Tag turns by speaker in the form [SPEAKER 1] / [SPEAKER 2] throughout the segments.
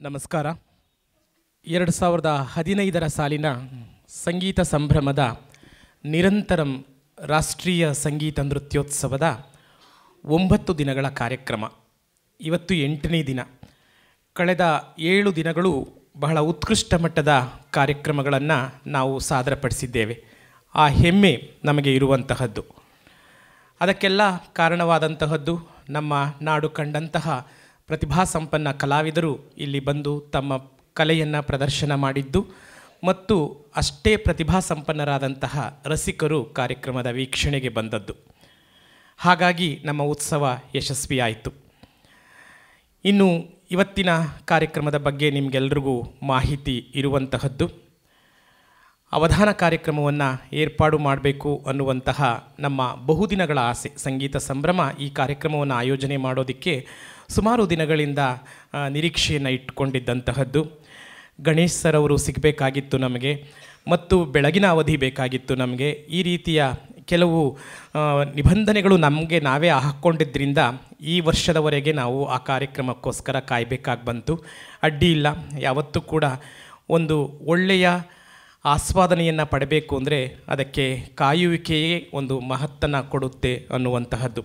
[SPEAKER 1] ನಮಸ್ಕಾರ. ಎರಡು ಸಾವಿರದ ಹದಿನೈದರ ಸಾಲಿನ ಸಂಗೀತ ಸಂಭ್ರಮದ ನಿರಂತರಂ ರಾಷ್ಟ್ರೀಯ ಸಂಗೀತ ನೃತ್ಯೋತ್ಸವದ ಒಂಬತ್ತು ದಿನಗಳ ಕಾರ್ಯಕ್ರಮ. ಇವತ್ತು ಎಂಟನೇ ದಿನ. ಕಳೆದ ಏಳು ದಿನಗಳು ಬಹಳ ಉತ್ಕೃಷ್ಟ ಮಟ್ಟದ ಕಾರ್ಯಕ್ರಮಗಳನ್ನು ನಾವು ಸಾದರಪಡಿಸಿದ್ದೇವೆ. ಆ ಹೆಮ್ಮೆ ನಮಗೆ ಇರುವಂತಹದ್ದು. ಅದಕ್ಕೆಲ್ಲ ಕಾರಣವಾದಂತಹದ್ದು ನಮ್ಮ ನಾಡು ಕಂಡಂತಹ ಪ್ರತಿಭಾಸಂಪನ್ನ ಕಲಾವಿದರು ಇಲ್ಲಿ ಬಂದು ತಮ್ಮ ಕಲೆಯನ್ನು ಪ್ರದರ್ಶನ ಮಾಡಿದ್ದು ಮತ್ತು ಅಷ್ಟೇ ಪ್ರತಿಭಾ ಸಂಪನ್ನರಾದಂತಹ ರಸಿಕರು ಕಾರ್ಯಕ್ರಮದ ವೀಕ್ಷಣೆಗೆ ಬಂದದ್ದು. ಹಾಗಾಗಿ ನಮ್ಮ ಉತ್ಸವ ಯಶಸ್ವಿಯಾಯಿತು. ಇನ್ನು ಇವತ್ತಿನ ಕಾರ್ಯಕ್ರಮದ ಬಗ್ಗೆ ನಿಮಗೆಲ್ರಿಗೂ ಮಾಹಿತಿ ಇರುವಂತಹದ್ದು. ಅವಧಾನ ಕಾರ್ಯಕ್ರಮವನ್ನು ಏರ್ಪಾಡು ಮಾಡಬೇಕು ಅನ್ನುವಂತಹ ನಮ್ಮ ಬಹುದಿನಗಳ ಆಸೆ, ಸಂಗೀತ ಸಂಭ್ರಮ ಈ ಕಾರ್ಯಕ್ರಮವನ್ನು ಆಯೋಜನೆ ಮಾಡೋದಕ್ಕೆ ಸುಮಾರು ದಿನಗಳಿಂದ ನಿರೀಕ್ಷೆಯನ್ನು ಇಟ್ಕೊಂಡಿದ್ದಂತಹದ್ದು. ಗಣೇಶ್ ಸರ್ ಅವರು ಸಿಗಬೇಕಾಗಿತ್ತು ನಮಗೆ ಮತ್ತು ಬೆಳಗಿನ ಅವಧಿ ಬೇಕಾಗಿತ್ತು ನಮಗೆ. ಈ ರೀತಿಯ ಕೆಲವು ನಿಬಂಧನೆಗಳು ನಮಗೆ ನಾವೇ ಹಾಕ್ಕೊಂಡಿದ್ದರಿಂದ ಈ ವರ್ಷದವರೆಗೆ ನಾವು ಆ ಕಾರ್ಯಕ್ರಮಕ್ಕೋಸ್ಕರ ಕಾಯಬೇಕಾಗಿ ಬಂತು. ಅಡ್ಡಿ ಇಲ್ಲ. ಯಾವತ್ತೂ ಕೂಡ ಒಂದು ಒಳ್ಳೆಯ ಆಸ್ವಾದನೆಯನ್ನು ಪಡಬೇಕು ಅಂದರೆ ಅದಕ್ಕೆ ಕಾಯುವಿಕೆಯೇ ಒಂದು ಮಹತ್ತನ್ನು ಕೊಡುತ್ತೆ ಅನ್ನುವಂತಹದ್ದು.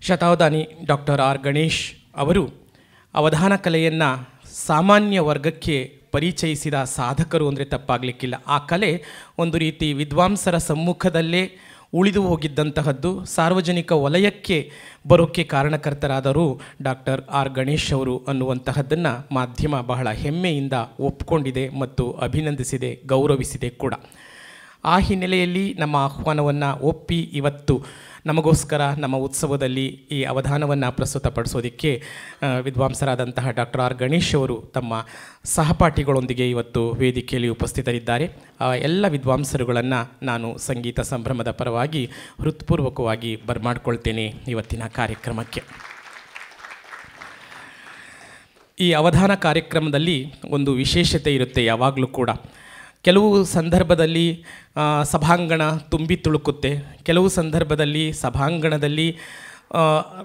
[SPEAKER 1] ಶತಾವಧಾನಿ ಡಾಕ್ಟರ್ ಆರ್ ಗಣೇಶ್ ಅವರು ಅವಧಾನ ಕಲೆಯನ್ನು ಸಾಮಾನ್ಯ ವರ್ಗಕ್ಕೆ ಪರಿಚಯಿಸಿದ ಸಾಧಕರು ಅಂದರೆ ತಪ್ಪಾಗಲಿಕ್ಕಿಲ್ಲ. ಆ ಕಲೆ ಒಂದು ರೀತಿ ವಿದ್ವಾಂಸರ ಸಮ್ಮುಖದಲ್ಲೇ ಉಳಿದು ಹೋಗಿದ್ದಂತಹದ್ದು, ಸಾರ್ವಜನಿಕ ವಲಯಕ್ಕೆ ಬರೋಕ್ಕೆ ಕಾರಣಕರ್ತರಾದರು ಡಾಕ್ಟರ್ ಆರ್ ಗಣೇಶ್ ಅವರು ಅನ್ನುವಂತಹದ್ದನ್ನು ಮಾಧ್ಯಮ ಬಹಳ ಹೆಮ್ಮೆಯಿಂದ ಒಪ್ಕೊಂಡಿದೆ ಮತ್ತು ಅಭಿನಂದಿಸಿದೆ, ಗೌರವಿಸಿದೆ ಕೂಡ. ಆ ಹಿನ್ನೆಲೆಯಲ್ಲಿ ನಮ್ಮ ಆಹ್ವಾನವನ್ನು ಒಪ್ಪಿ ಇವತ್ತು ನಮಗೋಸ್ಕರ ನಮ್ಮ ಉತ್ಸವದಲ್ಲಿ ಈ ಅವಧಾನವನ್ನು ಪ್ರಸ್ತುತಪಡಿಸೋದಕ್ಕೆ ವಿದ್ವಾಂಸರಾದಂತಹ ಡಾಕ್ಟರ್ ಆರ್ ಗಣೇಶ್ ಅವರು ತಮ್ಮ ಸಹಪಾಠಿಗಳೊಂದಿಗೆ ಇವತ್ತು ವೇದಿಕೆಯಲ್ಲಿ ಉಪಸ್ಥಿತರಿದ್ದಾರೆ. ಆ, ಎಲ್ಲ ವಿದ್ವಾಂಸರುಗಳನ್ನು ನಾನು ಸಂಗೀತ ಸಂಭ್ರಮದ ಪರವಾಗಿ ಹೃತ್ಪೂರ್ವಕವಾಗಿ ಬರ್ಮಾಡ್ಕೊಳ್ತೇನೆ ಇವತ್ತಿನ ಕಾರ್ಯಕ್ರಮಕ್ಕೆ. ಈ ಅವಧಾನ ಕಾರ್ಯಕ್ರಮದಲ್ಲಿ ಒಂದು ವಿಶೇಷತೆ ಇರುತ್ತೆ ಯಾವಾಗಲೂ ಕೂಡ. ಕೆಲವು ಸಂದರ್ಭದಲ್ಲಿ ಸಭಾಂಗಣ ತುಂಬಿ ತುಳುಕುತ್ತೆ. ಕೆಲವು ಸಂದರ್ಭದಲ್ಲಿ, ಸಭಾಂಗಣದಲ್ಲಿ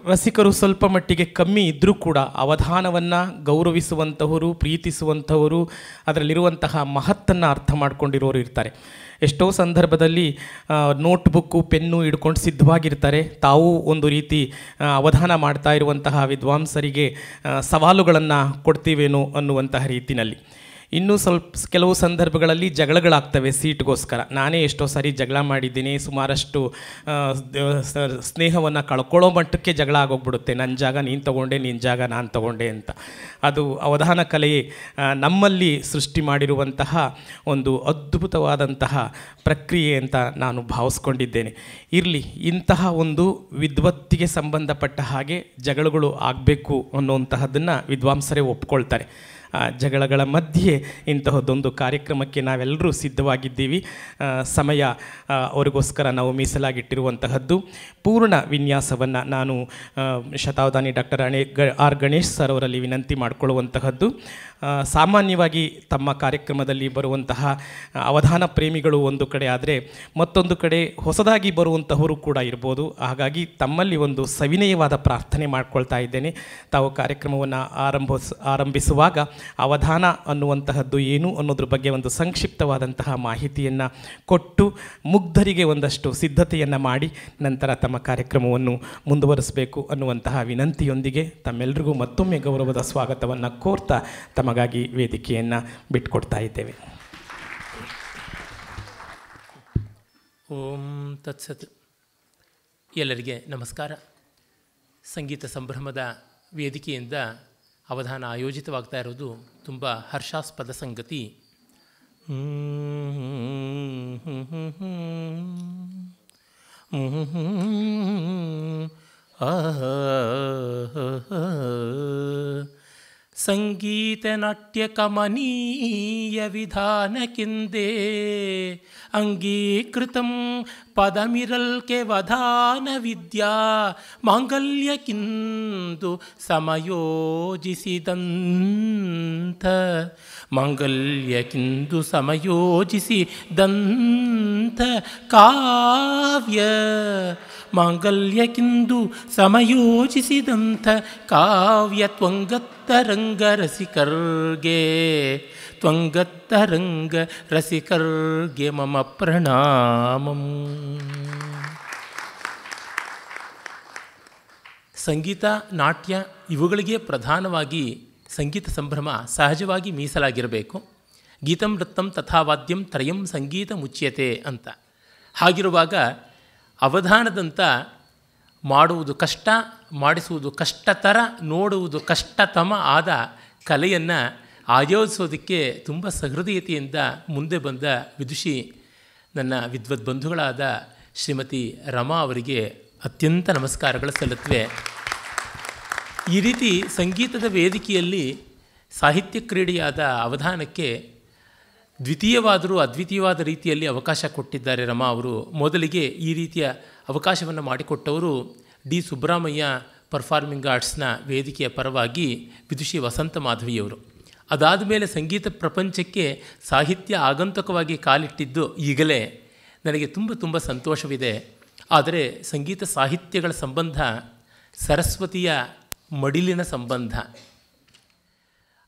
[SPEAKER 1] ರಸಿಕರು ಸ್ವಲ್ಪ ಮಟ್ಟಿಗೆ ಕಮ್ಮಿ ಇದ್ದರೂ ಕೂಡ ಅವಧಾನವನ್ನು ಗೌರವಿಸುವಂಥವರು ಪ್ರೀತಿಸುವಂಥವರು ಅದರಲ್ಲಿರುವಂತಹ ಮಹತ್ತನ್ನು ಅರ್ಥ ಮಾಡ್ಕೊಂಡಿರೋರು ಇರ್ತಾರೆ. ಎಷ್ಟೋ ಸಂದರ್ಭದಲ್ಲಿ ನೋಟ್ಬುಕ್ಕು, ಪೆನ್ನು ಹಿಡ್ಕೊಂಡು ಸಿದ್ಧವಾಗಿರ್ತಾರೆ. ತಾವು ಒಂದು ರೀತಿ ಅವಧಾನ ಮಾಡ್ತಾ ಇರುವಂತಹ ವಿದ್ವಾಂಸರಿಗೆ ಸವಾಲುಗಳನ್ನು ಕೊಡ್ತೀವೇನೋ ಅನ್ನುವಂತಹ ರೀತಿನಲ್ಲಿ. ಇನ್ನೂ ಸ್ವಲ್ಪ ಕೆಲವು ಸಂದರ್ಭಗಳಲ್ಲಿ ಜಗಳಗಳಾಗ್ತವೆ ಸೀಟ್ಗೋಸ್ಕರ. ನಾನೇ ಎಷ್ಟೋ ಸಾರಿ ಜಗಳ ಮಾಡಿದ್ದೀನಿ, ಸುಮಾರಷ್ಟು ಸ್ನೇಹವನ್ನು ಕಳ್ಕೊಳ್ಳೋ ಮಟ್ಟಕ್ಕೆ ಜಗಳ ಆಗೋಗ್ಬಿಡುತ್ತೆ. ನನ್ನ ಜಾಗ ನೀನು ತಗೊಂಡೆ ನಿನ್ನ ಜಾಗ ನಾನು ತಗೊಂಡೆ ಅಂತ. ಅದು ಅವಧಾನ ಕಲೆಯೇ ನಮ್ಮಲ್ಲಿ ಸೃಷ್ಟಿ ಮಾಡಿರುವಂತಹ ಒಂದು ಅದ್ಭುತವಾದಂತಹ ಪ್ರಕ್ರಿಯೆ ಅಂತ ನಾನು ಭಾವಿಸ್ಕೊಂಡಿದ್ದೇನೆ. ಇರಲಿ, ಇಂತಹ ಒಂದು ವಿದ್ವತ್ತಿಗೆ ಸಂಬಂಧಪಟ್ಟ ಹಾಗೆ ಜಗಳಗಳು ಆಗಬೇಕು ಅನ್ನುವಂತಹದ್ದನ್ನು ವಿದ್ವಾಂಸರೇ ಒಪ್ಕೊಳ್ತಾರೆ. ಜಗಳಗಳ ಮಧ್ಯೆ ಇಂತಹದ್ದೊಂದು ಕಾರ್ಯಕ್ರಮಕ್ಕೆ ನಾವೆಲ್ಲರೂ ಸಿದ್ಧವಾಗಿದ್ದೀವಿ. ಆ, ಸಮಯ ಅವರಿಗೋಸ್ಕರ ನಾವು ಮೀಸಲಾಗಿಟ್ಟಿರುವಂತಹದ್ದು. ಪೂರ್ಣ ವಿನ್ಯಾಸವನ್ನು ನಾನು ಆ, ಶತಾವಧಾನಿ ಡಾಕ್ಟರ್ ಅಣೆ ಗ ಆರ್ ಗಣೇಶ್ ಸರ್ ಅವರಲ್ಲಿ ವಿನಂತಿ ಮಾಡಿಕೊಳ್ಳುವಂತಹದ್ದು. ಆ, ಸಾಮಾನ್ಯವಾಗಿ ತಮ್ಮ ಕಾರ್ಯಕ್ರಮದಲ್ಲಿ ಬರುವಂತಹ ಅವಧಾನ ಪ್ರೇಮಿಗಳು ಒಂದು ಕಡೆ ಆದರೆ ಮತ್ತೊಂದು ಕಡೆ ಹೊಸದಾಗಿ ಬರುವಂತಹವರು ಕೂಡ ಇರ್ಬೋದು. ಹಾಗಾಗಿ ತಮ್ಮಲ್ಲಿ ಒಂದು ಸವಿನಯವಾದ ಪ್ರಾರ್ಥನೆ ಮಾಡ್ಕೊಳ್ತಾ ಇದ್ದೇನೆ. ತಾವು ಕಾರ್ಯಕ್ರಮವನ್ನು ಆರಂಭಿಸ್, ಆರಂಭಿಸುವಾಗ ಅವಧಾನ ಅನ್ನುವಂತಹದ್ದು ಏನು ಅನ್ನೋದ್ರ ಬಗ್ಗೆ ಒಂದು ಸಂಕ್ಷಿಪ್ತವಾದಂತಹ ಮಾಹಿತಿಯನ್ನು ಕೊಟ್ಟು ಮುಗ್ಧರಿಗೆ ಒಂದಷ್ಟು ಸಿದ್ಧತೆಯನ್ನು ಮಾಡಿ ನಂತರ ತಮ್ಮ ಕಾರ್ಯಕ್ರಮವನ್ನು ಮುಂದುವರಿಸಬೇಕು ಅನ್ನುವಂತಹ ವಿನಂತಿಯೊಂದಿಗೆ ತಮ್ಮೆಲ್ಲರಿಗೂ ಮತ್ತೊಮ್ಮೆ ಗೌರವದ ಸ್ವಾಗತವನ್ನು ಕೋರ್ತಾ ತಮಗಾಗಿ ವೇದಿಕೆಯನ್ನು ಬಿಟ್ಕೊಡ್ತಾ ಇದ್ದೇವೆ
[SPEAKER 2] ಓಂ ತತ್ಸತ್ ಎಲ್ಲರಿಗೆ ನಮಸ್ಕಾರ ಸಂಗೀತ ಸಂಭ್ರಮದ ವೇದಿಕೆಯಿಂದ ಅವಧಾನ ಆಯೋಜಿತವಾಗ್ತಾ ಇರೋದು ತುಂಬ ಹರ್ಷಾಸ್ಪದ ಸಂಗತಿ ಸಂಗೀತ ಅಂಗೀಕೃತಂ ಪದಮಿರಲ್ಕೆ ವಧಾನ ವಿದ್ಯಾ ಮಾಂಗಲ್ಯಕ್ಕಿಂದು ಸಮಯೋಜಿಸಿದಂಥ ಮಾಂಗಲ್ಯಕ್ಕಿಂದು ಸಮಯೋಜಿಸಿದಂಥ ಕಾವ್ಯ ಮಾಂಗಲ್ಯಕ್ಕಿಂದು ಸಮಯೋಚಿಸಿದಂಥ ಕಾವ್ಯ ತ್ವಂಗತ್ತರಂಗ ರಸಿಕರ್ಗೆ ತ್ವಂಗತ್ತರಂಗ ರಸಿಕರ್ಗೆ ಮಮ ಪ್ರಣಾಮಂ. ಸಂಗೀತ, ನಾಟ್ಯ ಇವುಗಳಿಗೆ ಪ್ರಧಾನವಾಗಿ ಸಂಗೀತ ಸಂಭ್ರಮ ಸಹಜವಾಗಿ ಮೀಸಲಾಗಿರಬೇಕು. ಗೀತಂ ವೃತ್ತಂ ತಥಾವಾದ್ಯಂ ತ್ರಯಂ ಸಂಗೀತ ಮುಚ್ಯತೆ ಅಂತ. ಹಾಗಿರುವಾಗ ಅವಧಾನದಂಥ ಮಾಡುವುದು ಕಷ್ಟ, ಮಾಡಿಸುವುದು ಕಷ್ಟತರ, ನೋಡುವುದು ಕಷ್ಟತಮ ಆದ ಕಲೆಯನ್ನು ಆಯೋಜಿಸೋದಕ್ಕೆ ತುಂಬ ಸಹೃದಯತೆಯಿಂದ ಮುಂದೆ ಬಂದ ವಿದುಷಿ, ನನ್ನ ವಿದ್ವತ್ ಬಂಧುಗಳಾದ ಶ್ರೀಮತಿ ರಮಾ ಅವರಿಗೆ ಅತ್ಯಂತ ನಮಸ್ಕಾರಗಳು ಸಲ್ಲತ್ವೆ ಈ ರೀತಿ ಸಂಗೀತದ ವೇದಿಕೆಯಲ್ಲಿ ಸಾಹಿತ್ಯ ಕ್ರೀಡೆಯಾದ ಅವಧಾನಕ್ಕೆ ದ್ವಿತೀಯವಾದರೂ ಅದ್ವಿತೀಯವಾದ ರೀತಿಯಲ್ಲಿ ಅವಕಾಶ ಕೊಟ್ಟಿದ್ದಾರೆ ರಮಾ ಅವರು. ಮೊದಲಿಗೆ ಈ ರೀತಿಯ ಅವಕಾಶವನ್ನು ಮಾಡಿಕೊಟ್ಟವರು ಡಿ ಸುಬ್ರಹ್ಮಯ್ಯ ಪರ್ಫಾರ್ಮಿಂಗ್ ಆರ್ಟ್ಸ್ನ ವೇದಿಕೆಯ ಪರವಾಗಿ ವಿದುಷಿ ವಸಂತ ಮಾಧವಿಯವರು. ಅದಾದ ಮೇಲೆ ಸಂಗೀತ ಪ್ರಪಂಚಕ್ಕೆ ಸಾಹಿತ್ಯ ಆಗಂತಕವಾಗಿ ಕಾಲಿಟ್ಟಿದ್ದು ಈಗಲೇ ನನಗೆ ತುಂಬ ತುಂಬ ಸಂತೋಷವಿದೆ. ಆದರೆ ಸಂಗೀತ ಸಾಹಿತ್ಯಗಳ ಸಂಬಂಧ, ಸರಸ್ವತಿಯ ಮಡಿಲಿನ ಸಂಬಂಧ,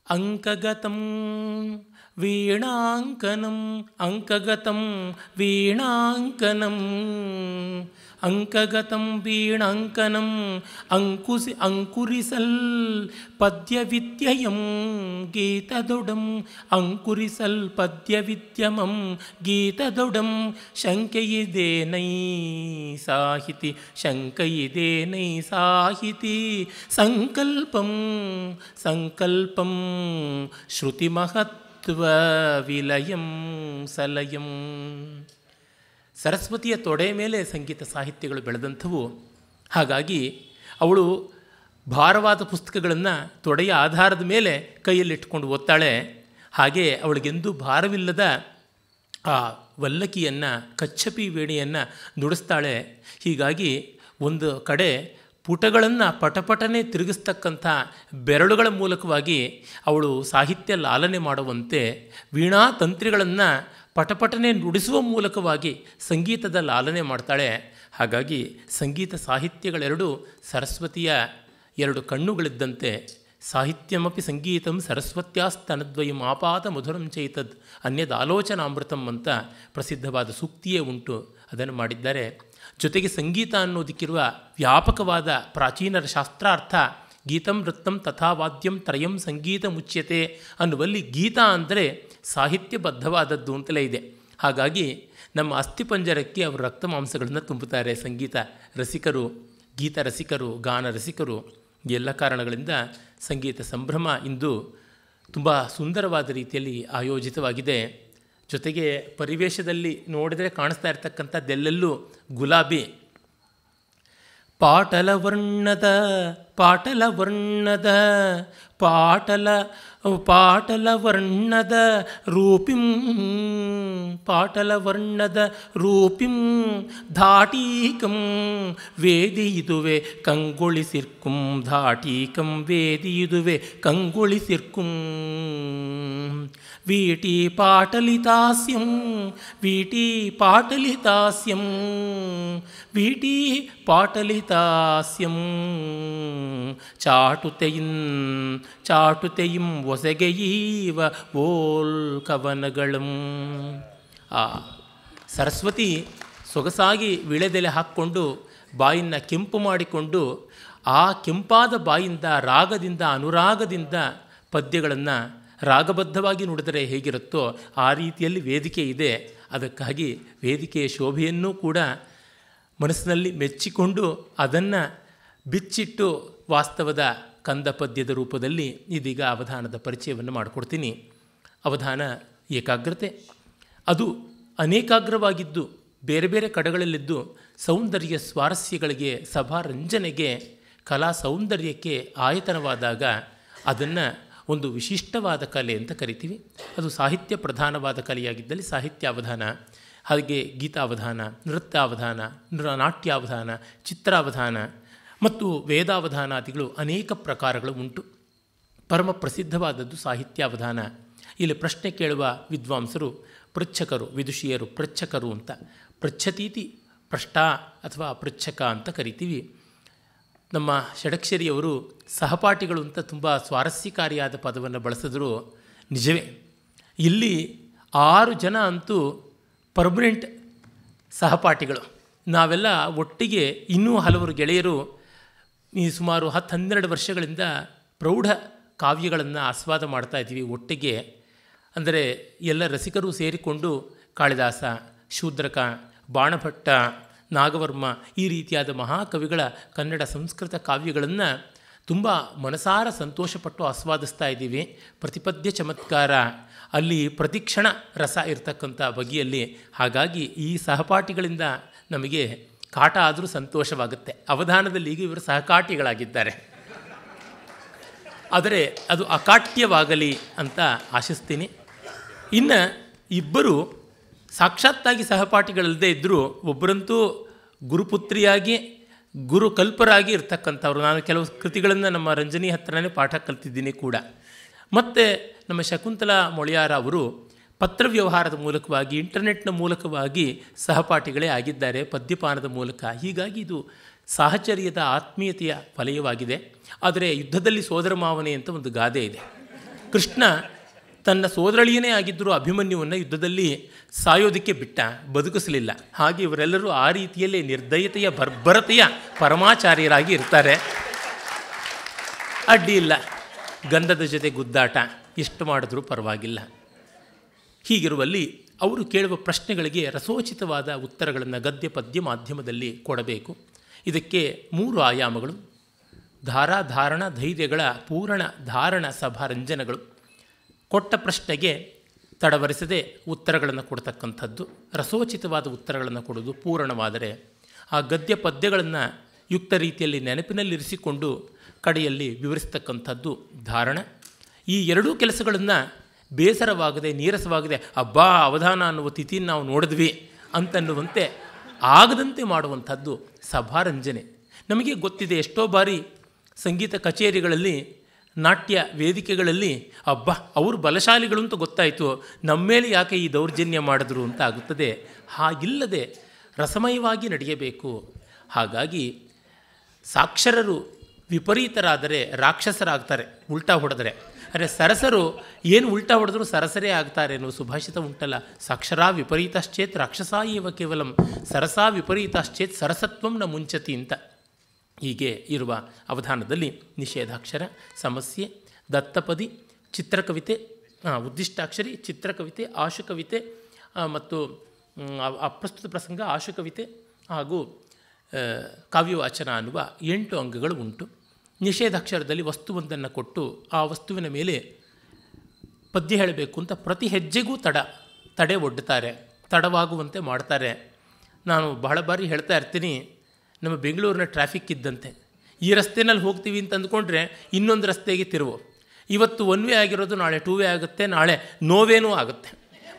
[SPEAKER 2] ಅಂಕಗತಂ ವೀಣಾಂಕನಂ, ಅಂಕಗತಂ ವೀಣಾಂಕನಂ. ಅಂಕಗತಂ ವೀಣಾಂಕನಂ, ಅಂಕುಸಿ, ಅಂಕುರಿಸಲ್ ಪದ್ಯವಿದ್ಯಯಂ, ಗೀತದೊಡಂ. ಅಂಕುರಿಸಲ್ ಪದ್ಯವಿದ್ಯಮಂ, ಗೀತದೊಡಂ. ಶಂಕೆಯಿದೇನೈ ಸಾಹಿತಿ ಶಂಕಯಿದೇನೈ ಸಾಹಿತಿ. ಸಂಕಲ್ಪಂ ಸಂಕಲ್ಪಂ ಶ್ರುತಿಮಹತ್ವ ವಿಲಯಂ ಸಲಯಂ. ಸರಸ್ವತಿಯ ತೊಡೆ ಮೇಲೆ ಸಂಗೀತ ಸಾಹಿತ್ಯಗಳು ಬೆಳೆದಂಥವು. ಹಾಗಾಗಿ ಅವಳು ಭಾರವಾದ ಪುಸ್ತಕಗಳನ್ನು ತೊಡೆಯ ಆಧಾರದ ಮೇಲೆ ಕೈಯಲ್ಲಿಟ್ಟುಕೊಂಡು ಓದ್ತಾಳೆ. ಹಾಗೆ ಅವಳಿಗೆಂದೂ ಭಾರವಿಲ್ಲದ ಆ ವಲ್ಲಕಿಯನ್ನು, ಕಚ್ಚಪಿ ವೇಣಿಯನ್ನು ನುಡಿಸ್ತಾಳೆ. ಹೀಗಾಗಿ ಒಂದು ಕಡೆ ಪುಟಗಳನ್ನು ಪಟಪಟನೆ ತಿರುಗಿಸ್ತಕ್ಕಂಥ ಬೆರಳುಗಳ ಮೂಲಕವಾಗಿ ಅವಳು ಸಾಹಿತ್ಯ ಲಾಲನೆ ಮಾಡುವಂತೆ ವೀಣಾ ತಂತ್ರಿಗಳನ್ನು ಪಟಪಟನೆ ನುಡಿಸುವ ಮೂಲಕವಾಗಿ ಸಂಗೀತದ ಲಾಲನೆ ಮಾಡ್ತಾಳೆ. ಹಾಗಾಗಿ ಸಂಗೀತ ಸಾಹಿತ್ಯಗಳೆರಡು ಸರಸ್ವತಿಯ ಎರಡು ಕಣ್ಣುಗಳಿದ್ದಂತೆ ಸಾಹಿತ್ಯಮಪಿ ಸಂಗೀತಂ ಸರಸ್ವತ್ಯಾಸ್ತನದ್ವಯಂ ಆಪಾತ ಮಧುರಂ ಚೈತದ್ ಅನ್ಯದ ಆಲೋಚನಾಮೃತಂ ಅಂತ ಪ್ರಸಿದ್ಧವಾದ ಸೂಕ್ತಿಯೇ ಉಂಟು. ಅದನ್ನು ಮಾಡಿದ್ದಾರೆ. ಜೊತೆಗೆ ಸಂಗೀತ ಅನ್ನೋದಕ್ಕಿರುವ ವ್ಯಾಪಕವಾದ ಪ್ರಾಚೀನರ ಶಾಸ್ತ್ರಾರ್ಥ ಗೀತಂ ವೃತ್ತಂ ತಥಾ ವಾದ್ಯಂ ತ್ರಯಂ ಸಂಗೀತ ಮುಚ್ಯತೆ ಅನ್ನುವಲ್ಲಿ ಗೀತ ಅಂದರೆ ಸಾಹಿತ್ಯಬದ್ಧವಾದದ್ದು ಅಂತಲೇ ಇದೆ. ಹಾಗಾಗಿ ನಮ್ಮ ಅಸ್ಥಿಪಂಜರಕ್ಕೆ ಅವರು ರಕ್ತ ಮಾಂಸಗಳನ್ನು ತುಂಬುತ್ತಾರೆ ಸಂಗೀತ ರಸಿಕರು, ಗೀತ ರಸಿಕರು, ಗಾನ ರಸಿಕರು, ಎಲ್ಲ ಕಾರಣಗಳಿಂದ ಸಂಗೀತ ಸಂಭ್ರಮ ಇಂದು ತುಂಬ ಸುಂದರವಾದ ರೀತಿಯಲ್ಲಿ ಆಯೋಜಿತವಾಗಿದೆ. ಜೊತೆಗೆ ಪರಿವೇಶದಲ್ಲಿ ನೋಡಿದರೆ ಕಾಣಿಸ್ತಾ ಇರ್ತಕ್ಕಂಥದ್ದೆಲ್ಲೆಲ್ಲೂ ಗುಲಾಬಿ. ಪಾಟಲ ವರ್ಣದ ಪಾಟಲ ವರ್ಣದ, ಪಾಟಲ ಪಾಟಲ ವರ್ಣದ ರೂಪಿಂ, ಪಾಟಲ ವರ್ಣದ ರೂಪಿಂ ಧಾಟೀಕಂ ವೇದಿಯಿದುವೆ ಕಂಗೊಳಿಸಿರ್ಕುಂ ಧಾಟೀಕಂ ವೇದಿಯಿದುವೆ ಕಂಗೊಳಿಸಿರ್ಕುಂ వీటి పాటలితాస్యం వీటి పాటలితాస్యం వీటి ಪಾಟಲಿತಾಸ್ಯಂ ಚಾಟುತೆಯಿನ್ ಚಾಟುತೆಯಿಂ ಒಸಗೆಯೀವ ಓಲ್ ಕವನಗಳಂ ಆ ಸರಸ್ವತಿ ಸೊಗಸಾಗಿ ವಿಳೆದೆಲೆ ಹಾಕ್ಕೊಂಡು ಬಾಯಿನ ಕೆಂಪು ಮಾಡಿಕೊಂಡು ಆ ಕೆಂಪಾದ ಬಾಯಿಂದ ರಾಗದಿಂದ ಅನುರಾಗದಿಂದ ಪದ್ಯಗಳನ್ನು ರಾಗಬದ್ಧವಾಗಿ ನುಡಿದರೆ ಹೇಗಿರುತ್ತೋ ಆ ರೀತಿಯಲ್ಲಿ ವೇದಿಕೆ ಇದೆ. ಅದಕ್ಕಾಗಿ ವೇದಿಕೆಯ ಶೋಭೆಯನ್ನೂ ಕೂಡ ಮನಸ್ಸಿನಲ್ಲಿ ಮೆಚ್ಚಿಕೊಂಡು ಅದನ್ನು ಬಿಚ್ಚಿಟ್ಟು ವಾಸ್ತವದ ಕಂದ ಪದ್ಯದ ರೂಪದಲ್ಲಿ ಇದೀಗ ಅವಧಾನದ ಪರಿಚಯವನ್ನು ಮಾಡಿಕೊಡ್ತೀನಿ. ಅವಧಾನ, ಏಕಾಗ್ರತೆ. ಅದು ಅನೇಕಾಗ್ರವಾಗಿದ್ದು, ಬೇರೆ ಬೇರೆ ಕಡೆಗಳಲ್ಲಿದ್ದು ಸೌಂದರ್ಯ ಸ್ವಾರಸ್ಯಗಳಿಗೆ, ಸಭಾರಂಜನೆಗೆ, ಕಲಾ ಸೌಂದರ್ಯಕ್ಕೆ ಆಯತನವಾದಾಗ ಅದನ್ನು ಒಂದು ವಿಶಿಷ್ಟವಾದ ಕಲೆ ಅಂತ ಕರಿತೀವಿ. ಅದು ಸಾಹಿತ್ಯ ಪ್ರಧಾನವಾದ ಕಲೆಯಾಗಿದ್ದಲ್ಲಿ ಸಾಹಿತ್ಯ ಅವಧಾನ ಹಾಗೆ ಗೀತಾವಧಾನ, ನೃತ್ಯಾವಧಾನ, ನೃ, ನಾಟ್ಯಾವಧಾನ, ಚಿತ್ರಾವಧಾನ ಮತ್ತು ವೇದಾವಧಾನಾದಿಗಳು ಅನೇಕ ಪ್ರಕಾರಗಳು ಉಂಟು. ಪರಮ ಪ್ರಸಿದ್ಧವಾದದ್ದು ಸಾಹಿತ್ಯಾವಧಾನ. ಇಲ್ಲಿ ಪ್ರಶ್ನೆ ಕೇಳುವ ವಿದ್ವಾಂಸರು, ಪೃಚ್ಛಕರು, ವಿದುಷಿಯರು, ಪೃಚ್ಛಕರು ಅಂತ. ಪೃಚ್ಛತೀತಿ ಪೃಷ್ಟ ಅಥವಾ ಪೃಚ್ಛಕ ಅಂತ ಕರಿತೀವಿ. ನಮ್ಮ ಷಡಕ್ಷರಿಯವರು ಸಹಪಾಠಿಗಳು ಅಂತ ತುಂಬ ಸ್ವಾರಸ್ಯಕಾರಿಯಾದ ಪದವನ್ನು ಬಳಸಿದ್ರು ನಿಜವೇ. ಇಲ್ಲಿ ಆರು ಜನ ಅಂತೂ ಪರ್ಮನೆಂಟ್ ಸಹಪಾಠಿಗಳು. ನಾವೆಲ್ಲ ಒಟ್ಟಿಗೆ ಇನ್ನೂ ಹಲವರು ಗೆಳೆಯರು. ಈ ಸುಮಾರು ಹತ್ತು ಹನ್ನೆರಡು ವರ್ಷಗಳಿಂದ ಪ್ರೌಢ ಕಾವ್ಯಗಳನ್ನು ಆಸ್ವಾದ ಮಾಡ್ತಾ ಇದ್ದೀವಿ ಒಟ್ಟಿಗೆ. ಅಂದರೆ ಎಲ್ಲ ರಸಿಕರು ಸೇರಿಕೊಂಡು ಕಾಳಿದಾಸ, ಶೂದ್ರಕ, ಬಾಣಭಟ್ಟ ನಾಗವರ್ಮ ಈ ರೀತಿಯಾದ ಮಹಾಕವಿಗಳ ಕನ್ನಡ ಸಂಸ್ಕೃತ ಕಾವ್ಯಗಳನ್ನು ತುಂಬ ಮನಸಾರ ಸಂತೋಷಪಟ್ಟು ಆಸ್ವಾದಿಸ್ತಾ ಇದ್ದೀವಿ. ಪ್ರತಿಪದ್ಯ ಚಮತ್ಕಾರ, ಅಲ್ಲಿ ಪ್ರತಿಕ್ಷಣ ರಸ ಇರತಕ್ಕಂಥ ಬಗೆಯಲ್ಲಿ ಹಾಗಾಗಿ ಈ ಸಹಪಾಠಿಗಳಿಂದ ನಮಗೆ ಕಾಟ ಆದರೂ ಸಂತೋಷವಾಗುತ್ತೆ. ಅವಧಾನದಲ್ಲಿ ಈಗ ಇವರು ಸಹಕಾಟಿಗಳಾಗಿದ್ದಾರೆ ಆದರೆ ಅದು ಅಕಾಟ್ಯವಾಗಲಿ ಅಂತ ಆಶಿಸ್ತೀನಿ. ಇನ್ನು ಇಬ್ಬರು ಸಾಕ್ಷಾತ್ತಾಗಿ ಸಹಪಾಠಿಗಳಲ್ಲದೆ ಇದ್ದರೂ ಒಬ್ಬರಂತೂ ಗುರುಪುತ್ರಿಯಾಗಿ, ಗುರುಕಲ್ಪರಾಗಿ ಇರ್ತಕ್ಕಂಥವ್ರು. ನಾನು ಕೆಲವು ಕೃತಿಗಳನ್ನು ನಮ್ಮ ರಂಜನಿ ಹತ್ರನೇ ಪಾಠ ಕಲ್ತಿದ್ದೀನಿ ಕೂಡ. ಮತ್ತು ನಮ್ಮ ಶಕುಂತಲಾ ಮೊಳಿಯಾರ ಅವರು ಪತ್ರ ವ್ಯವಹಾರದ ಮೂಲಕವಾಗಿ, ಇಂಟರ್ನೆಟ್ನ ಮೂಲಕವಾಗಿ ಸಹಪಾಠಿಗಳೇ ಆಗಿದ್ದಾರೆ, ಪದ್ಯಪಾನದ ಮೂಲಕ. ಹೀಗಾಗಿ ಇದು ಸಾಹಚರ್ಯದ ಆತ್ಮೀಯತೆಯ ವಲಯವಾಗಿದೆ. ಆದರೆ ಯುದ್ಧದಲ್ಲಿ ಸೋದರ ಮಾವನೆ ಅಂತ ಒಂದು ಗಾದೆ ಇದೆ. ಕೃಷ್ಣ ತನ್ನ ಸೋದರಳಿಯನೇ ಆಗಿದ್ದರೂ ಅಭಿಮನ್ಯುವನ್ನು ಯುದ್ಧದಲ್ಲಿ ಸಾಯೋದಕ್ಕೆ ಬಿಟ್ಟ, ಬದುಕಿಸಲಿಲ್ಲ. ಹಾಗೆ ಇವರೆಲ್ಲರೂ ಆ ರೀತಿಯಲ್ಲಿ ನಿರ್ದಯತೆಯ ಬರ್ಬರತೆಯ ಪರಮಾಚಾರ್ಯರಾಗಿ ಇರ್ತಾರೆ. ಅಡ್ಡಿ ಇಲ್ಲ. ಗಂಧದ ಜೊತೆ ಗುದ್ದಾಟ, ಇಷ್ಟು ಮಾಡಿದ್ರೂ ಪರವಾಗಿಲ್ಲ. ಹೀಗಿರುವಲ್ಲಿ ಅವರು ಕೇಳುವ ಪ್ರಶ್ನೆಗಳಿಗೆ ರಸೋಚಿತವಾದ ಉತ್ತರಗಳನ್ನು ಗದ್ಯ ಪದ್ಯ ಮಾಧ್ಯಮದಲ್ಲಿ ಕೊಡಬೇಕು. ಇದಕ್ಕೆ ಮೂರು ಆಯಾಮಗಳು. ಧಾರಾಧಾರಣ ಧೈರ್ಯಗಳ ಪೂರ್ಣ ಧಾರಣ ಸಭಾರಂಜನಗಳು ಕೊಟ್ಟ ಪ್ರಶ್ನೆಗೆ ತಡವರಿಸದೆ ಉತ್ತರಗಳನ್ನು ಕೊಡ್ತಕ್ಕಂಥದ್ದು, ರಸೋಚಿತವಾದ ಉತ್ತರಗಳನ್ನು ಕೊಡೋದು ಪೂರ್ಣವಾದರೆ ಆ ಗದ್ಯ ಪದ್ಯಗಳನ್ನು ಯುಕ್ತ ರೀತಿಯಲ್ಲಿ ನೆನಪಿನಲ್ಲಿರಿಸಿಕೊಂಡು ಕಡೆಯಲ್ಲಿ ವಿವರಿಸ್ತಕ್ಕಂಥದ್ದು ಧಾರಣ. ಈ ಎರಡೂ ಕೆಲಸಗಳನ್ನು ಬೇಸರವಾಗದೆ, ನೀರಸವಾಗದೆ, ಅಬ್ಬಾ, ಅವಧಾನ ಅನ್ನುವ ತಿಥಿಯನ್ನು ನಾವು ನೋಡಿದ್ವಿ ಅಂತನ್ನುವಂತೆ ಆಗದಂತೆ ಮಾಡುವಂಥದ್ದು ಸಭಾರಂಜನೆ. ನಮಗೆ ಗೊತ್ತಿದೆ, ಎಷ್ಟೋ ಬಾರಿ ಸಂಗೀತ ಕಚೇರಿಗಳಲ್ಲಿ ನಾಟ್ಯ ವೇದಿಕೆಗಳಲ್ಲಿ, ಅಬ್ಬ, ಅವರು ಬಲಶಾಲಿಗಳು ಅಂತ ಗೊತ್ತಾಯಿತು. ನಮ್ಮ ಮೇಲೆ ಯಾಕೆ ಈ ದೌರ್ಜನ್ಯ ಮಾಡಿದ್ರು ಅಂತ ಆಗುತ್ತದೆ. ಹಾಗಿಲ್ಲದೆ ರಸಮಯವಾಗಿ ನಡೆಯಬೇಕು. ಹಾಗಾಗಿ ಸಾಕ್ಷರರು ವಿಪರೀತರಾದರೆ ರಾಕ್ಷಸರಾಗ್ತಾರೆ, ಉಲ್ಟಾ ಹೊಡೆದರೆ. ಅರೆ ಸರಸರು ಏನು ಉಲ್ಟಾ ಹೊಡೆದ್ರು ಸರಸರೇ ಆಗ್ತಾರೆ ಅನ್ನೋ ಸುಭಾಷಿತ ಉಂಟಲ್ಲ. ಸಾಕ್ಷರ ವಿಪರೀತಶ್ಚೇತ್ ರಾಕ್ಷಸ ಇವ ಕೇವಲಂ. ಸರಸಾ ವಿಪರೀತಶ್ಚೇತ್ ಸರಸತ್ವಂ ನ ಮುಂಚತಿ ಅಂತ. ಹೀಗೆ ಇರುವ ಅವಧಾನದಲ್ಲಿ ನಿಷೇಧಾಕ್ಷರ, ಸಮಸ್ಯೆ, ದತ್ತಪದಿ, ಚಿತ್ರಕವಿತೆ ಉದ್ದಿಷ್ಟಾಕ್ಷರಿ, ಚಿತ್ರಕವಿತೆ, ಆಶುಕವಿತೆ ಮತ್ತು ಅಪ್ರಸ್ತುತ ಪ್ರಸಂಗ, ಆಶುಕವಿತೆ ಹಾಗೂ ಕಾವ್ಯವಾಚನ ಅನ್ನುವ ಎಂಟು ಅಂಗಗಳು ಉಂಟು. ನಿಷೇಧಾಕ್ಷರದಲ್ಲಿ ವಸ್ತುವೊಂದನ್ನು ಕೊಟ್ಟು ಆ ವಸ್ತುವಿನ ಮೇಲೆ ಪದ್ಯ ಹೇಳಬೇಕು ಅಂತ ಪ್ರತಿ ಹೆಜ್ಜೆಗೂ ತಡ, ತಡೆ ಒಡ್ಡುತ್ತಾರೆ ತಡವಾಗುವಂತೆ ಮಾಡ್ತಾರೆ. ನಾನು ಬಹಳ ಬಾರಿ ಹೇಳ್ತಾ ಇರ್ತೀನಿ ನಮ್ಮ ಬೆಂಗಳೂರಿನ ಟ್ರಾಫಿಕ್ ಇದ್ದಂತೆ. ಈ ರಸ್ತೆನಲ್ಲಿ ಹೋಗ್ತೀವಿ ಅಂತ ಅಂದ್ಕೊಂಡ್ರೆ ಇನ್ನೊಂದು ರಸ್ತೆಗೆ ತಿರುವು. ಇವತ್ತು ಒನ್ ವೇ ಆಗಿರೋದು ನಾಳೆ ಟೂ ವೇ ಆಗುತ್ತೆ, ನಾಳೆ ನೋವೇನೂ ಆಗುತ್ತೆ.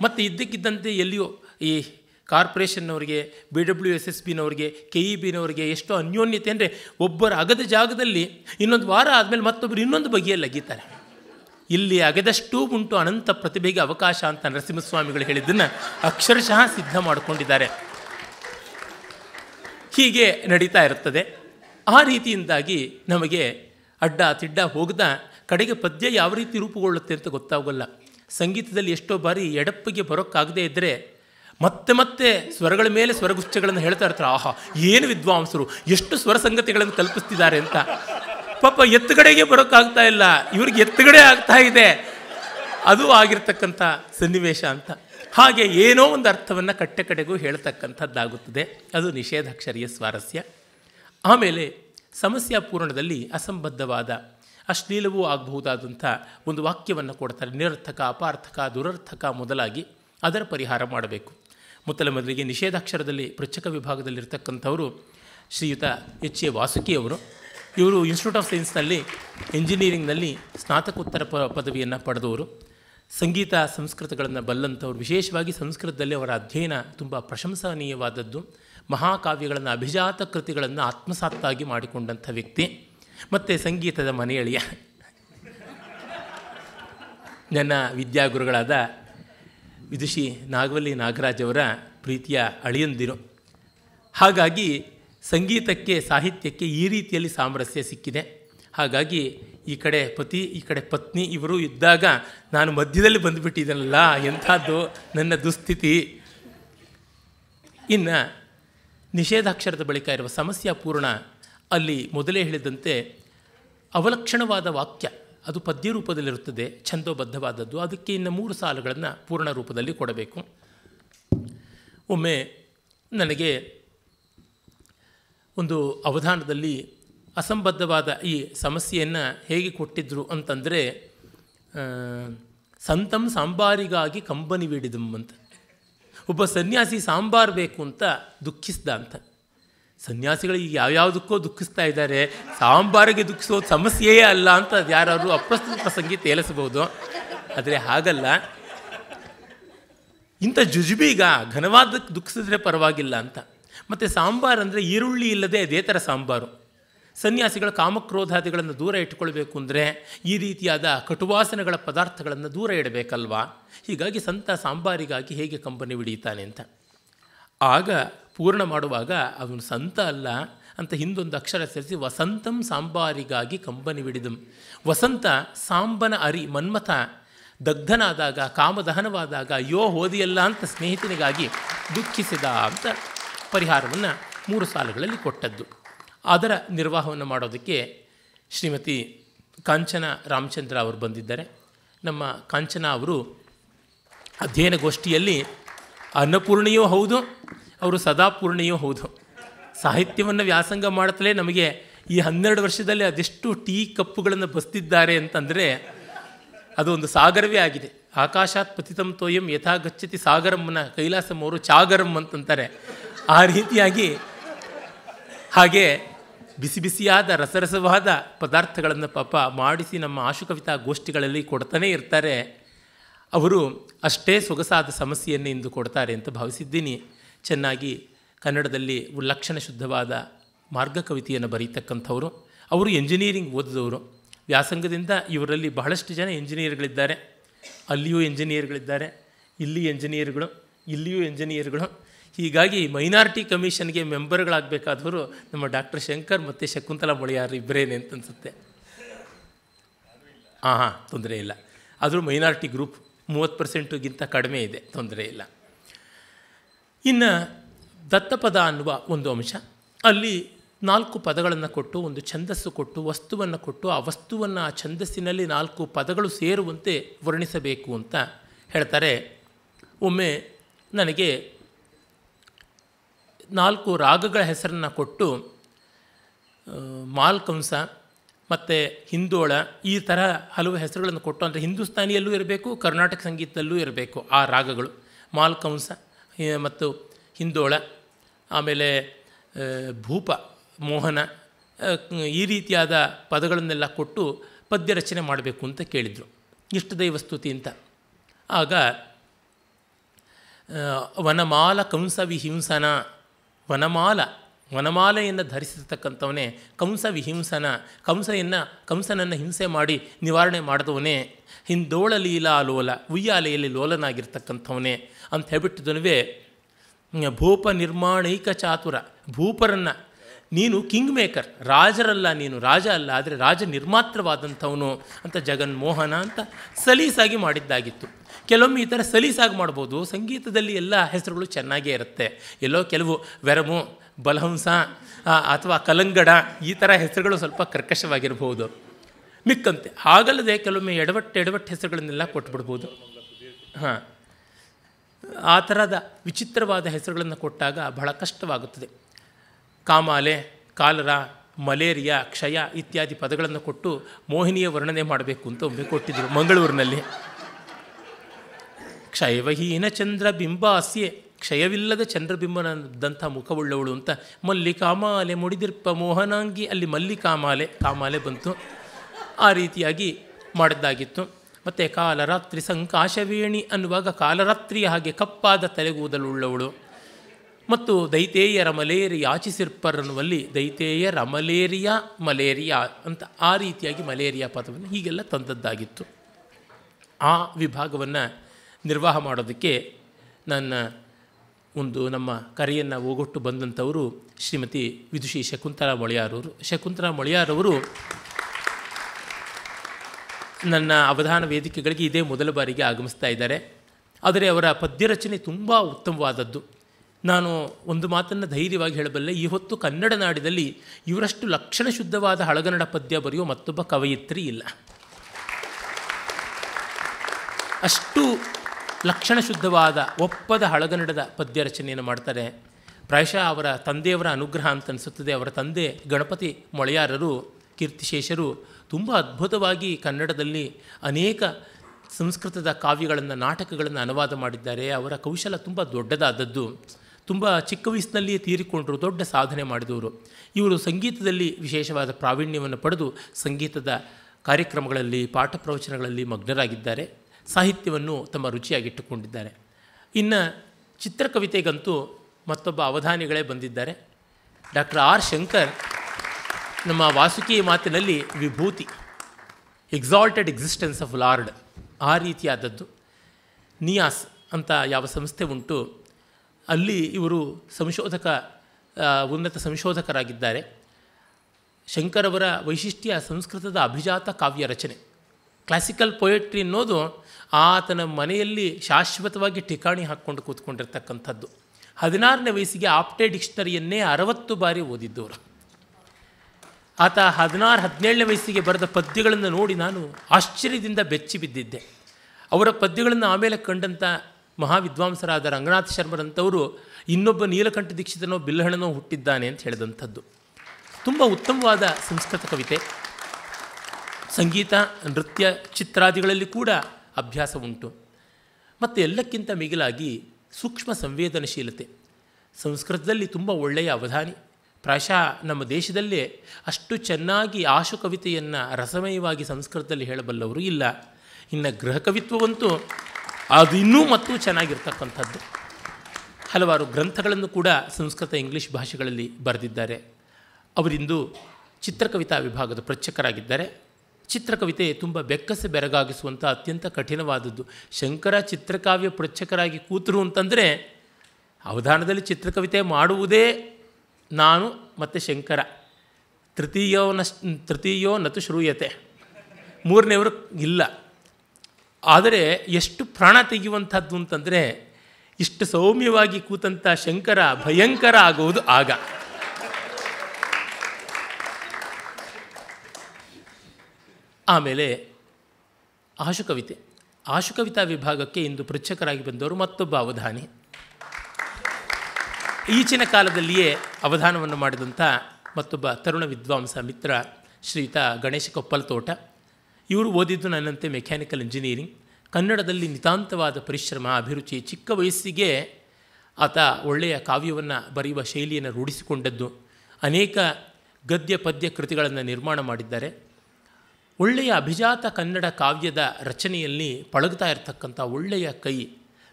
[SPEAKER 2] ಮತ್ತು ಇದ್ದಕ್ಕಿದ್ದಂತೆ ಎಲ್ಲಿಯೋ ಈ ಕಾರ್ಪೊರೇಷನ್ನವ್ರಿಗೆ ಬಿ ಡಬ್ಲ್ಯೂ ಎಸ್ ಎಸ್ ಬಿನವ್ರಿಗೆ ಕೆ ಇ ಬಿನವ್ರಿಗೆ ಎಷ್ಟೋ ಅನ್ಯೋನ್ಯತೆ ಅಂದರೆ ಒಬ್ಬರ ಅಗದ ಜಾಗದಲ್ಲಿ ಇನ್ನೊಂದು ವಾರ ಆದಮೇಲೆ ಮತ್ತೊಬ್ಬರು ಇನ್ನೊಂದು ಬಗೆಯಲ್ಲಿ ಅಗೀತಾರೆ ಇಲ್ಲಿ ಅಗದಷ್ಟು ಉಂಟು ಅನಂತ ಪ್ರತಿಭೆಗೆ ಅವಕಾಶ ಅಂತ ನರಸಿಂಹಸ್ವಾಮಿಗಳು ಹೇಳಿದ್ದನ್ನು ಅಕ್ಷರಶಃ ಸಿದ್ಧ ಮಾಡಿಕೊಂಡಿದ್ದಾರೆ. ಹೀಗೆ ನಡೀತಾ ಇರುತ್ತದೆ ಆ ರೀತಿಯಿಂದಾಗಿ ನಮಗೆ ಅಡ್ಡ ತಿಡ್ಡ ಹೋಗದ ಕಡೆಗೆ ಪದ್ಯ ಯಾವ ರೀತಿ ರೂಪುಗೊಳ್ಳುತ್ತೆ ಅಂತ ಗೊತ್ತಾಗೋಲ್ಲ. ಸಂಗೀತದಲ್ಲಿ ಎಷ್ಟೋ ಬಾರಿ ಎಡಪ್ಪಿಗೆ ಬರೋಕ್ಕಾಗದೇ ಇದ್ದರೆ ಮತ್ತೆ ಮತ್ತೆ ಸ್ವರಗಳ ಮೇಲೆ ಸ್ವರಗುಚ್ಛಗಳನ್ನು ಹೇಳ್ತಾ ಇರ್ತಾರೆ. ಆಹಾ, ಏನು ವಿದ್ವಾಂಸರು, ಎಷ್ಟು ಸ್ವರ ಸಂಗತಿಗಳನ್ನು ಕಲ್ಪಿಸ್ತಿದ್ದಾರೆ ಅಂತ. ಪಾಪ ಎತ್ತುಗಡೆಗೆ ಬರೋಕ್ಕಾಗ್ತಾ ಇಲ್ಲ. ಇವ್ರಿಗೆ ಎತ್ತುಗಡೆ ಆಗ್ತಾ ಇದೆ. ಅದು ಆಗಿರ್ತಕ್ಕಂಥ ಸನ್ನಿವೇಶ ಅಂತ. ಹಾಗೆ ಏನೋ ಒಂದು ಅರ್ಥವನ್ನು ಕಟ್ಟೆ ಕಡೆಗೂ ಹೇಳ್ತಕ್ಕಂಥದ್ದಾಗುತ್ತದೆ. ಅದು ನಿಷೇಧಾಕ್ಷರಿಯ ಸ್ವಾರಸ್ಯ. ಆಮೇಲೆ ಸಮಸ್ಯಾ ಪೂರ್ಣದಲ್ಲಿ ಅಸಂಬದ್ಧವಾದ, ಅಶ್ಲೀಲವೂ ಆಗಬಹುದಾದಂಥ ಒಂದು ವಾಕ್ಯವನ್ನು ಕೊಡ್ತಾರೆ. ನಿರರ್ಥಕ, ಅಪಾರ್ಥಕ, ದುರರ್ಥಕ ಮೊದಲಾಗಿ ಅದರ ಪರಿಹಾರ ಮಾಡಬೇಕು. ಮೊದಲ ಮೊದಲಿಗೆ ನಿಷೇಧಾಕ್ಷರದಲ್ಲಿ ಪೃಚ್ಛಕ ವಿಭಾಗದಲ್ಲಿರ್ತಕ್ಕಂಥವರು ಶ್ರೀಯುತ ಎಚ್ ಎ ವಾಸುಕಿಯವರು ಇವರು ಇನ್ಸ್ಟಿಟ್ಯೂಟ್ ಆಫ್ ಸೈನ್ಸ್ನಲ್ಲಿ ಇಂಜಿನಿಯರಿಂಗ್ನಲ್ಲಿ ಸ್ನಾತಕೋತ್ತರ ಪ, ಪದವಿಯನ್ನು ಪಡೆದವರು. ಸಂಗೀತ ಸಂಸ್ಕೃತಗಳನ್ನು ಬಲ್ಲಂಥವ್ರು, ವಿಶೇಷವಾಗಿ ಸಂಸ್ಕೃತದಲ್ಲಿ ಅವರ ಅಧ್ಯಯನ ತುಂಬ ಪ್ರಶಂಸನೀಯವಾದದ್ದು. ಮಹಾಕಾವ್ಯಗಳನ್ನು, ಅಭಿಜಾತ ಕೃತಿಗಳನ್ನು ಆತ್ಮಸಾತ್ತಾಗಿ ಮಾಡಿಕೊಂಡಂಥ ವ್ಯಕ್ತಿ. ಮತ್ತು ಸಂಗೀತದ ಮನೆಯಳಿಯ. ನನ್ನ ವಿದ್ಯಾಗುರುಗಳಾದ ವಿದುಷಿ ನಾಗವಲ್ಲಿ ನಾಗರಾಜ್ ಅವರ ಪ್ರೀತಿಯ ಅಳಿಯಂದಿರು. ಹಾಗಾಗಿ ಸಂಗೀತಕ್ಕೆ, ಸಾಹಿತ್ಯಕ್ಕೆ ಈ ರೀತಿಯಲ್ಲಿ ಸಾಮರಸ್ಯ ಸಿಕ್ಕಿದೆ. ಹಾಗಾಗಿ ಈ ಕಡೆ ಪತಿ, ಈ ಕಡೆ ಪತ್ನಿ, ಇವರು ಇದ್ದಾಗ ನಾನು ಮಧ್ಯದಲ್ಲಿ ಬಂದುಬಿಟ್ಟಿದ್ದನಲ್ಲ ಎಂಥದ್ದು ನನ್ನ ದುಸ್ಥಿತಿ. ಇನ್ನು ನಿಷೇಧಾಕ್ಷರದ ಬಳಿಕ ಇರುವ ಸಮಸ್ಯೆ ಪೂರ್ಣ, ಅಲ್ಲಿ ಮೊದಲೇ ಹೇಳಿದಂತೆ ಅವಲಕ್ಷಣವಾದ ವಾಕ್ಯ, ಅದು ಪದ್ಯ ರೂಪದಲ್ಲಿರುತ್ತದೆ, ಛಂದೋಬದ್ಧವಾದದ್ದು. ಅದಕ್ಕೆ ಇನ್ನು ಮೂರು ಸಾಲುಗಳನ್ನು ಪೂರ್ಣ ರೂಪದಲ್ಲಿ ಕೊಡಬೇಕು. ಒಮ್ಮೆ ನನಗೆ ಒಂದು ಅವಧಾನದಲ್ಲಿ ಅಸಂಬದ್ಧವಾದ ಈ ಸಮಸ್ಯೆಯನ್ನು ಹೇಗೆ ಕೊಟ್ಟಿದ್ರು ಅಂತಂದರೆ ಸಂತಂ ಸಾಂಬಾರಿಗಾಗಿ ಕಂಬನಿವಿಡಿದಂ ಅಂತ. ಒಬ್ಬ ಸನ್ಯಾಸಿ ಸಾಂಬಾರು ಬೇಕು ಅಂತ ದುಃಖಿಸ್ದ ಅಂತ. ಸನ್ಯಾಸಿಗಳು ಈಗ ಯಾವ್ಯಾವುದಕ್ಕೋ ದುಃಖಿಸ್ತಾ ಇದ್ದಾರೆ. ಸಾಂಬಾರಿಗೆ ದುಃಖಿಸೋದು ಸಮಸ್ಯೆಯೇ ಅಲ್ಲ ಅಂತ ಅದು ಯಾರಾದರೂ ಅಪ್ರಸ್ತುತ ಪ್ರಸಂಗಿ ತೇಲಿಸಬಹುದು. ಆದರೆ ಹಾಗಲ್ಲ. ಇಂಥ ಜುಜುಬೀಗ ಘನವಾದಕ್ಕೆ ದುಃಖಿಸಿದ್ರೆ ಪರವಾಗಿಲ್ಲ ಅಂತ. ಮತ್ತು ಸಾಂಬಾರು ಅಂದರೆ ಈರುಳ್ಳಿ ಇಲ್ಲದೆ ಅದೇ ಥರ ಸಾಂಬಾರು. ಸನ್ಯಾಸಿಗಳ ಕಾಮಕ್ರೋಧಾದಿಗಳನ್ನು ದೂರ ಇಟ್ಟುಕೊಳ್ಬೇಕು ಅಂದರೆ ಈ ರೀತಿಯಾದ ಕಟುವಾಸನೆಗಳ ಪದಾರ್ಥಗಳನ್ನು ದೂರ ಇಡಬೇಕಲ್ವಾ? ಹೀಗಾಗಿ ಸಂತ ಸಾಂಬಾರಿಗಾಗಿ ಹೇಗೆ ಕಂಬನಿ ಹಿಡಿಯುತ್ತಾನೆ ಅಂತ. ಆಗ ಪೂರ್ಣ ಮಾಡುವಾಗ ಅವನು ಸಂತ ಅಲ್ಲ ಅಂತ ಹಿಂದೊಂದು ಅಕ್ಷರ ಸೇರಿಸಿ ವಸಂತಂ ಸಾಂಬಾರಿಗಾಗಿ ಕಂಬನಿ ಹಿಡಿದಂ. ವಸಂತ ಸಾಂಬನ ಅರಿ ಮನ್ಮಥ ದಗ್ಧನಾದಾಗ, ಕಾಮದಹನವಾದಾಗ ಯೋ ಹೋದಿಯಲ್ಲ ಅಂತ ಸ್ನೇಹಿತನಿಗಾಗಿ ದುಃಖಿಸಿದ ಅಂತ ಪರಿಹಾರವನ್ನು ಮೂರು ಸಾಲುಗಳಲ್ಲಿ ಕೊಟ್ಟದ್ದು. ಅದರ ನಿರ್ವಾಹವನ್ನು ಮಾಡೋದಕ್ಕೆ ಶ್ರೀಮತಿ ಕಾಂಚನ ರಾಮಚಂದ್ರ ಅವರು ಬಂದಿದ್ದಾರೆ. ನಮ್ಮ ಕಾಂಚನ ಅವರು ಅಧ್ಯಯನ ಗೋಷ್ಠಿಯಲ್ಲಿ ಅನ್ನಪೂರ್ಣೆಯೂ ಹೌದು, ಅವರು ಸದಾಪೂರ್ಣೆಯೂ ಹೌದು. ಸಾಹಿತ್ಯವನ್ನು ವ್ಯಾಸಂಗ ಮಾಡುತ್ತಲೇ ನಮಗೆ ಈ ಹನ್ನೆರಡು ವರ್ಷದಲ್ಲಿ ಅದೆಷ್ಟು ಟೀ ಕಪ್ಪುಗಳನ್ನು ಬಸ್ತಿದ್ದಾರೆ ಅಂತಂದರೆ ಅದು ಒಂದು ಸಾಗರವೇ ಆಗಿದೆ. ಆಕಾಶಾತ್ ಪತಿತಂ ತೋಯಂ ಯಥಾ ಗಚ್ಚತಿ ಸಾಗರಮ್ಮನ ಕೈಲಾಸಂ ಅವರು ಚಾಗರಂ ಅಂತಂತಾರೆ. ಆ ರೀತಿಯಾಗಿ ಹಾಗೆ ಬಿಸಿ ಬಿಸಿಯಾದ, ರಸರಸವಾದ ಪದಾರ್ಥಗಳನ್ನು ಪಾಪ ಮಾಡಿಸಿ ನಮ್ಮ ಆಶುಕವಿತಾ ಗೋಷ್ಠಿಗಳಲ್ಲಿ ಕೊಡ್ತಾನೇ ಇರ್ತಾರೆ. ಅವರು ಅಷ್ಟೇ ಸೊಗಸಾದ ಸಮಸ್ಯೆಯನ್ನು ಇಂದು ಕೊಡ್ತಾರೆ ಅಂತ ಭಾವಿಸಿದ್ದೀನಿ. ಚೆನ್ನಾಗಿ ಕನ್ನಡದಲ್ಲಿ ಲಕ್ಷಣ ಶುದ್ಧವಾದ ಮಾರ್ಗ ಕವಿತೆಯನ್ನು ಬರೀತಕ್ಕಂಥವರು. ಅವರು ಎಂಜಿನಿಯರಿಂಗ್ ಓದಿದವರು. ವ್ಯಾಸಂಗದಿಂದ ಇವರಲ್ಲಿ ಬಹಳಷ್ಟು ಜನ ಎಂಜಿನಿಯರ್ಗಳಿದ್ದಾರೆ. ಅಲ್ಲಿಯೂ ಎಂಜಿನಿಯರ್ಗಳಿದ್ದಾರೆ, ಇಲ್ಲಿ ಎಂಜಿನಿಯರ್ಗಳು, ಇಲ್ಲಿಯೂ ಎಂಜಿನಿಯರ್ಗಳು. ಹೀಗಾಗಿ ಮೈನಾರಿಟಿ ಕಮಿಷನ್ಗೆ ಮೆಂಬರ್ಗಳಾಗಬೇಕಾದವರು ನಮ್ಮ ಡಾಕ್ಟರ್ ಶಂಕರ್ ಮತ್ತು ಶಕುಂತಲಾ ಮೊಳಿಯಾರ್ ಇಬ್ಬರೇನೆ ಅಂತ ಅನಿಸುತ್ತೆ. ಹಾಂ ಹಾಂ, ತೊಂದರೆ ಇಲ್ಲ. ಆದರೂ ಮೈನಾರಿಟಿ ಗ್ರೂಪ್ ಮೂವತ್ತು ಪರ್ಸೆಂಟುಗಿಂತ ಕಡಿಮೆ ಇದೆ, ತೊಂದರೆ ಇಲ್ಲ. ಇನ್ನು ದತ್ತಪದ ಅನ್ನುವ ಒಂದು ಅಂಶ, ಅಲ್ಲಿ ನಾಲ್ಕು ಪದಗಳನ್ನು ಕೊಟ್ಟು, ಒಂದು ಛಂದಸ್ಸು ಕೊಟ್ಟು, ವಸ್ತುವನ್ನು ಕೊಟ್ಟು, ಆ ವಸ್ತುವನ್ನು ಆ ಛಂದಸ್ಸಿನಲ್ಲಿ ನಾಲ್ಕು ಪದಗಳು ಸೇರುವಂತೆ ವರ್ಣಿಸಬೇಕು ಅಂತ ಹೇಳ್ತಾರೆ. ಒಮ್ಮೆ ನನಗೆ ನಾಲ್ಕು ರಾಗಗಳ ಹೆಸರನ್ನು ಕೊಟ್ಟು ಮಾಲ್ಕಂಸ ಮತ್ತು ಹಿಂದೋಳ ಈ ಥರ ಹಲವು ಹೆಸರುಗಳನ್ನು ಕೊಟ್ಟು, ಅಂದರೆ ಹಿಂದೂಸ್ತಾನಿಯಲ್ಲೂ ಇರಬೇಕು, ಕರ್ನಾಟಕ ಸಂಗೀತದಲ್ಲೂ ಇರಬೇಕು ಆ ರಾಗಗಳು. ಮಾಲ್ಕಂಸ ಮತ್ತು ಹಿಂದೋಳ, ಆಮೇಲೆ ಭೂಪ, ಮೋಹನ ಈ ರೀತಿಯಾದ ಪದಗಳನ್ನೆಲ್ಲ ಕೊಟ್ಟು ಪದ್ಯ ರಚನೆ ಮಾಡಬೇಕು ಅಂತ ಕೇಳಿದರು. ಇಷ್ಟದೈವ ಸ್ತುತಿ ಅಂತ. ಆಗ ವನಮಾಲ ಕಂಸ ವಿಹಿಂಸನ ವನಮಾಲ, ವನಮಾಲೆಯನ್ನು ಧರಿಸಿರ್ತಕ್ಕಂಥವನೇ, ಕಂಸ ವಿಹಿಂಸನ, ಕಂಸೆಯನ್ನು, ಕಂಸನನ್ನು ಹಿಂಸೆ ಮಾಡಿ ನಿವಾರಣೆ ಮಾಡಿದವನೇ, ಹಿಂದೋಳ ಲೀಲಾ ಲೋಲ, ಉಯ್ಯಾಲೆಯಲ್ಲಿ ಲೋಲನಾಗಿರ್ತಕ್ಕಂಥವನೇ ಅಂತ ಹೇಳ್ಬಿಟ್ಟಿದನುವೇ ಭೂಪ ನಿರ್ಮಾಣೈಕ ಚಾತುರ, ಭೂಪರನ್ನು, ನೀನು ಕಿಂಗ್ ಮೇಕರ್, ರಾಜರಲ್ಲ ನೀನು, ರಾಜ ಅಲ್ಲ, ಆದರೆ ರಾಜ ನಿರ್ಮಾತ್ರವಾದಂಥವನು ಅಂತ ಜಗನ್ಮೋಹನ ಅಂತ ಸಲೀಸಾಗಿ ಮಾಡಿದ್ದಾಗಿತ್ತು. ಕೆಲವೊಮ್ಮೆ ಈ ಥರ ಸಲೀಸಾಗಿ ಮಾಡ್ಬೋದು. ಸಂಗೀತದಲ್ಲಿ ಎಲ್ಲ ಹೆಸರುಗಳು ಚೆನ್ನಾಗೇ ಇರುತ್ತೆ. ಎಲ್ಲೋ ಕೆಲವು ವೆರಮು, ಬಲಹಂಸ ಅಥವಾ ಕಲಂಗಡ ಈ ಥರ ಹೆಸರುಗಳು ಸ್ವಲ್ಪ ಕರ್ಕಶವಾಗಿರ್ಬೋದು. ಮಿಕ್ಕಂತೆ. ಹಾಗಲ್ಲದೆ ಕೆಲವೊಮ್ಮೆ ಎಡವಟ್ಟು ಎಡವಟ್ಟು ಹೆಸರುಗಳನ್ನೆಲ್ಲ ಕೊಟ್ಬಿಡ್ಬೋದು. ಹಾಂ. ಆ ಥರದ ವಿಚಿತ್ರವಾದ ಹೆಸರುಗಳನ್ನು ಕೊಟ್ಟಾಗ ಬಹಳ ಕಷ್ಟವಾಗುತ್ತದೆ. ಕಾಮಾಲೆ, ಕಾಲರ, ಮಲೇರಿಯಾ, ಕ್ಷಯ ಇತ್ಯಾದಿ ಪದಗಳನ್ನು ಕೊಟ್ಟು ಮೋಹಿನಿಯ ವರ್ಣನೆ ಮಾಡಬೇಕು ಅಂತ ಒಮ್ಮೆ ಕೊಟ್ಟಿದ್ದರು ಮಂಗಳೂರಿನಲ್ಲಿ. ಕ್ಷಯವಹೀನ ಚಂದ್ರ ಬಿಂಬಾಸ್ಯೆ ಕ್ಷಯವಿಲ್ಲದ ಚಂದ್ರಬಿಂಬನದಂಥ ಮುಖವುಳ್ಳವಳು ಅಂತ ಮಲ್ಲಿಕಾಮಾಲೆ ಮುಡಿದಿರ್ಪ ಮೋಹನಾಂಗಿ. ಅಲ್ಲಿ ಮಲ್ಲಿಕಾಮಾಲೆ, ಕಾಮಾಲೆ ಬಂತು. ಆ ರೀತಿಯಾಗಿ ಮಾಡಿದ್ದಾಗಿತ್ತು. ಮತ್ತು ಕಾಲರಾತ್ರಿ ಸಂಕಾಶವೇಣಿ ಅನ್ನುವಾಗ ಕಾಲರಾತ್ರಿಯ ಹಾಗೆ ಕಪ್ಪಾದ ತಲೆಗೂದಲುಳ್ಳವಳು. ಮತ್ತು ದೈತೇಯರ ಮಲೇರಿಯ ಆಚಿಸಿರ್ಪರ್ ಅನ್ನುವಲ್ಲಿ ದೈತೇಯರ ಮಲೇರಿಯಾ ಮಲೇರಿಯಾ ಅಂತ ಆ ರೀತಿಯಾಗಿ ಮಲೇರಿಯಾ ಪದವನ್ನು ಹೀಗೆಲ್ಲ ತಂದದ್ದಾಗಿತ್ತು. ಆ ವಿಭಾಗವನ್ನು ನಿರ್ವಾಹ ಮಾಡೋದಕ್ಕೆ ನನ್ನ ಒಂದು ನಮ್ಮ ಕರೆಯನ್ನು ಹೋಗೊಟ್ಟು ಬಂದಂಥವರು ಶ್ರೀಮತಿ ವಿದುಷಿ ಶಕುಂತಲಾ ಮೊಳೆಯಾರವರು. ಶಕುಂತಲಾ ಮೊಳೆಯಾರವರು ನನ್ನ ಅವಧಾನ ವೇದಿಕೆಗಳಿಗೆ ಇದೇ ಮೊದಲ ಬಾರಿಗೆ ಆಗಮಿಸ್ತಾ ಇದ್ದಾರೆ. ಆದರೆ ಅವರ ಪದ್ಯರಚನೆ ತುಂಬ ಉತ್ತಮವಾದದ್ದು. ನಾನು ಒಂದು ಮಾತನ್ನು ಧೈರ್ಯವಾಗಿ ಹೇಳಬಲ್ಲೆ, ಈ ಹೊತ್ತು ಕನ್ನಡ ನಾಡಿನಲ್ಲಿ ಇವರಷ್ಟು ಲಕ್ಷಣ ಶುದ್ಧವಾದ ಹಳಗನ್ನಡ ಪದ್ಯ ಬರೆಯೋ ಮತ್ತೊಬ್ಬ ಕವಯಿತ್ರಿ ಇಲ್ಲ. ಅಷ್ಟು ಲಕ್ಷಣ ಶುದ್ಧವಾದ ಒಪ್ಪದ ಹಳಗನ್ನಡದ ಪದ್ಯ ರಚನೆಯನ್ನು ಮಾಡ್ತಾರೆ. ಪ್ರಾಯಶಃ ಅವರ ತಂದೆಯವರ ಅನುಗ್ರಹ ಅಂತ ಅನಿಸುತ್ತದೆ. ಅವರ ತಂದೆ ಗಣಪತಿ ಮೊಳೆಯಾರರು, ಕೀರ್ತಿಶೇಷರು ತುಂಬ ಅದ್ಭುತವಾಗಿ ಕನ್ನಡದಲ್ಲಿ ಅನೇಕ ಸಂಸ್ಕೃತದ ಕಾವ್ಯಗಳನ್ನು, ನಾಟಕಗಳನ್ನು ಅನುವಾದ ಮಾಡಿದ್ದಾರೆ. ಅವರ ಕೌಶಲ ತುಂಬ ದೊಡ್ಡದಾದದ್ದು. ತುಂಬ ಚಿಕ್ಕ ವಯಸ್ಸಿನಲ್ಲಿಯೇ ತೀರಿಕೊಂಡರು, ದೊಡ್ಡ ಸಾಧನೆ ಮಾಡಿದವರು. ಇವರು ಸಂಗೀತದಲ್ಲಿ ವಿಶೇಷವಾದ ಪ್ರಾವೀಣ್ಯವನ್ನು ಪಡೆದು ಸಂಗೀತದ ಕಾರ್ಯಕ್ರಮಗಳಲ್ಲಿ, ಪಾಠ ಪ್ರವಚನಗಳಲ್ಲಿ ಮಗ್ನರಾಗಿದ್ದಾರೆ. ಸಾಹಿತ್ಯವನ್ನು ತಮ್ಮ ರುಚಿಯಾಗಿಟ್ಟುಕೊಂಡಿದ್ದಾರೆ. ಇನ್ನು ಚಿತ್ರಕವಿತೆಗಂತೂ ಮತ್ತೊಬ್ಬ ಅವಧಾನಿಗಳೇ ಬಂದಿದ್ದಾರೆ. ಡಾಕ್ಟರ್ ಆರ್ ಶಂಕರ್ ನಮ್ಮ ವಾಸುಕಿ ಮಾತಿನಲ್ಲಿ ವಿಭೂತಿ ಎಕ್ಸಾಲ್ಟೆಡ್ ಎಕ್ಸಿಸ್ಟೆನ್ಸ್ ಆಫ್ ಲಾರ್ಡ್ ಆ ರೀತಿಯಾದದ್ದು. ನಿಯಾಸ್ ಅಂತ ಯಾವ ಸಂಸ್ಥೆ ಉಂಟು, ಅಲ್ಲಿ ಇವರು ಸಂಶೋಧಕ ಉನ್ನತ ಸಂಶೋಧಕರಾಗಿದ್ದಾರೆ. ಶಂಕರವರ ವೈಶಿಷ್ಟ್ಯ ಸಂಸ್ಕೃತದ ಅಭಿಜಾತ ಕಾವ್ಯ ರಚನೆ. ಕ್ಲಾಸಿಕಲ್ ಪೊಯೆಟ್ರಿ ಅನ್ನೋದು ಆತನ ಮನೆಯಲ್ಲಿ ಶಾಶ್ವತವಾಗಿ ಠಿಕಾಣಿ ಹಾಕ್ಕೊಂಡು ಕೂತ್ಕೊಂಡಿರ್ತಕ್ಕಂಥದ್ದು. ಹದಿನಾರನೇ ವಯಸ್ಸಿಗೆ ಆಪ್ಟೆ ಡಿಕ್ಷನರಿಯನ್ನೇ ಅರವತ್ತು ಬಾರಿ ಓದಿದ್ದವರು. ಆತ ಹದಿನಾರು, ಹದಿನೇಳನೇ ವಯಸ್ಸಿಗೆ ಬರೆದ ಪದ್ಯಗಳನ್ನು ನೋಡಿ ನಾನು ಆಶ್ಚರ್ಯದಿಂದ ಬೆಚ್ಚಿ ಬಿದ್ದಿದ್ದೆ. ಅವರ ಪದ್ಯಗಳನ್ನು ಆಮೇಲೆ ಕಂಡಂಥ ಮಹಾವಿದ್ವಾಂಸರಾದ ರಂಗನಾಥ ಶರ್ಮರಂಥವರು, ಇನ್ನೊಬ್ಬ ನೀಲಕಂಠ ದೀಕ್ಷಿತನೋ ಬಿಲ್ಲಹಣನೋ ಹುಟ್ಟಿದ್ದಾನೆ ಅಂತ ಹೇಳಿದಂಥದ್ದು. ತುಂಬ ಉತ್ತಮವಾದ ಸಂಸ್ಕೃತ ಕವಿತೆ. ಸಂಗೀತ, ನೃತ್ಯ ಚಿತ್ರಾದಿಗಳಲ್ಲಿ ಕೂಡ ಅಭ್ಯಾಸ ಉಂಟು. ಮತ್ತು ಎಲ್ಲಕ್ಕಿಂತ ಮಿಗಿಲಾಗಿ ಸೂಕ್ಷ್ಮ ಸಂವೇದನಶೀಲತೆ. ಸಂಸ್ಕೃತದಲ್ಲಿ ತುಂಬ ಒಳ್ಳೆಯ ಅವಧಾನಿ. ಪ್ರಾಯಶಃ ನಮ್ಮ ದೇಶದಲ್ಲೇ ಅಷ್ಟು ಚೆನ್ನಾಗಿ ಆಶು ಕವಿತೆಯನ್ನು ರಸಮಯವಾಗಿ ಸಂಸ್ಕೃತದಲ್ಲಿ ಹೇಳಬಲ್ಲವರು ಇಲ್ಲ. ಇನ್ನು ಗೃಹ ಕವಿತ್ವವಂತೂ ಅದು ಇನ್ನೂ ಮತ್ತು ಚೆನ್ನಾಗಿರ್ತಕ್ಕಂಥದ್ದು. ಹಲವಾರು ಗ್ರಂಥಗಳನ್ನು ಕೂಡ ಸಂಸ್ಕೃತ ಇಂಗ್ಲೀಷ್ ಭಾಷೆಗಳಲ್ಲಿ ಬರೆದಿದ್ದಾರೆ. ಅವರಿಂದು ಚಿತ್ರಕವಿತಾ ವಿಭಾಗದ ಪ್ರಚಕರಾಗಿದ್ದಾರೆ. ಚಿತ್ರಕವಿತೆ ತುಂಬ ಬೆಕ್ಕಸೆ ಬೆರಗಾಗಿಸುವಂಥ ಅತ್ಯಂತ ಕಠಿಣವಾದದ್ದು. ಶಂಕರ ಚಿತ್ರಕಾವ್ಯ ಪೃಚ್ಛಕರಾಗಿ ಕೂತರು ಅಂತಂದರೆ ಅವಧಾನದಲ್ಲಿ ಚಿತ್ರಕವಿತೆ ಮಾಡುವುದೇ ನಾನು ಮತ್ತು ಶಂಕರ. ತೃತೀಯೋ ನ ತೃತೀಯೋ ನತು ಶ್ರೂಯತೆ. ಮೂರನೇವರು ಇಲ್ಲ. ಆದರೆ ಎಷ್ಟು ಪ್ರಾಣ ತೆಗೆಯುವಂಥದ್ದು ಅಂತಂದರೆ ಇಷ್ಟು ಸೌಮ್ಯವಾಗಿ ಕೂತಂಥ ಶಂಕರ ಭಯಂಕರ ಆಗುವುದು ಆಗ. ಆಮೇಲೆ ಆಶುಕವಿತೆ. ಆಶುಕವಿತಾ ವಿಭಾಗಕ್ಕೆ ಇಂದು ಪೃಚ್ಛಕರಾಗಿ ಬಂದವರು ಮತ್ತೊಬ್ಬ ಅವಧಾನಿ. ಈಚಿನ ಕಾಲದಲ್ಲಿಯೇ ಅವಧಾನವನ್ನು ಮಾಡಿದಂಥ ಮತ್ತೊಬ್ಬ ತರುಣ ವಿದ್ವಾಂಸ ಮಿತ್ರ ಶ್ರೀಯುತ ಗಣೇಶ ಕೊಪ್ಪಲ್ತೋಟ. ಇವರು ಓದಿದ್ದು ನನ್ನಂತೆ ಮೆಕ್ಯಾನಿಕಲ್ ಇಂಜಿನಿಯರಿಂಗ್. ಕನ್ನಡದಲ್ಲಿ ನಿತಾಂತವಾದ ಪರಿಶ್ರಮ, ಅಭಿರುಚಿ, ಚಿಕ್ಕ ವಯಸ್ಸಿಗೆ ಆತ ಒಳ್ಳೆಯ ಕಾವ್ಯವನ್ನು ಬರೆಯುವ ಶೈಲಿಯನ್ನು ರೂಢಿಸಿಕೊಂಡದ್ದು. ಅನೇಕ ಗದ್ಯ ಪದ್ಯ ಕೃತಿಗಳನ್ನು ನಿರ್ಮಾಣ ಮಾಡಿದ್ದಾರೆ. ಒಳ್ಳೆಯ ಅಭಿಜಾತ ಕನ್ನಡ ಕಾವ್ಯದ ರಚನೆಯಲ್ಲಿ ಪಳಗ್ತಾ ಇರತಕ್ಕಂಥ ಒಳ್ಳೆಯ ಕೈ.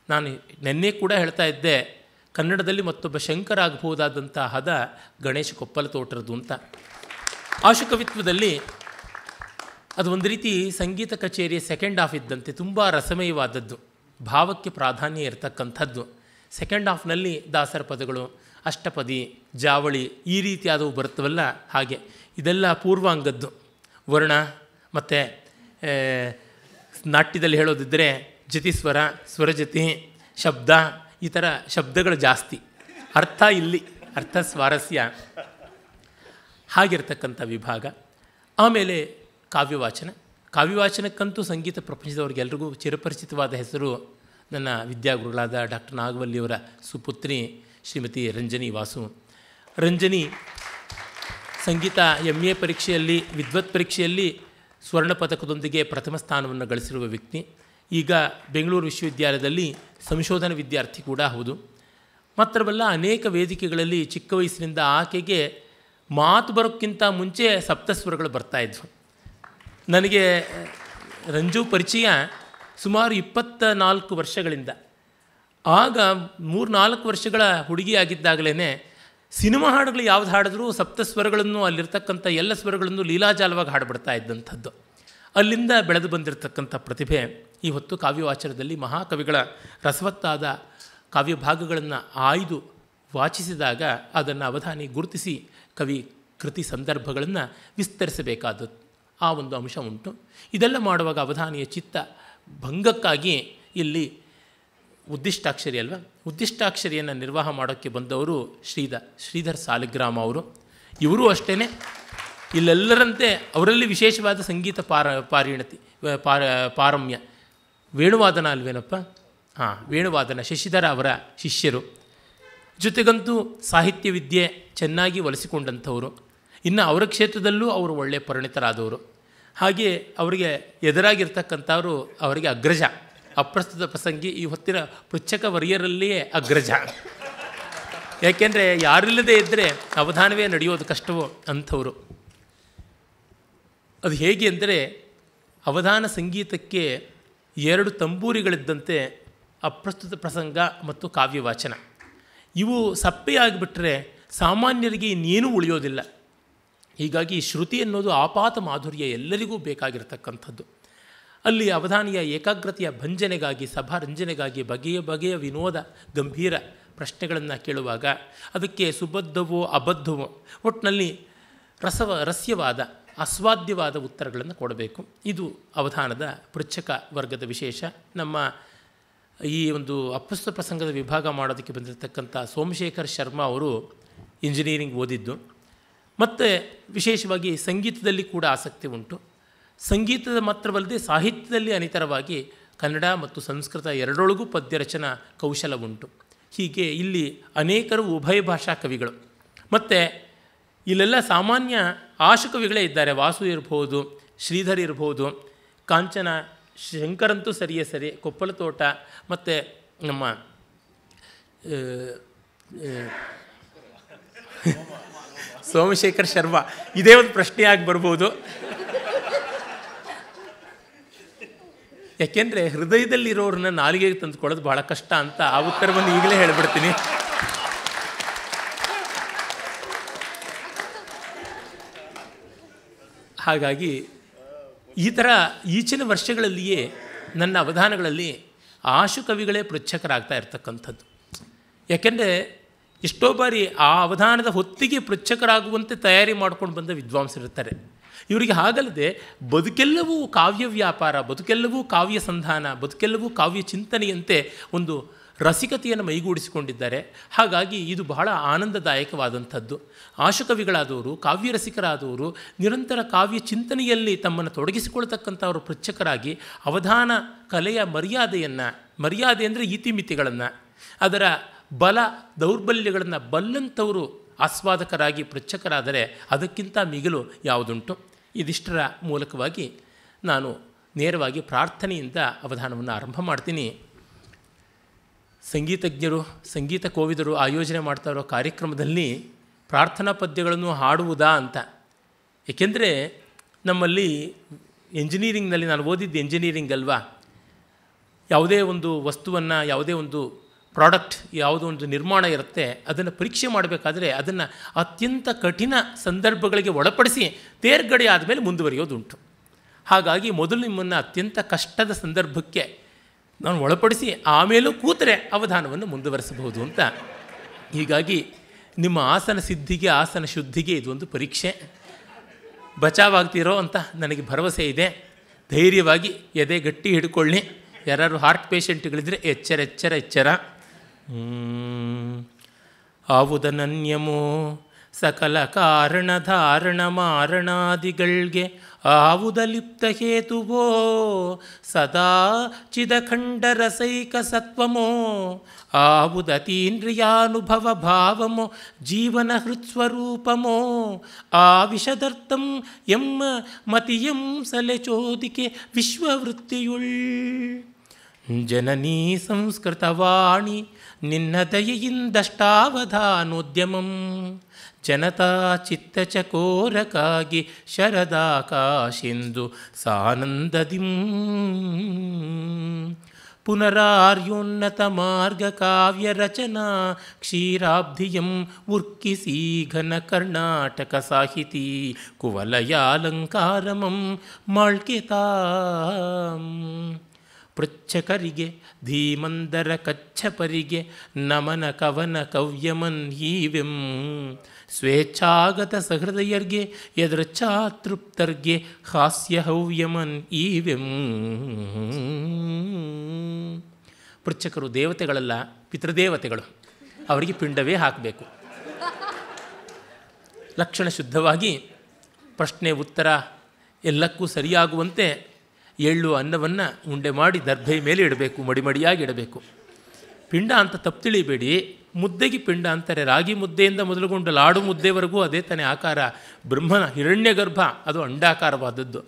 [SPEAKER 2] ನಾನು ನಿನ್ನೆ ಕೂಡ ಹೇಳ್ತಾ ಇದ್ದೆ, ಕನ್ನಡದಲ್ಲಿ ಮತ್ತೊಬ್ಬ ಶಂಕರ ಆಗಬಹುದಾದಂಥ ಹದ ಗಣೇಶ ಕೊಪ್ಪಲ ತೋಟರದು ಅಂತ. ಆಶುಕವಿತ್ವದಲ್ಲಿ ಅದು ಒಂದು ರೀತಿ ಸಂಗೀತ ಕಚೇರಿಯ ಸೆಕೆಂಡ್ ಹಾಫ್ ಇದ್ದಂತೆ, ತುಂಬ ರಸಮಯವಾದದ್ದು, ಭಾವಕ್ಕೆ ಪ್ರಾಧಾನ್ಯ ಇರತಕ್ಕಂಥದ್ದು. ಸೆಕೆಂಡ್ ಹಾಫ್ನಲ್ಲಿ ದಾಸರ ಪದಗಳು, ಅಷ್ಟಪದಿ, ಜಾವಳಿ ಈ ರೀತಿಯಾದವು ಬರುತ್ತವಲ್ಲ ಹಾಗೆ. ಇದೆಲ್ಲ ಪೂರ್ವಾಂಗದ್ದು. ವರ್ಣ ಮತ್ತು ನಾಟ್ಯದಲ್ಲಿ ಹೇಳೋದಿದ್ದರೆ ಜತಿಸ್ವರ ಸ್ವರಜತಿ ಶಬ್ದ, ಈ ಥರ ಶಬ್ದಗಳು ಜಾಸ್ತಿ. ಅರ್ಥ ಇಲ್ಲಿ, ಅರ್ಥ ಸ್ವಾರಸ್ಯ. ಹಾಗಿರ್ತಕ್ಕಂಥ ವಿಭಾಗ. ಆಮೇಲೆ ಕಾವ್ಯವಾಚನ. ಕಾವ್ಯವಾಚನಕ್ಕಂತೂ ಸಂಗೀತ ಪ್ರಪಂಚದವ್ರಿಗೆಲ್ರಿಗೂ ಚಿರಪರಿಚಿತವಾದ ಹೆಸರು ನನ್ನ ವಿದ್ಯಾಗುರುಗಳಾದ ಡಾಕ್ಟರ್ ನಾಗವಲ್ಲಿಯವರ ಸುಪುತ್ರಿ ಶ್ರೀಮತಿ ರಂಜನಿ ವಾಸು. ರಂಜನಿ, ಸಂಗೀತ ಎಂ ಎ ಪರೀಕ್ಷೆಯಲ್ಲಿ, ವಿದ್ವತ್ ಪರೀಕ್ಷೆಯಲ್ಲಿ ಸ್ವರ್ಣ ಪದಕದೊಂದಿಗೆ ಪ್ರಥಮ ಸ್ಥಾನವನ್ನು ಗಳಿಸಿರುವ ವ್ಯಕ್ತಿ. ಈಗ ಬೆಂಗಳೂರು ವಿಶ್ವವಿದ್ಯಾಲಯದಲ್ಲಿ ಸಂಶೋಧನಾ ವಿದ್ಯಾರ್ಥಿ ಕೂಡ ಹೌದು. ಮಾತ್ರವಲ್ಲ ಅನೇಕ ವೇದಿಕೆಗಳಲ್ಲಿ ಚಿಕ್ಕ ವಯಸ್ಸಿನಿಂದ ಆಕೆಗೆ ಮಾತು ಬರೋಕ್ಕಿಂತ ಮುಂಚೆ ಸಪ್ತಸ್ವರಗಳು ಬರ್ತಾಯಿದ್ವು ನನಗೆ ರಂಜು ಪರಿಚಯ ಸುಮಾರು ಇಪ್ಪತ್ತ ನಾಲ್ಕು ವರ್ಷಗಳಿಂದ. ಆಗ ಮೂರು ನಾಲ್ಕು ವರ್ಷಗಳ ಹುಡುಗಿಯಾಗಿದ್ದಾಗಲೇ ಸಿನಿಮಾ ಹಾಡುಗಳು ಯಾವ್ದು ಹಾಡಿದ್ರೂ ಸಪ್ತಸ್ವರಗಳನ್ನು ಅಲ್ಲಿರ್ತಕ್ಕಂಥ ಎಲ್ಲ ಸ್ವರಗಳನ್ನು ಲೀಲಾಜಾಲವಾಗಿ ಹಾಡುಬಿಡ್ತಾ ಇದ್ದಂಥದ್ದು. ಅಲ್ಲಿಂದ ಬೆಳೆದು ಬಂದಿರತಕ್ಕಂಥ ಪ್ರತಿಭೆ ಈ ಹೊತ್ತು ಕಾವ್ಯವಾಚನದಲ್ಲಿ ಮಹಾಕವಿಗಳ ರಸವತ್ತಾದ ಕಾವ್ಯ ಭಾಗಗಳನ್ನು ಆಯ್ದು ವಾಚಿಸಿದಾಗ ಅದನ್ನು ಅವಧಾನಿ ಗುರುತಿಸಿ ಕವಿ ಕೃತಿ ಸಂದರ್ಭಗಳನ್ನು ವಿಸ್ತರಿಸಬೇಕಾದದ್ದು. ಆ ಒಂದು ಅಂಶ ಉಂಟು. ಇದೆಲ್ಲ ಮಾಡುವಾಗ ಅವಧಾನಿಯ ಚಿತ್ತ ಭಂಗಕ್ಕಾಗಿ ಇಲ್ಲಿ ಉದ್ದಿಷ್ಟಾಕ್ಷರಿ ಅಲ್ವಾ? ಉದ್ದಿಷ್ಟಾಕ್ಷರಿಯನ್ನು ನಿರ್ವಾಹ ಮಾಡೋಕ್ಕೆ ಬಂದವರು ಶ್ರೀಧ ಶ್ರೀಧರ್ ಸಾಲಿಗ್ರಾಮ ಅವರು. ಇವರೂ ಅಷ್ಟೇ ಇಲ್ಲೆಲ್ಲರಂತೆ ಅವರಲ್ಲಿ ವಿಶೇಷವಾದ ಸಂಗೀತ ಪಾರ, ಪಾರಿಣತಿ ಪಾರ, ಪಾರಮ್ಯ. ವೇಣುವಾದನ ಅಲ್ವೇನಪ್ಪ? ಹಾಂ, ವೇಣುವಾದನ, ಶಶಿಧರ ಅವರ ಶಿಷ್ಯರು. ಜೊತೆಗಂತೂ ಸಾಹಿತ್ಯ ವಿದ್ಯೆ ಚೆನ್ನಾಗಿ ಒಲಿಸಿಕೊಂಡಂಥವರು. ಇನ್ನು ಅವರ ಕ್ಷೇತ್ರದಲ್ಲೂ ಅವರು ಒಳ್ಳೆಯ ಪರಿಣಿತರಾದವರು. ಹಾಗೆ ಅವರಿಗೆ ಎದುರಾಗಿರ್ತಕ್ಕಂಥವರು ಅವರಿಗೆ ಅಗ್ರಜ. ಅಪ್ರಸ್ತುತ ಪ್ರಸಂಗಿ ಈ ಹೊತ್ತಿನ ಪೃಚ್ಛಕ ವರಿಯರಲ್ಲಿಯೇ ಅಗ್ರಜ. ಯಾಕೆಂದರೆ ಯಾರಿಲ್ಲದೆ ಇದ್ದರೆ ಅವಧಾನವೇ ನಡೆಯೋದು ಕಷ್ಟವೋ ಅಂಥವರು. ಅದು ಹೇಗೆ ಅಂದರೆ ಅವಧಾನ ಸಂಗೀತಕ್ಕೆ ಎರಡು ತಂಬೂರಿಗಳಿದ್ದಂತೆ ಅಪ್ರಸ್ತುತ ಪ್ರಸಂಗ ಮತ್ತು ಕಾವ್ಯವಾಚನ. ಇವು ಸಪ್ಪೆಯಾಗಿಬಿಟ್ರೆ ಸಾಮಾನ್ಯರಿಗೆ ಇನ್ನೇನೂ ಉಳಿಯೋದಿಲ್ಲ. ಹೀಗಾಗಿ ಶ್ರುತಿ ಅನ್ನೋದು ಆಪಾತ ಮಾಧುರ್ಯ ಎಲ್ಲರಿಗೂ ಬೇಕಾಗಿರತಕ್ಕಂಥದ್ದು. ಅಲ್ಲಿ ಅವಧಾನಿಯ ಏಕಾಗ್ರತೆಯ ಭಂಜನೆಗಾಗಿ, ಸಭಾರಂಜನೆಗಾಗಿ ಬಗೆಯ ಬಗೆಯ ವಿನೋದ, ಗಂಭೀರ ಪ್ರಶ್ನೆಗಳನ್ನು ಕೇಳುವಾಗ ಅದಕ್ಕೆ ಸುಬದ್ಧವೋ ಅಬದ್ಧವೋ ಒಟ್ಟಿನಲ್ಲಿ ರಸವ, ರಸ್ಯವಾದ, ಅಸ್ವಾದ್ಯವಾದ ಉತ್ತರಗಳನ್ನು ಕೊಡಬೇಕು. ಇದು ಅವಧಾನದ ಪೃಚ್ಛಕ ವರ್ಗದ ವಿಶೇಷ. ನಮ್ಮ ಈ ಒಂದು ಅಪ್ಪುಸ್ತ ಪ್ರಸಂಗದ ವಿಭಾಗ ಮಾಡೋದಕ್ಕೆ ಬಂದಿರತಕ್ಕಂಥ ಸೋಮಶೇಖರ್ ಶರ್ಮಾ ಅವರು ಇಂಜಿನಿಯರಿಂಗ್ ಓದಿದ್ದು. ಮತ್ತು ವಿಶೇಷವಾಗಿ ಸಂಗೀತದಲ್ಲಿ ಕೂಡ ಆಸಕ್ತಿ ಉಂಟು. ಸಂಗೀತದ ಮಾತ್ರವಲ್ಲದೆ ಸಾಹಿತ್ಯದಲ್ಲಿ ಅನಿತರವಾಗಿ ಕನ್ನಡ ಮತ್ತು ಸಂಸ್ಕೃತ ಎರಡೊಳಗೂ ಪದ್ಯ ರಚನಾ ಕೌಶಲ ಉಂಟು. ಹೀಗೆ ಇಲ್ಲಿ ಅನೇಕರು ಉಭಯ ಭಾಷಾ ಕವಿಗಳು. ಮತ್ತು ಇಲ್ಲೆಲ್ಲ ಸಾಮಾನ್ಯ ಆಶು ಕವಿಗಳೇ ಇದ್ದಾರೆ. ವಾಸು ಇರ್ಬೋದು, ಶ್ರೀಧರ್ ಇರ್ಬೋದು, ಕಾಂಚನ, ಶಂಕರಂತೂ ಸರಿಯೇ ಸರಿ ಕೊಪ್ಪಳ ತೋಟ ಮತ್ತು ನಮ್ಮ ಸೋಮಶೇಖರ್ ಶರ್ಮಾ. ಇದೇ ಒಂದು ಪ್ರಶ್ನೆಯಾಗಿ ಬರ್ಬೋದು. ಯಾಕೆಂದರೆ ಹೃದಯದಲ್ಲಿರೋರನ್ನ ನಾಲಿಗೆಗೆ ತಂದುಕೊಳ್ಳೋದು ಬಹಳ ಕಷ್ಟ ಅಂತ ಆ ಉತ್ತರವನ್ನು ಈಗಲೇ ಹೇಳಿಬಿಡ್ತೀನಿ. ಹಾಗಾಗಿ ಈ ಥರ ಈಚಿನ ವರ್ಷಗಳಲ್ಲಿಯೇ ನನ್ನ ಅವಧಾನಗಳಲ್ಲಿ ಆಶು ಕವಿಗಳೇ ಪೃಚ್ಛಕರಾಗ್ತಾ ಇರ್ತಕ್ಕಂಥದ್ದು. ಯಾಕೆಂದರೆ ಎಷ್ಟೋ ಬಾರಿ ಆ ಅವಧಾನದ ಹೊತ್ತಿಗೆ ಪೃಚ್ಛಕರಾಗುವಂತೆ ತಯಾರಿ ಮಾಡ್ಕೊಂಡು ಬಂದ ವಿದ್ವಾಂಸರಿರ್ತಾರೆ. ಇವರಿಗೆ ಹಾಗಲ್ಲದೆ ಬದುಕೆಲ್ಲವೂ ಕಾವ್ಯ ವ್ಯಾಪಾರ, ಬದುಕೆಲ್ಲವೂ ಕಾವ್ಯ ಸಂಧಾನ, ಬದುಕೆಲ್ಲವೂ ಕಾವ್ಯ ಚಿಂತನೆಯಂತೆ ಒಂದು ರಸಿಕತೆಯನ್ನು ಮೈಗೂಡಿಸಿಕೊಂಡಿದ್ದಾರೆ. ಹಾಗಾಗಿ ಇದು ಬಹಳ ಆನಂದದಾಯಕವಾದಂಥದ್ದು. ಆಶುಕವಿಗಳಾದವರು, ಕಾವ್ಯ ರಸಿಕರಾದವರು ನಿರಂತರ ಕಾವ್ಯ ಚಿಂತನೆಯಲ್ಲಿ ತಮ್ಮನ್ನು ತೊಡಗಿಸಿಕೊಳ್ತಕ್ಕಂಥವರು ಪೃಚ್ಛಕರಾಗಿ ಅವಧಾನ ಕಲೆಯ ಮರ್ಯಾದೆಯನ್ನು, ಮರ್ಯಾದೆ ಅಂದರೆ ಇತಿಮಿತಿಗಳನ್ನು, ಅದರ ಬಲ ದೌರ್ಬಲ್ಯಗಳನ್ನು ಬಲ್ಲಂಥವರು ಆಸ್ವಾದಕರಾಗಿ ಪೃಚ್ಛಕರಾದರೆ ಅದಕ್ಕಿಂತ ಮಿಗಿಲು ಯಾವುದುಂಟು? ಇದಿಷ್ಟರ ಮೂಲಕವಾಗಿ ನಾನು ನೇರವಾಗಿ ಪ್ರಾರ್ಥನೆಯಿಂದ ಅವಧಾನವನ್ನು ಆರಂಭ ಮಾಡ್ತೀನಿ. ಸಂಗೀತಜ್ಞರು, ಸಂಗೀತ ಕೋವಿದರು ಆಯೋಜನೆ ಮಾಡ್ತಾ ಇರೋ ಕಾರ್ಯಕ್ರಮದಲ್ಲಿ ಪ್ರಾರ್ಥನಾ ಪದ್ಯಗಳನ್ನು ಹಾಡುವುದಾ ಅಂತ. ಏಕೆಂದರೆ ನಮ್ಮಲ್ಲಿ ಎಂಜಿನಿಯರಿಂಗ್ನಲ್ಲಿ ನಾನು ಓದಿದ್ದು ಎಂಜಿನಿಯರಿಂಗ್ ಅಲ್ವಾ? ಯಾವುದೇ ಒಂದು ವಸ್ತುವನ್ನು, ಯಾವುದೇ ಒಂದು ಪ್ರಾಡಕ್ಟ್ ಯಾವುದೋ ಒಂದು ನಿರ್ಮಾಣ ಇರುತ್ತೆ, ಅದನ್ನು ಪರೀಕ್ಷೆ ಮಾಡಬೇಕಾದ್ರೆ ಅದನ್ನು ಅತ್ಯಂತ ಕಠಿಣ ಸಂದರ್ಭಗಳಿಗೆ ಒಳಪಡಿಸಿ ತೇರ್ಗಡೆ ಆದಮೇಲೆ ಮುಂದುವರಿಯೋದುಂಟು. ಹಾಗಾಗಿ ಮೊದಲು ನಿಮ್ಮನ್ನು ಅತ್ಯಂತ ಕಷ್ಟದ ಸಂದರ್ಭಕ್ಕೆ ನಾನು ಒಳಪಡಿಸಿ ಆಮೇಲೂ ಕೂತರೆ ಅವಧಾನವನ್ನು ಮುಂದುವರಿಸಬಹುದು ಅಂತ. ಹೀಗಾಗಿ ನಿಮ್ಮ ಆಸನ ಸಿದ್ಧಿಗೆ, ಆಸನ ಶುದ್ಧಿಗೆ ಇದೊಂದು ಪರೀಕ್ಷೆ. ಬಚಾವಾಗ್ತಿರೋ ಅಂತ ನನಗೆ ಭರವಸೆ ಇದೆ. ಧೈರ್ಯವಾಗಿ ಎದೆ ಗಟ್ಟಿ ಹಿಡ್ಕೊಳ್ಳಿ. ಯಾರು ಹಾರ್ಟ್ ಪೇಷಂಟ್ಗಳಿದ್ರೆ ಎಚ್ಚರ ಎಚ್ಚರ ಎಚ್ಚರ. ಆವುದನನ್ಯಮೋ ಸಕಲ ಕಾರಣ ಧಾರಣ ಮಾರಣಾದಿಗಳ್ಗೆ ಆವುದ ಲಿಪ್ತ ಹೇತುವೋ ಸದಾ ಚಿದಖಂಡ ರಸೈಕ ಸತ್ವಮೋ ಆವುದತೀಂದ್ರಿಯಾನುಭವ ಭಾವಮೋ ಜೀವನ ಹೃತ್ಸ್ವರೂಪಮೋ ಆ ವಿಷದರ್ಥಂ ಎಂ ಮತಿಯಂ ಸಲೆ ಚೋದಿಕೆ ವಿಶ್ವವೃತ್ತಿಯುಳ್. ಜನನೀ ಸಂಸ್ಕೃತವಾಣಿ ನಿನ್ನ ದಯೆಯಿಂದಷ್ಟಾವಧಾನೋದ್ಯಮಂ. ಜನತಾ ಚಿತ್ತಚಕೋರಕಾಗಿ ಶರದಾಕಾಶೆಂದು ಸಾನಂದದಿಂ. ಪುನರಾರ್ಯೋನ್ನತ ಮಾರ್ಗ ಕಾವ್ಯ ರಚನಾ ಕ್ಷೀರಾಬ್ಧಿಯಂ ಉರ್ಕಿಸಿ ಘನ ಕರ್ನಾಟಕ ಸಾಹಿತಿ ಕುವಲಯಾಲಂಕಾರಮಂ ಮಾಳ್ಕೆತಾಂ. ಪೃಚ್ಛಕರಿಗೆ, ಧೀಮಂದರ ಕಚ್ಚಪರಿಗೆ ನಮನ ಕವನ ಕವ್ಯಮನ್ ಹೀವೆಂ. ಸ್ವೇಚ್ಛಾಗತ ಸಹೃದಯರ್ಗೆ ಎದೃಚ್ಛಾತೃಪ್ತರ್ಗೆ ಹಾಸ್ಯ ಹವ್ಯಮನ್ ಈವೆಂ ಪೃಚ್ಛಕರು ದೇವತೆಗಳಲ್ಲ, ಪಿತೃದೇವತೆಗಳು. ಅವರಿಗೆ ಪಿಂಡವೇ ಹಾಕಬೇಕು. ಲಕ್ಷಣ ಶುದ್ಧವಾಗಿ ಪ್ರಶ್ನೆ ಉತ್ತರ ಎಲ್ಲಕ್ಕೂ ಸರಿಯಾಗುವಂತೆ ಎಳ್ಳು ಅನ್ನವನ್ನು ಉಂಡೆ ಮಾಡಿ ದರ್ಭೆಯ ಮೇಲೆ ಇಡಬೇಕು, ಮಡಿಮಡಿಯಾಗಿ ಇಡಬೇಕು. ಪಿಂಡ ಅಂತ ತಪ್ಪು ತಿಳಿಬೇಡಿ. ಮುದ್ದೆಗೆ ಪಿಂಡ ಅಂತಾರೆ. ರಾಗಿ ಮುದ್ದೆಯಿಂದ ಮೊದಲುಗೊಂಡು ಲಾಡು ಮುದ್ದೆವರೆಗೂ ಅದೇ ತಾನೇ ಆಕಾರ. ಬ್ರಹ್ಮನ ಹಿರಣ್ಯ ಗರ್ಭ ಅದು ಅಂಡಾಕಾರವಾದದ್ದು.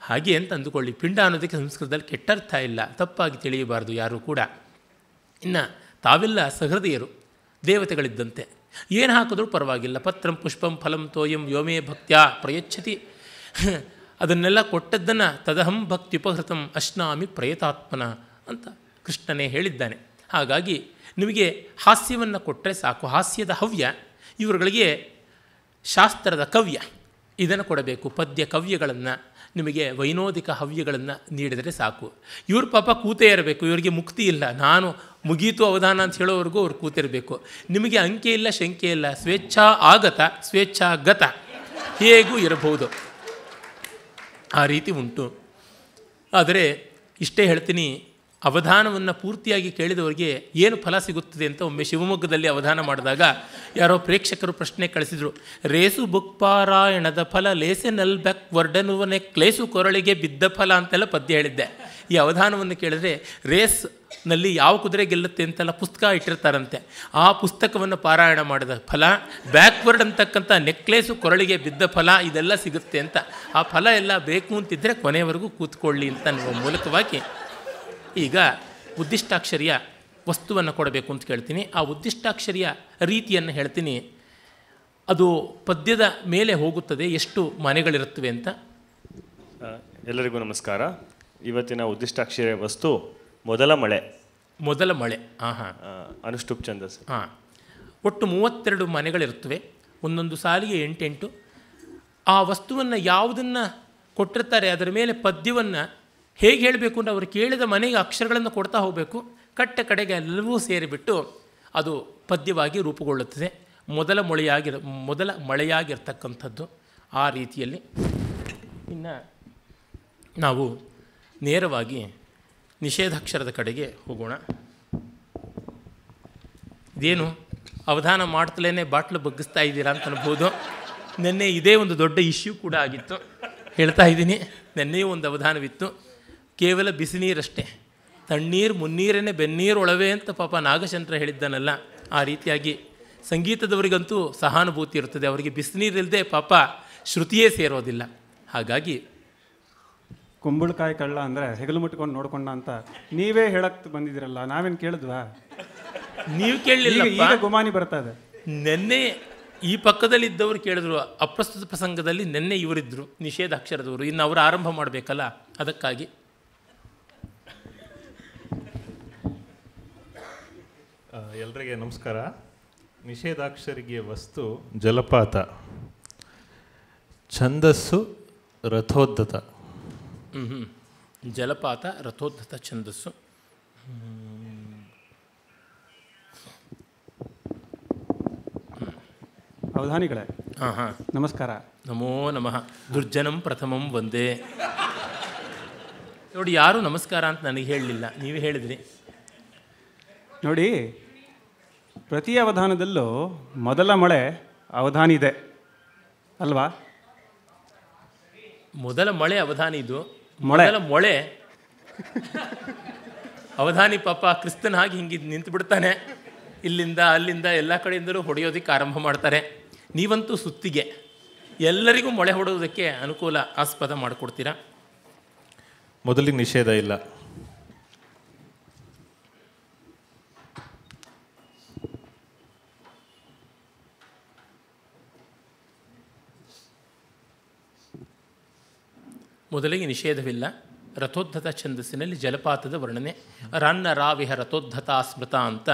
[SPEAKER 2] ಹಾಗೆ ಅಂತ ಅಂದುಕೊಳ್ಳಿ. ಪಿಂಡ ಅನ್ನೋದಕ್ಕೆ ಸಂಸ್ಕೃತದಲ್ಲಿ ಕೆಟ್ಟರ್ಥ ಇಲ್ಲ. ತಪ್ಪಾಗಿ ತಿಳಿಯಬಾರದು ಯಾರೂ ಕೂಡ. ಇನ್ನು ತಾವೆಲ್ಲ ಸಹೃದಯರು, ದೇವತೆಗಳಿದ್ದಂತೆ. ಏನು ಹಾಕಿದ್ರೂ ಪರವಾಗಿಲ್ಲ. ಪತ್ರಂ ಪುಷ್ಪಂ ಫಲಂ ತೋಯಂ ವ್ಯೋಮೇ ಭಕ್ತ್ಯಾ ಪ್ರಯಚ್ಛತಿ. ಅದನ್ನೆಲ್ಲ ಕೊಟ್ಟದ್ದನ್ನು ತದಹಂ ಭಕ್ತ್ಯುಪಹೃತಂ ಅಶ್ನಾಮಿ ಪ್ರೇತಾತ್ಮನ ಅಂತ ಕೃಷ್ಣನೇ ಹೇಳಿದ್ದಾನೆ. ಹಾಗಾಗಿ ನಿಮಗೆ ಹಾಸ್ಯವನ್ನು ಕೊಟ್ಟರೆ ಸಾಕು. ಹಾಸ್ಯದ ಹವ್ಯ, ಇವರುಗಳಿಗೆ ಶಾಸ್ತ್ರದ ಕವ್ಯ, ಇದನ್ನು ಕೊಡಬೇಕು. ಪದ್ಯ ಕವ್ಯಗಳನ್ನು ನಿಮಗೆ ವೈನೋದಿಕ ಹವ್ಯಗಳನ್ನು ನೀಡಿದರೆ ಸಾಕು. ಇವ್ರ ಪಾಪ ಕೂತೇ ಇರಬೇಕು. ಇವರಿಗೆ ಮುಕ್ತಿ ಇಲ್ಲ. ನಾನು ಮುಗೀತು ಅವಧಾನ ಅಂತ ಹೇಳೋವರೆಗೂ ಅವ್ರು ಕೂತಿರಬೇಕು. ನಿಮಗೆ ಅಂಕೆ ಇಲ್ಲ, ಶಂಕೆ ಇಲ್ಲ. ಸ್ವೇಚ್ಛಾ ಆಗತ, ಸ್ವೇಚ್ಛಾಗತ, ಹೇಗೂ ಇರಬಹುದು. ಆ ರೀತಿ ಉಂಟು. ಆದರೆ ಇಷ್ಟೇ ಹೇಳ್ತೀನಿ, ಅವಧಾನವನ್ನು ಪೂರ್ತಿಯಾಗಿ ಕೇಳಿದವರಿಗೆ ಏನು ಫಲ ಸಿಗುತ್ತದೆ ಅಂತ ಒಮ್ಮೆ ಶಿವಮೊಗ್ಗದಲ್ಲಿ ಅವಧಾನ ಮಾಡಿದಾಗ ಯಾರೋ ಪ್ರೇಕ್ಷಕರು ಪ್ರಶ್ನೆ ಕಳಿಸಿದರು, ರೇಸು ಬುಕ್ ಪಾರಾಯಣದ ಫಲ ಲೇಸೆ ನಲ್ ಬೆಕ್ ವರ್ಡನುವನೆ ಕ್ಲೇಸು ಕೊರಳಿಗೆ ಬಿದ್ದ ಫಲ ಅಂತೆಲ್ಲ ಪದ್ಯ ಹೇಳಿದ್ದೆ. ಈ ಅವಧಾನವನ್ನು ಕೇಳಿದ್ರೆ ರೇಸ್ನಲ್ಲಿ ಯಾವ ಕುದುರೆ ಗೆಲ್ಲುತ್ತೆ ಅಂತೆಲ್ಲ ಪುಸ್ತಕ ಇಟ್ಟಿರ್ತಾರಂತೆ. ಆ ಪುಸ್ತಕವನ್ನು ಪಾರಾಯಣ ಮಾಡಿದ ಫಲ ಬ್ಯಾಕ್ವರ್ಡ್ ಅಂತಕ್ಕಂಥ ನೆಕ್ಲೇಸು ಕೊರಳಿಗೆ ಬಿದ್ದ ಫಲ ಇದೆಲ್ಲ ಸಿಗುತ್ತೆ ಅಂತ. ಆ ಫಲ ಎಲ್ಲ ಬೇಕು ಅಂತಿದ್ದರೆ ಕೊನೆಯವರೆಗೂ ಕೂತ್ಕೊಳ್ಳಿ ಅಂತ ಅನ್ನುವ ಮೂಲಕವಾಗಿ ಈಗ ಉದ್ದಿಷ್ಟಾಕ್ಷರಿಯ ವಸ್ತುವನ್ನು ಕೊಡಬೇಕು ಅಂತ ಕೇಳ್ತೀನಿ. ಆ ಉದ್ದಿಷ್ಟಾಕ್ಷರಿಯ ರೀತಿಯನ್ನು ಹೇಳ್ತೀನಿ. ಅದು ಪದ್ಯದ ಮೇಲೆ ಹೋಗುತ್ತದೆ, ಎಷ್ಟು ಮನೆಗಳಿರುತ್ತವೆ ಅಂತ.
[SPEAKER 3] ಎಲ್ಲರಿಗೂ ನಮಸ್ಕಾರ. ಇವತ್ತಿನ ಉದ್ದಿಷ್ಟಾಕ್ಷರ ವಸ್ತು ಮೊದಲ ಮಳೆ.
[SPEAKER 2] ಮೊದಲ ಮಳೆ. ಹಾಂ ಹಾಂ
[SPEAKER 3] ಅನುಷ್ಠುಪ್ ಛಂದಸ್
[SPEAKER 2] ಹಾಂ. ಒಟ್ಟು ಮೂವತ್ತೆರಡು ಮನೆಗಳಿರುತ್ತವೆ. ಒಂದೊಂದು ಸಾಲಿಗೆ ಎಂಟೆಂಟು. ಆ ವಸ್ತುವನ್ನು ಯಾವುದನ್ನು ಕೊಟ್ಟಿರ್ತಾರೆ ಅದರ ಮೇಲೆ ಪದ್ಯವನ್ನು ಹೇಗೆ ಹೇಳಬೇಕು ಅಂತ ಅವರು ಕೇಳಿದ ಮನೆಗೆ ಅಕ್ಷರಗಳನ್ನು ಕೊಡ್ತಾ ಹೋಗಬೇಕು. ಕಟ್ಟ ಕಡೆಗೆ ಎಲ್ಲವೂ ಸೇರಿಬಿಟ್ಟು ಅದು ಪದ್ಯವಾಗಿ ರೂಪುಗೊಳ್ಳುತ್ತದೆ. ಮೊದಲ ಮೊಳೆಯಾಗಿರ ಮೊದಲ ಮಳೆಯಾಗಿರ್ತಕ್ಕಂಥದ್ದು ಆ ರೀತಿಯಲ್ಲಿ. ಇನ್ನು ನಾವು ನೇರವಾಗಿ ನಿಷೇಧಾಕ್ಷರದ ಕಡೆಗೆ ಹೋಗೋಣ. ಇದೇನು ಅವಧಾನ ಮಾಡ್ತಲೇ ಬಾಟ್ಲು ಬಗ್ಗಿಸ್ತಾ ಇದ್ದೀರಾ ಅಂತ ಅನ್ಬೋದು. ನಿನ್ನೆ ಇದೇ ಒಂದು ದೊಡ್ಡ ಇಶ್ಯೂ ಕೂಡ ಆಗಿತ್ತು. ಹೇಳ್ತಾ ಇದ್ದೀನಿ, ನಿನ್ನೆಯೂ ಒಂದು ಅವಧಾನವಿತ್ತು. ಕೇವಲ ಬಿಸಿ ನೀರಷ್ಟೇ. ತಣ್ಣೀರು ಮುನ್ನೀರನ್ನೇ ಬೆನ್ನೀರು ಒಳವೆ ಅಂತ ಪಾಪ ನಾಗಚಂದ್ರ ಹೇಳಿದ್ದಾನಲ್ಲ, ಆ ರೀತಿಯಾಗಿ. ಸಂಗೀತದವರಿಗಂತೂ ಸಹಾನುಭೂತಿ ಇರ್ತದೆ ಅವರಿಗೆ ಬಿಸಿನೀರಿಲ್ಲದೆ ಪಾಪ ಶ್ರುತಿಯೇ ಸೇರೋದಿಲ್ಲ. ಹಾಗಾಗಿ
[SPEAKER 4] ಕುಂಬಳಕಾಯಿ ಕಳ್ಳ ಅಂದರೆ ಹೆಗಲು ಮುಟ್ಕೊಂಡು ನೋಡ್ಕೊಂಡ ಅಂತ ನೀವೇ ಹೇಳಕ್ ಬಂದಿದ್ದೀರಲ್ಲ ನಾವೇನು ಕೇಳಿದ್ವಾ?
[SPEAKER 2] ನೀವು ಕೇಳಲಿಲ್ಲ
[SPEAKER 4] ಈಗ ಗುಮಾನಿ ಬರ್ತಾ ಇದೆ.
[SPEAKER 2] ನೆನ್ನೆ ಈ ಪಕ್ಕದಲ್ಲಿದ್ದವರು ಕೇಳಿದ್ರು ಅಪ್ರಸ್ತುತ ಪ್ರಸಂಗದಲ್ಲಿ ನಿನ್ನೆ ಇವರಿದ್ದರು ನಿಷೇಧ ಅಕ್ಷರದವರು. ಇನ್ನು ಅವರು ಆರಂಭ ಮಾಡಬೇಕಲ್ಲ ಅದಕ್ಕಾಗಿ.
[SPEAKER 5] ಎಲ್ರಿಗೆ ನಮಸ್ಕಾರ. ನಿಷೇಧಾಕ್ಷರಿಗೆ ವಸ್ತು ಜಲಪಾತ. ಛಂದಸ್ಸು ರಥೋದ್ಧತ.
[SPEAKER 2] ಜಲಪಾತ ರಥೋದ್ಧತ ಛಂದಸ್ಸು.
[SPEAKER 4] ಅವಧಾನಿಗಳೇ.
[SPEAKER 2] ಹಾಂ ಹಾಂ.
[SPEAKER 4] ನಮಸ್ಕಾರ.
[SPEAKER 2] ನಮೋ ನಮಃ. ದುರ್ಜನಂ ಪ್ರಥಮಂ ಒಂದೇ ನೋಡಿ ಯಾರೂ ನಮಸ್ಕಾರ ಅಂತ ನನಗೆ ಹೇಳಲಿಲ್ಲ. ನೀವೇ ಹೇಳಿದ್ರಿ.
[SPEAKER 4] ನೋಡಿ ಪ್ರತಿ ಅವಧಾನದಲ್ಲೂ ಮೊದಲ ಮಳೆ ಅವಧಾನಿ ಇದೆ. ಅಲ್ವಾ?
[SPEAKER 2] ಮೊದಲ ಮಳೆ ಅವಧಾನಿ ಇದು.
[SPEAKER 4] ಮೊಳೆ.
[SPEAKER 2] ಮೊಳೆ. ಅವಧಾನಿ ಪಾಪ ಕ್ರಿಸ್ತನ ಹಾಗೆ ಹಿಂಗೆ ನಿಂತು ಬಿಡ್ತಾನೆ ಇಲ್ಲಿಂದ ಅಲ್ಲಿಂದ ಎಲ್ಲ ಕಡೆಯಿಂದಲೂ ಹೊಡೆಯೋದಕ್ಕೆ ಆರಂಭ ಮಾಡ್ತಾರೆ. ನೀವಂತೂ ಸುತ್ತಿಗೆ. ಎಲ್ಲರಿಗೂ ಮೊಳೆ ಹೊಡೋದಕ್ಕೆ ಅನುಕೂಲ ಆಸ್ಪದ ಮಾಡಿಕೊಡ್ತೀರಾ?
[SPEAKER 5] ಮೊದಲಿಗೆ ನಿಷೇಧ ಇಲ್ಲ.
[SPEAKER 2] ಮೊದಲಿಗೆ ನಿಷೇಧವಿಲ್ಲ. ರಥೋದ್ಧತ ಛಂದಸ್ಸಿನಲ್ಲಿ ಜಲಪಾತದ ವರ್ಣನೆ. ರನ್ನ ರಾವಿಹ ರಥೋದ್ಧತ ಸ್ಮೃತ ಅಂತ.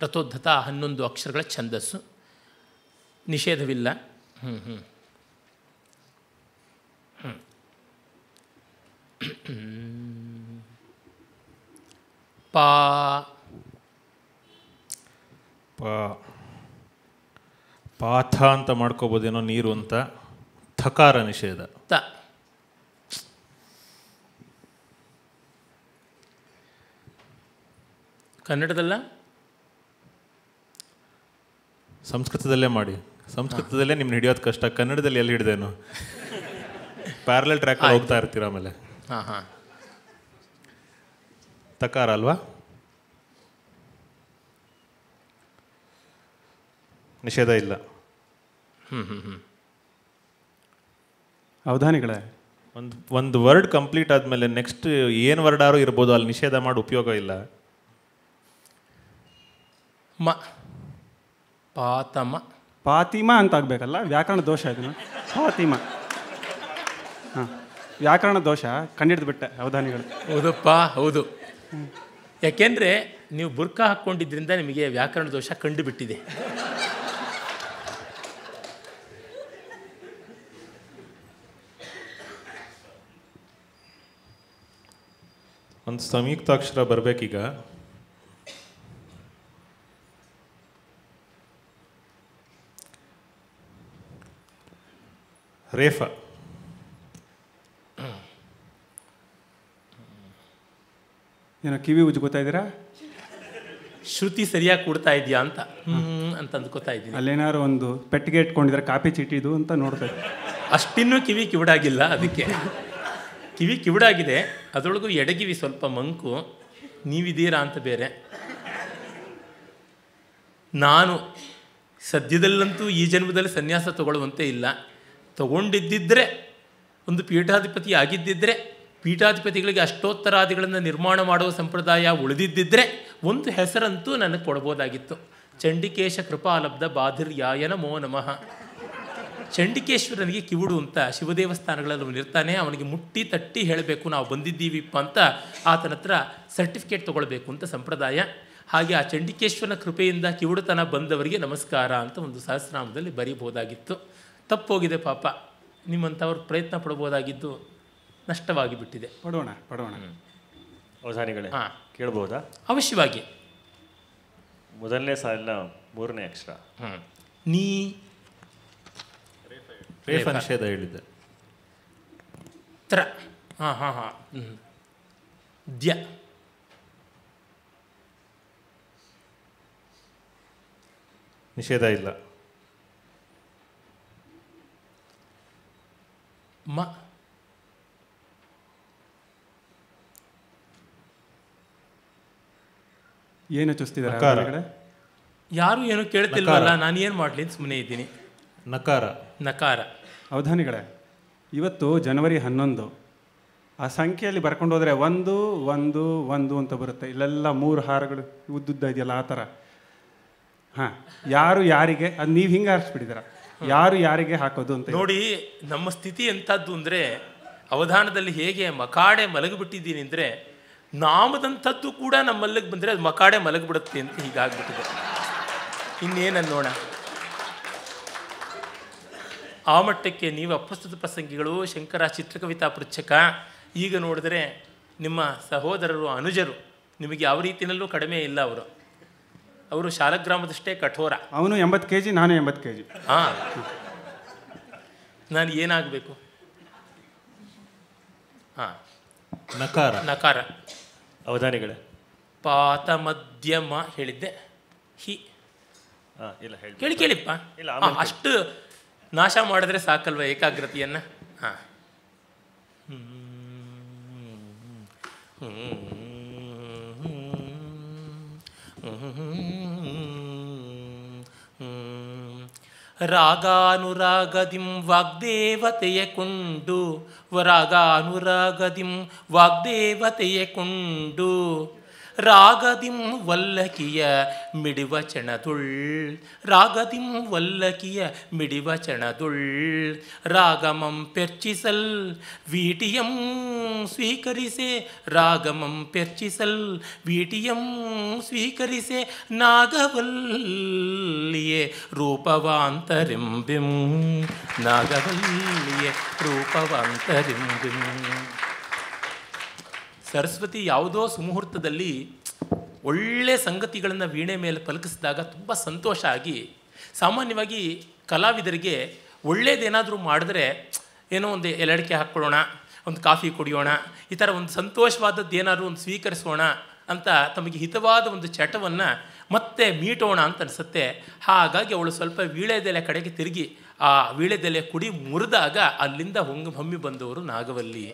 [SPEAKER 2] ರಥೋದ್ಧತ ಹನ್ನೊಂದು ಅಕ್ಷರಗಳ ಛಂದಸ್ಸು. ನಿಷೇಧವಿಲ್ಲ. ಹ್ಞೂ ಹ್ಞೂ ಪಾ.
[SPEAKER 5] ಪಾ. ಪಾಥ ಅಂತ ಮಾಡ್ಕೋಬೋದೇನೋ ನೀರು ಅಂತ. ಥಕಾರ ನಿಷೇಧ.
[SPEAKER 2] ತ. ಕನ್ನಡದಲ್ಲ?
[SPEAKER 5] ಸಂಸ್ಕೃತದಲ್ಲೇ ಮಾಡಿ. ಸಂಸ್ಕೃತದಲ್ಲೇ ನಿಮ್ನ ಹಿಡಿಯೋದು ಕಷ್ಟ. ಕನ್ನಡದಲ್ಲಿ ಎಲ್ಲಿ ಹಿಡ್ದೇನು ಪ್ಯಾರಲಲ್ ಟ್ರ್ಯಾಕ್ ಹೋಗ್ತಾ ಇರ್ತೀರ ಆಮೇಲೆ.
[SPEAKER 2] ಹಾಂ ಹಾಂ.
[SPEAKER 5] ತಕಾರ ಅಲ್ವಾ? ನಿಷೇಧ ಇಲ್ಲ.
[SPEAKER 4] ಅವಧಾನಿಗಳೇ?
[SPEAKER 5] ಒಂದು ಒಂದು ವರ್ಡ್ ಕಂಪ್ಲೀಟ್ ಆದಮೇಲೆ ನೆಕ್ಸ್ಟ್ ಏನು ವರ್ಡ್ ಆರು ಇರ್ಬೋದು ಅಲ್ಲಿ ನಿಷೇಧ ಮಾಡಿ ಉಪಯೋಗ ಇಲ್ಲ.
[SPEAKER 2] ಮ. ಪಾತಮ.
[SPEAKER 4] ಪಾತಿಮ ಅಂತ ಆಗಬೇಕಲ್ಲ ವ್ಯಾಕರಣ ದೋಷ ಇದನ್ನು ಪಾತಿಮ. ಹಾಂ. ವ್ಯಾಕರಣ ದೋಷ ಕಂಡಿಡ್ದು ಬಿಟ್ಟೆ ಅವಧಾನಿಗಳು.
[SPEAKER 2] ಹೌದಪ್ಪ ಹೌದು. ಯಾಕೆಂದರೆ ನೀವು ಬುರ್ಕಾ ಹಾಕ್ಕೊಂಡಿದ್ರಿಂದ ನಿಮಗೆ ವ್ಯಾಕರಣ ದೋಷ ಕಂಡುಬಿಟ್ಟಿದೆ.
[SPEAKER 5] ಒಂದು ಸಂಯುಕ್ತಾಕ್ಷರ ಬರಬೇಕೀಗ. ರೇಫ
[SPEAKER 4] ಏನೋ ಕಿವಿ ಉಜ್ಕೋತಾ ಇದ್ದೀರಾ?
[SPEAKER 2] ಶ್ರುತಿ ಸರಿಯಾಗಿ ಕೊಡ್ತಾ ಇದೆಯಾ ಅಂತ? ಅಂತ ಅಂದ್ಕೋತಾ ಇದ್ದೀನಿ.
[SPEAKER 4] ಅಲ್ಲೇನಾದ್ರು ಒಂದು ಪೆಟ್ಟಿಗೆ ಇಟ್ಕೊಂಡಿದ್ರೆ ಕಾಪಿ ಚೀಟಿದು ಅಂತ ನೋಡ್ತಾ ಇದ್ದೆ
[SPEAKER 2] ಅಷ್ಟಿನ್ನೂ ಕಿವಿ ಕಿವಿಡಾಗಿಲ್ಲ ಅದಕ್ಕೆ. ಕಿವಿ ಕಿವಿಡಾಗಿದೆ ಅದರೊಳಗೂ ಎಡಗಿವಿ ಸ್ವಲ್ಪ ಮಂಕು. ನೀವಿದ್ದೀರಾ ಅಂತ ಬೇರೆ. ನಾನು ಸದ್ಯದಲ್ಲಂತೂ ಈ ಜನ್ಮದಲ್ಲಿ ಸನ್ಯಾಸ ತಗೊಳ್ಳುವಂತೆ ಇಲ್ಲ. ತಗೊಂಡಿದ್ದಿದ್ದರೆ ಒಂದು ಪೀಠಾಧಿಪತಿ ಆಗಿದ್ದಿದ್ದರೆ ಪೀಠಾಧಿಪತಿಗಳಿಗೆ ಅಷ್ಟೋತ್ತರಾದಿಗಳನ್ನು ನಿರ್ಮಾಣ ಮಾಡುವ ಸಂಪ್ರದಾಯ ಉಳಿದಿದ್ದಿದ್ದರೆ ಒಂದು ಹೆಸರಂತೂ ನನಗೆ ಕೊಡ್ಬೋದಾಗಿತ್ತು. ಚಂಡಿಕೇಶ ಕೃಪಾಲಬ್ಧ ಬಾಧಿರ್ಯಾಯ ನಮೋ ನಮಃ. ಚಂಡಿಕೇಶ್ವರನಿಗೆ ಕಿವುಡು ಅಂತ ಶಿವದೇವಸ್ಥಾನಗಳಲ್ಲಿ ಇರ್ತಾನೆ, ಅವನಿಗೆ ಮುಟ್ಟಿ ತಟ್ಟಿ ಹೇಳಬೇಕು, ನಾವು ಬಂದಿದ್ದೀವಿಪ್ಪ ಅಂತ ಆತನ ಹತ್ರ ಸರ್ಟಿಫಿಕೇಟ್ ತೊಗೊಳ್ಬೇಕು ಅಂತ ಸಂಪ್ರದಾಯ. ಹಾಗೆ ಆ ಚಂಡಿಕೇಶ್ವರನ ಕೃಪೆಯಿಂದ ಕಿವುಡುತನ ಬಂದವರಿಗೆ ನಮಸ್ಕಾರ ಅಂತ ಒಂದು ಸಹಸ್ರನಾಮದಲ್ಲಿ ಬರೀಬಹುದಾಗಿತ್ತು ತಪ್ಪೋಗಿದೆ ಪಾಪ. ನಿಮ್ಮಂಥವ್ರು ಪ್ರಯತ್ನ ಪಡಬಹುದಾಗಿದ್ದು ನಷ್ಟವಾಗಿ ಬಿಟ್ಟಿದೆ
[SPEAKER 4] ಪಡೋಣ. ಪಡೋಣ
[SPEAKER 3] ಅವಧಾನಿಗಳೇ.
[SPEAKER 2] ಹಾಂ.
[SPEAKER 3] ಕೇಳ್ಬೋದಾ?
[SPEAKER 2] ಅವಶ್ಯವಾಗಿ.
[SPEAKER 3] ಮೊದಲನೇ ಸಾಲಿನ ಮೂರನೇ ಅಕ್ಷರ.
[SPEAKER 2] ಹ್ಞೂ ನೀ
[SPEAKER 5] ರೇಫ ನಿಷೇಧ ಹೇಳಿದ್ದೆ.
[SPEAKER 2] ತ್ರ. ಹಾಂ ಹಾಂ ಹಾಂ. ಹ್ಞೂ ದ್ಯ.
[SPEAKER 5] ನಿಷೇಧ ಇಲ್ಲ.
[SPEAKER 2] ಮ.
[SPEAKER 4] ಏನು ಚುಸ್ತಿದ್ದಾರೆ
[SPEAKER 2] ಯಾರು ಏನು ಕೇಳ್ತಿಲ್ವಲ್ಲ ನಾನು ಏನು ಮಾಡಲಿ ಅಂತ ಸುಮ್ಮನೆ ಇದ್ದೀನಿ.
[SPEAKER 5] ನಕಾರ.
[SPEAKER 2] ನಕಾರ.
[SPEAKER 4] ಅವಧಾನಿಗಳೇ ಇವತ್ತು ಜನವರಿ ಹನ್ನೊಂದು. ಆ ಸಂಖ್ಯೆಯಲ್ಲಿ ಬರ್ಕೊಂಡು ಹೋದರೆ ಒಂದು ಒಂದು ಒಂದು ಅಂತ ಬರುತ್ತೆ. ಇಲ್ಲೆಲ್ಲ ಮೂರು ಹಾರಗಳು ಉದ್ದುದ್ದ ಇದೆಯಲ್ಲ ಆ ಥರ. ಹಾಂ ಯಾರು ಯಾರಿಗೆ ಅದು ನೀವು ಹಿಂಗೆ ಆರಿಸ್ಬಿಟ್ಟಿದ್ದೀರ ಯಾರು ಯಾರಿಗೆ ಹಾಕೋದು ಅಂತ
[SPEAKER 2] ನೋಡಿ ನಮ್ಮ ಸ್ಥಿತಿ ಎಂಥದ್ದು ಅಂದರೆ ಅವಧಾನದಲ್ಲಿ ಹೇಗೆ ಮಕಾಡೆ ಮಲಗಿಬಿಟ್ಟಿದ್ದೀನಿ ಅಂದರೆ ನಾಮದಂಥದ್ದು ಕೂಡ ನಮ್ಮಲ್ಲಿಗೆ ಬಂದರೆ ಅದು ಮಕಾಡೆ ಮಲಗಿಬಿಡುತ್ತೆ ಅಂತ ಹೀಗಾಗ್ಬಿಟ್ಟಿದೆ. ಇನ್ನೇನನ್ನೋಣ ಆ ಮಟ್ಟಕ್ಕೆ ನೀವು ಅಪ್ರಸ್ತುತ ಪ್ರಸಂಗಿಗಳು ಶಂಕರ ಚಿತ್ರಕವಿತಾ ಪೃಚ್ಛಕ ಈಗ ನೋಡಿದರೆ ನಿಮ್ಮ ಸಹೋದರರು ಅನುಜರು ನಿಮಗೆ ಯಾವ ರೀತಿಯಲ್ಲೂ ಕಡಿಮೆ ಇಲ್ಲ ಅವರು. ಅವರು ಶಾಲಗ್ರಾಮದಷ್ಟೇ ಕಠೋರ.
[SPEAKER 4] ಅವನು ಎಂಬತ್ತು ಕೆ ಜಿ ನಾನು ಎಂಬತ್ತು ಕೆ ಜಿ
[SPEAKER 2] ಹಾಂ. ನಾನು ಏನಾಗಬೇಕು? ಹಾಂ.
[SPEAKER 5] ನಕಾರ.
[SPEAKER 2] ನಕಾರ.
[SPEAKER 3] ಅವಧಾನಿಗಳೇ.
[SPEAKER 2] ಪಾತ ಮಧ್ಯಮ ಹೇಳಿದ್ದೆ. ಹಿ.
[SPEAKER 3] ಹಾಂ ಇಲ್ಲ ಹೇಳಿ.
[SPEAKER 2] ಕೇಳಿ ಕೇಳಿಪ್ಪ.
[SPEAKER 3] ಇಲ್ಲ,
[SPEAKER 2] ಅಷ್ಟು ನಾಶ ಮಾಡಿದ್ರೆ ಸಾಕಲ್ವ ಏಕಾಗ್ರತೆಯನ್ನು? ಹಾಂ. ರಾಗಾನುರಾಗದಿಂ ವಾಗ್ದೇವತೆಯ ಕುಂಡು. ರಾಗಾನುರಾಗದಿಂ ವಾಗ್ದೇವತೆಯ ಕೊಂಡು. ರಾಗದಿಂ ವಲ್ಲಕಿಯ ಮಿಡಿವಚಣದುಳ್ ರಾಗದಿಂ ವಲ್ಲಕಿಯ ಮಿಡಿವಚಣದುಳ್ ರಾಗಮಂ ಪೆರ್ಚಿಸಲ್ ವೀಟಿಯಂ ಸ್ವೀಕರಿಸೆ ರಾಗಮಂ ಪೆರ್ಚಿಸಲ್ ವೀಟಿಯಂ ಸ್ವೀಕರಿಸೆ ನಾಗವಲ್ಲಿಯೇ ರೂಪವಾಂತರಿಂಬಿಂ ನಾಗವಲ್ಲಿಯೇ ರೂಪವಾಂತರಿಂಬಿಂ ಸರಸ್ವತಿ ಯಾವುದೋ ಸುಮುಹೂರ್ತದಲ್ಲಿ ಒಳ್ಳೆ ಸಂಗತಿಗಳನ್ನು ವೀಣೆ ಮೇಲೆ ಪಲಕಿಸಿದಾಗ ತುಂಬ ಸಂತೋಷ ಆಗಿ ಸಾಮಾನ್ಯವಾಗಿ ಕಲಾವಿದರಿಗೆ ಒಳ್ಳೇದೇನಾದರೂ ಮಾಡಿದ್ರೆ ಏನೋ ಒಂದು ಎಲಡಿಕೆ ಹಾಕ್ಕೊಳ್ಳೋಣ, ಒಂದು ಕಾಫಿ ಕುಡಿಯೋಣ, ಈ ಥರ ಒಂದು ಸಂತೋಷವಾದದ್ದು ಏನಾದರೂ ಒಂದು ಸ್ವೀಕರಿಸೋಣ ಅಂತ ತಮಗೆ ಹಿತವಾದ ಒಂದು ಚಟವನ್ನು ಮತ್ತೆ ಮೀಟೋಣ ಅಂತ ಅನಿಸುತ್ತೆ. ಹಾಗಾಗಿ ಅವಳು ಸ್ವಲ್ಪ ವೀಳೆದೆಲೆ ಕಡೆಗೆ ತಿರುಗಿ ಆ ವೀಳೆದೆಲೆ ಕುಡಿ ಮುರಿದಾಗ ಅಲ್ಲಿಂದ ಹೊಂಗ ಹೊಮ್ಮಿ ಬಂದವರು ನಾಗವಲ್ಲಿ.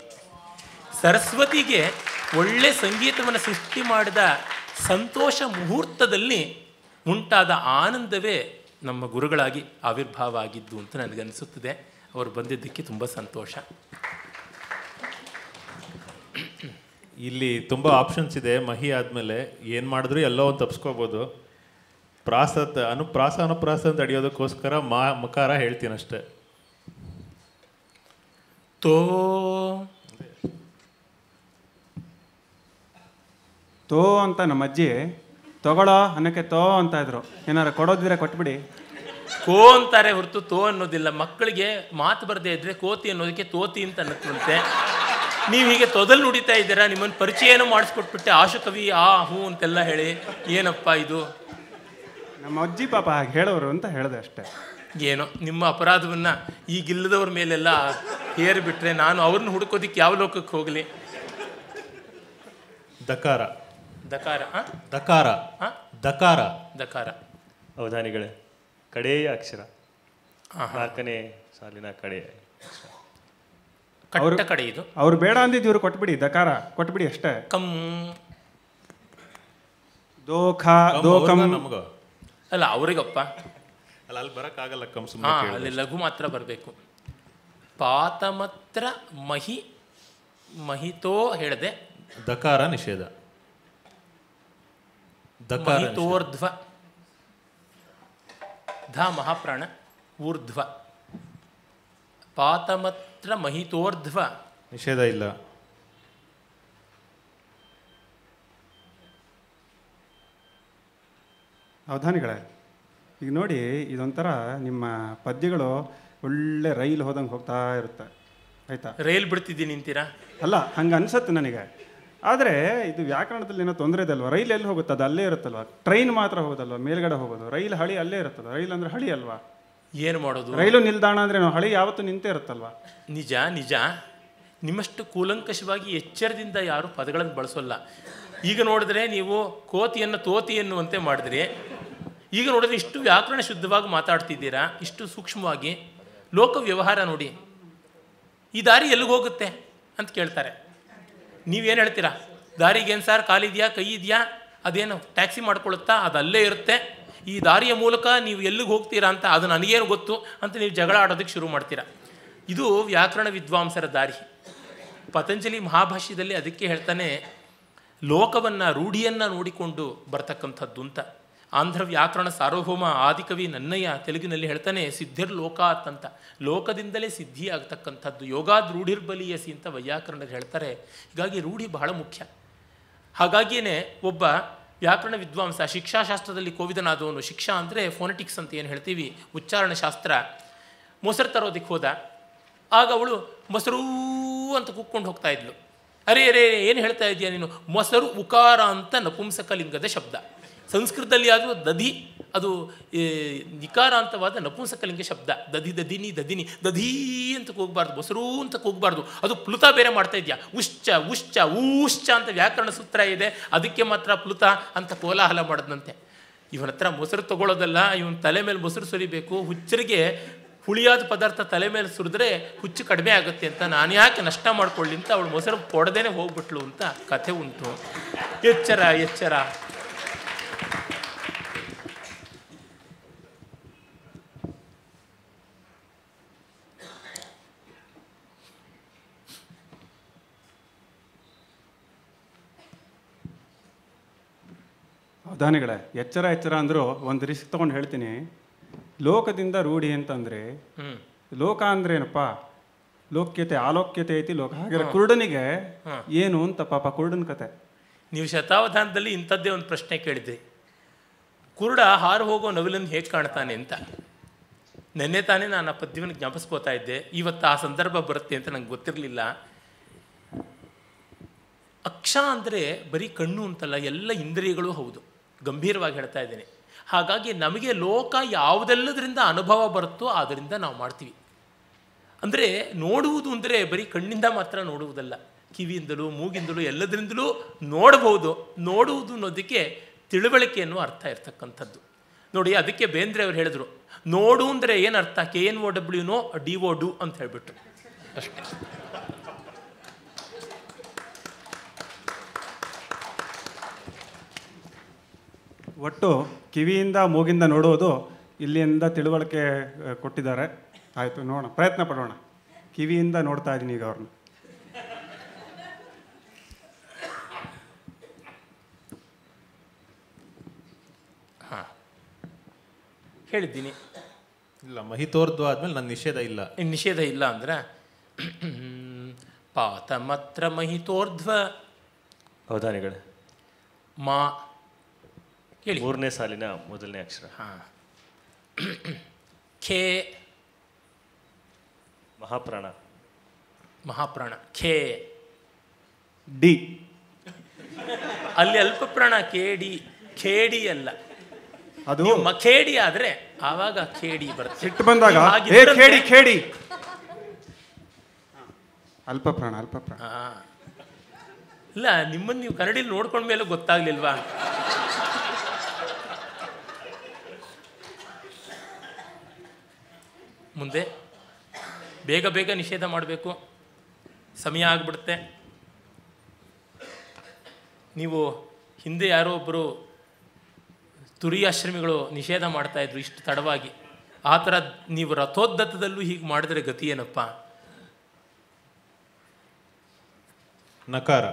[SPEAKER 2] ಸರಸ್ವತಿಗೆ ಒಳ್ಳೆ ಸಂಗೀತವನ್ನು ಸೃಷ್ಟಿ ಮಾಡಿದ ಸಂತೋಷ ಮುಹೂರ್ತದಲ್ಲಿ ಉಂಟಾದ ಆನಂದವೇ ನಮ್ಮ ಗುರುಗಳಾಗಿ ಆವಿರ್ಭಾವ ಆಗಿದ್ದು ಅಂತ ನನಗನ್ನಿಸುತ್ತದೆ. ಅವರು ಬಂದಿದ್ದಕ್ಕೆ ತುಂಬ ಸಂತೋಷ.
[SPEAKER 5] ಇಲ್ಲಿ ತುಂಬ ಆಪ್ಷನ್ಸ್ ಇದೆ. ಮಹಿ ಆದಮೇಲೆ ಏನು ಮಾಡಿದ್ರು ಎಲ್ಲೋ ಒಂದು ತಪ್ಸ್ಕೋಬೋದು. ಪ್ರಾಸ ಅನು ಪ್ರಾಸ ಅನುಪ್ರಾಸ ಅಂತ ಅಡಿಯೋದಕ್ಕೋಸ್ಕರ ಮಾ ಮಕಾರ ಹೇಳ್ತೀನಿ ಅಷ್ಟೇ
[SPEAKER 2] ತೋ
[SPEAKER 4] ತೋ ಅಂತ ನಮ್ಮ ಅಜ್ಜಿ ತಗೊಳೋ ಅನ್ನಕ್ಕೆ ತೋ ಅಂತ ಇದ್ರು. ಏನಾರು ಕೊಡೋದಿದ್ರೆ ಕೊಟ್ಬಿಡಿ.
[SPEAKER 2] ಕೋ ಅಂತಾರೆ ಹೊರತು ತೋ ಅನ್ನೋದಿಲ್ಲ. ಮಕ್ಕಳಿಗೆ ಮಾತು ಬರದೇ ಇದ್ರೆ ಕೋತಿ ಅನ್ನೋದಕ್ಕೆ ತೋತಿ ಅಂತ ಅನ್ನತ್ತಂತೆ. ನೀವು ಹೀಗೆ ತೊದಲು ನುಡಿತಾ ಇದ್ದೀರಾ? ನಿಮ್ಮನ್ನು ಪರಿಚಯನೂ ಮಾಡಿಸ್ಕೊಟ್ಬಿಟ್ಟೆ. ಆಶು ಕವಿ ಆ ಹೂ ಅಂತೆಲ್ಲ ಹೇಳಿ. ಏನಪ್ಪ ಇದು?
[SPEAKER 4] ನಮ್ಮ ಅಜ್ಜಿ ಪಾಪ ಹಾಗೆ ಹೇಳೋರು ಅಂತ ಹೇಳಿದೆ ಅಷ್ಟೇ.
[SPEAKER 2] ಏನೋ ನಿಮ್ಮ ಅಪರಾಧವನ್ನು ಈಗಿಲ್ಲದವ್ರ ಮೇಲೆಲ್ಲ ಹೇರಿಬಿಟ್ರೆ ನಾನು ಅವ್ರನ್ನ ಹುಡುಕೋದಿಕ್ಕೆ ಯಾವ ಲೋಕಕ್ಕೆ ಹೋಗಲಿ?
[SPEAKER 5] ದಕಾರ
[SPEAKER 2] ದಕಾರ?
[SPEAKER 5] ದಕಾರ? ದಕಾರ.
[SPEAKER 2] ದಕಾರ.
[SPEAKER 3] ಅವಧಾನಿಗಳೇ ಕಡೆಯ ಅಕ್ಷರ. ನಾಲ್ಕನೇ ಸಾಲಿನ ಕಡೆ.
[SPEAKER 2] ಕಟ್ಟ ಕಡೆ ಇದು.
[SPEAKER 4] ಅವ್ರು ಬೇಡ ಅಂದಿದ್ದು ಇವ್ರು ಕೊಟ್ಬಿಡಿ ದಕಾರ ಕೊಟ್ಬಿಡಿ ಅಷ್ಟೇ.
[SPEAKER 2] ಕಮ್
[SPEAKER 4] ದೋಖ ದೋಕಂ
[SPEAKER 5] ನಮಗ?
[SPEAKER 2] ಅಲ್ಲ ಅವ್ರಿಗಪ್ಪ.
[SPEAKER 5] ಅಲ್ಲ ಅಲ್ಲಿ ಬರಕ್ಕಾಗಲ್ಲ ಕಮ್ ಸುಮ್ಮನೆ
[SPEAKER 2] ಅಲ್ಲಿ ಲಘು ಮಾತ್ರ ಬರಬೇಕು. ಪಾತಮತ್ರ ಮಹಿ ಮಹಿತೋ ಹೇಳದೆ.
[SPEAKER 5] ದಕಾರ ನಿಷೇಧ.
[SPEAKER 2] ಮಹಿತೋರ್ಧ್ವ ಧ ಮಹಾಪ್ರಾಣ ಊರ್ಧ್ವ. ಪಾತಮತ್ರ ಮಹಿತೋರ್ಧ್ವ
[SPEAKER 5] ನಿಷೇಧ ಇಲ್ಲ.
[SPEAKER 4] ಅವಧಾನಿಗಳೇ ಈಗ ನೋಡಿ ಇದೊಂಥರ ನಿಮ್ಮ ಪದ್ಯಗಳು ಒಳ್ಳೆ ರೈಲ್ ಹೋದಂಗೆ ಹೋಗ್ತಾ ಇರುತ್ತೆ. ಆಯ್ತಾ?
[SPEAKER 2] ರೈಲ್ ಬಿಡ್ತಿದ್ದೀನಿ ನಿಂತೀರಾ
[SPEAKER 4] ಅಲ್ಲ ಹಂಗೆ ಅನ್ಸತ್ತೆ ನನಗೆ. ಆದರೆ ಇದು ವ್ಯಾಕರಣದಲ್ಲಿ ಏನೋ ತೊಂದರೆ ಇದೆ ಅಲ್ವಾ? ರೈಲ್ ಎಲ್ಲಿ ಹೋಗುತ್ತೆ? ಅದು ಅಲ್ಲೇ ಇರುತ್ತಲ್ವಾ? ಟ್ರೈನ್ ಮಾತ್ರ ಹೋಗೋದಲ್ವಾ? ಮೇಲ್ಗಡೆ ಹೋಗೋದು? ರೈಲ್ ಹಳಿ ಅಲ್ಲೇ ಇರುತ್ತಲ್ಲ ರೈಲ್ ಅಂದ್ರೆ ಹಳಿ ಅಲ್ವಾ?
[SPEAKER 2] ಏನು ಮಾಡೋದು?
[SPEAKER 4] ರೈಲು ನಿಲ್ದಾಣ ಅಂದ್ರೆ ನಾವು ಹಳಿ ಯಾವತ್ತು ನಿಂತೇ ಇರುತ್ತಲ್ವಾ?
[SPEAKER 2] ನಿಜ ನಿಜ. ನಿಮ್ಮಷ್ಟು ಕೂಲಂಕಷವಾಗಿ ಎಚ್ಚರದಿಂದ ಯಾರು ಪದಗಳನ್ನು ಬಳಸೋಲ್ಲ. ಈಗ ನೋಡಿದ್ರೆ ನೀವು ಕೋತಿಯನ್ನು ತೋತಿ ಎನ್ನುವಂತೆ ಮಾಡಿದ್ರಿ. ಈಗ ನೋಡಿದ್ರೆ ಇಷ್ಟು ವ್ಯಾಕರಣ ಶುದ್ಧವಾಗಿ ಮಾತಾಡ್ತಿದ್ದೀರಾ? ಇಷ್ಟು ಸೂಕ್ಷ್ಮವಾಗಿ. ಲೋಕ ವ್ಯವಹಾರ ನೋಡಿ. ಈ ದಾರಿ ಎಲ್ಲಿಗೋಗುತ್ತೆ ಅಂತ ಕೇಳ್ತಾರೆ. ನೀವೇನು ಹೇಳ್ತೀರಾ? ದಾರಿಗೆ ಏನು ಸರ್? ಕಾಲಿದೆಯಾ? ಕೈ ಇದೆಯಾ ಅದೇನು ಟ್ಯಾಕ್ಸಿ ಮಾಡ್ಕೊಳುತ್ತಾ? ಅದು ಅಲ್ಲೇ ಇರುತ್ತೆ. ಈ ದಾರಿಯ ಮೂಲಕ ನೀವು ಎಲ್ಲಿಗೆ ಹೋಗ್ತೀರಾ ಅಂತ ಅದು ನನಗೇನು ಗೊತ್ತು ಅಂತ ನೀವು ಜಗಳ ಆಡೋದಕ್ಕೆ ಶುರು ಮಾಡ್ತೀರಾ. ಇದು ವ್ಯಾಕರಣ ವಿದ್ವಾಂಸರ ದಾರಿ. ಪತಂಜಲಿ ಮಹಾಭಾಷ್ಯದಲ್ಲಿ ಅದಕ್ಕೆ ಹೇಳ್ತಾನೆ, ಲೋಕವನ್ನು ರೂಢಿಯನ್ನು ನೋಡಿಕೊಂಡು ಬರ್ತಕ್ಕಂಥದ್ದು ಅಂತ. ಆಂಧ್ರ ವ್ಯಾಕರಣ ಸಾರ್ವಭೌಮ ಆದಿಕವಿ ನನ್ನಯ್ಯ ತೆಲುಗಿನಲ್ಲಿ ಹೇಳ್ತಾನೆ, ಸಿದ್ಧಿರ್ ಲೋಕಾತ್ ಅಂತ. ಲೋಕದಿಂದಲೇ ಸಿದ್ಧಿ ಆಗ್ತಕ್ಕಂಥದ್ದು ಯೋಗಾದ್ ರೂಢಿರ್ಬಲಿಯಸಿ ಅಂತ ವೈಯಾಕರಣರು ಹೇಳ್ತಾರೆ. ಹೀಗಾಗಿ ರೂಢಿ ಬಹಳ ಮುಖ್ಯ. ಹಾಗಾಗಿಯೇ ಒಬ್ಬ ವ್ಯಾಕರಣ ವಿದ್ವಾಂಸ, ಶಿಕ್ಷಾಶಾಸ್ತ್ರದಲ್ಲಿ ಕೋವಿದನಾದವನು, ಶಿಕ್ಷಾ ಅಂದರೆ ಫೋನೆಟಿಕ್ಸ್ ಅಂತ ಏನು ಹೇಳ್ತೀವಿ? ಉಚ್ಚಾರಣ ಶಾಸ್ತ್ರ. ಮೊಸರು ತರೋದಕ್ಕೆ ಹೋದ. ಆಗ ಅವಳು, ಮೊಸರು ಅಂತ ಕೂಕ್ಕೊಂಡು ಹೋಗ್ತಾ ಇದ್ಲು. ಅರೆ ಅರೆ, ಏನು ಹೇಳ್ತಾ ಇದೆಯಾ ನೀನು? ಮೊಸರು ಉಕಾರ ಅಂತ ನಪುಂಸಕಲಿಂಗದ ಶಬ್ದ. ಸಂಸ್ಕೃತದಲ್ಲಿ ಆದರೂ ದಧಿ, ಅದು ನಿಕಾರಾಂತವಾದ ನಪುಂಸಕಲಿಂಗ ಶಬ್ದ. ದಧಿ, ದಧಿನಿ ದಧಿನಿ, ದಧೀ ಅಂತ ಕೂಗಬಾರ್ದು, ಬಸರು ಅಂತ ಕೂಗಬಾರ್ದು. ಅದು ಪ್ಲುತ ಬೇರೆ ಮಾಡ್ತಾ ಇದೆಯಾ? ಉಶ್ಚ ಉಶ್ಚ, ಊಶ್ಚ ಅಂತ ವ್ಯಾಕರಣ ಸೂತ್ರ ಇದೆ. ಅದಕ್ಕೆ ಮಾತ್ರ ಪ್ಲುತ ಅಂತ ಕೋಲಾಹಲ ಮಾಡದಂತೆ ಇವನ ಹತ್ರ ಮೊಸರು ತಗೊಳ್ಳೋದಲ್ಲ ಇವನ ತಲೆ ಮೇಲೆ ಮೊಸರು ಸುರಿಬೇಕು. ಹುಚ್ಚರಿಗೆ ಹುಳಿಯಾದ ಪದಾರ್ಥ ತಲೆ ಮೇಲೆ ಸುರಿದ್ರೆ ಹುಚ್ಚು ಕಡಿಮೆ ಆಗುತ್ತೆ ಅಂತ ನಾನು ಯಾಕೆ ನಷ್ಟ ಮಾಡ್ಕೊಳ್ಳಿ ಅಂತ ಅವಳು ಮೊಸರು ಕೊಡದೇನೆ ಹೋಗ್ಬಿಟ್ಲು ಅಂತ ಕಥೆ ಉಂಟು. ಎಚ್ಚರ ಎಚ್ಚರ.
[SPEAKER 4] ಅವಧಾನಿಗಳೇ ಎಚ್ಚರ ಎಚ್ಚರ ಅಂದರೂ ಒಂದು ರಿಸ್ಕ್ ತೊಗೊಂಡು ಹೇಳ್ತೀನಿ. ಲೋಕದಿಂದ ರೂಢಿ ಅಂತಂದರೆ ಲೋಕ ಅಂದ್ರೆ ಏನಪ್ಪ? ಲೋಕ್ಯತೆ ಆಲೋಕ್ಯತೆ ಐತಿ ಲೋಕ. ಹಾಗೆ ಕುರುಡನಿಗೆ ಏನು ಅಂತ ಪಾಪ ಕುರುಡನ ಕತೆ.
[SPEAKER 2] ನೀವು ಶತಾವಧಾನದಲ್ಲಿ ಇಂಥದ್ದೇ ಒಂದು ಪ್ರಶ್ನೆ ಕೇಳಿದ್ರಿ. ಕುರುಡ ಹಾರು ಹೋಗೋ ನವಿಲನ್ನು ಹೇಗೆ ಕಾಣ್ತಾನೆ ಅಂತ. ನೆನ್ನೆ ತಾನೇ ನಾನು ಆ ಪದ್ಯವನ್ನು ಜ್ಞಾಪಿಸ್ಕೋತಾ ಇದ್ದೆ. ಇವತ್ತು ಆ ಸಂದರ್ಭ ಬರುತ್ತೆ ಅಂತ ನಂಗೆ ಗೊತ್ತಿರಲಿಲ್ಲ. ಅಕ್ಷ ಅಂದರೆ ಬರೀ ಕಣ್ಣು ಅಂತಲ್ಲ ಎಲ್ಲ ಇಂದ್ರಿಯಗಳು ಹೌದು. ಗಂಭೀರವಾಗಿ ಹೇಳ್ತಾ ಇದ್ದೀನಿ. ಹಾಗಾಗಿ ನಮಗೆ ಲೋಕ ಯಾವುದೆಲ್ಲದರಿಂದ ಅನುಭವ ಬರುತ್ತೋ ಅದರಿಂದ ನಾವು ಮಾಡ್ತೀವಿ. ಅಂದರೆ ನೋಡುವುದು ಅಂದರೆ ಬರೀ ಕಣ್ಣಿಂದ ಮಾತ್ರ ನೋಡುವುದಲ್ಲ. ಕಿವಿಯಿಂದಲೂ ಮೂಗಿಂದಲೂ ಎಲ್ಲದರಿಂದಲೂ ನೋಡಬಹುದು. ನೋಡುವುದು ಅನ್ನೋದಕ್ಕೆ ತಿಳುವಳಿಕೆ ಅನ್ನುವ ಅರ್ಥ ಇರ್ತಕ್ಕಂಥದ್ದು. ನೋಡಿ, ಅದಕ್ಕೆ ಬೇಂದ್ರೆ ಅವರು ಹೇಳಿದರು, ನೋಡು ಅಂದರೆ ಏನು ಅರ್ಥ? K N O ಡಬ್ಲ್ಯೂನೋ D O do ಅಂತ ಹೇಳಿಬಿಟ್ರು. ಅಷ್ಟೇ.
[SPEAKER 4] ಒಟ್ಟು ಕಿವಿಯಿಂದ ಮೂಗಿಂದ ನೋಡೋದು ಇಲ್ಲಿಂದ ತಿಳುವಳಿಕೆ ಕೊಟ್ಟಿದ್ದಾರೆ. ಆಯಿತು ನೋಡೋಣ ಪ್ರಯತ್ನ ಪಡೋಣ. ಕಿವಿಯಿಂದ ನೋಡ್ತಾ ಇದ್ದೀನಿ ಈಗ ಅವ್ರನ್ನ.
[SPEAKER 2] ಹೇಳಿದ್ದೀನಿ.
[SPEAKER 5] ಇಲ್ಲ ಮಹಿತೋರ್ದು ಆದ್ಮೇಲೆ ನನ್ನ ನಿಷೇಧ ಇಲ್ಲ.
[SPEAKER 2] ನಿಷೇಧ ಇಲ್ಲ ಅಂದ್ರೆ ಪಾತ ಮಾತ್ರ ಮಹಿತೋರ್ಧ್ವ
[SPEAKER 3] ಹೌದಾನೆಗಳೇ
[SPEAKER 2] ಮಾ ಹೇಳಿ.
[SPEAKER 3] ಮೂರನೇ ಸಾಲಿನ ಮೊದಲನೇ ಅಕ್ಷರ.
[SPEAKER 2] ಹಾ. ಖೇ
[SPEAKER 3] ಮಹಾಪ್ರಾಣ.
[SPEAKER 2] ಮಹಾಪ್ರಾಣ. ಖೇ
[SPEAKER 4] ಡಿ.
[SPEAKER 2] ಅಲ್ಲಿ ಅಲ್ಪ ಪ್ರಾಣ ಕೇಡಿ ಖೇಡಿ ಅಲ್ಲ.
[SPEAKER 4] ಅದು
[SPEAKER 2] ಮಖೇಡಿ ಆದ್ರೆ ಆವಾಗ ಖೇಡಿ ಬರುತ್ತೆ.
[SPEAKER 4] ಸಿಟ್ಟು ಬಂದಾಗ ಖೇಡಿ ಖೇಡಿ ಅಲ್ಪ ಪ್ರಾಣ ಅಲ್ಪ ಪ್ರಾಣ
[SPEAKER 2] ಹಾ. ಇಲ್ಲ ನಿಮ್ಮನ್ನು ನೀವು ಕನ್ನಡಿಲಿ ನೋಡ್ಕೊಂಡ ಮೇಲೆ ಗೊತ್ತಾಗ್ಲಿಲ್ವಾ? ಮುಂದೆ. ಬೇಗ ಬೇಗ ನಿಷೇಧ ಮಾಡಬೇಕು. ಸಮಯ ಆಗ್ಬಿಡುತ್ತೆ. ನೀವು ಹಿಂದೆ ಯಾರೋ ಒಬ್ಬರು ತುರಿಯಾಶ್ರಮಿಗಳು ನಿಷೇಧ ಮಾಡ್ತಾ ಇದ್ರು ಇಷ್ಟು ತಡವಾಗಿ. ಆ ಥರ ನೀವು ರಥೋದ್ದತದಲ್ಲೂ ಹೀಗೆ ಮಾಡಿದ್ರೆ ಗತಿ ಏನಪ್ಪ?
[SPEAKER 5] ನಕಾರ.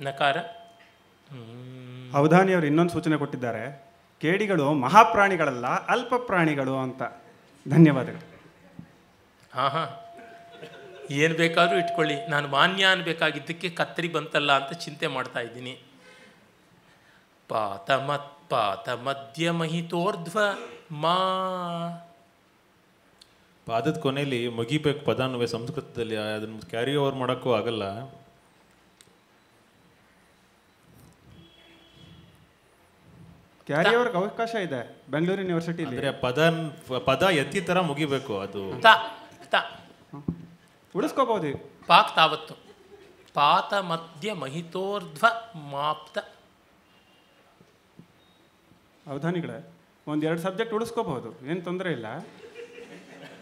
[SPEAKER 2] ನಕಾರ?
[SPEAKER 4] ಅವಧಾನಿ ಅವರು ಇನ್ನೊಂದು ಸೂಚನೆ ಕೊಟ್ಟಿದ್ದಾರೆ. ಕೇಡಿಗಳು ಮಹಾಪ್ರಾಣಿಗಳಲ್ಲ ಅಲ್ಪ ಪ್ರಾಣಿಗಳು ಅಂತ. ಧನ್ಯವಾದಗಳು.
[SPEAKER 2] ಹಾಂ ಹಾಂ ಏನು ಬೇಕಾದರೂ ಇಟ್ಕೊಳ್ಳಿ. ನಾನು ಮಾನ್ಯ ಅನ್ಬೇಕಾಗಿದ್ದಕ್ಕೆ ಕತ್ತರಿ ಬಂತಲ್ಲ ಅಂತ ಚಿಂತೆ ಮಾಡ್ತಾ ಇದ್ದೀನಿ. ಪಾತ ಮತ್ ಪಾತ ಮಧ್ಯ ಮಹಿತೋರ್ಧ್ವ ಮಾ.
[SPEAKER 5] ಪಾದದ ಕೊನೆಯಲ್ಲಿ ಮುಗಿಬೇಕು ಪದಾನುವೆ ಸಂಸ್ಕೃತದಲ್ಲಿ. ಅದನ್ನು ಕ್ಯಾರಿ ಓವರ್ ಮಾಡೋಕ್ಕೂ ಆಗಲ್ಲ.
[SPEAKER 4] ಕ್ಯಾರಿ ಅವ್ರಿಗೆ ಅವಕಾಶ ಇದೆ. ಬೆಂಗಳೂರು ಯೂನಿವರ್ಸಿಟಿ
[SPEAKER 5] ಅಂದ್ರೆ ಪದ ಪದ ಎತ್ತಿ ತರ ಮುಗಿಬೇಕು ಅದು.
[SPEAKER 4] ಉಳಿಸ್ಕೋಬಹುದು.
[SPEAKER 2] ಪಾಕ್ ತಾವತ್ತು ಪಾತ ಮಧ್ಯ ಮಹಿತೋರ್ಧ್ವ ಮಾಪ್ತ.
[SPEAKER 4] ಅವಧಾನಿಗಳೇ ಒಂದು ಎರಡು ಸಬ್ಜೆಕ್ಟ್ ಉಳಿಸ್ಕೋಬಹುದು ಏನು ತೊಂದರೆ ಇಲ್ಲ.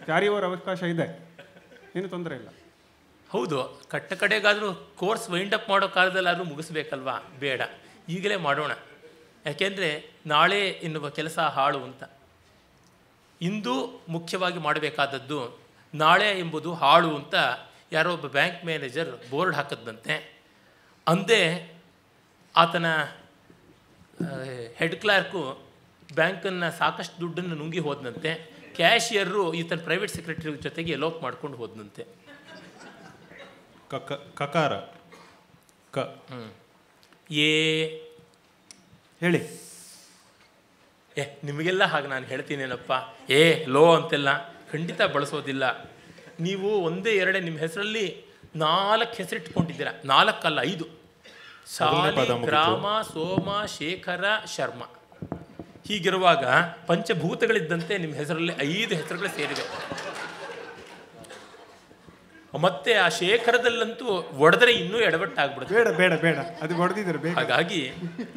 [SPEAKER 4] ಕ್ಯಾರಿ ಓವರ್ ಅವಕಾಶ ಇದೆ ಏನು ತೊಂದರೆ ಇಲ್ಲ.
[SPEAKER 2] ಹೌದು ಕಟ್ಟ ಕಡೆಗಾದರೂ ಕೋರ್ಸ್ ವೈಂಡ್ ಅಪ್ ಮಾಡೋ ಕಾಲದಲ್ಲಾದರೂ ಮುಗಿಸ್ಬೇಕಲ್ವಾ? ಬೇಡ ಈಗಲೇ ಮಾಡೋಣ. ಯಾಕೆಂದರೆ ನಾಳೆ ಎನ್ನುವ ಕೆಲಸ ಹಾಳು ಅಂತ. ಇಂದು ಮುಖ್ಯವಾಗಿ ಮಾಡಬೇಕಾದದ್ದು ನಾಳೆ ಎಂಬುದು ಹಾಳು ಅಂತ ಯಾರೋ ಒಬ್ಬ ಬ್ಯಾಂಕ್ ಮ್ಯಾನೇಜರ್ ಬೋರ್ಡ್ ಹಾಕದ್ದಂತೆ ಅಂದೇ ಆತನ ಹೆಡ್ ಕ್ಲಾರ್ಕು ಬ್ಯಾಂಕನ್ನು ಸಾಕಷ್ಟು ದುಡ್ಡನ್ನು ನುಂಗಿ ಹೋದಂತೆ ಕ್ಯಾಶಿಯರು ಈತನ ಪ್ರೈವೇಟ್ ಸೆಕ್ರೆಟರಿ ಜೊತೆಗೆ ಎಲೋಪ್ ಮಾಡ್ಕೊಂಡು ಹೋದಂತೆ
[SPEAKER 5] ಕಕ ಕಕಾರ. ಕ.
[SPEAKER 2] ಏ.
[SPEAKER 4] ಹೇಳಿ.
[SPEAKER 2] ಏ ನಿಮಗೆಲ್ಲ ಹಾಗೆ ನಾನು ಹೇಳ್ತೀನೇನಪ್ಪ? ಏ ಲೋ ಅಂತೆಲ್ಲ. ಖಂಡಿತ ಬಳಸೋದಿಲ್ಲ. ನೀವು ಒಂದೇ ಎರಡೇ ನಿಮ್ಮ ಹೆಸರಲ್ಲಿ ನಾಲ್ಕು ಹೆಸರಿಟ್ಕೊಂಡಿದ್ದೀರ. ನಾಲ್ಕಲ್ಲ ಐದು.
[SPEAKER 5] ಸಾಲಿ
[SPEAKER 2] ಶಾಲಿ. ಗ್ರಾಮ ಸೋಮ ಶೇಖರ ಶರ್ಮ. ಹೀಗಿರುವಾಗ ಪಂಚಭೂತಗಳಿದ್ದಂತೆ ನಿಮ್ಮ ಹೆಸರಲ್ಲಿ ಐದು ಹೆಸರುಗಳು ಸೇರಿವೆ. ಮತ್ತೆ ಆ ಶೇಖರದಲ್ಲಂತೂ ಒಡೆದ್ರೆ ಇನ್ನೂ ಎಡವಟ್ಟಾಗ್ಬಿಡುತ್ತೆ.
[SPEAKER 4] ಬೇಡ ಬೇಡ ಬೇಡ. ಅದು ಹೊಡೆದಿದ್ದಾರೆ
[SPEAKER 2] ಹಾಗಾಗಿ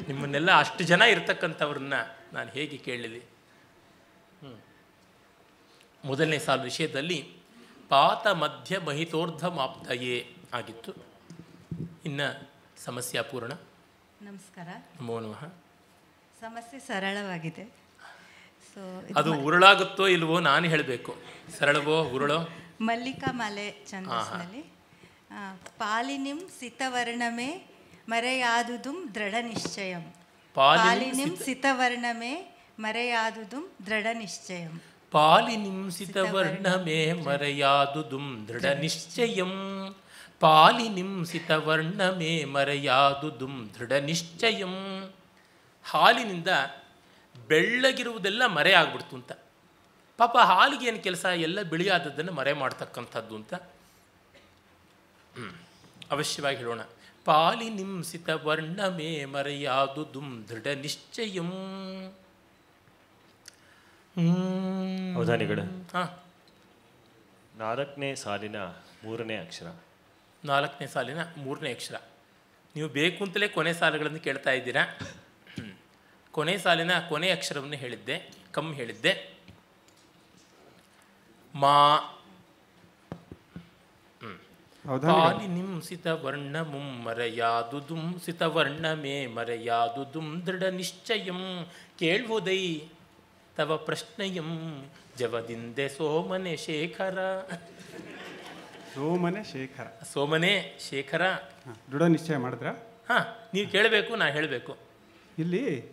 [SPEAKER 2] ನಿಮ್ಮನ್ನೆಲ್ಲ ಅಷ್ಟು ಜನ ಇರ್ತಕ್ಕಂಥವ್ರನ್ನ ನಾನು ಹೇಗೆ ಕೇಳಲಿ. ಮೊದಲನೇ ಸಾಲು ವಿಷಯದಲ್ಲಿ ಪಾತ ಮಧ್ಯ ಮಹಿತೋರ್ಧ ಮಾಪ್ತಯೇ ಆಗಿತ್ತು. ಇನ್ನು ಸಮಸ್ಯೆ ಪೂರ್ಣ
[SPEAKER 6] ನಮಸ್ಕಾರ.
[SPEAKER 2] ನಮೋ ನಮಃ.
[SPEAKER 6] ಸಮಸ್ಯೆ ಸರಳವಾಗಿದೆ. ಸೊ
[SPEAKER 2] ಅದು ಉರುಳಾಗುತ್ತೋ ಇಲ್ವೋ ನಾನು ಹೇಳಬೇಕು. ಸರಳವೋ ಉರುಳೋ?
[SPEAKER 6] ಮಲ್ಲಿಕಾ ಮಾಲೆ ಛಂದಸ್ಸಿನಲ್ಲಿ. ಆ, ಪಾಲಿನಿಂ ಸಿತವರ್ಣಮೇ ಮರೆಯಾದುದುಂ ದೃಢ ನಿಶ್ಚಯಂ
[SPEAKER 2] ಪಾಲಿನಿಂ
[SPEAKER 6] ಪಾಲಿನಿಂ ಸಿತವರ್ಣಮೇ ಮರೆಯಾದುದುಂ ದೃಢ ನಿಶ್ಚಯಂ
[SPEAKER 2] ಪಾಲಿನಿಂಸಿತ ವರ್ಣಮೇ ಮರೆಯಾದುದುಂ ದೃಢ ನಿಶ್ಚಯಂ ಪಾಲಿನಿಂಸಿತ ವರ್ಣಮೇ ಮರೆಯಾದುದುಂ ದೃಢ ನಿಶ್ಚಯಂ ಹಾಲಿನಿಂದ ಬೆಳ್ಳಗಿರುವುದೆಲ್ಲ ಮರೆ ಆಗ್ಬಿಡ್ತು ಅಂತ. ಪಾಪ ಹಾಲಿಗೆ ಏನು ಕೆಲಸ? ಎಲ್ಲ ಬಿಳಿಯಾದದ್ದನ್ನು ಮರೆ ಮಾಡ್ತಕ್ಕಂಥದ್ದು ಅಂತ. ಅವಶ್ಯವಾಗಿ ಹೇಳೋಣ. ಪಾಲಿನಿಂಸಿತ ವರ್ಣಮೇ ಮರೆಯಾದುದುಂ ದೃಢ ನಿಶ್ಚಯಂ
[SPEAKER 3] ಅವಧಾನಿಗಳೇ
[SPEAKER 2] ಹಾಂ.
[SPEAKER 3] ನಾಲ್ಕನೇ ಸಾಲಿನ ಮೂರನೇ ಅಕ್ಷರ.
[SPEAKER 2] ನಾಲ್ಕನೇ ಸಾಲಿನ ಮೂರನೇ ಅಕ್ಷರ. ನೀವು ಬೇಕು ಅಂತಲೇ ಕೊನೆ ಸಾಲುಗಳನ್ನು ಕೇಳ್ತಾ ಇದ್ದೀರಾ. ಕೊನೆ ಸಾಲಿನ ಕೊನೆ ಅಕ್ಷರವನ್ನು ಹೇಳಿದ್ದೆ ಕಮ್ ಹೇಳಿದ್ದೆ. ಮಾ.
[SPEAKER 4] ಹೌದಾ
[SPEAKER 2] ವರ್ಣ ಮುಂ ಮರೆಯಾದುದುಂ ಸಿತ ವರ್ಣಮೇ ಮರೆಯಾದುದುಂ ದೃಢ ನಿಶ್ಚಯಂ ಕೇಳುವುದೈ ತವ ಪ್ರಶ್ನೆಯಂ ಜವದಿಂದೆ ಸೋಮನೆ ಶೇಖರ.
[SPEAKER 4] ಸೋಮನೆ ಶೇಖರ.
[SPEAKER 2] ಸೋಮನೆ ಶೇಖರ.
[SPEAKER 4] ದೃಢ ನಿಶ್ಚಯ ಮಾಡಿದ್ರ?
[SPEAKER 2] ಹಾಂ ನೀವು ಕೇಳಬೇಕು ನಾ ಹೇಳಬೇಕು.
[SPEAKER 4] ಇಲ್ಲಿ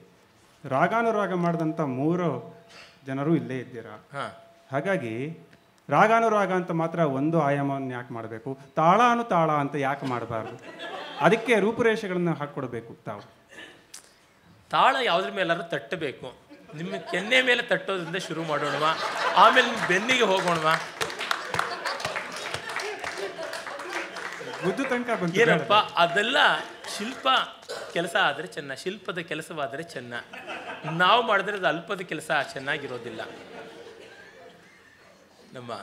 [SPEAKER 4] ರಾಗಾನುರಾಗ ಮಾಡಿದಂಥ ಮೂರು ಜನರು ಇಲ್ಲೇ ಇದ್ದೀರಾ?
[SPEAKER 2] ಹಾಂ.
[SPEAKER 4] ಹಾಗಾಗಿ ರಾಗಾನುರಾಗ ಅಂತ ಮಾತ್ರ ಒಂದು ಆಯಾಮವನ್ನು ಯಾಕೆ ಮಾಡಬೇಕು? ತಾಳಾನು ತಾಳ ಅಂತ ಯಾಕೆ ಮಾಡಬಾರ್ದು? ಅದಕ್ಕೆ ರೂಪುರೇಷೆಗಳನ್ನು ಹಾಕ್ಕೊಡ್ಬೇಕು ತಾವು.
[SPEAKER 2] ತಾಳ ಯಾವುದ್ರ ಮೇಲಾದ್ರೂ ತಟ್ಟಬೇಕು. ನಿಮ್ಮ ಕೆನ್ನೆ ಮೇಲೆ ತಟ್ಟೋದ್ರಿಂದ ಶುರು ಮಾಡೋಣವಾ? ಆಮೇಲೆ ನಿಮ್ಮ ಬೆನ್ನಿಗೆ ಹೋಗೋಣವಾ? ಏನಪ್ಪ ಅದೆಲ್ಲ ಶಿಲ್ಪ ಕೆಲಸ ಆದರೆ ಚೆನ್ನ ಶಿಲ್ಪದ ಕೆಲಸವಾದರೆ ಚೆನ್ನ. ನಾವು ಮಾಡಿದ್ರೆ ಅದು ಅಲ್ಪದ ಕೆಲಸ ಚೆನ್ನಾಗಿರೋದಿಲ್ಲ. ನಮ್ಮ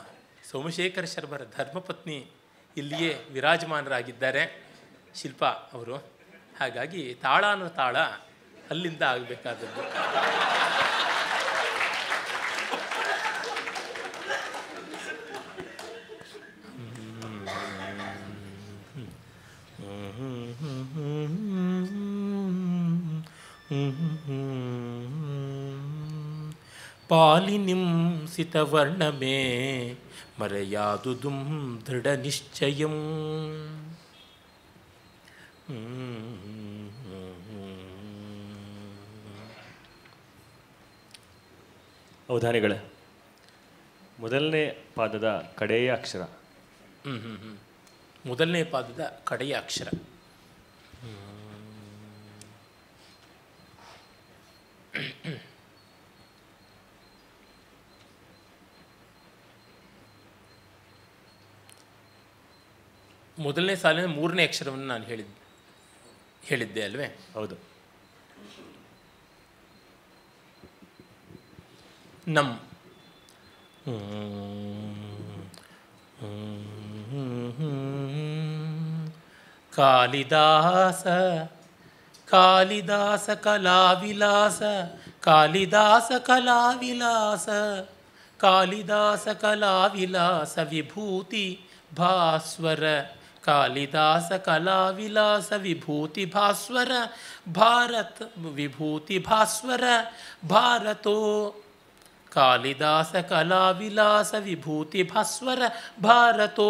[SPEAKER 2] ಸೋಮಶೇಖರ ಶರ್ಮರ ಧರ್ಮಪತ್ನಿ ಇಲ್ಲಿಯೇ ವಿರಾಜಮಾನರಾಗಿದ್ದಾರೆ. ಶಿಲ್ಪ ಅವರು. ಹಾಗಾಗಿ ತಾಳ ಅನ್ನೋ ತಾಳ ಅಲ್ಲಿಂದ ಆಗಬೇಕಾದದ್ದು. ಪಾಲಿನಿಂಸಿತವರ್ಣಮೇ ಮರೆಯಾದುದುಂ ದೃಢ ನಿಶ್ಚಯಂ.
[SPEAKER 3] ಅವಧಾನಿಗಳೇ ಮೊದಲನೇ ಪಾದದ ಕಡೆಯ ಅಕ್ಷರ.
[SPEAKER 2] ಹ್ಮ್, ಹ್ಮ್, ಹ್ಮ್. ಮೊದಲನೇ ಪಾದದ ಕಡೆಯ ಅಕ್ಷರ. ಮೊದಲನೇ ಸಾಲಿನ ಮೂರನೇ ಅಕ್ಷರವನ್ನು ನಾನು ಹೇಳಿದ್ದೆ ಹೇಳಿದ್ದೆ ಅಲ್ವೇ?
[SPEAKER 3] ಹೌದು.
[SPEAKER 2] ನಮ್. ಕಾಳಿದಾಸ ಕಾಳಿದಾಸ ಕಲಾವಿಲಾಸ ಕಾಳಿದಾಸ ಕಲಾವಿಲಾಸ ಕಾಳಿದಾಸ ಕಲಾವಿಲಾಸ ವಿಭೂತಿ ಭಾಸ್ವರ ಕಾಳಿದಾಸ ಕಲಾವಿಲಾಸ ವಿಭೂತಿ ಭಾಸ್ವರ ಭಾರತ ವಿಭೂತಿ ಭಾಸ್ವರ ಭಾರತೋ ಕಾಳಿದಾಸ ಕಲಾವಿಲಾಸ ವಿಭೂತಿ ಭಾಸ್ವರ ಭಾರತೋ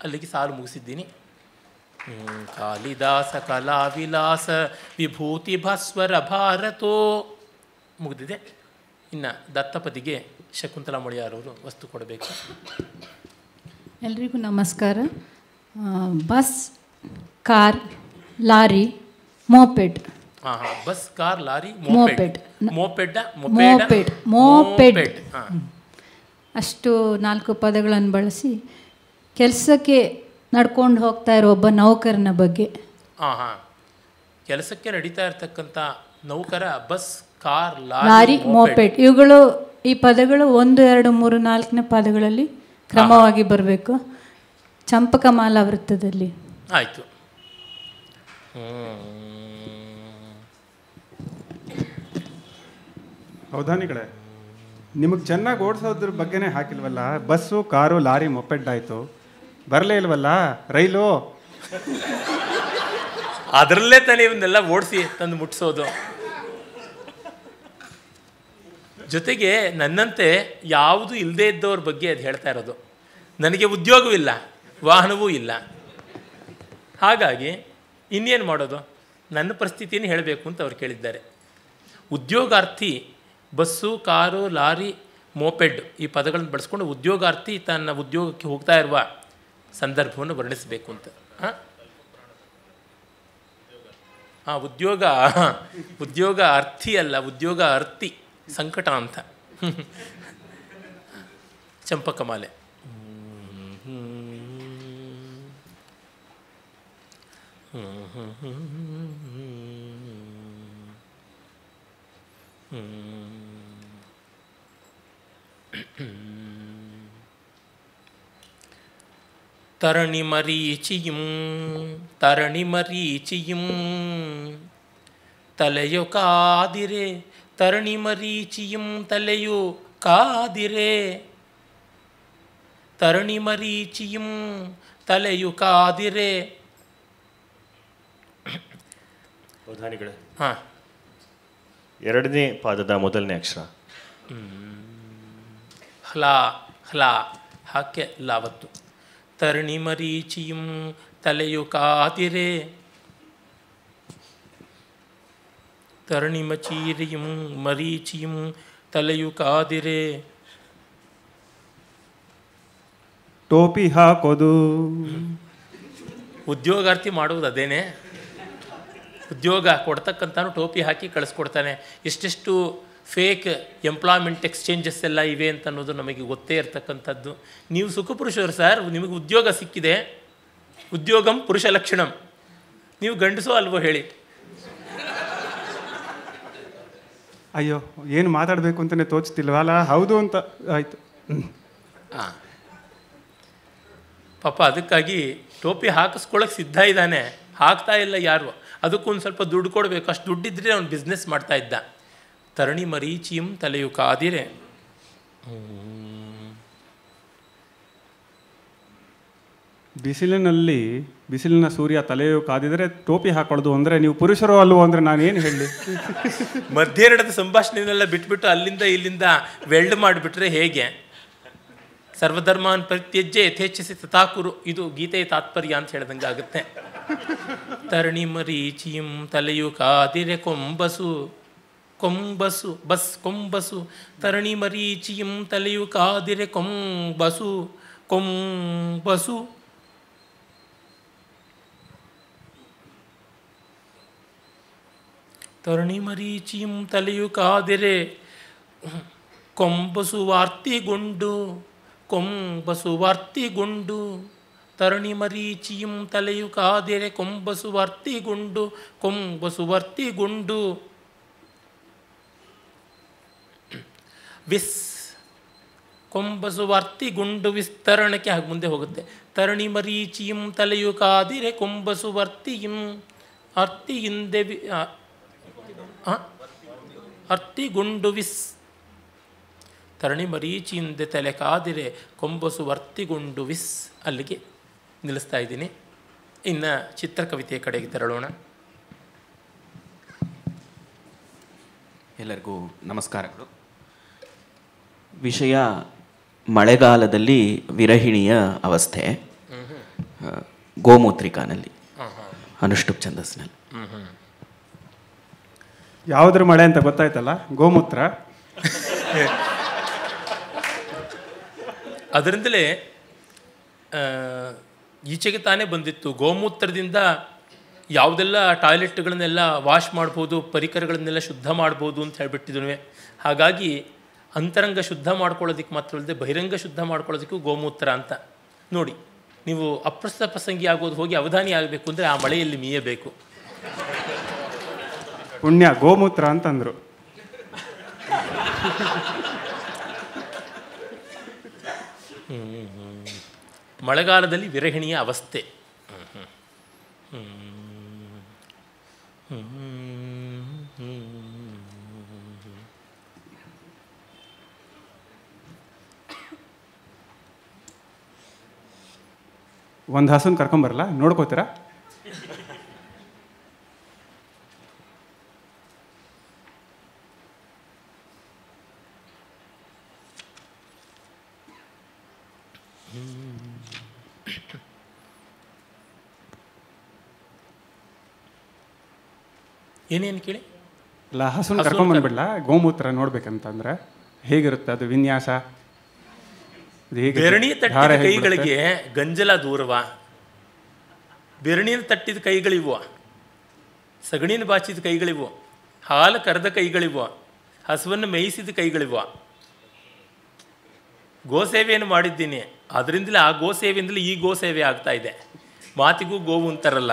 [SPEAKER 2] ಅಲ್ಲಿಗೆ ಸಾಲು ಮುಗಿಸಿದ್ದೀನಿ ಹ್ಮ್, ಕಾಳಿದಾಸ ಕಲಾವಿಲಾಸ ವಿಭೂತಿ ಭಾಸ್ವರ ಭಾರತೋ. ಮುಗಿದಿದೆ. ಇನ್ನು ದತ್ತಪದಿಗೆ ಶಕುಂತಲಾ ಮೊಳಿಯಾರವರು ವಸ್ತು ಕೊಡಬೇಕು.
[SPEAKER 7] ಎಲ್ರಿಗೂ ನಮಸ್ಕಾರ. Bus car lorry moped.
[SPEAKER 2] ಹಾಂ ಹಾಂ bus car lorry
[SPEAKER 7] moped.
[SPEAKER 2] Moped.
[SPEAKER 7] Moped. Moped.
[SPEAKER 2] ಹಾಂ.
[SPEAKER 7] ಅಷ್ಟು ನಾಲ್ಕು ಪದಗಳನ್ನು ಬಳಸಿ ಕೆಲಸಕ್ಕೆ ನಡ್ಕೊಂಡು ಹೋಗ್ತಾ ಇರೋ ಒಬ್ಬ ನೌಕರನ ಬಗ್ಗೆ.
[SPEAKER 2] ಹಾಂ ಹಾಂ ಕೆಲಸಕ್ಕೆ ನಡೀತಾ ಇರತಕ್ಕಂಥ ನೌಕರ ಬಸ್ ಕಾರ್
[SPEAKER 7] ಲಾರಿ ಮೋಪೆಟ್ ಇವುಗಳು ಈ ಪದಗಳು ಒಂದು ಎರಡು ಮೂರು ನಾಲ್ಕನೇ ಪದಗಳಲ್ಲಿ ಕ್ರಮವಾಗಿ ಬರಬೇಕು. ಚಂಪಕಮಾಲ ವೃತ್ತದಲ್ಲಿ.
[SPEAKER 2] ಆಯಿತು.
[SPEAKER 4] ಅವಧಾನಿಗಳೇ ನಿಮಗೆ ಚೆನ್ನಾಗಿ ಓಡಿಸೋದ್ರ ಬಗ್ಗೆನೇ ಹಾಕಿಲ್ವಲ್ಲ? ಬಸ್ಸು ಕಾರು ಲಾರಿ ಮೊಪೆಡ್ ಆಯಿತು. ಬರಲೇ ಇಲ್ವಲ್ಲ? ರೈಲು?
[SPEAKER 2] ಅದರಲ್ಲೇ ತಾನೇ ಇವನ್ನೆಲ್ಲ ಓಡಿಸಿ ತಂದು ಮುಟ್ಟಿಸೋದು ಜೊತೆಗೆ ನನ್ನಂತೆ ಯಾವುದು ಇಲ್ಲದೇ ಇದ್ದವ್ರ ಬಗ್ಗೆ ಅದು ಹೇಳ್ತಾ ಇರೋದು. ನನಗೆ ಉದ್ಯೋಗವಿಲ್ಲ ವಾಹನವೂ ಇಲ್ಲ. ಹಾಗಾಗಿ ಇನ್ನೇನು ಮಾಡೋದು? ನನ್ನ ಪರಿಸ್ಥಿತಿಯನ್ನು ಹೇಳಬೇಕು ಅಂತ ಅವ್ರು ಕೇಳಿದ್ದಾರೆ. ಉದ್ಯೋಗಾರ್ಥಿ, ಬಸ್ಸು, ಕಾರು, ಲಾರಿ, ಮೋಪೆಡ್ ಈ ಪದಗಳನ್ನು ಬಳಸ್ಕೊಂಡು ಉದ್ಯೋಗಾರ್ಥಿ ತನ್ನ ಉದ್ಯೋಗಕ್ಕೆ ಹೋಗ್ತಾ ಇರುವ ಸಂದರ್ಭವನ್ನು ವರ್ಣಿಸಬೇಕು ಅಂತ. ಹಾಂ? ಉದ್ಯೋಗ ಉದ್ಯೋಗ ಅರ್ಥಿ ಅಲ್ಲ ಉದ್ಯೋಗ ಅರ್ಥಿ ಸಂಕಟ ಅಂತ. ಚಂಪಕಮಾಲೆ ತರಣಿ ತರಣಿ ಮರೀಚಿಯಂ ತರಣಿ ಮರೀಚಿಯಂ ತಲೆಯು ಕಾದಿರೆ ತರಣಿ ಮರೀಚಿಯಂ ತಲೆಯು ಕಾದಿರೆ ತರಣಿ ಮರೀಚಿಯಂ ತಲೆಯು ಕಾದಿರೆ
[SPEAKER 3] ಎರಡನೇ ಪಾದದ ಮೊದಲನೇ ಅಕ್ಷರ
[SPEAKER 2] ಹ್ಲಾ ಹ್ಲಾ ಹಾಕೆ ಲಾವತ್ತು ತರಣಿಮರೀಚಿಯಂ ತಲೆಯು ಕಾತಿರೆ ತರಣಿಮಚೀರಿಯಂ ಮರೀಚಿಯು ತಲೆಯು ಕಾದಿರೆ.
[SPEAKER 4] ಟೋಪಿ ಹಾಕೋದು.
[SPEAKER 2] ಉದ್ಯೋಗಾರ್ಥಿ ಮಾಡುವುದು ಅದೇನೆ. ಉದ್ಯೋಗ ಕೊಡ್ತಕ್ಕಂಥ ಟೋಪಿ ಹಾಕಿ ಕಳಿಸ್ಕೊಡ್ತಾನೆ. ಇಷ್ಟಿಷ್ಟು ಫೇಕ್ ಎಂಪ್ಲಾಯ್ಮೆಂಟ್ ಎಕ್ಸ್ಚೇಂಜಸ್ ಎಲ್ಲ ಇವೆ ಅಂತ ಅನ್ನೋದು ನಮಗೆ ಗೊತ್ತೇ ಇರತಕ್ಕಂಥದ್ದು. ನೀವು ಸುಖಪುರುಷರು ಸರ್ ನಿಮಗೆ ಉದ್ಯೋಗ ಸಿಕ್ಕಿದೆ. ಉದ್ಯೋಗಂ ಪುರುಷ ಲಕ್ಷಣಂ. ನೀವು ಗಂಡಸೋ ಅಲ್ವೋ ಹೇಳಿ.
[SPEAKER 4] ಅಯ್ಯೋ ಏನು ಮಾತಾಡಬೇಕು ಅಂತಲೇ ತೋಚ್ತಿಲ್ವಲ್ಲ? ಹೌದು ಅಂತ ಆಯಿತು.
[SPEAKER 2] ಹಾಂ ಪಾಪ ಅದಕ್ಕಾಗಿ ಟೋಪಿ ಹಾಕಿಸ್ಕೊಳಕ್ಕೆ ಸಿದ್ಧ ಇದ್ದಾನೆ. ಹಾಕ್ತಾ ಇಲ್ಲ ಯಾರು. ಅದಕ್ಕೂ ಒಂದು ಸ್ವಲ್ಪ ದುಡ್ಡು ಕೊಡಬೇಕು. ಅಷ್ಟು ದುಡ್ಡಿದ್ರೆ ಅವ್ನು ಬಿಸ್ನೆಸ್ ಮಾಡ್ತಾ ಇದ್ದ. ತರಣಿ ಮರೀಚಿಯಂ ತಲೆಯು ಕಾದಿರೆ.
[SPEAKER 4] ಬಿಸಿಲಿನಲ್ಲಿ ಬಿಸಿಲಿನ ಸೂರ್ಯ ತಲೆಯು ಕಾದಿದರೆ ಟೋಪಿ ಹಾಕೊಳ್ಳೋದು ಅಂದರೆ ನೀವು ಪುರುಷರು ಅಲ್ವೋ ಅಂದರೆ ನಾನು ಏನು ಹೇಳಿ?
[SPEAKER 2] ಮಧ್ಯ ನಡೆದ ಸಂಭಾಷಣೆನೆಲ್ಲ ಬಿಟ್ಬಿಟ್ಟು ಅಲ್ಲಿಂದ ಇಲ್ಲಿಂದ ವೆಲ್ಡ್ ಮಾಡಿಬಿಟ್ರೆ ಹೇಗೆ? ಸರ್ವಧರ್ಮಾನ್ ಪ್ರತ್ಯಜ್ಯ ಯಥೇಚ್ಛಿಸಿ ತಥಾಕುರು ಇದು ಗೀತೆಯ ತಾತ್ಪರ್ಯ ಅಂತ ಹೇಳ್ದಂಗೆ ಆಗುತ್ತೆ. ತರಣಿ ಮರೀಚಿಯಂ ತಲೆಯು ಕಾದಿರೆ ಕೊಂಬಸು. ಕೊಂಬಸು, ಬಸ್ ಕೊಂಬಸು, ತರಣಿ ಮರೀಚಿಯಂ ತಲೆಯು ಕಾದಿರೆ ಕೊಂಬಸು ಕೊಂಬಸು. ತರಣಿ ಮರೀಚಿಯಂ ತಲೆಯು ಕಾದಿರೆ ಕೊಂಬಸು ವಾರ್ತಿಗೊಂಡು ಕೊಂಬಸು ವಾರ್ತಿಗೊಂಡು. ತರಣಿ ಮರೀಚಿಯಂ ತಲೆಯು ಕಾದಿರೆ ಕೊಂಬಸು ವಾರ್ತಿಗೊಂಡು, ಕೊಂಬಸು ವರ್ತಿಗೊಂಡು. ವಿಸ್. ಕೊಂಬಸು ವರ್ತಿಗೊಂಡು ವಿಸ್ತರಣಕ್ಕೆ ಹಾಗೆ ಮುಂದೆ ಹೋಗುತ್ತೆ. ತರಣಿ ಮರೀಚಿಯಂ ತಲೆಯು ಕಾದಿರೆ ಕೊಂಬಸು ಅರ್ತಿ ಹಿಂದೆ ವಿ ಅರ್ತಿ ಗುಂಡು ವಿಸ್. ತರಣಿ ಮರೀಚಿಯಿಂದ ತಲೆ ಕಾದಿರೆ ಕೊಂಬಸು ವರ್ತಿಗೊಂಡು ವಿಸ್. ಅಲ್ಲಿಗೆ ನಿಲ್ಲಿಸ್ತಾ ಇದ್ದೀನಿ. ಇನ್ನು ಚಿತ್ರಕವಿತೆಯ ಕಡೆಗೆ ತೆರಳೋಣ.
[SPEAKER 8] ಎಲ್ಲರಿಗೂ ನಮಸ್ಕಾರಗಳು. ವಿಷಯ ಮಳೆಗಾಲದಲ್ಲಿ ವಿರಹಿಣಿಯ ಅವಸ್ಥೆ. ಗೋಮೂತ್ರಿಕಾನಲ್ಲಿ. ಅನುಷ್ಠುಪ್ ಛಂದಸ್ನಲ್ಲಿ
[SPEAKER 4] ಯಾವುದ್ರ ಮಳೆ ಅಂತ ಗೊತ್ತಾಯ್ತಲ್ಲ? ಗೋಮೂತ್ರ.
[SPEAKER 2] ಅದರಿಂದಲೇ ಈಚೆಗೆ ತಾನೇ ಬಂದಿತ್ತು. ಗೋಮೂತ್ರದಿಂದ ಯಾವುದೆಲ್ಲ ಟಾಯ್ಲೆಟ್ಗಳನ್ನೆಲ್ಲ ವಾಶ್ ಮಾಡ್ಬೋದು ಪರಿಕರಗಳನ್ನೆಲ್ಲ ಶುದ್ಧ ಮಾಡ್ಬೋದು ಅಂತ ಹೇಳ್ಬಿಟ್ಟಿದ್ವಿ ಹಾಗಾಗಿ ಅಂತರಂಗ ಶುದ್ಧ ಮಾಡ್ಕೊಳ್ಳೋದಕ್ಕೆ ಮಾತ್ರ ಅಲ್ಲದೆ ಬಹಿರಂಗ ಶುದ್ಧ ಮಾಡ್ಕೊಳ್ಳೋದಕ್ಕೂ ಗೋಮೂತ್ರ ಅಂತ. ನೋಡಿ ನೀವು ಅಪ್ರಸ್ತ ಪ್ರಸಂಗಿ ಆಗೋದು ಹೋಗಿ ಅವಧಾನಿ ಆಗಬೇಕು ಅಂದರೆ ಆ ಮಳೆಯಲ್ಲಿ ಮೀಯಬೇಕು.
[SPEAKER 4] ಪುಣ್ಯ ಗೋಮೂತ್ರ ಅಂತಂದರು.
[SPEAKER 2] ಮಳೆಗಾಲದಲ್ಲಿ ವಿರಹಿಣಿಯ ಅವಸ್ಥೆ.
[SPEAKER 4] ಒಂದು ಹಸುನ ಕರ್ಕೊಂಬರಲ್ಲ ನೋಡ್ಕೋತೀರಾ?
[SPEAKER 2] ಏನೇನು ಕೇಳಿ?
[SPEAKER 4] ಇಲ್ಲ ಹಸುನ ಕರ್ಕೊಂಬಂದ್ಬಿಡ್ಲಾ ಗೋಮೂತ್ರ ನೋಡ್ಬೇಕಂತಂದ್ರೆ. ಹೇಗಿರುತ್ತೆ ಅದು ವಿನ್ಯಾಸ?
[SPEAKER 2] ಬೆರಣಿ ತಟ್ಟಿದ ಕೈಗಳಿಗೆ ಗಂಜಲ ದೂರವ. ಬೆರಣಿನ ತಟ್ಟಿದ ಕೈಗಳಿವು ಸಗಣಿನ ಬಾಚಿದ ಕೈಗಳಿವು ಹಾಲು ಕರೆದ ಕೈಗಳಿವು ಹಸುವನ್ನು ಮೇಯಿಸಿದ ಕೈಗಳಿವು ಗೋಸೇವೆಯನ್ನು ಮಾಡಿದ್ದೀನಿ. ಅದರಿಂದಲೇ ಆ ಗೋಸೇವೆಯಿಂದಲೇ ಈ ಗೋಸೇವೆ ಆಗ್ತಾ ಇದೆ. ಮಾತಿಗೂ ಗೋವು ಅಂತಾರಲ್ಲ.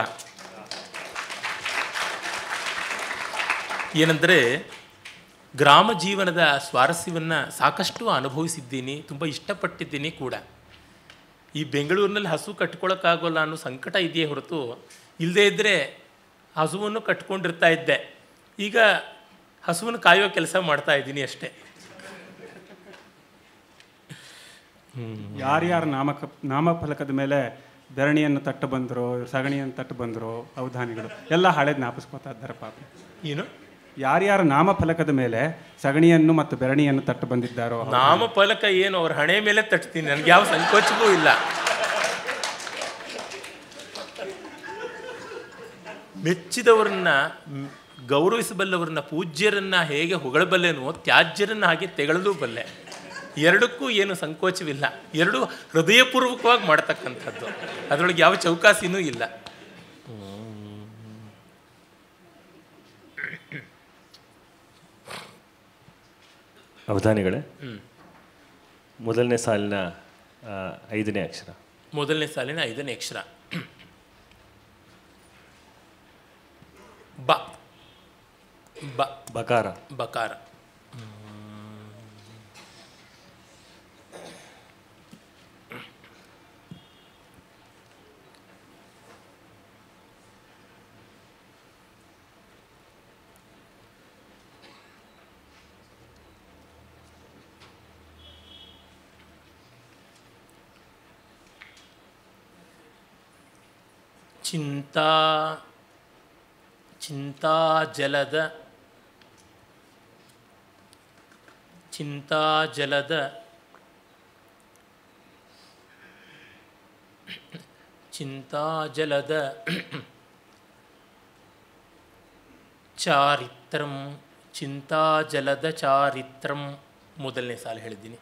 [SPEAKER 2] ಏನಂದರೆ ಗ್ರಾಮ ಜೀವನದ ಸ್ವಾರಸ್ಯವನ್ನು ಸಾಕಷ್ಟು ಅನುಭವಿಸಿದ್ದೀನಿ ತುಂಬ ಇಷ್ಟಪಟ್ಟಿದ್ದೀನಿ ಕೂಡ. ಈ ಬೆಂಗಳೂರಿನಲ್ಲಿ ಹಸು ಕಟ್ಕೊಳ್ಳೋಕ್ಕಾಗೋಲ್ಲ ಅನ್ನೋ ಸಂಕಟ ಇದೆಯೇ ಹೊರತು ಇಲ್ಲದೇ ಇದ್ದರೆ ಹಸುವನ್ನು ಕಟ್ಕೊಂಡಿರ್ತಾ ಇದ್ದೆ. ಈಗ ಹಸುವನ್ನು ಕಾಯೋ ಕೆಲಸ ಮಾಡ್ತಾ ಇದ್ದೀನಿ ಅಷ್ಟೇ.
[SPEAKER 4] ಯಾರ್ಯಾರ ನಾಮಕ ನಾಮಫಲಕದ ಮೇಲೆ ಬೆರಣಿಯನ್ನು ತಟ್ಟು ಬಂದರು ಸಗಣಿಯನ್ನು ತಟ್ಟು ಬಂದರು ಅವಧಾನಿಗಳು ಎಲ್ಲ ಹಳೆ ಜ್ಞಾಪಿಸ್ಕೋತಾ ಇದ್ದಾರೆ ಪಾಪ.
[SPEAKER 2] ಏನು?
[SPEAKER 4] ಯಾರ್ಯಾರ ನಾಮಫಲಕದ ಮೇಲೆ ಸಗಣಿಯನ್ನು ಮತ್ತು ಬೆರಣಿಯನ್ನು ತಟ್ಟು ಬಂದಿದ್ದಾರೋ
[SPEAKER 2] ನಾಮಫಲಕ ಏನು? ಅವ್ರ ಹಣೆ ಮೇಲೆ ತಟ್ತೀನಿ. ನನಗೆ ಯಾವ ಸಂಕೋಚವೂ ಇಲ್ಲ. ಮೆಚ್ಚಿದವರನ್ನ, ಗೌರವಿಸಬಲ್ಲವರನ್ನ, ಪೂಜ್ಯರನ್ನ ಹೇಗೆ ಹೊಗಳಬಲ್ಲೆನೋ, ತ್ಯಾಜ್ಯರನ್ನ ಹಾಗೆ ತೆಗಳಲು ಬಲ್ಲೆ. ಎರಡಕ್ಕೂ ಏನು ಸಂಕೋಚವಿಲ್ಲ. ಎರಡು ಹೃದಯಪೂರ್ವಕವಾಗಿ ಮಾಡ್ತಕ್ಕಂಥದ್ದು. ಅದರೊಳಗೆ ಯಾವ ಚೌಕಾಸಿನೂ ಇಲ್ಲ.
[SPEAKER 3] ಅವಧಾನಿಗಳೇ? ಮೊದಲನೇ ಸಾಲಿನ ಐದನೇ ಅಕ್ಷರ.
[SPEAKER 2] ಮೊದಲನೇ ಸಾಲಿನ ಐದನೇ ಅಕ್ಷರ. ಬ.
[SPEAKER 3] ಬಕಾರ.
[SPEAKER 2] ಬಕಾರ. ಚಿಂತಾ ಚಿಂತಾಜಲದ ಚಿಂತಾಜಲದ ಚಿಂತಾಜಲದ ಚಾರಿತ್ರಂ ಚಿಂತಾಜಲದ ಚಾರಿತ್ರಂ ಮೊದಲನೇ ಸಾಲು ಹೇಳಿದ್ದೀನಿ.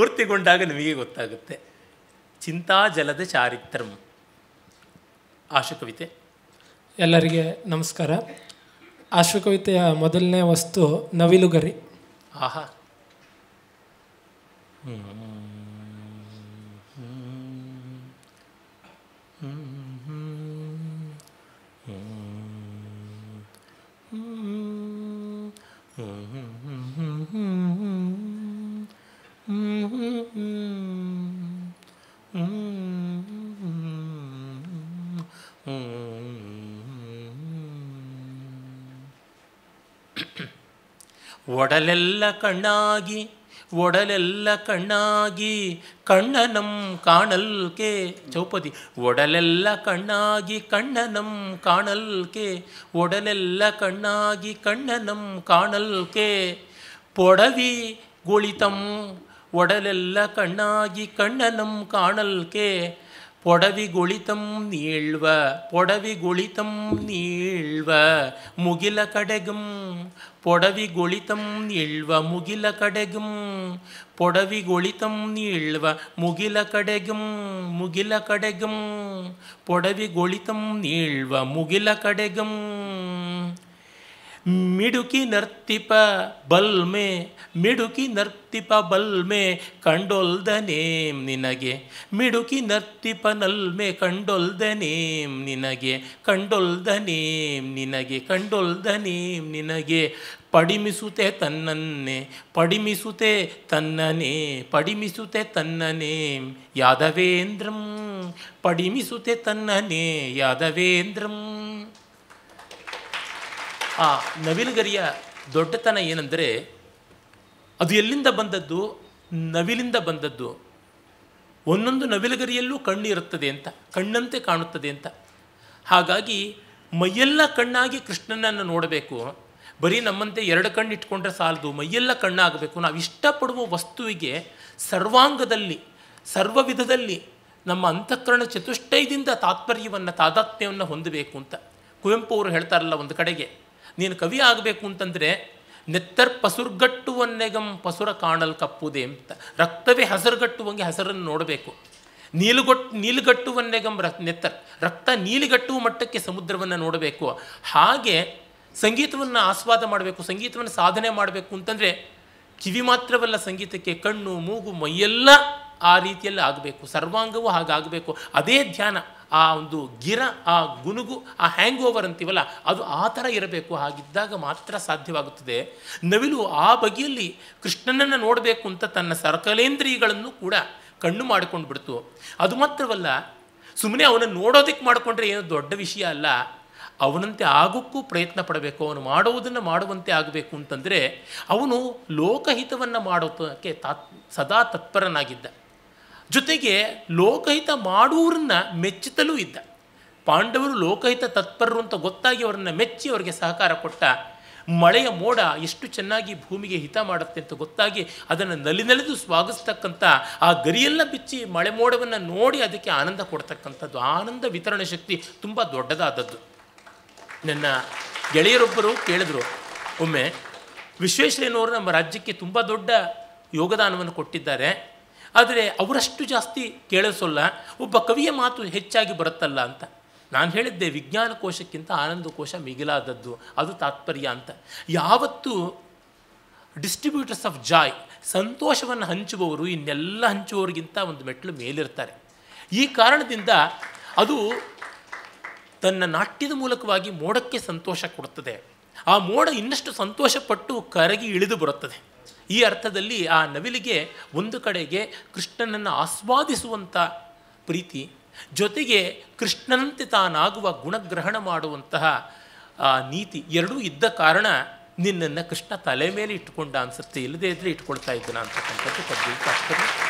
[SPEAKER 2] ಪೂರ್ತಿಗೊಂಡಾಗ ನಿಮಗೆ ಗೊತ್ತಾಗುತ್ತೆ. ಚಿಂತಾಜಲದ ಚಾರಿತ್ರಂ. ಆಶುಕವಿತೆ
[SPEAKER 9] ಎಲ್ಲರಿಗೆ ನಮಸ್ಕಾರ. ಆಶುಕವಿತೆಯ ಮೊದಲನೇ ವಸ್ತು ನವಿಲುಗರಿ.
[SPEAKER 2] ಆಹಾ. ಒಡಲೆಲ್ಲ ಕಣ್ಣಾಗಿ ಒಡಲೆಲ್ಲ ಕಣ್ಣಾಗಿ, ಕಣ್ಣನಂ ಕಾಣಲ್ಕೆ, ಚೌಪದಿ. ಒಡಲೆಲ್ಲ ಕಣ್ಣಾಗಿ, ಕಣ್ಣನಂ ಕಾಣಲ್ಕೆ, ಒಡಲೆಲ್ಲ ಕಣ್ಣಾಗಿ, ಕಣ್ಣನಂ ಕಾಣಲ್ಕೆ. ಪೊಡವಿ ಗುಳಿತಂ, ಒಡಲೆಲ್ಲ ಕಣ್ಣಾಗಿ, ಕಣ್ಣನಂ ಕಾಣಲ್ಕೆ. ಪೊಡವಿ ಗುಳಿತಂ ನೀಳ್ವ, ಪೊಡವಿ ಗುಳಿತಂ ನೀಳ್ವ ಮುಗಿಲ ಕಡೆಗಂ ಪೊಡವಿ ಗುಳಿತಂ ನೀಳ್ವ ಮುಗಿಲ ಕಡೆಗಂ, ಪೊಡವಿಗೊಳಿತಂ ನೀಳ್ವ ಮುಗಿಲ ಕಡೆಗಂ ಮುಗಿಲ ಕಡೆಗಂ, ಪೊಡವಿಗೊಳಿತಂ ನೀಳ್ವ ಮುಗಿಲ ಕಡೆಗಂ. ಮಿಡುಕಿ ನರ್ತಿಪ ಬಲ್ಮೆ, ಮಿಡುಕಿ ನರ್ತಿಪ ಬಲ್ಮೆ ಕಂಡೊಲ್ದನೇಂ ನಿನಗೆ. ಮಿಡುಕಿ ನರ್ತಿಪ ನಲ್ಮೆ ಕಂಡೊಲ್ದನೇಂ ನಿನಗೆ. ಕಂಡೊಲ್ದನೇಂ ನಿನಗೆ ಕಂಡೊಲ್ದನೇಂ ನಿನಗೆ. ಪಡಿಮಿಸುತ್ತೆ ತನ್ನನ್ನೇ ಪಡಿಮಿಸುತ್ತೆ ತನ್ನನೇ ಪಡಿಮಿಸುತ್ತೆ ತನ್ನನೇ ಯಾದವೇಂದ್ರಂ. ಪಡಿಮಿಸುತ್ತೆ ತನ್ನನೇ ಯಾದವೇಂದ್ರಂ. ಆ ನವಿಲುಗರಿಯ ದೊಡ್ಡತನ ಏನೆಂದರೆ, ಅದು ಎಲ್ಲಿಂದ ಬಂದದ್ದು? ನವಿಲಿಂದ ಬಂದದ್ದು. ಒಂದೊಂದು ನವಿಲುಗರಿಯಲ್ಲೂ ಕಣ್ಣು ಇರುತ್ತದೆ ಅಂತ, ಕಣ್ಣಂತೆ ಕಾಣುತ್ತದೆ ಅಂತ. ಹಾಗಾಗಿ ಮೈಯೆಲ್ಲ ಕಣ್ಣಾಗಿ ಕೃಷ್ಣನನ್ನು ನೋಡಬೇಕು. ಬರೀ ನಮ್ಮಂತೆ ಎರಡು ಕಣ್ಣು ಇಟ್ಕೊಂಡ್ರೆ ಸಾಲದು. ಮೈಯೆಲ್ಲ ಕಣ್ಣಾಗಬೇಕು. ನಾವು ಇಷ್ಟಪಡುವ ವಸ್ತುವಿಗೆ ಸರ್ವಾಂಗದಲ್ಲಿ ಸರ್ವ ವಿಧದಲ್ಲಿ ನಮ್ಮ ಅಂತಃಕರಣ ಚತುಷ್ಟಯದಿಂದ ತಾತ್ಪರ್ಯವನ್ನು, ತಾದಾತ್ಮ್ಯವನ್ನು ಹೊಂದಬೇಕು ಅಂತ. ಕುವೆಂಪು ಅವರು ಹೇಳ್ತಾರಲ್ಲ ಒಂದು ಕಡೆಗೆ ನೀನು ಕವಿ ಆಗಬೇಕು ಅಂತಂದರೆ, ನೆತ್ತರ್ ಪಸುರ್ಗಟ್ಟುವನ್ನೆಗಂ ಪಸುರ ಕಾಣಲ್ ಕಪ್ಪುದೆ ಅಂತ. ರಕ್ತವೇ ಹಸರುಗಟ್ಟುವಂಗೆ ಹಸರನ್ನು ನೋಡಬೇಕು. ನೀಲುಗೊಟ್, ನೀಲುಗಟ್ಟುವನ್ನೆಗಂ ರ ನೆತ್ತರ್, ರಕ್ತ ನೀಲಿಗಟ್ಟುವ ಮಟ್ಟಕ್ಕೆ ಸಮುದ್ರವನ್ನು ನೋಡಬೇಕು. ಹಾಗೆ ಸಂಗೀತವನ್ನು ಆಸ್ವಾದ ಮಾಡಬೇಕು, ಸಂಗೀತವನ್ನು ಸಾಧನೆ ಮಾಡಬೇಕು ಅಂತಂದರೆ, ಕಿವಿ ಮಾತ್ರವಲ್ಲ ಸಂಗೀತಕ್ಕೆ ಕಣ್ಣು, ಮೂಗು, ಮೈಯೆಲ್ಲ ಆ ರೀತಿಯಲ್ಲಿ ಆಗಬೇಕು. ಸರ್ವಾಂಗವೂ ಹಾಗಾಗಬೇಕು. ಅದೇ ಧ್ಯಾನ. ಆ ಒಂದು ಗಿರ, ಆ ಗುನುಗು, ಆ ಹ್ಯಾಂಗ್ ಓವರ್ ಅಂತೀವಲ್ಲ, ಅದು ಆ ಥರ ಇರಬೇಕು. ಹಾಗಿದ್ದಾಗ ಮಾತ್ರ ಸಾಧ್ಯವಾಗುತ್ತದೆ. ನವಿಲು ಆ ಬಗೆಯಲ್ಲಿ ಕೃಷ್ಣನನ್ನು ನೋಡಬೇಕು ಅಂತ ತನ್ನ ಸರ್ಕಲೇಂದ್ರಿಯಗಳನ್ನು ಕೂಡ ಕಣ್ಣು ಮಾಡಿಕೊಂಡು ಬಿಡ್ತು. ಅದು ಮಾತ್ರವಲ್ಲ ಸುಮ್ಮನೆ ಅವನನ್ನು ನೋಡೋದಕ್ಕೆ ಮಾಡಿಕೊಂಡ್ರೆ ಏನು ದೊಡ್ಡ ವಿಷಯ ಅಲ್ಲ. ಅವನಂತೆ ಆಗೋಕ್ಕೂ ಪ್ರಯತ್ನ ಪಡಬೇಕು. ಅವನು ಮಾಡುವುದನ್ನು ಮಾಡುವಂತೆ ಆಗಬೇಕು ಅಂತಂದರೆ, ಅವನು ಲೋಕಹಿತವನ್ನು ಮಾಡೋದಕ್ಕೆ ತಾತ್, ಸದಾ ತತ್ಪರನಾಗಿದ್ದ. ಜೊತೆಗೆ ಲೋಕಹಿತ ಮಾಡುವರನ್ನ ಮೆಚ್ಚುತ್ತಲೂ ಇದ್ದ. ಪಾಂಡವರು ಲೋಕಹಿತ ತತ್ಪರರು ಅಂತ ಗೊತ್ತಾಗಿ ಅವರನ್ನು ಮೆಚ್ಚಿ ಅವರಿಗೆ ಸಹಕಾರ ಕೊಟ್ಟ. ಮಳೆಯ ಮೋಡ ಎಷ್ಟು ಚೆನ್ನಾಗಿ ಭೂಮಿಗೆ ಹಿತ ಮಾಡುತ್ತೆ ಅಂತ ಗೊತ್ತಾಗಿ ಅದನ್ನು ನಲಿ ನಲಿದು ಸ್ವಾಗತಿಸ್ತಕ್ಕಂಥ ಆ ಗರಿಯೆಲ್ಲ ಬಿಚ್ಚಿ ಮಳೆ ಮೋಡವನ್ನು ನೋಡಿ ಅದಕ್ಕೆ ಆನಂದ ಕೊಡ್ತಕ್ಕಂಥದ್ದು. ಆನಂದ ವಿತರಣೆ ಶಕ್ತಿ ತುಂಬ ದೊಡ್ಡದಾದದ್ದು. ನನ್ನ ಗೆಳೆಯರೊಬ್ಬರು ಕೇಳಿದ್ರು, ಒಮ್ಮೆ ವಿಶ್ವೇಶ್ವರಯ್ಯನವರು ನಮ್ಮ ರಾಜ್ಯಕ್ಕೆ ತುಂಬ ದೊಡ್ಡ ಯೋಗದಾನವನ್ನು ಕೊಟ್ಟಿದ್ದಾರೆ. ಆದರೆ ಅವರಷ್ಟು ಜಾಸ್ತಿ ಕೇಳಿಸೋಲ್ಲ, ಒಬ್ಬ ಕವಿಯ ಮಾತು ಹೆಚ್ಚಾಗಿ ಬರುತ್ತಲ್ಲ ಅಂತ. ನಾನು ಹೇಳಿದ್ದೆ, ವಿಜ್ಞಾನ ಕೋಶಕ್ಕಿಂತ ಆನಂದ ಕೋಶ ಮಿಗಿಲಾದದ್ದು, ಅದು ತಾತ್ಪರ್ಯ ಅಂತ. ಯಾವತ್ತೂ ಡಿಸ್ಟ್ರಿಬ್ಯೂಟರ್ಸ್ ಆಫ್ ಜಾಯ್ ಸಂತೋಷವನ್ನು ಹಂಚುವವರು, ಇನ್ನೆಲ್ಲ ಹಂಚುವವರಿಗಿಂತ ಒಂದು ಮೆಟ್ಲು ಮೇಲಿರ್ತಾರೆ. ಈ ಕಾರಣದಿಂದ ಅದು ತನ್ನ ನಾಟ್ಯದ ಮೂಲಕವಾಗಿ ಮೋಡಕ್ಕೆ ಸಂತೋಷ ಕೊಡುತ್ತದೆ. ಆ ಮೋಡ ಇನ್ನಷ್ಟು ಸಂತೋಷಪಟ್ಟು ಕರಗಿ ಇಳಿದು ಬರುತ್ತದೆ. ಈ ಅರ್ಥದಲ್ಲಿ ಆ ನವಿಲಿಗೆ ಒಂದು ಕಡೆಗೆ ಕೃಷ್ಣನನ್ನು ಆಸ್ವಾದಿಸುವಂಥ ಪ್ರೀತಿ, ಜೊತೆಗೆ ಕೃಷ್ಣನಂತೆ ತಾನಾಗುವ ಗುಣಗ್ರಹಣ ಮಾಡುವಂತಹ ನೀತಿ ಎರಡೂ ಇದ್ದ ಕಾರಣ ನಿನ್ನನ್ನು ಕೃಷ್ಣ ತಲೆ ಮೇಲೆ ಇಟ್ಟುಕೊಂಡ ಅನ್ಸುತ್ತೆ. ಇಲ್ಲದೇ ಇದ್ದರೆ ಇಟ್ಕೊಳ್ತಾ ಇದ್ದಾನ ಅಂತಕ್ಕಂಥದ್ದು ಪದ್ಯ.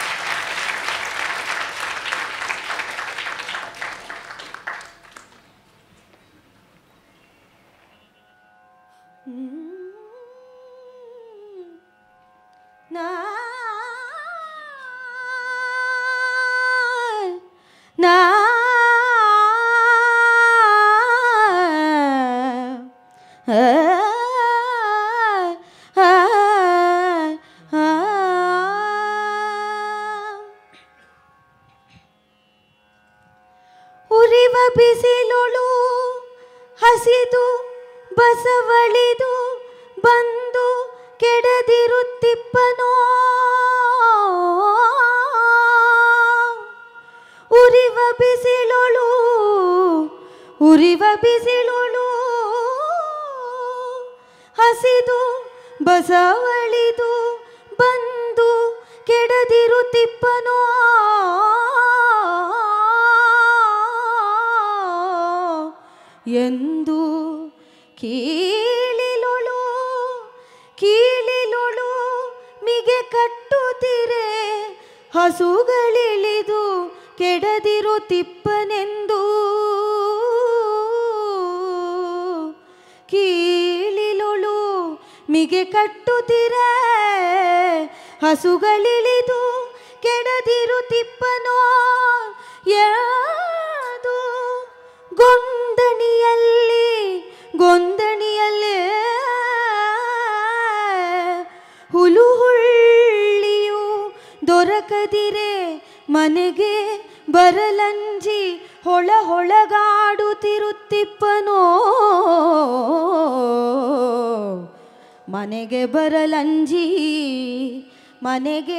[SPEAKER 10] ಮನೆಗೆ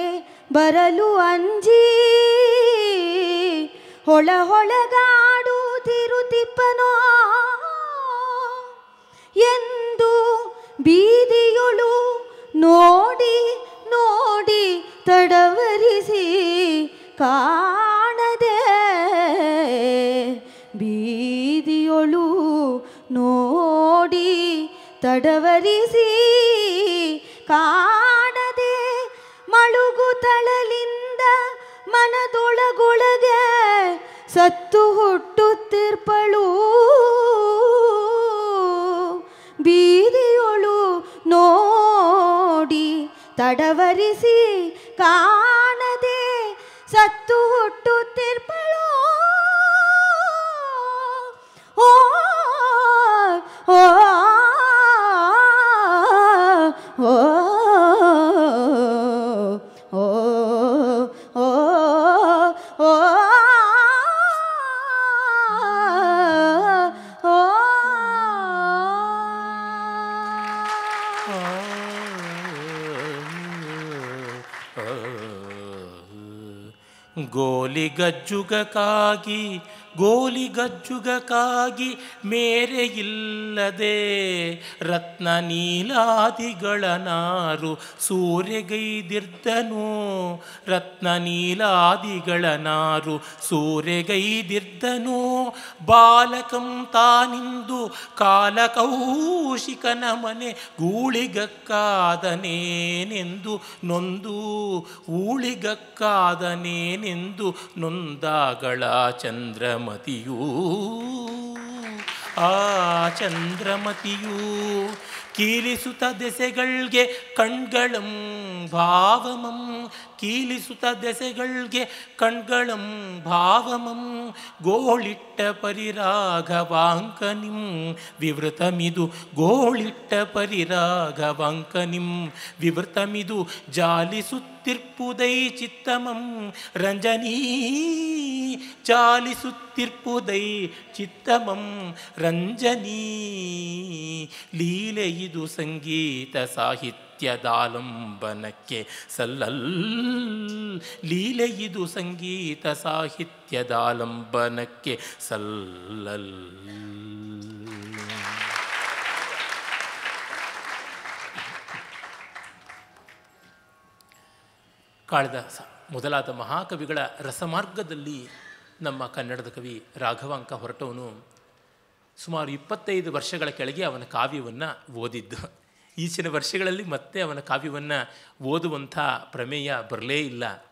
[SPEAKER 2] ಗೋಲಿಗಜ್ಜುಗಕ್ಕಾಗಿ ಗೋಲಿಗಜ್ಜುಗಕ್ಕಾಗಿ ಮೇರೆ ಇಲ್ಲದೆ ರತ್ನ ನೀಲಾದಿಗಳ ನಾರು ಸೂರ್ಯಗೈದಿರ್ದನು ರತ್ನ ನೀಲಾದಿಗಳ ನಾರು ಸೂರ್ಯಗೈದಿರ್ದನು ಬಾಲಕಂ ತಾನಿಂದು ಕಾಲಕೌಶಿಕನ ಮನೆ ಗೂಳಿಗಕ್ಕಾದನೇನೆಂದು ನೊಂದು ಊಳಿಗಕ್ಕಾದನೇನೆಂದು ನೊಂದಾಗಳ ಚಂದ್ರಮತಿಯೂ. ಆ ಚಂದ್ರಮತಿಯೂ ಕೀಲಿಸುತ್ತ ದೆಸೆಗಳಿಗೆ ಕಣ್ಗಳಂ ಭಾವಮಂ ಕೀಲಿಸುತ್ತ ದೆಸೆಗಳಿಗೆ ಕಣ್ಗಳಂ ಭಾವಮಂ ಗೋಳಿಟ್ಟ ಪರಿರಾಘವಾಂಕನಿಂ ವಿವೃತಮಿದು ಗೋಳಿಟ್ಟ ಪರಿರಾಘವಾಂಕನಿಂ ವಿವೃತಮಿದು ಜಾಲಿಸುತ್ತಿರ್ಪುದೈ ಚಿತ್ತಮಂ ರಂಜನೀ ಚಾಲಿಸುತ್ತಿರ್ಪುದೈ ಚಿತ್ತಮಂ ರಂಜನೀ ಲೀಲೆ ಇದು ಸಂಗೀತ ಸಾಹಿತ್ಯದಾಲಂಬನಕ್ಕೆ ಸಲ್ಲಲ್. ಲೀಲೆ ಇದು ಸಂಗೀತ ಸಾಹಿತ್ಯದಾಲಂಬನಕ್ಕೆ ಸಲ್ಲಲ್. ಕಾಳಿದಾಸ, ಮೊದಲಾದ ಮಹಾಕವಿಗಳ ರಸಮಾರ್ಗದಲ್ಲಿ ನಮ್ಮ ಕನ್ನಡದ ಕವಿ ರಾಘವಾಂಕ ಹೊರಟವನು. ಸುಮಾರು ಇಪ್ಪತ್ತೈದು ವರ್ಷಗಳ ಕೆಳಗೆ ಅವನ ಕಾವ್ಯವನ್ನು ಓದಿದ್ದು. ಈಚಿನ ವರ್ಷಗಳಲ್ಲಿ ಮತ್ತೆ ಅವನ ಕಾವ್ಯವನ್ನು ಓದುವಂಥ ಪ್ರಮೇಯ ಬರಲೇ ಇಲ್ಲ.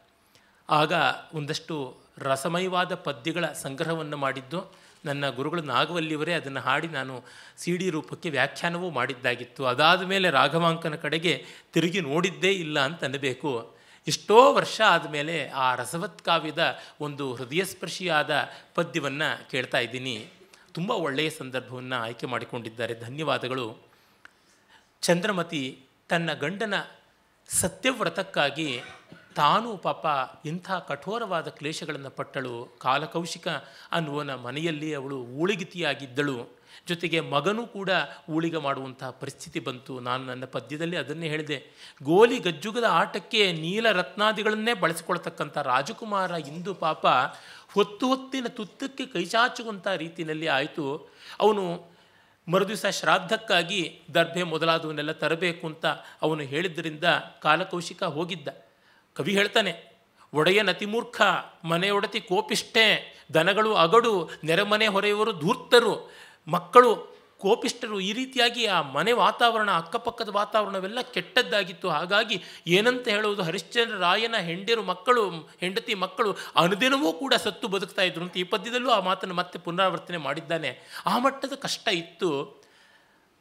[SPEAKER 2] ಆಗ ಒಂದಷ್ಟು ರಸಮಯವಾದ ಪದ್ಯಗಳ ಸಂಗ್ರಹವನ್ನು ಮಾಡಿದ್ದು ನನ್ನ ಗುರುಗಳು ನಾಗವಲ್ಲಿಯವರೇ ಅದನ್ನು ಹಾಡಿ ನಾನು ಸಿ ಡಿ ರೂಪಕ್ಕೆ ವ್ಯಾಖ್ಯಾನವೂ ಮಾಡಿದ್ದಾಗಿತ್ತು. ಅದಾದ ಮೇಲೆ ರಾಘವಾಂಕನ ಕಡೆಗೆ ತಿರುಗಿ ನೋಡಿದ್ದೇ ಇಲ್ಲ ಅಂತ ಅನ್ನಬೇಕು. ಎಷ್ಟೋ ವರ್ಷ ಆದಮೇಲೆ ಆ ರಸವತ್ ಕಾವ್ಯದ ಒಂದು ಹೃದಯಸ್ಪರ್ಶಿಯಾದ ಪದ್ಯವನ್ನು ಕೇಳ್ತಾ ಇದ್ದೀನಿ. ತುಂಬ ಒಳ್ಳೆಯ ಸಂದರ್ಭವನ್ನು ಆಯ್ಕೆ ಮಾಡಿಕೊಂಡಿದ್ದಾರೆ. ಧನ್ಯವಾದಗಳು. ಚಂದ್ರಮತಿ ತನ್ನ ಗಂಡನ ಸತ್ಯವ್ರತಕ್ಕಾಗಿ ತಾನು ಪಾಪ ಇಂಥ ಕಠೋರವಾದ ಕ್ಲೇಶಗಳನ್ನು ಪಟ್ಟಳು. ಕಾಲಕೌಶಿಕ ಅನ್ನುವನ ಮನೆಯಲ್ಲಿ ಅವಳು ಊಳಿಗಿತಿಯಾಗಿದ್ದಳು. ಜೊತೆಗೆ ಮಗನೂ ಕೂಡ ಊಳಿಗ ಮಾಡುವಂತಹ ಪರಿಸ್ಥಿತಿ ಬಂತು. ನಾನು ನನ್ನ ಪದ್ಯದಲ್ಲಿ ಅದನ್ನೇ ಹೇಳಿದೆ. ಗೋಲಿ ಗಜ್ಜುಗದ ಆಟಕ್ಕೆ ನೀಲ ರತ್ನಾದಿಗಳನ್ನೇ ಬಳಸಿಕೊಳ್ತಕ್ಕಂಥ ರಾಜಕುಮಾರ ಇಂದು ಪಾಪ ಹೊತ್ತು ಹೊತ್ತಿನ ತುತ್ತಕ್ಕೆ ಕೈಚಾಚುವಂಥ ರೀತಿಯಲ್ಲಿ ಆಯಿತು. ಅವನು ಮರುದಿವಸ ಶ್ರಾದ್ದಕ್ಕಾಗಿ ದರ್ಭೆ ಮೊದಲಾದವನ್ನೆಲ್ಲ ತರಬೇಕು ಅಂತ ಅವನು ಹೇಳಿದ್ದರಿಂದ ಕಾಲಕೌಶಿಕ ಹೋಗಿದ್ದ. ಕವಿ ಹೇಳ್ತಾನೆ, ಒಡೆಯನ ಅತಿಮೂರ್ಖ ಮನೆಯೊಡತಿ ಕೋಪಿಷ್ಟೇ, ದನಗಳು ಅಗಡು, ನೆರೆಮನೆ ಹೊರೆಯವರು ಧೂರ್ತರು, ಮಕ್ಕಳು ಕೋಪಿಷ್ಟರು ಈ ರೀತಿಯಾಗಿ ಆ ಮನೆ ವಾತಾವರಣ, ಅಕ್ಕಪಕ್ಕದ ವಾತಾವರಣವೆಲ್ಲ ಕೆಟ್ಟದ್ದಾಗಿತ್ತು. ಹಾಗಾಗಿ ಏನಂತ ಹೇಳುವುದು, ಹರಿಶ್ಚಂದ್ರ ರಾಯನ ಹೆಂಡಿರು ಮಕ್ಕಳು, ಹೆಂಡತಿ ಮಕ್ಕಳು ಅನುದಿನವೂ ಕೂಡ ಸತ್ತು ಬದುಕ್ತಾ ಇದ್ರು ಅಂತ ಈ ಪದ್ಯದಲ್ಲೂ ಆ ಮಾತನ್ನು ಮತ್ತೆ ಪುನರಾವರ್ತನೆ ಮಾಡಿದ್ದಾನೆ. ಆ ಮಟ್ಟದ ಕಷ್ಟ ಇತ್ತು.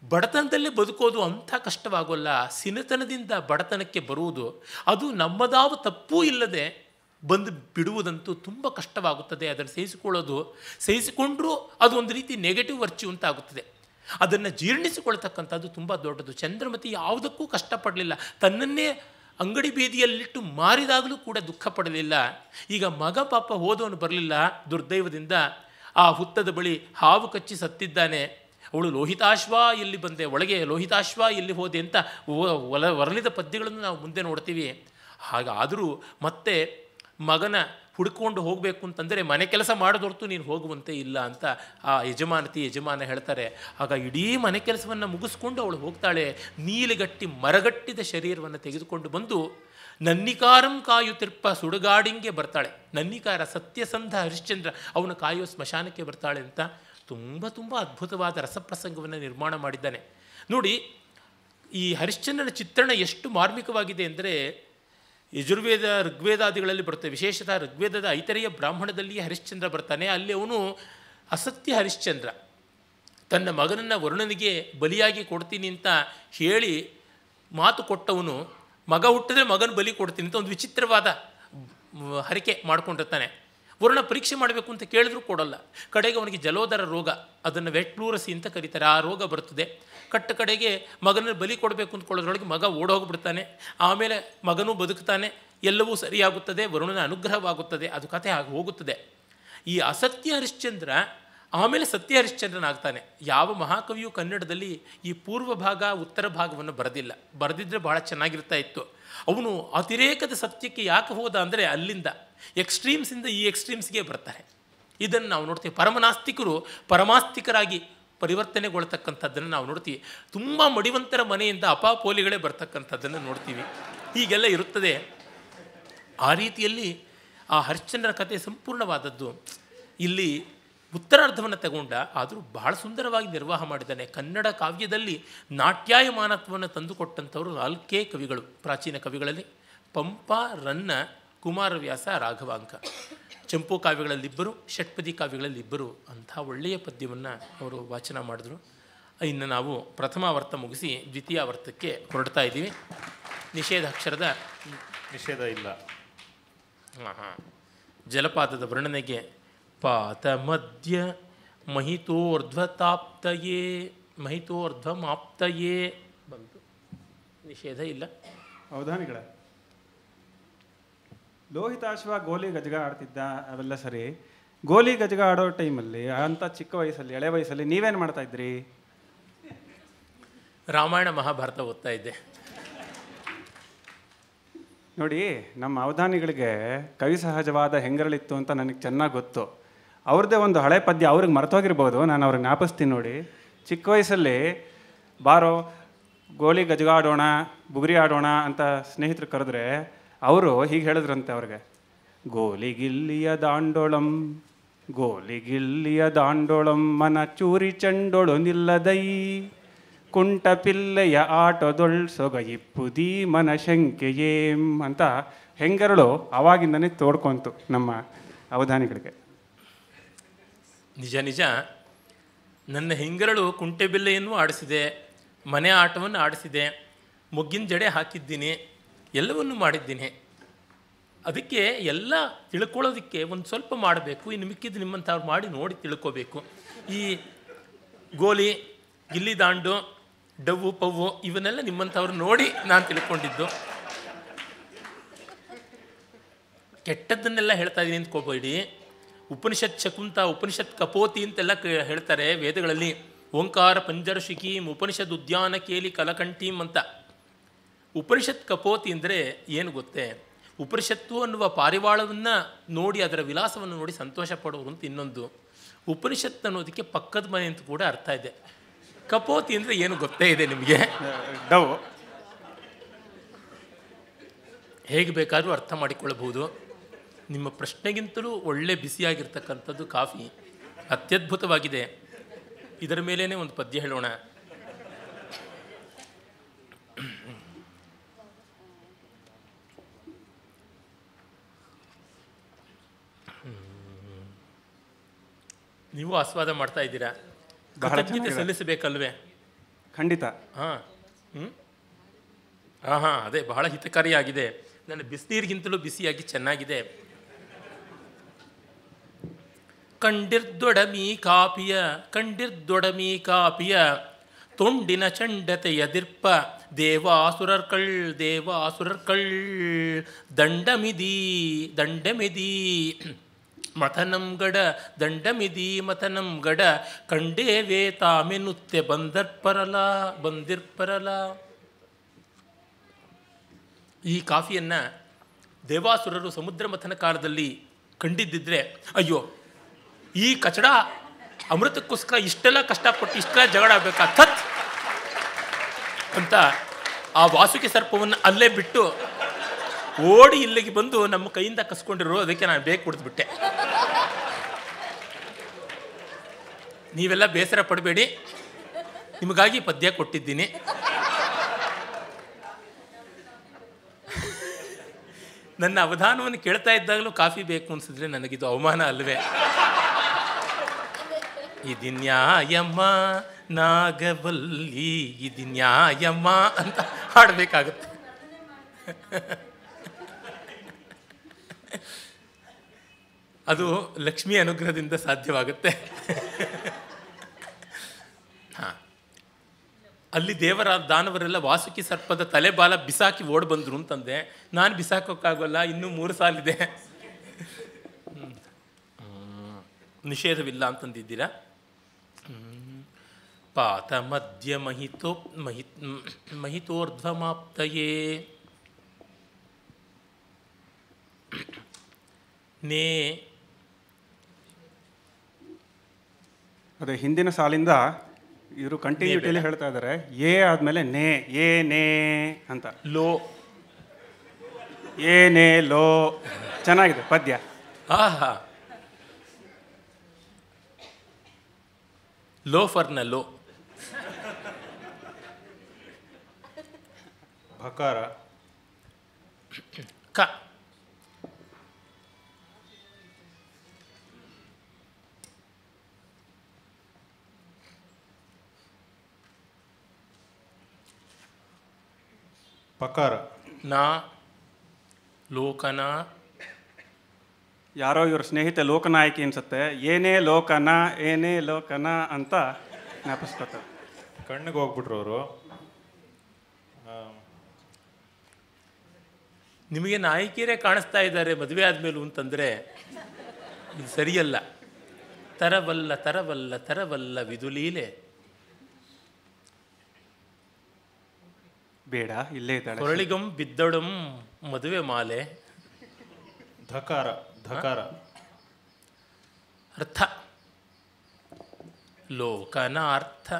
[SPEAKER 2] ಬಡತನದಲ್ಲೇ ಬದುಕೋದು ಅಂಥ ಕಷ್ಟವಾಗೋಲ್ಲ. ಸಿನತನದಿಂದ ಬಡತನಕ್ಕೆ ಬರುವುದು. ಅದು ನಮ್ಮದಾವ ತಪ್ಪೂ ಇಲ್ಲದೆ ಬಂದು ಬಿಡುವುದಂತೂ ತುಂಬ ಕಷ್ಟವಾಗುತ್ತದೆ. ಅದನ್ನು ಸಹಿಸಿಕೊಳ್ಳೋದು, ಸಹಿಸಿಕೊಂಡರೂ ಅದು ಒಂದು ರೀತಿ ನೆಗೆಟಿವ್ ವರ್ಚು ಅಂತಾಗುತ್ತದೆ ಅದನ್ನು ಜೀರ್ಣಿಸಿಕೊಳ್ತಕ್ಕಂಥದ್ದು ತುಂಬ ದೊಡ್ಡದು. ಚಂದ್ರಮತಿ ಯಾವುದಕ್ಕೂ ಕಷ್ಟಪಡಲಿಲ್ಲ. ತನ್ನನ್ನೇ ಅಂಗಡಿ ಬೀದಿಯಲ್ಲಿಟ್ಟು ಮಾರಿದಾಗಲೂ ಕೂಡ ದುಃಖ ಪಡಲಿಲ್ಲ. ಈಗ ಮಗ ಪಾಪ ಹೋದವನು ಬರಲಿಲ್ಲ ದುರ್ದೈವದಿಂದ. ಆ ಹುತ್ತದ ಬಳಿ ಹಾವು ಕಚ್ಚಿ ಸತ್ತಿದ್ದಾನೆ. ಅವಳು ಲೋಹಿತಾಶ್ವ ಎಲ್ಲಿ ಬಂದೆ? ಒಳಗೆ ಲೋಹಿತಾಶ್ವ ಎಲ್ಲಿ ಹೋದೆ ಅಂತ ಒಲ ಪದ್ಯಗಳನ್ನು ನಾವು ಮುಂದೆ ನೋಡ್ತೀವಿ. ಹಾಗಾದರೂ ಮತ್ತೆ ಮಗನ ಹುಡ್ಕೊಂಡು ಹೋಗಬೇಕು ಅಂತಂದರೆ ಮನೆ ಕೆಲಸ ಮಾಡೋದೊರ್ತು ನೀನು ಹೋಗುವಂತೆ ಇಲ್ಲ ಅಂತ ಆ ಯಜಮಾನತಿ ಯಜಮಾನ ಹೇಳ್ತಾರೆ. ಆಗ ಇಡೀ ಮನೆ ಕೆಲಸವನ್ನು ಮುಗಿಸ್ಕೊಂಡು ಅವಳು ಹೋಗ್ತಾಳೆ. ನೀಲಿಗಟ್ಟಿ ಮರಗಟ್ಟಿದ ಶರೀರವನ್ನು ತೆಗೆದುಕೊಂಡು ಬಂದು ನನ್ನಿಕಾರಂ ಕಾಯುತ್ತಿರ್ಪ ಸುಡುಗಾಡಿಂಗೆ ಬರ್ತಾಳೆ. ನನ್ನಿಕಾರ ಸತ್ಯಸಂಧ ಹರಿಶ್ಚಂದ್ರ ಅವನು ಕಾಯುವ ಸ್ಮಶಾನಕ್ಕೆ ಬರ್ತಾಳೆ ಅಂತ ತುಂಬ ತುಂಬ ಅದ್ಭುತವಾದ ರಸಪ್ರಸಂಗವನ್ನು ನಿರ್ಮಾಣ ಮಾಡಿದ್ದಾನೆ. ನೋಡಿ, ಈ ಹರಿಶ್ಚಂದ್ರನ ಚಿತ್ರಣ ಎಷ್ಟು ಮಾರ್ಮಿಕವಾಗಿದೆ ಅಂದರೆ ಯಜುರ್ವೇದ ಋಗ್ವೇದಾದಿಗಳಲ್ಲಿ ಬರುತ್ತೆ. ವಿಶೇಷತಃ ಋಗ್ವೇದದ ಐತರೆಯ ಬ್ರಾಹ್ಮಣದಲ್ಲಿ ಹರಿಶ್ಚಂದ್ರ ಬರ್ತಾನೆ. ಅಲ್ಲಿ ಅವನು ಅಸತ್ಯ ಹರಿಶ್ಚಂದ್ರ. ತನ್ನ ಮಗನನ್ನು ವರುಣನಿಗೆ ಬಲಿಯಾಗಿ ಕೊಡ್ತೀನಿ ಅಂತ ಹೇಳಿ ಮಾತು ಕೊಟ್ಟವನು, ಮಗ ಹುಟ್ಟಿದ್ರೆ ಮಗನ ಬಲಿ ಕೊಡ್ತೀನಿ ಅಂತ ಒಂದು ವಿಚಿತ್ರವಾದ ಹರಿಕೆ ಮಾಡ್ಕೊಂಡಿರ್ತಾನೆ. ವರುಣ ಪರೀಕ್ಷೆ ಮಾಡಬೇಕು ಅಂತ ಕೇಳಿದ್ರೂ ಕೊಡಲ್ಲ. ಕಡೆಗೆ ಅವನಿಗೆ ಜಲೋದರ ರೋಗ, ಅದನ್ನು ವೆಟ್ಲೂರಸಿ ಅಂತ ಕರೀತಾರೆ. ಆ ರೋಗ ಬರ್ತದೆ. ಕಟ್ಟ ಕಡೆಗೆ ಮಗನ ಬಲಿ ಕೊಡಬೇಕು ಅಂತ ಅಂದ್ಕೊಳ್ಳೋದ್ರೊಳಗೆ ಮಗ ಓಡೋಗ್ಬಿಡ್ತಾನೆ. ಆಮೇಲೆ ಮಗನೂ ಬದುಕ್ತಾನೆ. ಎಲ್ಲವೂ ಸರಿಯಾಗುತ್ತದೆ. ವರುಣನ ಅನುಗ್ರಹವಾಗುತ್ತದೆ. ಅದು ಕಥೆ ಆಗಿ ಹೋಗುತ್ತದೆ. ಈ ಅಸತ್ಯ ಹರಿಶ್ಚಂದ್ರ ಆಮೇಲೆ ಸತ್ಯ ಹರಿಶ್ಚಂದ್ರನಾಗ್ತಾನೆ. ಯಾವ ಮಹಾಕವಿಯು ಕನ್ನಡದಲ್ಲಿ ಈ ಪೂರ್ವ ಭಾಗ, ಉತ್ತರ ಭಾಗವನ್ನು ಬರೆದಿಲ್ಲ. ಬರೆದಿದ್ದರೆ ಬಹಳ ಚೆನ್ನಾಗಿರ್ತಾ ಇತ್ತು. ಅವನು ಅತಿರೇಕದ ಸತ್ಯಕ್ಕೆ ಯಾಕೆ ಹೋದ ಅಂದರೆ ಅಲ್ಲಿಂದ ಎಕ್ಸ್ಟ್ರೀಮ್ಸಿಂದ ಈ ಎಕ್ಸ್ಟ್ರೀಮ್ಸ್ಗೆ ಬರ್ತಾರೆ. ಇದನ್ನು ನಾವು ನೋಡ್ತೀವಿ. ಪರಮನಾಸ್ತಿಕರು ಪರಮಾಸ್ತಿಕರಾಗಿ ಪರಿವರ್ತನೆಗೊಳ್ತಕ್ಕಂಥದ್ದನ್ನು ನಾವು ನೋಡ್ತೀವಿ. ತುಂಬ ಮಡಿವಂತರ ಮನೆಯಿಂದ ಅಪಾಪೋಲಿಗಳೇ ಬರ್ತಕ್ಕಂಥದ್ದನ್ನು ನೋಡ್ತೀವಿ. ಹೀಗೆಲ್ಲ ಇರುತ್ತದೆ. ಆ ರೀತಿಯಲ್ಲಿ ಆ ಹರ್ಶ್ಚಂದ್ರ ಕಥೆ ಸಂಪೂರ್ಣವಾದದ್ದು. ಇಲ್ಲಿ ಉತ್ತರಾರ್ಧವನ್ನು ತಗೊಂಡ ಆದರೂ ಬಹಳ ಸುಂದರವಾಗಿ ನಿರ್ವಾಹ ಮಾಡಿದ್ದಾನೆ. ಕನ್ನಡ ಕಾವ್ಯದಲ್ಲಿ ನಾಟ್ಯಾಯಮಾನತ್ವವನ್ನು ತಂದುಕೊಟ್ಟಂಥವರು ನಾಲ್ಕೇ ಕವಿಗಳು. ಪ್ರಾಚೀನ ಕವಿಗಳಲ್ಲಿ ಪಂಪ ರನ್ನ ಕುಮಾರವ್ಯಾಸ ರಾಘವಾಂಕ. ಚಂಪು ಕಾವ್ಯಗಳಲ್ಲಿಬ್ಬರು ಷಟ್ಪದಿ ಕಾವ್ಯಗಳಲ್ಲಿಬ್ಬರು ಅಂಥ ಒಳ್ಳೆಯ ಪದ್ಯವನ್ನು ಅವರು ವಾಚನ ಮಾಡಿದ್ರು. ಇನ್ನು ನಾವು ಪ್ರಥಮ ವರ್ತ ಮುಗಿಸಿ ದ್ವಿತೀಯ ವರ್ತಕ್ಕೆ ಹೊರಡ್ತಾ ಇದ್ದೀವಿ. ನಿಷೇಧಾಕ್ಷರದ
[SPEAKER 5] ನಿಷೇಧ ಇಲ್ಲ.
[SPEAKER 2] ಹಾಂ ಹಾಂ ಜಲಪಾತದ ವರ್ಣನೆಗೆ ಪಾತ ಮಧ್ಯ ಮಹಿತೋರ್ಧ್ವತಾಪ್ತಯೇ ಮಹಿತೋರ್ಧ್ವಮಾಪ್ತಯೇ. ಬಂತು. ನಿಷೇಧ ಇಲ್ಲ.
[SPEAKER 4] ಅವಧಾನಿಗಳ. ಲೋಹಿತಾಶ್ವ ಗೋಲಿ ಗಜಗ ಆಡ್ತಿದ್ದ ಅವೆಲ್ಲ ಸರಿ. ಗೋಲಿ ಗಜಗ ಆಡೋ ಟೈಮಲ್ಲಿ ಅಂಥ ಚಿಕ್ಕ ವಯಸ್ಸಲ್ಲಿ ಎಳೆ ವಯಸ್ಸಲ್ಲಿ ನೀವೇನು ಮಾಡ್ತಾ ಇದ್ರಿ?
[SPEAKER 2] ರಾಮಾಯಣ ಮಹಾಭಾರತ ಓದ್ತಾ ಇದ್ದೆ.
[SPEAKER 4] ನೋಡಿ ನಮ್ಮ ಅವಧಾನಿಗಳಿಗೆ ಕವಿ ಸಹಜವಾದ ಹೆಂಗರಳಿತ್ತು ಅಂತ ನನಗೆ ಚೆನ್ನಾಗಿ ಗೊತ್ತು. ಅವ್ರದ್ದೇ ಒಂದು ಹಳೆ ಪದ್ಯ ಅವ್ರಿಗೆ ಮರೆತೋಗಿರ್ಬೋದು, ನಾನು ಅವ್ರಿಗೆ ಜ್ಞಾಪಿಸ್ತೀನಿ ನೋಡಿ. ಚಿಕ್ಕ ವಯಸ್ಸಲ್ಲಿ, ಬಾರೋ, ಗೋಲಿ ಗಜಗ ಆಡೋಣ ಬುಗುರಿ ಆಡೋಣ ಅಂತ ಸ್ನೇಹಿತರು ಕರೆದ್ರೆ, ಅವರು ಹೀಗೆ ಹೇಳಿದ್ರಂತೆ ಅವ್ರಿಗೆ. ಗೋಲಿಗಿಲ್ಲಿಯ ದಾಂಡೋಳಂ ಗೋಲಿಗಿಲ್ಲಿಯ ದಾಂಡೋಳಂ, ಮನ ಚೂರಿ ಚಂಡೋಳು ನಿಲ್ಲದೈ. ಕುಂಟ ಪಿಲ್ಲೆಯ ಆಟದೊಳ್ ಸೊಗಯಿಪ್ಪುದಿ ಮನ ಶಂಕೆಯೇಂ ಅಂತ ಹೆಂಗರಳು ಅವಾಗಿಂದನೇ ತೋಡ್ಕೊಂತು ನಮ್ಮ ಅವಧಾನಿಗಳಿಗೆ.
[SPEAKER 2] ನಿಜ ನಿಜ. ನನ್ನ ಹಿಂಗರಳು ಕುಂಟೆಬಿಲ್ಲೆಯನ್ನು ಆಡಿಸಿದೆ, ಮನೆ ಆಟವನ್ನು ಆಡಿಸಿದೆ, ಮೊಗ್ಗಿನ ಜಡೆ ಹಾಕಿದ್ದೀನಿ, ಎಲ್ಲವನ್ನು ಮಾಡಿದ್ದೀನಿ. ಅದಕ್ಕೆ ಎಲ್ಲ ತಿಳ್ಕೊಳ್ಳೋದಕ್ಕೆ ಒಂದು ಸ್ವಲ್ಪ ಮಾಡಬೇಕು, ಇನ್ನು ಮಿಕ್ಕಿದ್ದು ನಿಮ್ಮಂಥವ್ರು ಮಾಡಿ ನೋಡಿ ತಿಳ್ಕೋಬೇಕು. ಈ ಗೋಲಿ, ಗಿಲ್ಲಿ ದಾಂಡು, ಡವ್ವು, ಪವ್ವು, ಇವನ್ನೆಲ್ಲ ನಿಮ್ಮಂಥವ್ರು ನೋಡಿ ನಾನು ತಿಳ್ಕೊಂಡಿದ್ದು. ಕೆಟ್ಟದ್ದನ್ನೆಲ್ಲ ಹೇಳ್ತಾ ಇದ್ದೀನಿ ಅಂದ್ಕೋಬೇಡಿ ಉಪನಿಷತ್ ಶಕುಂತ ಉಪನಿಷತ್ ಕಪೋತಿ ಅಂತೆಲ್ಲ ಕ- ಹೇಳ್ತಾರೆ ವೇದಗಳಲ್ಲಿ. ಓಂಕಾರ ಪಂಜರ ಉಪನಿಷದ್ ಉಪನಿಷತ್ ಉದ್ಯಾನ ಕೇಲಿ ಕಲಕಂಠೀಂ ಅಂತ. ಉಪನಿಷತ್ ಕಪೋತಿ ಅಂದರೆ ಏನು ಗೊತ್ತೇ? ಉಪನಿಷತ್ತು ಅನ್ನುವ ಪಾರಿವಾಳವನ್ನು ನೋಡಿ ಅದರ ವಿಲಾಸವನ್ನು ನೋಡಿ ಸಂತೋಷ ಪಡೋರು ಅಂತ ಇನ್ನೊಂದು. ಉಪನಿಷತ್ ಅನ್ನೋದಕ್ಕೆ ಪಕ್ಕದ ಮನೆ ಅಂತ ಕೂಡ ಅರ್ಥ ಇದೆ. ಕಪೋತಿ ಅಂದರೆ ಏನು ಗೊತ್ತೇ ಇದೆ ನಿಮಗೆ?
[SPEAKER 4] ಡೌ.
[SPEAKER 2] ಹೇಗೆ ಬೇಕಾದರೂ ಅರ್ಥ ಮಾಡಿಕೊಳ್ಳಬಹುದು. ನಿಮ್ಮ ಪ್ರಶ್ನೆಗಿಂತಲೂ ಒಳ್ಳೆ ಬಿಸಿಯಾಗಿರ್ತಕ್ಕಂಥದ್ದು ಕಾಫಿ. ಅತ್ಯದ್ಭುತವಾಗಿದೆ. ಇದರ ಮೇಲೇ ಒಂದು ಪದ್ಯ ಹೇಳೋಣ. ನೀವು ಆಸ್ವಾದ ಮಾಡ್ತಾ ಇದ್ದೀರಾ? ಕೃತಜ್ಞತೆ ಸಲ್ಲಿಸಬೇಕಲ್ವೇ?
[SPEAKER 4] ಖಂಡಿತ.
[SPEAKER 2] ಹಾಂ. ಹ್ಞೂ ಹಾಂ ಹಾಂ ಅದೇ ಬಹಳ ಹಿತಕಾರಿಯಾಗಿದೆ. ನನ್ನ ಬಿಸಿನೀರಿಗಿಂತಲೂ ಬಿಸಿಯಾಗಿ ಚೆನ್ನಾಗಿದೆ. ಕಂಡಿರ್ದೊಡಮಿ ಕಾಪಿಯ ಕಂಡಿರ್ದೊಡಮಿ ಕಾಪಿಯ ತೊಂಡಿನ ಚಂಡತೆಯ ದಿರ್ಪ ದೇವಾಸುರರ್ಕಳ್ ದೇವಾಸುರರ್ಕಳ್ ದಂಡಮಿದಿ ದಂಡಮಿದಿ ಮಥನಂ ಗಡ ದಂಡಮಿದಿ ಮಥನಂ ಗಡ ಕಂಡೇವೇ ತಾಮೆನುತ್ತೆ ಬಂದರ್ಪರಲ ಬಂದಿರ್ಪರಲ ಈ ಕಾಫಿಯನ್ನು ದೇವಾಸುರರು ಸಮುದ್ರ ಮಥನ ಕಾಲದಲ್ಲಿ ಕಂಡಿದ್ದಿದ್ರೆ, ಅಯ್ಯೋ ಈ ಕಚಡ ಅಮೃತಕ್ಕೋಸ್ಕರ ಇಷ್ಟೆಲ್ಲ ಕಷ್ಟಪಟ್ಟು ಇಷ್ಟೆಲ್ಲ ಜಗಳ ಥತ್ ಅಂತ ಆ ವಾಸುಕಿ ಸರ್ಪವನ್ನು ಅಲ್ಲೇ ಬಿಟ್ಟು ಓಡಿ ಇಲ್ಲಿಗೆ ಬಂದು ನಮ್ಮ ಕೈಯಿಂದ ಕಸ್ಕೊಂಡಿರೋ ಅದಕ್ಕೆ ನಾನು ಬೇಕು ಕುಡಿದ್ಬಿಟ್ಟೆ. ನೀವೆಲ್ಲ ಬೇಸರ ಪಡಬೇಡಿ. ನಿಮಗಾಗಿ ಪದ್ಯ ಕೊಟ್ಟಿದ್ದೀನಿ. ನನ್ನ ಅವಧಾನವನ್ನು ಕೇಳ್ತಾ ಇದ್ದಾಗಲೂ ಕಾಫಿ ಬೇಕು ಅನಿಸಿದ್ರೆ ನನಗಿದು ಅವಮಾನ ಅಲ್ವೇ. ಇದು ನ್ಯಾಯಮ್ಮ ನಾಗವಲ್ಲಿ, ಇದು ನ್ಯಾಯಮ್ಮ ಅಂತ ಹಾಡಬೇಕಾಗುತ್ತೆ. ಅದು ಲಕ್ಷ್ಮಿ ಅನುಗ್ರಹದಿಂದ ಸಾಧ್ಯವಾಗುತ್ತೆ. ಹಾಂ. ಅಲ್ಲಿ ದೇವರ ದಾನವರೆಲ್ಲ ವಾಸುಕಿ ಸರ್ಪದ ತಲೆ ಬಾಲ ಬಿಸಾಕಿ ಓಡ್ ಬಂದ್ರು ಅಂತಂದೆ. ನಾನು ಬಿಸಾಕೋಕ್ಕಾಗಲ್ಲ, ಇನ್ನೂ ಮೂರು ಸಾಲಿದೆ. ನಿಷೇಧವಿಲ್ಲ ಅಂತಂದಿದ್ದೀರಾ. ಪಾತ ಮಧ್ಯ ಮಹಿತೋ ಮಹಿ ಮಹಿತೋರ್ಧ್ವಮಾಪ್ತಯೇ. ನೇ
[SPEAKER 4] ಅದೇ ಹಿಂದಿನ ಸಾಲಿಂದ ಇವರು ಕಂಟಿನ್ಯೂಟಿಯಲ್ಲಿ ಹೇಳ್ತಾ ಇದ್ದಾರೆ ಏ ಆದಮೇಲೆ ನೇ ಏ ನೇ ಅಂತ.
[SPEAKER 2] ಲೋ.
[SPEAKER 4] ಏ ನೇ ಲೋ. ಚೆನ್ನಾಗಿದೆ ಪದ್ಯ.
[SPEAKER 2] ಆಹಾ. ಲೋಫರ್ನ ಲೋ.
[SPEAKER 5] ಭಕಾರ
[SPEAKER 2] ಕ.
[SPEAKER 5] ಪಕಾರ.
[SPEAKER 2] ನಾ. ಲೋಕನ.
[SPEAKER 4] ಯಾರೋ ಇವ್ರ ಸ್ನೇಹಿತೆ ಲೋಕನಾಯಕಿ ಅನ್ಸುತ್ತೆ. ಏನೇ ಲೋಕನ ಏನೇ ಲೋಕನ ಅಂತ ಜ್ಞಾಪಿಸ್ಕೊತಾರೆ.
[SPEAKER 5] ಕಣ್ಣಿಗೆ ಹೋಗ್ಬಿಟ್ರು ಅವರು.
[SPEAKER 2] ನಿಮಗೆ ನಾಯಕಿಯರೇ ಕಾಣಿಸ್ತಾ ಇದ್ದಾರೆ ಮದುವೆ ಆದಮೇಲೂ ಅಂತಂದರೆ ಇದು ಸರಿಯಲ್ಲ. ತರವಲ್ಲ ತರವಲ್ಲ ತರವಲ್ಲ ವಿದುಲೀಲೆ
[SPEAKER 4] ಬೇಡ ಇಲ್ಲೇ ಇದ್ದಾಳೆ.
[SPEAKER 2] ಕೊರಳಿಗಂ ಬಿದ್ದಡಂ ಮದುವೆ ಮಾಲೆ.
[SPEAKER 5] ಧಕಾರ ಧಕಾರ.
[SPEAKER 2] ಅರ್ಥ. ಲೋಕನ ಅರ್ಥ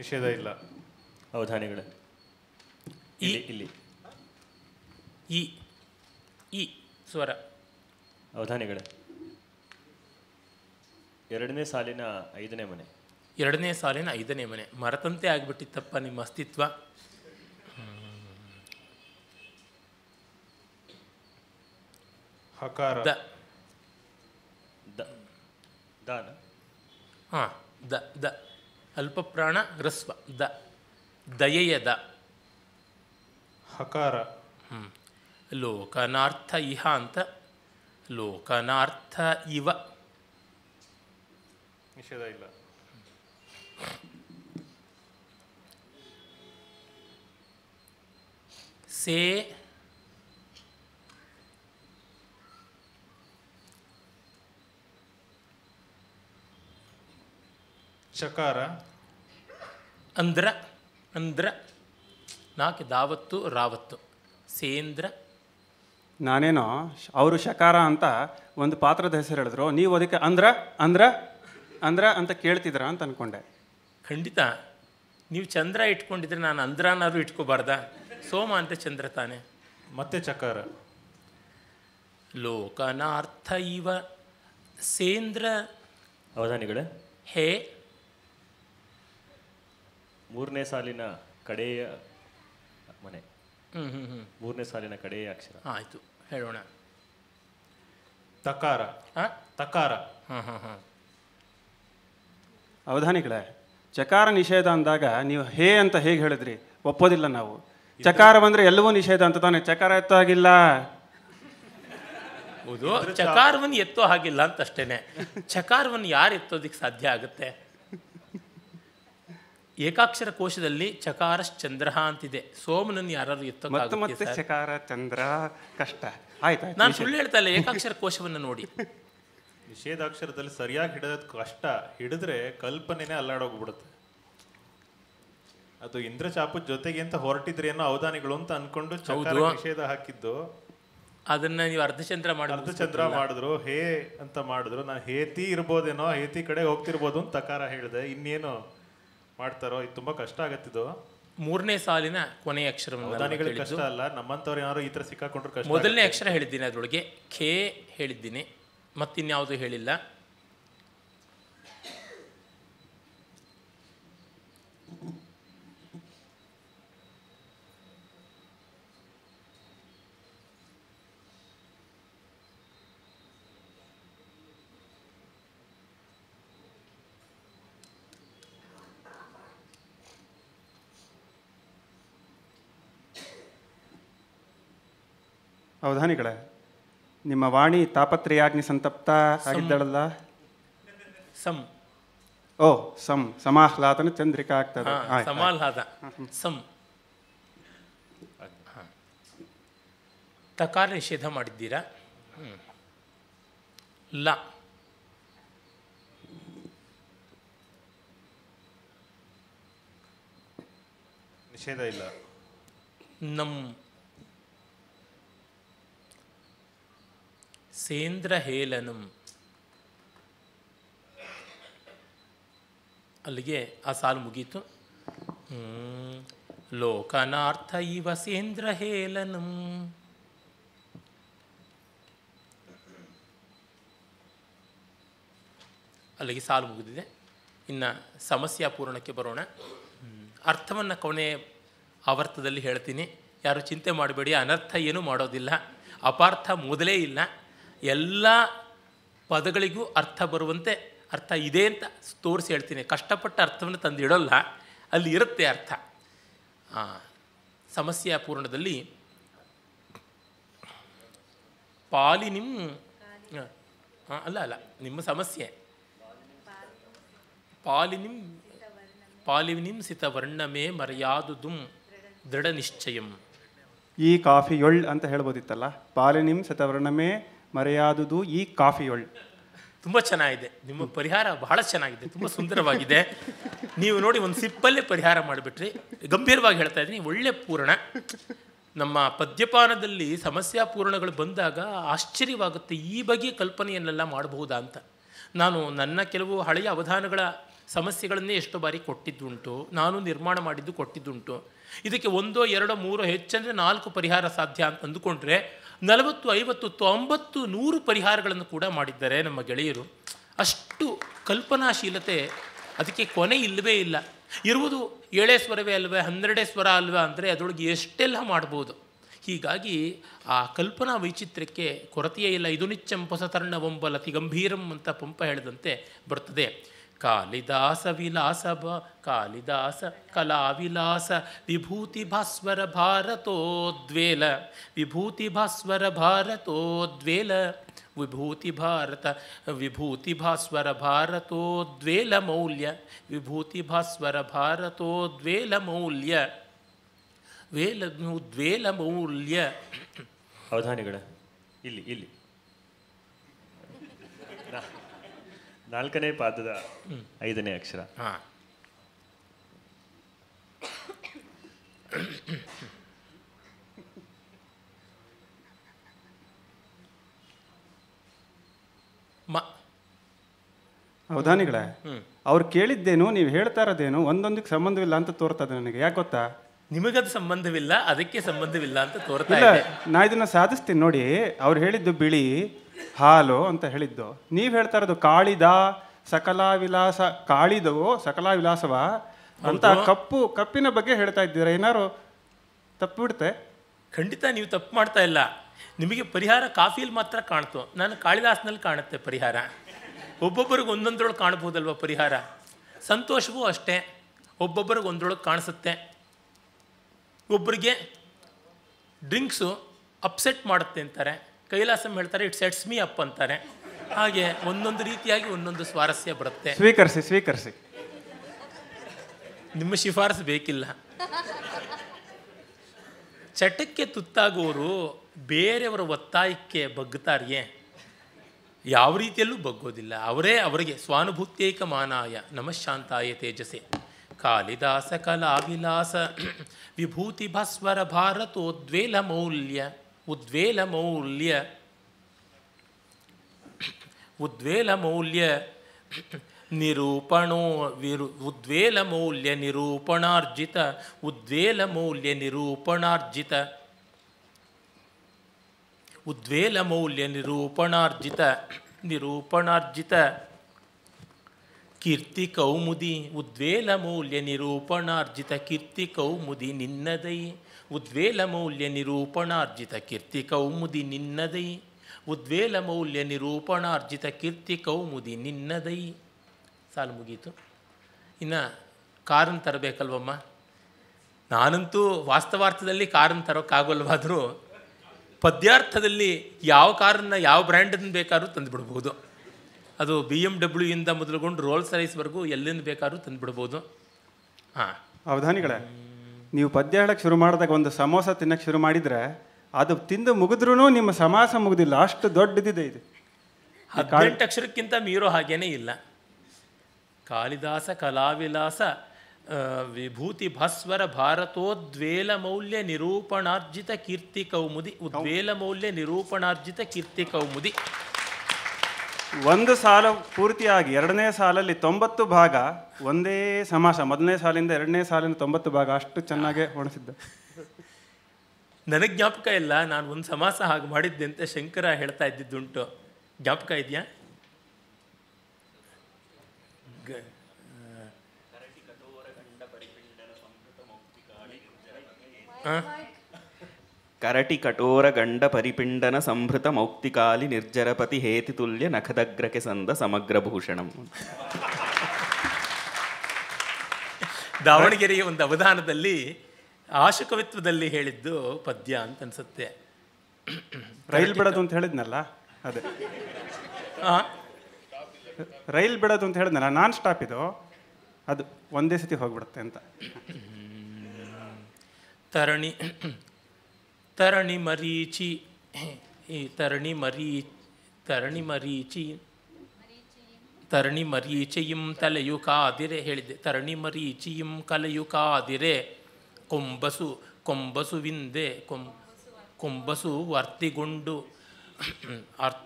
[SPEAKER 5] ನಿಷೇಧ ಇಲ್ಲ.
[SPEAKER 3] ಅವಧಾನಿಗಳೇ. ಇಲ್ಲಿ ಇಲ್ಲಿ.
[SPEAKER 2] ಈ ಈ ಸ್ವರ.
[SPEAKER 3] ಅವಧಾನಿಗಳೇ. ಎರಡನೇ ಸಾಲಿನ ಐದನೇ ಮನೆ.
[SPEAKER 2] ಎರಡನೇ ಸಾಲಿನ ಐದನೇ ಮನೆ. ಮರತಂತೆ ಆಗಿಬಿಟ್ಟಿತ್ತಪ್ಪ ನಿಮ್ಮ ಅಸ್ತಿತ್ವ.
[SPEAKER 5] ಹಕಾರ.
[SPEAKER 2] ದ.
[SPEAKER 3] ದ. ದಾನ.
[SPEAKER 2] ಹಾಂ ದ ದ. ಅಲ್ಪಪ್ರಾಣ ಹ್ರಸ್ವ ದ ದಯೆಯ ದ.
[SPEAKER 5] ಹಕಾರ.
[SPEAKER 2] ಹ್ಞೂ ಲೋಕನಾರ್ಥ ಇಹ ಅಂತ ಲೋಕನಾರ್ಥ ಇವ.
[SPEAKER 5] ನಿಷೇಧ ಇಲ್ಲ.
[SPEAKER 2] ಸೇ
[SPEAKER 5] ಚಕಾರ.
[SPEAKER 2] ಅಂದ್ರ ಅಂದ್ರ ನಾಲ್ಕು ದಾವತ್ತು ರಾವತ್ತು. ಸೇಂದ್ರ.
[SPEAKER 4] ನಾನೇನೋ ಅವರು ಶಕಾರ ಅಂತ ಒಂದು ಪಾತ್ರದ ಹೆಸರು ಹೇಳಿದ್ರು. ನೀವು ಅದಕ್ಕೆ ಅಂದ್ರ ಅಂದ್ರ ಅಂದ್ರ ಅಂತ ಕೇಳ್ತಿದ್ರ ಅಂತ ಅನ್ಕೊಂಡೆ.
[SPEAKER 2] ಖಂಡಿತ. ನೀವು ಚಂದ್ರ ಇಟ್ಕೊಂಡಿದ್ರೆ ನಾನು ಅಂದ್ರನಾದ್ರು ಇಟ್ಕೋಬಾರ್ದ? ಸೋಮ ಅಂತ ಚಂದ್ರ ತಾನೆ.
[SPEAKER 5] ಮತ್ತೆ ಚಕಾರ.
[SPEAKER 2] ಲೋಕನಾರ್ಥ ಇವ. ಸೇಂದ್ರ.
[SPEAKER 3] ಅವಧಾನಿಗಳೇ?
[SPEAKER 2] ಹೇ
[SPEAKER 3] ಮೂರನೇ ಸಾಲಿನ ಕಡೆಯ ಮನೆ.
[SPEAKER 2] ಹ್ಞೂ ಹ್ಞೂ ಹ್ಞೂ
[SPEAKER 3] ಮೂರನೇ ಸಾಲಿನ ಕಡೆಯ ಅಕ್ಷರ.
[SPEAKER 2] ಆಯಿತು ಹೇಳೋಣ.
[SPEAKER 5] ತಕಾರ? ತಕಾರ.
[SPEAKER 2] ಹಾಂ ಹಾಂ ಹಾಂ.
[SPEAKER 4] ಅವಧಾನಿಗಳೇ ಚಕಾರ ನಿಷೇಧ ಅಂದಾಗ ನೀವು ಹೇ ಅಂತ ಹೇಗೆ ಹೇಳಿದ್ರಿ? ಒಪ್ಪೋದಿಲ್ಲ ನಾವು. ಚಕಾರ ಬಂದ್ರೆ ಎಲ್ಲವೂ ನಿಷೇಧ ಅಂತ ತಾನೆ. ಚಕಾರ ಎತ್ತೋ ಆಗಿಲ್ಲ
[SPEAKER 2] ಹೌದು ಚಕಾರವನ್ನು ಎತ್ತೋ ಹಾಗಿಲ್ಲ ಅಂತ ಅಷ್ಟೇನೆ ಚಕಾರವನ್ನು ಯಾರು ಎತ್ತೋದಿಕ್ಕೆ ಸಾಧ್ಯ ಆಗುತ್ತೆ? ಏಕಾಕ್ಷರ ಕೋಶದಲ್ಲಿ ಚಕಾರಶ್ಚಂದ್ರ ಅಂತಿದೆ. ಸೋಮನನ್ನು ಯಾರು ಎತ್ತ
[SPEAKER 4] ಮತ್ತೆ ಚಕಾರ ಚಂದ್ರ ಕಷ್ಟ. ಆಯ್ತು
[SPEAKER 2] ನಾನು. ಸುಳ್ಳು ಹೇಳ್ತಾ ಇಲ್ಲ ಏಕಾಕ್ಷರ ಕೋಶವನ್ನು ನೋಡಿ.
[SPEAKER 5] ನಿಷೇಧಾಕ್ಷರದಲ್ಲಿ ಸರಿಯಾಗಿ ಹಿಡಿಯೋದು ಕಷ್ಟ ಹಿಡಿದ್ರೆ ಕಲ್ಪನೆನೇ ಅಲ್ಲಾಡೋಗ್ಬಿಡುತ್ತೆ. ಅದು ಇಂದ್ರಚಾಪದ ಜೊತೆಗೆ ಅಂತ ಹೊರಟಿದ್ರೇನೋ ಅವಧಾನಿಗಳು ಅಂತ ಅನ್ಕೊಂಡು ಚಕಾರ. ನಿಷೇಧ ಹಾಕಿದ್ದು.
[SPEAKER 2] ಅದನ್ನ ನೀವು ಅರ್ಧಚಂದ್ರ ಮಾಡಿ
[SPEAKER 5] ಅರ್ಧಚಂದ್ರ ಮಾಡಿದ್ರು ಹೇ ಅಂತ ಮಾಡಿದ್ರು. ನಾನು ಹೇತಿ ಇರ್ಬೋದೇನೋ ಹೇತಿ ಕಡೆ ಹೋಗ್ತಿರ್ಬೋದು ಅಂತ ತಕಾರ ಹೇಳಿದೆ. ಇನ್ನೇನು? ಮಾಡ್ತಾರೋ ಇದು ತುಂಬಾ ಕಷ್ಟ ಆಗತ್ತಿದು
[SPEAKER 2] ಮೂರನೇ ಸಾಲಿನ ಕೊನೆಯ ಅಕ್ಷರ
[SPEAKER 5] ಕಷ್ಟ ಅಲ್ಲ ನಮ್ಮಂತವ್ರು ಯಾರು ಈ ತರ ಸಿಕ್ಕಾಕೊಂಡ್ರು ಕಷ್ಟ
[SPEAKER 2] ಮೊದಲನೇ ಅಕ್ಷರ ಹೇಳಿದ್ದೀನಿ ಅದರೊಳಗೆ ಖೇ ಹೇಳಿದ್ದೀನಿ ಮತ್ತಿನ್ಯಾವುದು ಹೇಳಿಲ್ಲ.
[SPEAKER 4] ಅವಧಾನಿಗಳೇ ನಿಮ್ಮ ವಾಣಿ ತಾಪತ್ರಯಾಗ್ನಿ ಸಂತಪ್ತ ಆಗಿದ್ದಳಲ್ಲ?
[SPEAKER 2] ಸಂ.
[SPEAKER 4] ಓ ಸಂ. ಸಮಾಹ್ಲಾದನ ಚಂದ್ರಿಕಾ ಆಗ್ತದೆ.
[SPEAKER 2] ಸಮಾಹ್ಲಾದ. ತಕಾರ ನಿಷೇಧ ಮಾಡಿದ್ದೀರಾ. ಲ.
[SPEAKER 5] ನಿಷೇಧ ಇಲ್ಲ.
[SPEAKER 2] ನಂ. ಸೇಂದ್ರ ಹೇಲನಂ. ಅಲ್ಲಿಗೆ ಆ ಸಾಲು ಮುಗೀತು. ಲೋಕನಾರ್ಥ ಇವ ಸೇಂದ್ರ ಹೇಲನಂ. ಅಲ್ಲಿಗೆ ಸಾಲು ಮುಗಿದಿದೆ. ಇನ್ನು ಸಮಸ್ಯೆ ಪೂರ್ಣಕ್ಕೆ ಬರೋಣ. ಅರ್ಥವನ್ನು ಕೊನೆ ಆವರ್ತದಲ್ಲಿ ಹೇಳ್ತೀನಿ. ಯಾರು ಚಿಂತೆ ಮಾಡಬೇಡಿ, ಅನರ್ಥ ಏನೂ ಮಾಡೋದಿಲ್ಲ. ಅಪಾರ್ಥ ಮೊದಲೇ ಇಲ್ಲ. ಎಲ್ಲ ಪದಗಳಿಗೂ ಅರ್ಥ ಬರುವಂತೆ ಅರ್ಥ ಇದೆ ಅಂತ ತೋರಿಸಿ ಹೇಳ್ತೀನಿ. ಕಷ್ಟಪಟ್ಟ ಅರ್ಥವನ್ನು ತಂದಿಡೋಲ್ಲ ಅಲ್ಲಿ ಇರುತ್ತೆ ಅರ್ಥ. ಸಮಸ್ಯೆ ಪೂರ್ಣದಲ್ಲಿ ಪಾಲಿ ಆ, ಅಲ್ಲ ಅಲ್ಲ ನಿಮ್ಮ ಸಮಸ್ಯೆ. ಪಾಲಿನಿಂ ಪಾಲಿನಿಂ ಸಿತವರ್ಣಮೇ ಮರ್ಯಾದುದುಂ ದೃಢ ನಿಶ್ಚಯಂ
[SPEAKER 4] ಈ ಕಾಫಿ ಯೊಳ್ ಅಂತ ಹೇಳ್ಬೋದಿತ್ತಲ್ಲ ಪಾಲಿನಿಂ ಶತವರ್ಣಮೇ ಮರೆಯಾದುದು ಈ ಕಾಫಿಯೊಳ್.
[SPEAKER 2] ತುಂಬ ಚೆನ್ನಾಗಿದೆ. ನಿಮ್ಮ ಪರಿಹಾರ ಬಹಳ ಚೆನ್ನಾಗಿದೆ. ತುಂಬ ಸುಂದರವಾಗಿದೆ. ನೀವು ನೋಡಿ ಒಂದು ಸಿಪ್ಪಲ್ಲೇ ಪರಿಹಾರ ಮಾಡಿಬಿಟ್ರಿ. ಗಂಭೀರವಾಗಿ ಹೇಳ್ತಾ ಇದ್ದೀನಿ, ಒಳ್ಳೆ ಪೂರ್ಣ. ನಮ್ಮ ಪದ್ಯಪಾನದಲ್ಲಿ ಸಮಸ್ಯಾ ಪೂರಣಗಳು ಬಂದಾಗ ಆಶ್ಚರ್ಯವಾಗುತ್ತೆ, ಈ ಬಗೆಯ ಕಲ್ಪನೆಯನ್ನೆಲ್ಲ ಮಾಡಬಹುದಾ ಅಂತ. ನಾನು ನನ್ನ ಕೆಲವು ಹಳೆಯ ಅವಧಾನಗಳ ಸಮಸ್ಯೆಗಳನ್ನೇ ಎಷ್ಟೋ ಬಾರಿ ಕೊಟ್ಟಿದ್ದುಂಟು, ನಾನು ನಿರ್ಮಾಣ ಮಾಡಿದ್ದು ಕೊಟ್ಟಿದ್ದುಂಟು. ಇದಕ್ಕೆ ಒಂದೋ ಎರಡೋ ಮೂರೋ ಹೆಚ್ಚಂದರೆ ನಾಲ್ಕು ಪರಿಹಾರ ಸಾಧ್ಯ ಅಂತ ಅಂದುಕೊಂಡ್ರೆ ನಲವತ್ತು, ಐವತ್ತು ತೊಂಬತ್ತು ನೂರು ಪರಿಹಾರಗಳನ್ನು ಕೂಡ ಮಾಡಿದ್ದಾರೆ ನಮ್ಮ ಗೆಳೆಯರು. ಅಷ್ಟು ಕಲ್ಪನಾಶೀಲತೆ ಅದಕ್ಕೆ ಕೊನೆ ಇಲ್ಲವೇ ಇಲ್ಲ. ಇರುವುದು ಏಳೇ ಸ್ವರವೇ ಅಲ್ವೇ, ಹನ್ನೆರಡೇ ಸ್ವರ ಅಲ್ವೇ ಅಂದರೆ ಅದರೊಳಗೆ ಎಷ್ಟೆಲ್ಲ ಮಾಡ್ಬೋದು. ಹೀಗಾಗಿ ಆ ಕಲ್ಪನಾ ವೈಚಿತ್ರ್ಯಕ್ಕೆ ಕೊರತೆಯೇ ಇಲ್ಲ. ಇದು ನಿಚ್ಚಂ ಹೊಸತರ್ಣವಂಬಲತಿ ಗಂಭೀರಂ ಅಂತ ಪಂಪ ಹೇಳಿದಂತೆ ಬರ್ತದೆ. ಕಾಳಿದಾಸ ವಿಲಾಸ ಬ, ಕಾಳಿದಾಸ ಕಲಾವಿಲಾಸ, ವಿಭೂತಿ ಭಾಸ್ವರ ಭಾರತೋದ್ವೇಲ, ವಿಭೂತಿ ಭಾಸ್ವರ ಭಾರತೋದ್ವೇಲ, ವಿಭೂತಿ ಭಾರತ, ವಿಭೂತಿ ಭಾಸ್ವರ ಭಾರತೋದ್ವೇಲ ಮೌಲ್ಯ, ವಿಭೂತಿ ಭಾಸ್ವರ ಭಾರತೋದ್ವೇಲ ಮೌಲ್ಯ ವೇಲ ಉದ್ವೇಲ ಮೌಲ್ಯ.
[SPEAKER 3] ಅವಧಾನಿಗಳ, ಇಲ್ಲಿ ಇಲ್ಲಿ. ನಾಲ್ಕನೇ ಪಾದದ ಐದನೇ ಅಕ್ಷರ.
[SPEAKER 2] ಹಾ. ಮ.
[SPEAKER 4] ಅವಧಾನಿಗಳೇ. ಅವ್ರು ಕೇಳಿದ್ದೇನು ನೀವು ಹೇಳ್ತಾ ಇರೋದೇನು ಒಂದೊಂದಕ್ಕೆ ಸಂಬಂಧವಿಲ್ಲ ಅಂತ ತೋರ್ತದೆ ನನಗೆ. ಯಾಕೆ ಗೊತ್ತಾ?
[SPEAKER 2] ನಿಮಗದು ಸಂಬಂಧವಿಲ್ಲ ಅದಕ್ಕೆ ಸಂಬಂಧವಿಲ್ಲ ಅಂತ ತೋರ್ತಾ
[SPEAKER 4] ಇಲ್ಲ
[SPEAKER 2] ಇದೆ.
[SPEAKER 4] ನಾ ಇದನ್ನ ಸಾಧಿಸ್ತೀನಿ ನೋಡಿ. ಅವ್ರು ಹೇಳಿದ್ದು ಬಿಳಿ. ಹಾಲು ಅಂತ ಹೇಳಿದ್ದು. ನೀವು ಹೇಳ್ತಾ ಇರೋದು ಕಾಳಿದ ಸಕಲ ವಿಲಾಸ ಕಾಳಿದವು ಸಕಲ ವಿಲಾಸವ ಅಂತ ಕಪ್ಪು ಕಪ್ಪಿನ ಬಗ್ಗೆ ಹೇಳ್ತಾ ಇದ್ದೀರಾ? ಏನಾರು ತಪ್ಪು ಬಿಡುತ್ತೆ?
[SPEAKER 2] ಖಂಡಿತ ನೀವು ತಪ್ಪು ಮಾಡ್ತಾ ಇಲ್ಲ. ನಿಮಗೆ ಪರಿಹಾರ ಕಾಫಿಯಲ್ಲಿ ಮಾತ್ರ ಕಾಣ್ತು. ನಾನು ಕಾಳಿದಾಸನಲ್ಲಿ ಕಾಣುತ್ತೆ ಪರಿಹಾರ. ಒಬ್ಬೊಬ್ಬರಿಗೆ ಒಂದೊಂದ್ರೊಳಗೆ ಕಾಣಬಹುದಲ್ವ ಪರಿಹಾರ? ಸಂತೋಷವೂ ಅಷ್ಟೇ. ಒಬ್ಬೊಬ್ಬರಿಗೆ ಒಂದರೊಳಗೆ ಕಾಣಿಸುತ್ತೆ. ಒಬ್ಬರಿಗೆ ಡ್ರಿಂಕ್ಸು ಅಪ್ಸೆಟ್ ಮಾಡುತ್ತೆ ಅಂತಾರೆ. ಕೈಲಾಸಂ ಹೇಳ್ತಾರೆ ಇಟ್ ಸೆಟ್ಸ್ ಮೀ ಅಪ್ ಅಂತಾರೆ. ಹಾಗೆ ಒಂದೊಂದು ರೀತಿಯಾಗಿ ಒಂದೊಂದು ಸ್ವಾರಸ್ಯ ಬರುತ್ತೆ.
[SPEAKER 4] ಸ್ವೀಕರಿಸಿ ಸ್ವೀಕರಿಸಿ.
[SPEAKER 2] ನಿಮ್ಮ ಶಿಫಾರಸು ಬೇಕಿಲ್ಲ. ಚಟಕ್ಕೆ ತುತ್ತಾಗುವವರು ಬೇರೆಯವರ ಒತ್ತಾಯಕ್ಕೆ ಬಗ್ತಾರಿಯೇ ಯಾವ ರೀತಿಯಲ್ಲೂ ಬಗ್ಗೋದಿಲ್ಲ. ಅವರೇ ಅವರಿಗೆ ಸ್ವಾನುಭೂತ್ಯೈಕ ಮಾನಾಯ ನಮಃಶಾಂತಾಯ ತೇಜಸೆ. ಕಾಳಿದಾಸ ಕಲಾವಿಲಾಸ ವಿಭೂತಿ ಭಾಸ್ವರ ಭಾರತೋದ್ವೇಲ ಮೌಲ್ಯ. ಉದ್ವೇಲ ಮೌಲ್ಯ ಉದ್ವೇಲ ಮೌಲ್ಯ ನಿರೂಪಣೋ ವಿರು, ಉದ್ವೇಲ ಮೌಲ್ಯ ನಿರೂಪಣಾರ್ಜಿತ, ಉದ್ವೇಲ ಮೌಲ್ಯ ನಿರೂಪಣಾರ್ಜಿತ, ಉದ್ವೇಲ ಮೌಲ್ಯ ನಿರೂಪಣಾರ್ಜಿತ ನಿರೂಪಣಾರ್ಜಿತ, ಕೀರ್ತಿ ಕೌಮುದಿ, ಉದ್ವೇಲ ಮೌಲ್ಯ ನಿರೂಪಣಾರ್ಜಿತ, ಕೀರ್ತಿ ಕೌಮುದಿ ನಿನ್ನದೈ. ಉದ್ವೇಲ ಮೌಲ್ಯ ನಿರೂಪಣಾರ್ಜಿತ ಕೀರ್ತಿ ಕೌಮುದಿ ನಿನ್ನದೈ. ಉದ್ವೇಲ ಮೌಲ್ಯ ನಿರೂಪಣಾರ್ಜಿತ ಕೀರ್ತಿ ಕೌಮುದಿ ನಿನ್ನದೈ. ಸಾಲು ಮುಗೀತು. ಇನ್ನು ಕಾರನ್ನು ತರಬೇಕಲ್ವಮ್ಮ? ನಾನಂತೂ ವಾಸ್ತವಾರ್ಥದಲ್ಲಿ ಕಾರನ್ನು ತರೋಕ್ಕಾಗಲ್ವಾದರೂ ಪದ್ಯಾರ್ಥದಲ್ಲಿ ಯಾವ ಕಾರನ್ನು ಯಾವ ಬ್ರ್ಯಾಂಡನ್ನು ಬೇಕಾದ್ರೂ ತಂದುಬಿಡ್ಬೋದು. ಅದು ಬಿ ಎಂ ಡಬ್ಲ್ಯೂ ಇಂದ ಮೊದಲುಗೊಂಡು ರೋಲ್ಸ್ ರೈಸ್ವರೆಗೂ ಎಲ್ಲಿಂದ ಬೇಕಾದ್ರೂ ತಂದುಬಿಡ್ಬೋದು. ಹಾಂ.
[SPEAKER 4] ಅವಧಾನಿಗಳೇ. ನೀವು ಪದ್ಯ ಹೇಳಕ್ಕೆ ಶುರು ಮಾಡಿದಾಗ ಒಂದು ಸಮೋಸ ತಿನ್ನಕ್ಕೆ ಶುರು ಮಾಡಿದರೆ ಅದು ತಿಂದು ಮುಗಿದ್ರೂ ನಿಮ್ಮ ಸಮಾಸ ಮುಗಿದಿಲ್ಲ. ಅಷ್ಟು ದೊಡ್ಡದಿದೆ ಇದು.
[SPEAKER 2] ಹದಿನೆಂಟು ಅಕ್ಷರಕ್ಕಿಂತ ಮೀರೋ ಹಾಗೇನೇ ಇಲ್ಲ. ಕಾಳಿದಾಸ ಕಲಾವಿಲಾಸ ವಿಭೂತಿ ಭಾಸ್ವರ ಭಾರತೋದ್ವೇಲ ಮೌಲ್ಯ ನಿರೂಪಣಾರ್ಜಿತ ಕೀರ್ತಿ ಕೌಮುದಿ, ಉದ್ವೇಲ ಮೌಲ್ಯ ನಿರೂಪಣಾರ್ಜಿತ ಕೀರ್ತಿ ಕೌಮುದಿ.
[SPEAKER 4] ಒಂದು ಸಾಲ ಪೂರ್ತಿಯಾಗಿ ಎರಡನೇ ಸಾಲಲ್ಲಿ ತೊಂಬತ್ತು ಭಾಗ ಒಂದೇ ಸಮಾಸ ಮೊದಲನೇ ಸಾಲಿಂದ ಎರಡನೇ ಸಾಲಿನ ತೊಂಬತ್ತು ಭಾಗ ಅಷ್ಟು ಚೆನ್ನಾಗೇ ಹೊಣಿಸಿದ್ದೆ.
[SPEAKER 2] ನನಗೆ ಜ್ಞಾಪಕ ಇಲ್ಲ ನಾನು ಒಂದು ಸಮಾಸ ಹಾಗೆ ಮಾಡಿದ್ದೆ ಅಂತ ಶಂಕರ ಹೇಳ್ತಾ ಇದ್ದಿದ್ದುಂಟು. ಜ್ಞಾಪಕ ಇದೆಯಾ? ಗ- ಆ?
[SPEAKER 8] ಕರಟಿ ಕಠೋರ ಗಂಡ ಪರಿಪಿಂಡನ ಸಂಭೃತ ಮೌಕ್ತಿಕಾಲಿ ನಿರ್ಜರಪತಿ ಹೇತಿ ತುಲ್ಯ ನಖದಗ್ರಕ್ಕೆ ಸಂದ ಸಮಗ್ರ ಭೂಷಣಂ.
[SPEAKER 2] ದಾವಣಗೆರೆಯ ಒಂದು ಅವಧಾನದಲ್ಲಿ ಆಶುಕವಿತ್ವದಲ್ಲಿ ಹೇಳಿದ್ದು ಪದ್ಯ ಅಂತ ಅನ್ಸುತ್ತೆ.
[SPEAKER 4] ರೈಲ್ ಬಿಡೋದು ಅಂತ ಹೇಳಿದ್ನಲ್ಲ? ಅದೇ.
[SPEAKER 2] ಆ?
[SPEAKER 4] ರೈಲ್ ಬಿಡೋದು ಅಂತ ಹೇಳಿದ್ನಲ್ಲ? ನಾನ್ ಸ್ಟಾಪ್ ಇದು. ಅದು ಒಂದೇ ಸತಿ ಹೋಗ್ಬಿಡುತ್ತೆ ಅಂತ.
[SPEAKER 2] ತರಣಿ ತರಣಿ ಮರೀಚಿ, ಈ ತರಣಿ ಮರೀ ತರಣಿ ಮರೀಚಿ, ತರಣಿ ಮರೀಚಿಯಂ ತಲೆಯು ಕಾದಿರೆ ಹೇಳಿದೆ. ತರಣಿ ಮರೀಚಿಯಂ ಕಲೆಯು ಕಾದಿರೆ. ಕೊಂಬಸು ಕೊಂಬಸುವಿಂದೆ ಕೊಂ ಕೊಂಬಸು ವರ್ತಿಗೊಂಡು ಅರ್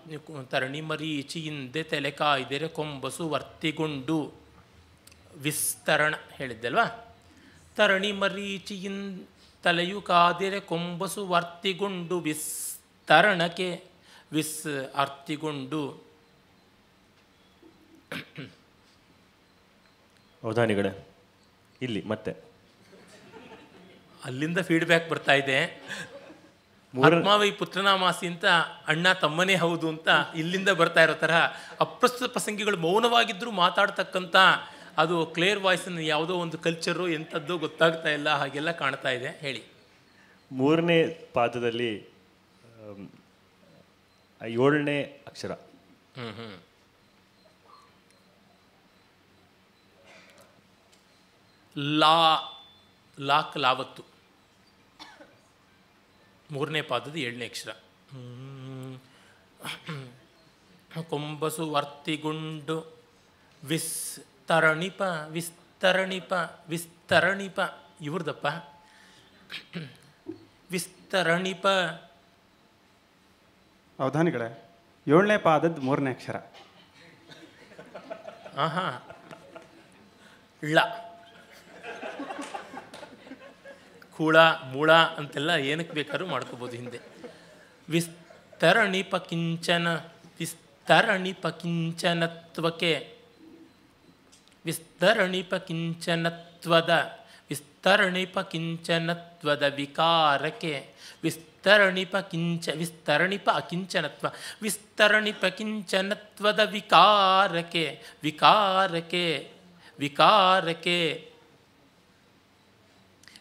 [SPEAKER 2] ತರಣಿ ಮರೀಚಿಯಿಂದೆ ತಲೆ ಕಾಯ್ದಿರೆ ಕೊಂಬಸು ವರ್ತಿಗೊಂಡು, ವಿಸ್ತರಣ ಹೇಳಿದ್ದಲ್ವಾ? ತರಣಿ ಮರೀಚಿಯಿನ್ ತಲೆಯು ಕಾದಿರೆ ಕೊಂಬಸು ವರ್ತಿಗೊಂಡು ವಿಸ್ತರಣಕ್ಕೆ ವಿಸ್ ಅರ್ತಿಗೊಂಡು.
[SPEAKER 3] ಅವಧಾನಿಗಳೇ ಇಲ್ಲಿ ಮತ್ತೆ.
[SPEAKER 2] ಅಲ್ಲಿಂದ ಫೀಡ್ಬ್ಯಾಕ್ ಬರ್ತಾ ಇದೆ. ಆತ್ಮಾವೈ ಪುತ್ರನಾಮಾಸಿ ಅಂತ ಅಣ್ಣ ತಮ್ಮನೇ ಹೌದು ಅಂತ ಇಲ್ಲಿಂದ ಬರ್ತಾ ಇರೋ ತರಹ ಅಪ್ರಸ್ತುತ ಪ್ರಸಂಗಿಗಳು ಮೌನವಾಗಿದ್ದರೂ ಮಾತಾಡ್ತಕ್ಕಂಥ ಅದು ಕ್ಲಿಯರ್ ವಾಯ್ಸನ್ನು ಯಾವುದೋ ಒಂದು ಕಲ್ಚರು ಎಂಥದ್ದು ಗೊತ್ತಾಗ್ತಾ ಇಲ್ಲ ಹಾಗೆಲ್ಲ ಕಾಣ್ತಾ ಇದೆ. ಹೇಳಿ.
[SPEAKER 3] ಮೂರನೇ ಪಾದದಲ್ಲಿ ಏಳನೇ ಅಕ್ಷರ.
[SPEAKER 2] ಹ್ಞೂ ಹ್ಞೂ ಲಾ ಲಾಕ್ ಲಾವತ್ತು. ಮೂರನೇ ಪಾದದ ಏಳನೇ ಅಕ್ಷರ. ಕೊಂಬಸು ವರ್ತಿಗುಂಡು ವಿಸ್ತರಣಿಪ ವಿಸ್ತರಣಿಪ ವಿಸ್ತರಣಿಪ. ಇವ್ರದಪ್ಪ. ವಿಸ್ತರಣಿಪ.
[SPEAKER 4] ಅವಧಾನಿಗಳೇ. ಏಳನೇ ಪಾದದ ಮೂರನೇ ಅಕ್ಷರ.
[SPEAKER 2] ಆಹಾ. ಳ. ಕೂಳ ಮೂಳ ಅಂತೆಲ್ಲ ಏನಕ್ಕೆ ಬೇಕಾದ್ರೂ ಮಾಡ್ಕೋಬೋದು ಹಿಂದೆ. ವಿಸ್ತರಣಿಪ ಕಿಂಚನ ವಿಸ್ತರಣಿಪ ಕಿಂಚನತ್ವಕ್ಕೆ. ವಿಸ್ತರಣಿಪ ಕಿಂಚನತ್ವದ ವಿಸ್ತರಣಿಪ ಕಿಂಚನತ್ವದ ವಿಕಾರಕ್ಕೆ ವಿಸ್ತರಣಿಪ ಕಿಂಚ ವಿಸ್ತರಣಿಪ ಅಕಿಂಚನತ್ವ ವಿಸ್ತರಣಿಪ ಕಿಂಚನತ್ವದ ವಿಕಾರಕ್ಕೆ ವಿಕಾರಕ್ಕೆ ವಿಕಾರಕ್ಕೆ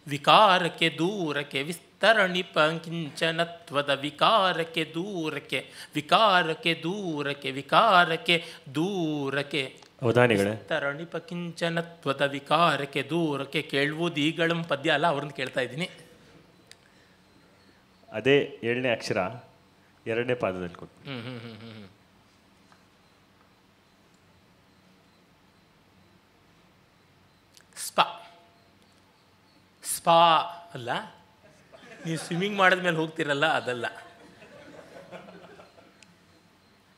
[SPEAKER 2] ವಿಕಾರಕ್ಕೆ ದೂರಕ್ಕೆ ವಿಸ್ತರಣಿಪ ಕಿಂಚನತ್ವದ ವಿಕಾರಕ್ಕೆ ದೂರಕ್ಕೆ ವಿಕಾರಕ್ಕೆ ದೂರಕ್ಕೆ ವಿಕಾರಕ್ಕೆ ದೂರಕ್ಕೆ.
[SPEAKER 3] ಅವಧಾನಿಗಳೇ?
[SPEAKER 2] ತರಣಿಪ ಕಿಂಚನತ್ವದ ವಿಕಾರಕ್ಕೆ ದೂರಕ್ಕೆ ಕೇಳುವುದು ಈಗಳಂ ಪದ್ಯ ಅಲ್ಲ ಅವ್ರನ್ನ ಕೇಳ್ತಾ ಇದ್ದೀನಿ.
[SPEAKER 3] ಅದೇ ಏಳನೇ ಅಕ್ಷರ ಎರಡನೇ ಪಾದದಲ್ಲಿ ಕೊಟ್ಟು.
[SPEAKER 2] ಸ್ಪಾ. ಸ್ಪಾ ಅಲ್ಲ? ನೀವು ಸ್ವಿಮ್ಮಿಂಗ್ ಮಾಡಿದ್ಮೇಲೆ ಹೋಗ್ತಿರಲ್ಲ ಅದಲ್ಲ.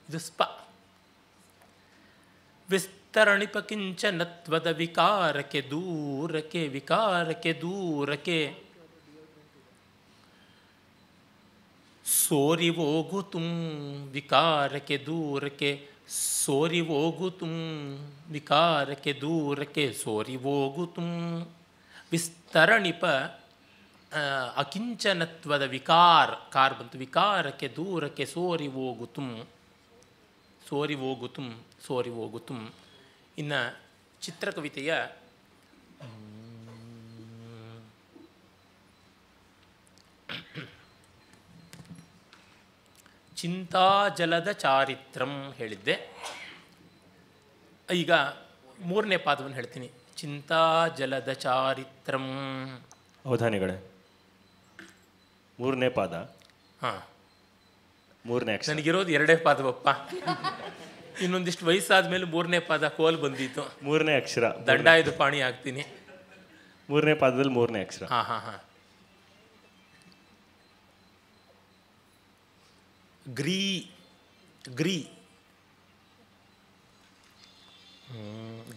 [SPEAKER 2] ಇದು ಸ್ಪಾ. ವಿಸ್ತರಣಿಪ ಕಿಂಚನತ್ವದ ವಿಕಾರಕ್ಕೆ ದೂರಕ್ಕೆ ವಿಕಾರಕ್ಕೆ ದೂರಕ್ಕೆ. ಸೋರಿ ಹೋಗುತು ವಿಕಾರಕ್ಕೆ ದೂರಕ್ಕೆ ಸೋರಿ ಹೋಗುತು ವಿಕಾರಕ್ಕೆ ದೂರಕ್ಕೆ ಸೋರಿ ಹೋಗುತು ವಿಸ್ತರಣಿಪ ಅಕಿಂಚನತ್ವದ ವಿಕಾರ, ಕಾರ್ ಬಂತು, ವಿಕಾರಕ್ಕೆ ದೂರಕ್ಕೆ ಸೋರಿ ಹೋಗುತು ಸೋರಿ ಹೋಗುತು ಸೋರಿ ಹೋಗುತು ಇನ್ನು ಚಿತ್ರಕವಿತೆಯ ಚಿಂತಾಜಲದ ಚಾರಿತ್ರಂ ಹೇಳಿದ್ದೆ. ಈಗ ಮೂರನೇ ಪಾದವನ್ನು ಹೇಳ್ತೀನಿ. ಚಿಂತಾಜಲದ ಚಾರಿತ್ರಂ.
[SPEAKER 3] ಅವಧಾನಿಗಳೇ. ಮೂರನೇ ಪಾದ.
[SPEAKER 2] ಹಾಂ.
[SPEAKER 3] ಮೂರನೇ
[SPEAKER 2] ನನಗಿರೋದು ಎರಡೇ ಪಾದವಪ್ಪ. ಇನ್ನೊಂದಿಷ್ಟು ವಯಸ್ಸಾದ ಮೇಲೆ ಮೂರನೇ ಪಾದ ಕೋಲ್ ಬಂದಿತ್ತು.
[SPEAKER 3] ಮೂರನೇ ಅಕ್ಷರ.
[SPEAKER 2] ದಂಡಾಯದ ಪಾಣಿ ಆಗ್ತೀನಿ
[SPEAKER 3] ಮೂರನೇ ಪಾದದಲ್ಲಿ ಮೂರನೇ ಅಕ್ಷರ.
[SPEAKER 2] ಹಾಂ ಹಾಂ ಹಾಂ. ಗ್ರೀ ಗ್ರೀ.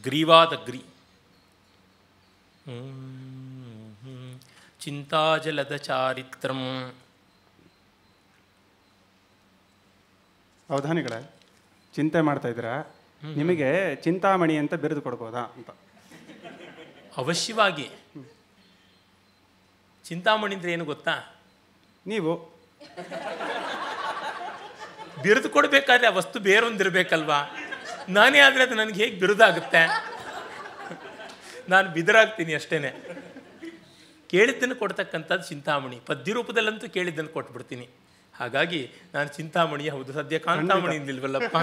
[SPEAKER 2] ಗ್ರೀವಾದ ಗ್ರೀ. ಚಿಂತಾಜಲದ ಚಾರಿತ್ರಂ.
[SPEAKER 4] ಅವಧಾನಿಗಳೇ? ಚಿಂತೆ ಮಾಡ್ತಾ ಇದ್ದೀರಾ? ನಿಮಗೆ ಚಿಂತಾಮಣಿ ಅಂತ ಬಿರುದು ಕೊಡ್ಬೋದಾ ಅಂತ.
[SPEAKER 2] ಅವಶ್ಯವಾಗಿ. ಚಿಂತಾಮಣಿ ಅಂದ್ರೆ ಏನು ಗೊತ್ತಾ?
[SPEAKER 4] ನೀವು.
[SPEAKER 2] ಬಿರುದು ಕೊಡಬೇಕಾದ್ರೆ ಆ ವಸ್ತು ಬೇರೊಂದಿರಬೇಕಲ್ವಾ ನಾನೇ ಆದರೆ ಅದು ನನಗೆ ಹೇಗೆ ಬಿರುದಾಗುತ್ತೆ? ನಾನು ಬಿದರಾಗ್ತೀನಿ ಅಷ್ಟೇನೆ. ಕೇಳಿದ್ದನ್ನು ಕೊಡ್ತಕ್ಕಂಥದ್ದು ಚಿಂತಾಮಣಿ. ಪದ್ಯ ರೂಪದಲ್ಲಂತೂ ಕೇಳಿದ್ದನ್ನು ಕೊಟ್ಬಿಡ್ತೀನಿ. ಹಾಗಾಗಿ ನಾನು ಚಿಂತಾಮಣಿ ಹೌದು. ಸದ್ಯ ಕಾಂತಾಮಣಿ ಇಲ್ವಲ್ಲಪ್ಪ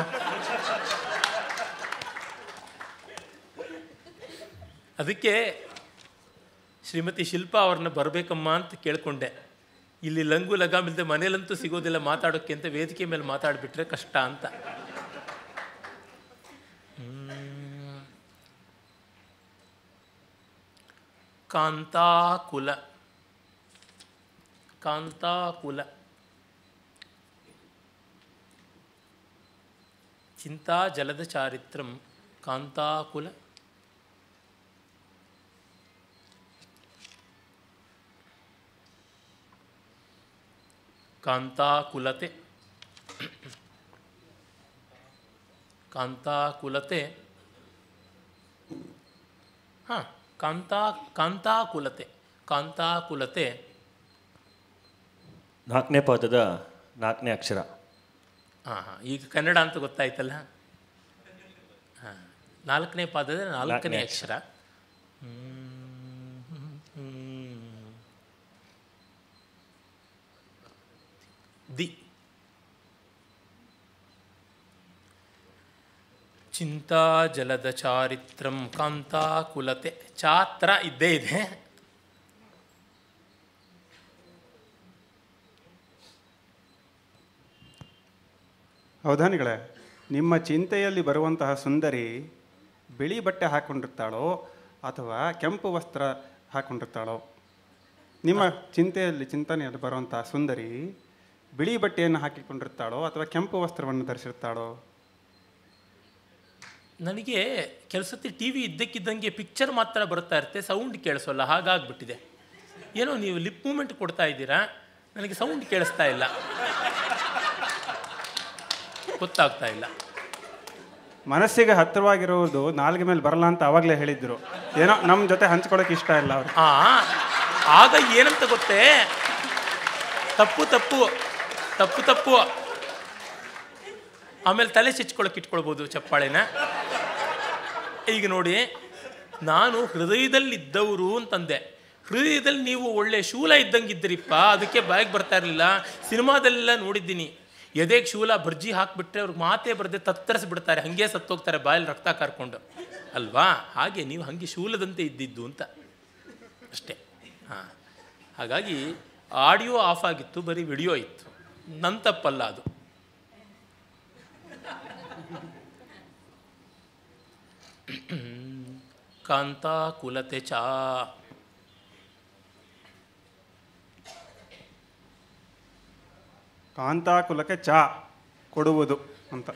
[SPEAKER 2] ಅದಕ್ಕೆ ಶ್ರೀಮತಿ ಶಿಲ್ಪಾ ಅವ್ರನ್ನ ಬರಬೇಕಮ್ಮ ಅಂತ ಕೇಳ್ಕೊಂಡೆ. ಇಲ್ಲಿ ಲಂಗು ಲಗಾಮಿಲ್ಲದೆ ಮನೇಲಂತೂ ಸಿಗೋದಿಲ್ಲ ಮಾತಾಡೋಕ್ಕೆ ಅಂತ ವೇದಿಕೆ ಮೇಲೆ ಮಾತಾಡಿಬಿಟ್ರೆ ಕಷ್ಟ ಅಂತ. ಕಾಂತಾಕುಲ. ಕಾಂತಾಕುಲ. ಚಿಂತಾ ಜಲದ ಚಾರಿತ್ರಂ ಕಾಂತಾಕುಲ. ಕಾಂತಾಕುಲತೆ. ಕಾಂತಾಕುಲತೆ. ಹಾಂ ಕಾಂತಾ ಕಾಂತಾಕುಲತೆ. ಕಾಂತಾಕುಲತೆ.
[SPEAKER 3] ನಾಲ್ಕನೇ ಪದದ ನಾಲ್ಕನೇ ಅಕ್ಷರ.
[SPEAKER 2] ಹಾಂ ಹಾಂ. ಈಗ ಕನ್ನಡ ಅಂತ ಗೊತ್ತಾಯ್ತಲ್ಲ? ಹಾಂ. ನಾಲ್ಕನೇ ಪಾದದ ನಾಲ್ಕನೇ ಅಕ್ಷರ. ದಿ. ಚಿಂತಾ ಜಲದ ಚಾರಿತ್ರಂ ಕಾಂತಾಕುಲತೆ. ಚಾತ್ರ ಇದ್ದೇ ಇದೆ.
[SPEAKER 4] ಅವಧಾನಿಗಳೇ ನಿಮ್ಮ ಚಿಂತೆಯಲ್ಲಿ ಬರುವಂತಹ ಸುಂದರಿ ಬಿಳಿ ಬಟ್ಟೆ ಹಾಕೊಂಡಿರ್ತಾಳೋ ಅಥವಾ ಕೆಂಪು ವಸ್ತ್ರ ಹಾಕೊಂಡಿರ್ತಾಳೋ? ನಿಮ್ಮ ಚಿಂತೆಯಲ್ಲಿ, ಚಿಂತನೆಯಲ್ಲಿ ಬರುವಂತಹ ಸುಂದರಿ ಬಿಳಿ ಬಟ್ಟೆಯನ್ನು ಹಾಕಿಕೊಂಡಿರ್ತಾಳೋ ಅಥವಾ ಕೆಂಪು ವಸ್ತ್ರವನ್ನು ಧರಿಸಿರ್ತಾಳೋ?
[SPEAKER 2] ನನಗೆ ಕೆಲಸತಿ ಟಿ ವಿ ಇದ್ದಕ್ಕಿದ್ದಂಗೆ ಪಿಕ್ಚರ್ ಮಾತ್ರ ಬರ್ತಾ ಇರುತ್ತೆ, ಸೌಂಡ್ ಕೇಳಿಸೋಲ್ಲ, ಹಾಗಾಗ್ಬಿಟ್ಟಿದೆ. ಏನೋ ನೀವು ಲಿಪ್ ಮೂಮೆಂಟ್ ಕೊಡ್ತಾ ಇದ್ದೀರಾ? ನನಗೆ ಸೌಂಡ್ ಕೇಳಿಸ್ತಾ ಇಲ್ಲ. ಗೊತ್ತಾಗ್ತಾ ಇಲ್ಲ.
[SPEAKER 4] ಮನಸ್ಸಿಗೆ ಹತ್ತಿರವಾಗಿರೋದು ನಾಲ್ಗೆ ಮೇಲೆ ಬರಲ್ಲ ಅಂತ ಅವಾಗಲೇ ಹೇಳಿದ್ರು. ಏನೋ ನಮ್ಮ ಜೊತೆ ಹಂಚ್ಕೊಳ್ಳೋಕೆ ಇಷ್ಟ ಇಲ್ಲ ಅವ್ರು.
[SPEAKER 2] ಆ ಆಗ ಏನಂತ ಗೊತ್ತೇ? ತಪ್ಪು ತಪ್ಪು ತಪ್ಪು ತಪ್ಪು. ಆಮೇಲೆ ತಲೆ ಚಿಚ್ಕೊಳಕ್ಕೆ ಇಟ್ಕೊಳ್ಬೋದು ಚಪ್ಪಾಳೆನ. ಈಗ ನೋಡಿ ನಾನು ಹೃದಯದಲ್ಲಿದ್ದವರು ಅಂತಂದೆ. ಹೃದಯದಲ್ಲಿ ನೀವು ಒಳ್ಳೆ ಶೂಲ ಇದ್ದಂಗಿದ್ದೀರಿಪ್ಪ ಅದಕ್ಕೆ ಬಾಯಿಗೆ ಬರ್ತಾ ಇರಲಿಲ್ಲ. ಸಿನಿಮಾದಲ್ಲೆಲ್ಲ ನೋಡಿದ್ದೀನಿ. ಎದೆಗೆ ಶೂಲ ಭರ್ಜಿ ಹಾಕಿಬಿಟ್ರೆ ಅವ್ರಿಗೆ ಮಾತೇ ಬರದೆ ತತ್ತರಿಸ್ಬಿಡ್ತಾರೆ. ಹಾಗೆ ಸತ್ತೋಗ್ತಾರೆ ಬಾಯಲ್ಲಿ ರಕ್ತ ಕರ್ಕೊಂಡು. ಅಲ್ವಾ? ಹಾಗೆ ನೀವು ಹಾಗೆ ಶೂಲದಂತೆ ಇದ್ದಿದ್ದು ಅಂತ. ಅಷ್ಟೇ. ಹಾಂ. ಹಾಗಾಗಿ ಆಡಿಯೋ ಆಫ್ ಆಗಿತ್ತು, ಬರೀ ವಿಡಿಯೋ ಇತ್ತು. ನನ್ನ ತಪ್ಪಲ್ಲ ಅದು. ಕಾಂತಾಕುಲತೆ ಚಾ.
[SPEAKER 4] ಕಾಂತಾಕುಲಕ್ಕೆ ಚಾ ಕೊಡುವುದು ಅಂತ.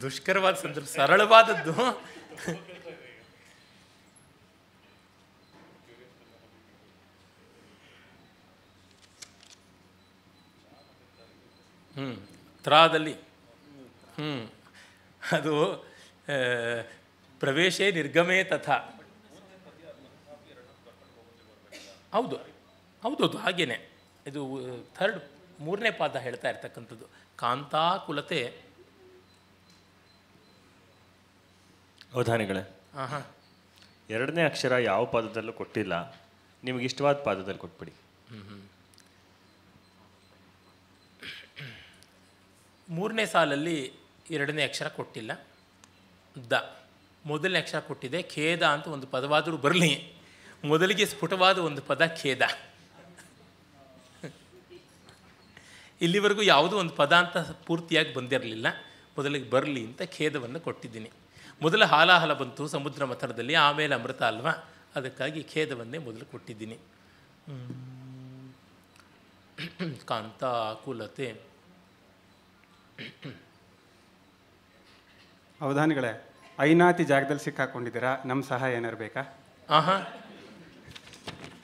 [SPEAKER 2] ದುಷ್ಕರವಾದ ಸಂದರ್ಭ ಸರಳವಾದದ್ದು. ಹ್ಞೂ ತ್ರಾದಲ್ಲಿ. ಹ್ಞೂ ಅದು ಪ್ರವೇಶೇ ನಿರ್ಗಮೇ ತಥಾ. ಹೌದು ಹೌದೌದು ಹಾಗೇನೆ. ಇದು ಥರ್ಡ್ ಮೂರನೇ ಪಾದ ಹೇಳ್ತಾ ಇರ್ತಕ್ಕಂಥದ್ದು. ಕಾಂತಾಕುಲತೆ
[SPEAKER 3] ಅವಧಾನಿಗಳೇ
[SPEAKER 2] ಹಾಂ ಹಾಂ
[SPEAKER 3] ಎರಡನೇ ಅಕ್ಷರ ಯಾವ ಪಾದದಲ್ಲೂ ಕೊಟ್ಟಿಲ್ಲ. ನಿಮಗೆ ಇಷ್ಟವಾದ ಪಾದದಲ್ಲಿ ಕೊಟ್ಬಿಡಿ.
[SPEAKER 2] ಮೂರನೇ ಸಾಲಲ್ಲಿ ಎರಡನೇ ಅಕ್ಷರ ಕೊಟ್ಟಿಲ್ಲ. ದ. ಮೊದಲನೇ ಅಕ್ಷರ ಕೊಟ್ಟಿದೆ, ಖೇದ ಅಂತ ಒಂದು ಪದವಾದರೂ ಬರಲಿ. ಮೊದಲಿಗೆ ಸ್ಫುಟವಾದ ಒಂದು ಪದ ಖೇದ. ಇಲ್ಲಿವರೆಗೂ ಯಾವುದೋ ಒಂದು ಪದ ಅಂತ ಪೂರ್ತಿಯಾಗಿ ಬಂದಿರಲಿಲ್ಲ. ಮೊದಲಿಗೆ ಬರಲಿ ಅಂತ ಖೇದವನ್ನು ಕೊಟ್ಟಿದ್ದೀನಿ. ಮೊದಲ ಹಾಲಾಹಲ ಬಂತು ಸಮುದ್ರ ಮಥನದಲ್ಲಿ, ಆಮೇಲೆ ಅಮೃತ ಅಲ್ವಾ? ಅದಕ್ಕಾಗಿ ಖೇದವನ್ನೇ ಮೊದಲು ಕೊಟ್ಟಿದ್ದೀನಿ. ಕಾಂತ, ಕುಲತೆ.
[SPEAKER 4] ಅವಧಾನಿಗಳೇ. ಐನಾತಿ ಜಾಗದಲ್ಲಿ ಸಿಕ್ಕಾಕೊಂಡಿದ್ದೀರಾ? ನಮ್ಮ ಸಹಾಯ ಏನಾರು ಬೇಕಾ?
[SPEAKER 2] ಆಹಾ.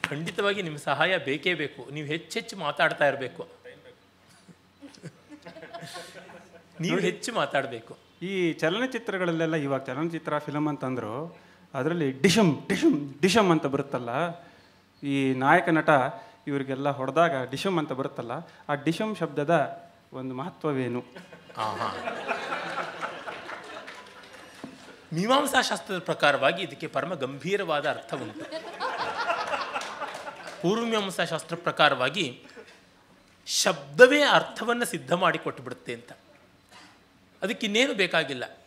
[SPEAKER 2] ಖಂಡಿತವಾಗಿ ನಿಮ್ಮ ಸಹಾಯ ಬೇಕೇ ಬೇಕು. ನೀವು ಹೆಚ್ಚೆಚ್ಚು ಮಾತಾಡ್ತಾ ಇರಬೇಕು. ನೀವು ಹೆಚ್ಚು ಮಾತಾಡಬೇಕು.
[SPEAKER 4] ಈ ಚಲನಚಿತ್ರಗಳಲ್ಲೆಲ್ಲ ಇವಾಗ ಚಲನಚಿತ್ರ ಫಿಲಮ್ ಅಂತಂದ್ರು ಅದರಲ್ಲಿ ಡಿಶಮ್ ಡಿಶಮ್ ಡಿಶಮ್ ಅಂತ ಬರುತ್ತಲ್ಲ? ಈ ನಾಯಕ ನಟ ಇವರಿಗೆಲ್ಲ ಹೊಡೆದಾಗ ಡಿಶಮ್ ಅಂತ ಬರುತ್ತಲ್ಲ? ಆ ಡಿಶಮ್ ಶಬ್ದದ ಒಂದು ಮಹತ್ವವೇನು?
[SPEAKER 2] ಆಹಾ ಮೀಮಾಂಸಾ ಶಾಸ್ತ್ರದ ಪ್ರಕಾರವಾಗಿ ಇದಕ್ಕೆ ಪರಮ ಗಂಭೀರವಾದ ಅರ್ಥ ಉಂಟು ಪೂರ್ವಮೀಮಾಂಸಾಶಾಸ್ತ್ರ ಪ್ರಕಾರವಾಗಿ ಶಬ್ದವೇ ಅರ್ಥವನ್ನು ಸಿದ್ಧ ಮಾಡಿ ಕೊಟ್ಟುಬಿಡುತ್ತೆ ಅಂತ. ಅದಕ್ಕೆ ಇನ್ನೇನು ಬೇಕಾಗಿಲ್ಲ.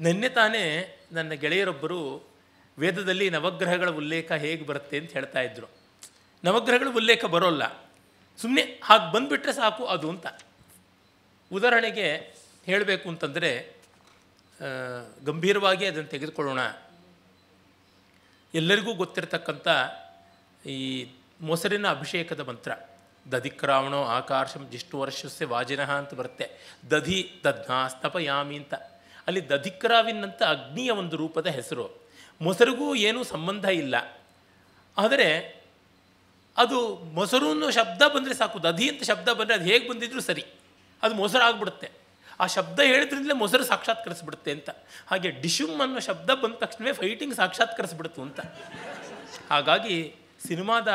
[SPEAKER 2] ನಿನ್ನೆ ತಾನೇ ನನ್ನ ಗೆಳೆಯರೊಬ್ಬರು ವೇದದಲ್ಲಿ ನವಗ್ರಹಗಳ ಉಲ್ಲೇಖ ಹೇಗೆ ಬರುತ್ತೆ ಅಂತ ಹೇಳ್ತಾ ಇದ್ರು. ನವಗ್ರಹಗಳ ಉಲ್ಲೇಖ ಬರೋಲ್ಲ. ಸುಮ್ಮನೆ ಹಾಗೆ ಬಂದುಬಿಟ್ರೆ ಸಾಕು ಅದು ಅಂತ. ಉದಾಹರಣೆಗೆ ಹೇಳಬೇಕು ಅಂತಂದರೆ ಗಂಭೀರವಾಗಿ ಅದನ್ನು ತೆಗೆದುಕೊಳ್ಳೋಣ. ಎಲ್ಲರಿಗೂ ಗೊತ್ತಿರತಕ್ಕಂಥ ಈ ಮೊಸರಿನ ಅಭಿಷೇಕದ ಮಂತ್ರ. ದಧಿಕ್ರಾವಣೋ ಆಕಾಶಂ ಜಿಷ್ಟು ವರ್ಷಸ್ಯ ವಾಜಿನಃ ಅಂತ ಬರುತ್ತೆ. ದಧಿ ದಧ್ನಾ ಸ್ತಪಯಾಮಿ ಅಂತ. ಅಲ್ಲಿ ದಧಿಕ್ರಾವಿನಂತ ಅಗ್ನಿಯ ಒಂದು ರೂಪದ ಹೆಸರು. ಮೊಸರಿಗೂ ಏನೂ ಸಂಬಂಧ ಇಲ್ಲ. ಆದರೆ ಅದು ಮೊಸರು ಅನ್ನೋ ಶಬ್ದ ಬಂದರೆ ಸಾಕು. ದಧಿ ಅಂತ ಶಬ್ದ ಬಂದರೆ ಅದು ಹೇಗೆ ಬಂದಿದ್ರೂ ಸರಿ. ಅದು ಮೊಸರು ಆಗ್ಬಿಡುತ್ತೆ ಆ ಶಬ್ದ ಹೇಳಿದ್ರಿಂದಲೇ ಮೊಸರು ಸಾಕ್ಷಾತ್ಕರಿಸ್ಬಿಡುತ್ತೆ ಅಂತ. ಹಾಗೆ ಡಿಶುಮ್ ಅನ್ನೋ ಶಬ್ದ ಬಂದ ತಕ್ಷಣವೇ ಫೈಟಿಂಗ್ ಸಾಕ್ಷಾತ್ಕರಿಸ್ಬಿಡ್ತು ಅಂತ. ಹಾಗಾಗಿ ಸಿನಿಮಾದ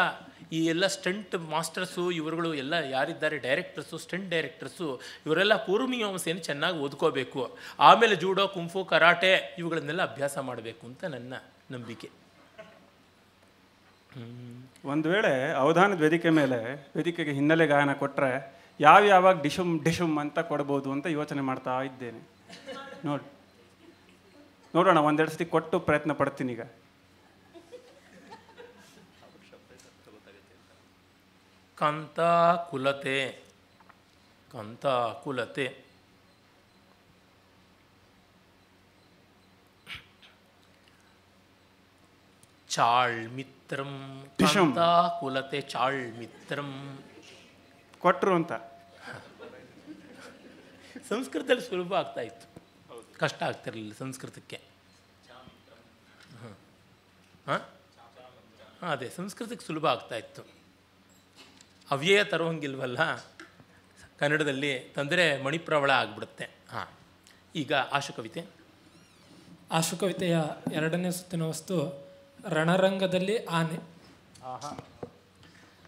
[SPEAKER 2] ಈ ಎಲ್ಲ ಸ್ಟಂಟ್ ಮಾಸ್ಟರ್ಸು ಇವರುಗಳು ಎಲ್ಲ ಯಾರಿದ್ದಾರೆ? ಡೈರೆಕ್ಟರ್ಸು ಸ್ಟಂಟ್ ಡೈರೆಕ್ಟರ್ಸು ಇವರೆಲ್ಲ ಪೂರ್ವಮೀಮಾಂಸೆಯನ್ನು ಚೆನ್ನಾಗಿ ಓದ್ಕೋಬೇಕು. ಆಮೇಲೆ ಜೂಡೋ, ಕುಂಫು, ಕರಾಟೆ ಇವುಗಳನ್ನೆಲ್ಲ ಅಭ್ಯಾಸ ಮಾಡಬೇಕು ಅಂತ ನನ್ನ ನಂಬಿಕೆ.
[SPEAKER 4] ಒಂದು ವೇಳೆ ಅವಧಾನದ ವೇದಿಕೆ ಮೇಲೆ, ವೇದಿಕೆಗೆ ಹಿನ್ನೆಲೆ ಗಾಯನ ಕೊಟ್ಟರೆ ಯಾವ ಯಾವಾಗ ಡಿಶುಮ್ ಡಿಶುಮ್ ಅಂತ ಕೊಡ್ಬೋದು ಅಂತ ಯೋಚನೆ ಮಾಡ್ತಾ ಇದ್ದೇನೆ. ನೋಡಿ ನೋಡೋಣ ಒಂದೆರಡು ಸತಿ ಕೊಟ್ಟು ಪ್ರಯತ್ನ ಪಡ್ತೀನಿ ಈಗ.
[SPEAKER 2] ಕಂತಾಕುಲತೆ ಕುಲತೆ ಕಂತಾ ಕುಲತೆ. ಚಾಳ್ ಮಿತ್ರಂ ಕಂತಾಕುಲತೆ ಕುಲತೆ ಚಾಳ್ ಮಿತ್ರಂ
[SPEAKER 4] ಕೊಟ್ಟರು ಅಂತ.
[SPEAKER 2] ಸಂಸ್ಕೃತದಲ್ಲಿ ಸುಲಭ ಆಗ್ತಾ ಇತ್ತು. ಕಷ್ಟ ಆಗ್ತಿರಲಿಲ್ಲ ಸಂಸ್ಕೃತಕ್ಕೆ. ಹಾಂ? ಹಾಂ? ಅದೇ ಸಂಸ್ಕೃತಕ್ಕೆ ಸುಲಭ ಆಗ್ತಾ ಇತ್ತು. ಅವ್ಯಯ ತರುವಂಗಿಲ್ವಲ್ಲ? ಕನ್ನಡದಲ್ಲಿ ತಂದರೆ ಮಣಿಪ್ರವಳ ಆಗ್ಬಿಡುತ್ತೆ. ಹಾಂ. ಈಗ ಆಶುಕವಿತೆ
[SPEAKER 9] ಆಶುಕವಿತೆಯ ಎರಡನೇ ಸುತ್ತಿನ ವಸ್ತು ರಣರಂಗದಲ್ಲಿ ಆನೆ.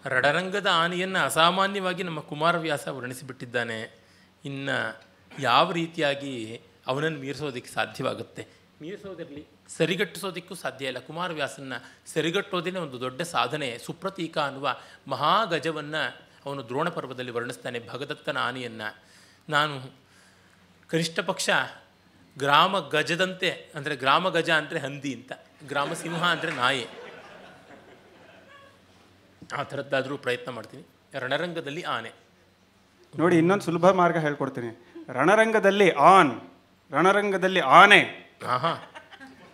[SPEAKER 2] ರಣರಂಗದ ಆನೆಯನ್ನು ಅಸಾಮಾನ್ಯವಾಗಿ ನಮ್ಮ ಕುಮಾರವ್ಯಾಸ ವರ್ಣಿಸಿಬಿಟ್ಟಿದ್ದಾನೆ. ಇನ್ನು ಯಾವ ರೀತಿಯಾಗಿ ಅವನನ್ನು ಮೀರಿಸೋದಕ್ಕೆ ಸಾಧ್ಯವಾಗುತ್ತೆ? ಮೀರಿಸೋದಿರಲಿ. ಸರಿಗಟ್ಟಿಸೋದಕ್ಕೂ ಸಾಧ್ಯ ಇಲ್ಲ. ಕುಮಾರವ್ಯಾಸನ ಸರಿಗಟ್ಟೋದೇ ಒಂದು ದೊಡ್ಡ ಸಾಧನೆ. ಸುಪ್ರತೀಕ ಅನ್ನುವ ಮಹಾಗಜವನ್ನು ಅವನು ದ್ರೋಣ ಪರ್ವದಲ್ಲಿ ವರ್ಣಿಸ್ತಾನೆ ಭಗದತ್ತನ ಆನೆಯನ್ನು. ನಾನು ಕನಿಷ್ಠ ಪಕ್ಷ ಗ್ರಾಮ ಗಜದಂತೆ ಅಂದರೆ ಗ್ರಾಮ ಗಜ ಅಂದರೆ ಹಂದಿ ಅಂತ. ಗ್ರಾಮ ಸಿಂಹ ಅಂದರೆ ನಾಯಿ. ಆ ಥರದ್ದಾದರೂ ಪ್ರಯತ್ನ ಮಾಡ್ತೀನಿ. ರಣರಂಗದಲ್ಲಿ ಆನೆ.
[SPEAKER 4] ನೋಡಿ ಇನ್ನೊಂದು ಸುಲಭ ಮಾರ್ಗ ಹೇಳ್ಕೊಡ್ತೀನಿ. ರಣರಂಗದಲ್ಲಿ ಆನ್ ರಣರಂಗದಲ್ಲಿ ಆನೆ.
[SPEAKER 2] ಆಹಾ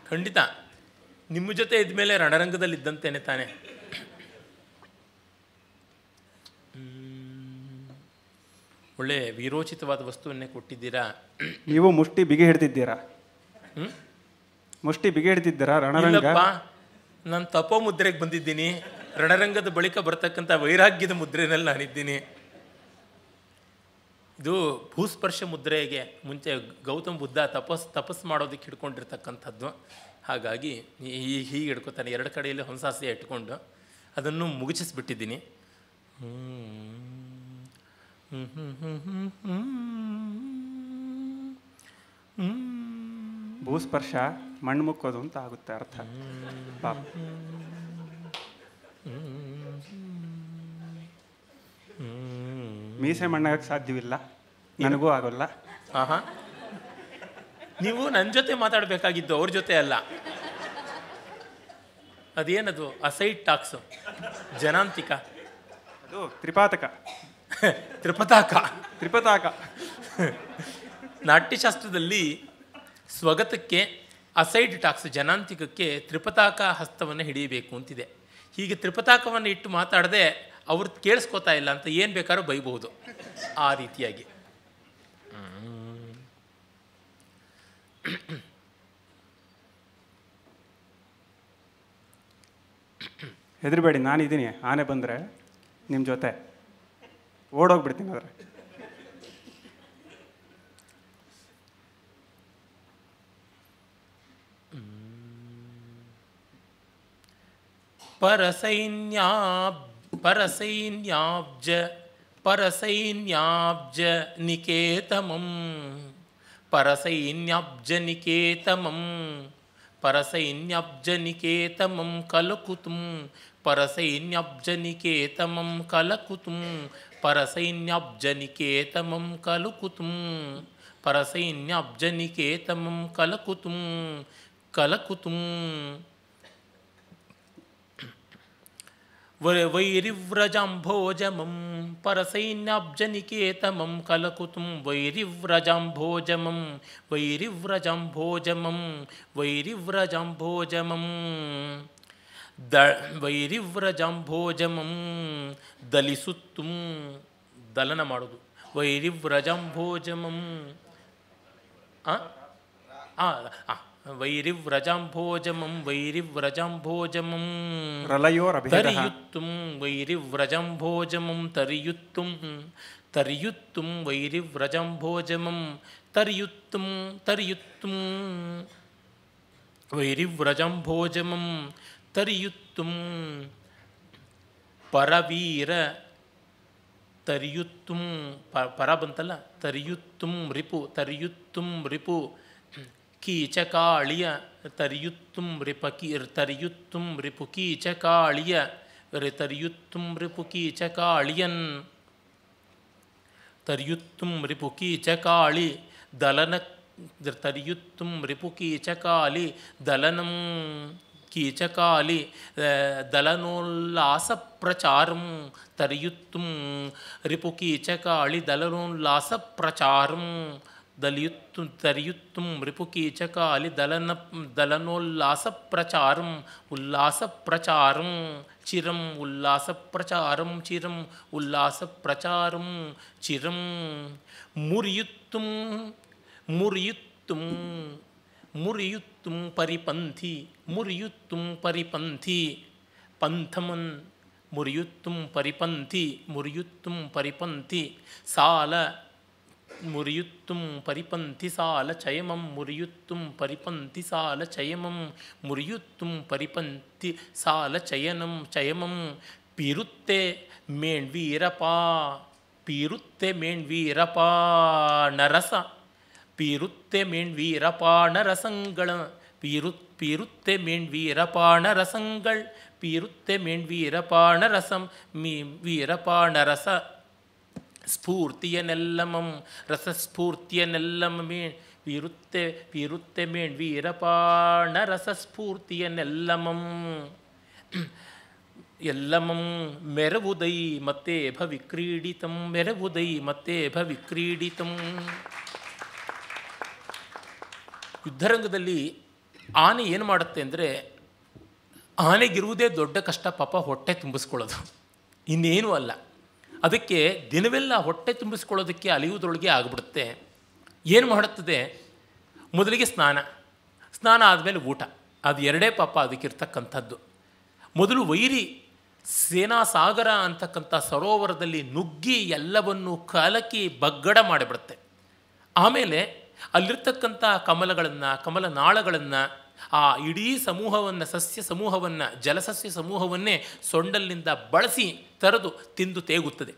[SPEAKER 2] ಖಂಡಿತ. ನಿಮ್ಮ ಜೊತೆ ಇದ್ಮೇಲೆ ರಣರಂಗದಲ್ಲಿ ಇದ್ದಂತೇನೆ ತಾನೆ ಒಳ್ಳೆ ವಿರೋಚಿತವಾದ ವಸ್ತುವನ್ನೇ ಕೊಟ್ಟಿದ್ದೀರಾ?
[SPEAKER 4] ನೀವು ಮುಷ್ಟಿ ಬಿಗಿ ಹಿಡ್ದಿದ್ದೀರಾ?
[SPEAKER 2] ಹ್ಮ್?
[SPEAKER 4] ಮುಷ್ಟಿ ಬಿಗಿ ಹಿಡ್ದಿದ್ದೀರಾ ರಣರಂಗ?
[SPEAKER 2] ನಾನು ತಪೋ ಮುದ್ರೆಗೆ ಬಂದಿದ್ದೀನಿ. ರಣರಂಗದ ಬಳಿಕ ಬರ್ತಕ್ಕಂಥ ವೈರಾಗ್ಯದ ಮುದ್ರೆಯಲ್ಲಿ ನಾನಿದ್ದೀನಿ. ಇದು ಭೂಸ್ಪರ್ಶ ಮುದ್ರೆಗೆ ಮುಂಚೆ ಗೌತಮ್ ಬುದ್ಧ ತಪಸ್ ತಪಸ್ ಮಾಡೋದಕ್ಕೆ ಹಿಡ್ಕೊಂಡಿರ್ತಕ್ಕಂಥದ್ದು. ಹಾಗಾಗಿ ಈ ಹೀಗೆ ಹಿಡ್ಕೊತಾನೆ. ಎರಡು ಕಡೆಯಲ್ಲಿ ಹೊಂಸಾಸೆ ಇಟ್ಕೊಂಡು ಅದನ್ನು ಮುಗಿಸಿಸ್ಬಿಟ್ಟಿದ್ದೀನಿ.
[SPEAKER 4] ಭೂಸ್ಪರ್ಶ ಮಣ್ಣು ಮುಕ್ಕೋದು ಅಂತ ಆಗುತ್ತೆ ಅರ್ಥ. ಪಾಪ. ಮೀಸೆ ಮಣ್ಣಾಗಕ್ಕೆ ಸಾಧ್ಯವಿಲ್ಲ. ನನಗೂ ಆಗೋಲ್ಲ.
[SPEAKER 2] ಆಹಾ. ನೀವು ನನ್ನ ಜೊತೆ ಮಾತಾಡಬೇಕಾಗಿದ್ದು ಅವ್ರ ಜೊತೆ ಅಲ್ಲ. ಅದೇನದು? Aside talks. ಜನಾಂತಿಕ.
[SPEAKER 4] ಅದು ತ್ರಿಪಾತಕ.
[SPEAKER 2] ತ್ರಿಪತಾಕ.
[SPEAKER 4] ತ್ರಿಪತಾಕ.
[SPEAKER 2] ನಾಟ್ಯಶಾಸ್ತ್ರದಲ್ಲಿ ಸ್ವಗತಕ್ಕೆ ಅಸೈಡ್ ಟಾಕ್ಸ್ ಜನಾಂತಿಕಕ್ಕೆ ತ್ರಿಪತಾಕ ಹಸ್ತವನ್ನು ಹಿಡಿಯಬೇಕು ಅಂತಿದೆ. ಹೀಗೆ ತ್ರಿಪತಾಕವನ್ನು ಇಟ್ಟು ಮಾತಾಡದೆ ಅವ್ರು ಕೇಳಿಸ್ಕೋತಾ ಇಲ್ಲ ಅಂತ ಏನು ಬೇಕಾದ್ರೂ ಬೈಬಹುದು. ಆ ರೀತಿಯಾಗಿ.
[SPEAKER 4] ಹೆದರಬೇಡಿ, ನಾನಿದ್ದೀನಿ. ಆನೆ ಬಂದರೆ ನಿಮ್ಮ ಜೊತೆ. ಓಡೋಗ್ಬಿಡ್ತೀನಿ ಆದರೆ
[SPEAKER 2] ಪರಸೈನ್ಯಾಬ್ ಪರಸೈನ್ಯಾಬ್ಜ ಪರಸೈನ್ಯಾಬ್ಜ ನಿಕೇತಮಂ ಪರಸೈನ್ಯಾಬ್ಜ ನಿಕೇತಮಂ ಪರಸೈನ್ಯಾಬ್ಜ ನಿಕೇತಮಂ ಕಲಕುತುಂ ಪರಸೈನ್ಯಾಬ್ಜ ನಿಕೇತಮಂ ಕಲಕುತುಂ ಪರಸೈನ್ಯಾಬ್ಜ ನಿಕೇತಮಂ ಕಲಕುತುಂ ಪರಸೈನ್ಯಾಬ್ಜ ನಿಕೇತಮಂ ಕಲಕುತುಂ ಕಲಕುತುಂ ವ- ವೈರಿವ್ರಜಾಂಭೋಜಮಂ ಪರಸೈನ್ಯಾಬ್ಜನಿಕೇತಮಂ ಕಲಕುತುಂ ವೈರಿವ್ರಜಾಂಭೋಜಮಂ ವೈರಿವ್ರಜಾಂಭೋಜಮಂ ವೈರಿವ್ರಜಾಂಭೋಜಮಂ ದ ವೈರಿವ್ರಜಾಂಭೋಜಮಂ ದಲಿಸುತ್ತುಂ ದಲನ ಮಾಡೋದು. ವೈರಿವ್ರಜಾಂಭೋಜಮಂ ಆ. ವೈರಿವ್ರಜಾಂಭೋಜಮಂ ವೈರಿವ್ರಜಾಂಭೋಜಮಂ ತರಿಯುತ್ತುಂ ವೈರಿವ್ರಜಾಂಭೋಜಮಂ ತರಿಯುತ್ತುಂ ತರಿಯುತ್ತುಂ ವೈರಿವ್ರಜಾಂಭೋಜಮಂ ತರಿಯುತ್ತುಂ ತರಿಯುತ್ತುಂ ವೈರಿವ್ರಜಾಂಭೋಜಮಂ ತರಿಯುತ್ತುಂ ಪರವೀರ ತರಿಯುತ್ತುಂ ಪರ ಬಂತಲ್ಲ ತರಿಯುತ್ತುಂ ರಿಪು ತರಿಯುತ್ತುಂ ರಿಪು ಕೀಚಕಾಳಿಯ ತರಿಯುತ್ತುಂ ರಿಪ ಕೀ, ತರಿಯುತ್ತುಂ ರಿಪು ಕೀಚಕಾಳಿಯ, ರಿ ತರಿಯುತ್ತುಂ ರಿಪು ಕೀಚಕಾಳಿಯನ್. ತರಿಯುತ್ತುಂ ರಿಪು ಕೀಚಕಾಳಿ, ದಲನ ತರಿಯುತ್ತುಂ ರಿಪು ಕೀಚಕಾಲಿ ದಲನಂ ಕೀಚಕಾಲಿ ದಲನೋಲ್ಲಾಸ ಪ್ರಚಾರಂ ತರಿಯುತ್ತುಂ ರಿಪು ಕೀಚಕಾಳಿ ದಲನೋಲ್ಲಾಸ ಪ್ರಚಾರಂ ದಲಿಯುತ್ತು ತರಿಯುತ್ತು ರಿಪು ಕೀಚಕಾಲಿ ದಲನ ದಲನೋಲ್ಲಾಸ ಪ್ರಚಾರಂ ಉಲ್ಲಾಸ ಪ್ರಚಾರಂ ಚಿರಂ ಉಲ್ಲಾಸ ಪ್ರಚಾರಂ ಚಿರಂ ಉಲ್ಲಾಸ ಪ್ರಚಾರಂ ಚಿರಂ ಮುರಿಯುತ್ತು ಮುರಿಯುತ್ತು ಮುರಿಯುತ್ತು ಪರಿಪಂಥಿ ಮುರಿಯುತ್ತು ಪರಿಪಂಥಿ ಪಂಥಮನ್ ಮುರಿಯುತ್ತು ಪರಿಪಂಥಿ ಮುರಿಯುತ್ತು ಪರಿಪಂಥಿ ಸಾಲ ಮುರಿಯುತ್ತುಂ ಪರಿಪಂಥಿ ಸಾಲ ಚಯಮಂ ಮುರಿಯುತ್ತುಂ ಪರಿಪಂಥಿ ಸಾಲ ಚಯಮಂ ಮುರಿಯುತ್ತುಂ ಪರಿಪಂಥಿ ಸಾಲ ಚಯನಂ ಚಯಮಂ ಪೀರುತ್ತೆ ಮೇಣ್ವೀರಪ ಪೀರುತ್ತೆ ಮೇಣ್ವೀರಪ ನರಸ ಪೀರುತ್ತೆ ಮೇಣ್ವೀರಪಾಣ ರಸಂಗಳ ಪೀರು ಪೀರುತ್ತೆ ಮೇಣ್ವೀರಪಾಣ ರಸಂಗಳ್ ಪೀರುತ್ತೆ ಮೇಣ್ವೀರಪಾಣ ರಸಂ ಮೀ ವೀರಪಾಣ ರಸ ಸ್ಫೂರ್ತಿಯನೆಲ್ಲಮಂ, ರಸಸ್ಫೂರ್ತಿಯನೆಲ್ಲಮ ವೀರುತ್ತೆ ವೀರುತ್ತೆ ಮೇಣ್ ವೀರಪಾಣ ರಸಸ್ಫೂರ್ತಿಯನೆಲ್ಲಮಂ. ಎಲ್ಲಮಂ ಮೆರವುದೈ ಮತ್ತೆ ಭವಿಕ್ರೀಡಿತಂ, ಮೆರವುದೈ ಮತ್ತೆ ಭವಿಕ್ರೀಡಿತಂ. ಯುದ್ಧರಂಗದಲ್ಲಿ ಆನೆ ಏನು ಮಾಡುತ್ತೆ ಅಂದರೆ, ಆನೆಗಿರುವುದೇ ದೊಡ್ಡ ಕಷ್ಟ ಪಾಪ ಹೊಟ್ಟೆ ತುಂಬಿಸ್ಕೊಳ್ಳೋದು. ಇನ್ನೇನೂ ಅಲ್ಲ. ಅದಕ್ಕೆ ದಿನವೆಲ್ಲ ಹೊಟ್ಟೆ ತುಂಬಿಸ್ಕೊಳ್ಳೋದಕ್ಕೆ ಅಲಿಯುವುದರೊಳಗೆ ಆಗಿಬಿಡುತ್ತೆ. ಏನು ಮಾಡುತ್ತದೆ? ಮೊದಲಿಗೆ ಸ್ನಾನ. ಸ್ನಾನ ಆದಮೇಲೆ ಊಟ. ಅದು ಎರಡೇ ಪಾಪ ಅದಕ್ಕಿರ್ತಕ್ಕಂಥದ್ದು. ಮೊದಲು ವೈರಿ, ಸೇನಾ ಸಾಗರ ಅಂತಕ್ಕಂಥ ಸರೋವರದಲ್ಲಿ ನುಗ್ಗಿ ಎಲ್ಲವನ್ನು ಕಲಕಿ ಬಗ್ಗಡ ಮಾಡಿಬಿಡುತ್ತೆ. ಆಮೇಲೆ ಅಲ್ಲಿರ್ತಕ್ಕಂಥ ಕಮಲಗಳನ್ನು ಕಮಲ ನಾಳಗಳನ್ನು ಆ ಇಡೀ ಸಮೂಹವನ್ನು, ಸಸ್ಯ ಸಮೂಹವನ್ನು ಜಲಸಸ್ಯ ಸಮೂಹವನ್ನೇ ಸೊಂಡಲ್ಲಿಂದ ಬಳಸಿ ತರದು ತಿಂದು ತೇಗುತ್ತದೆ.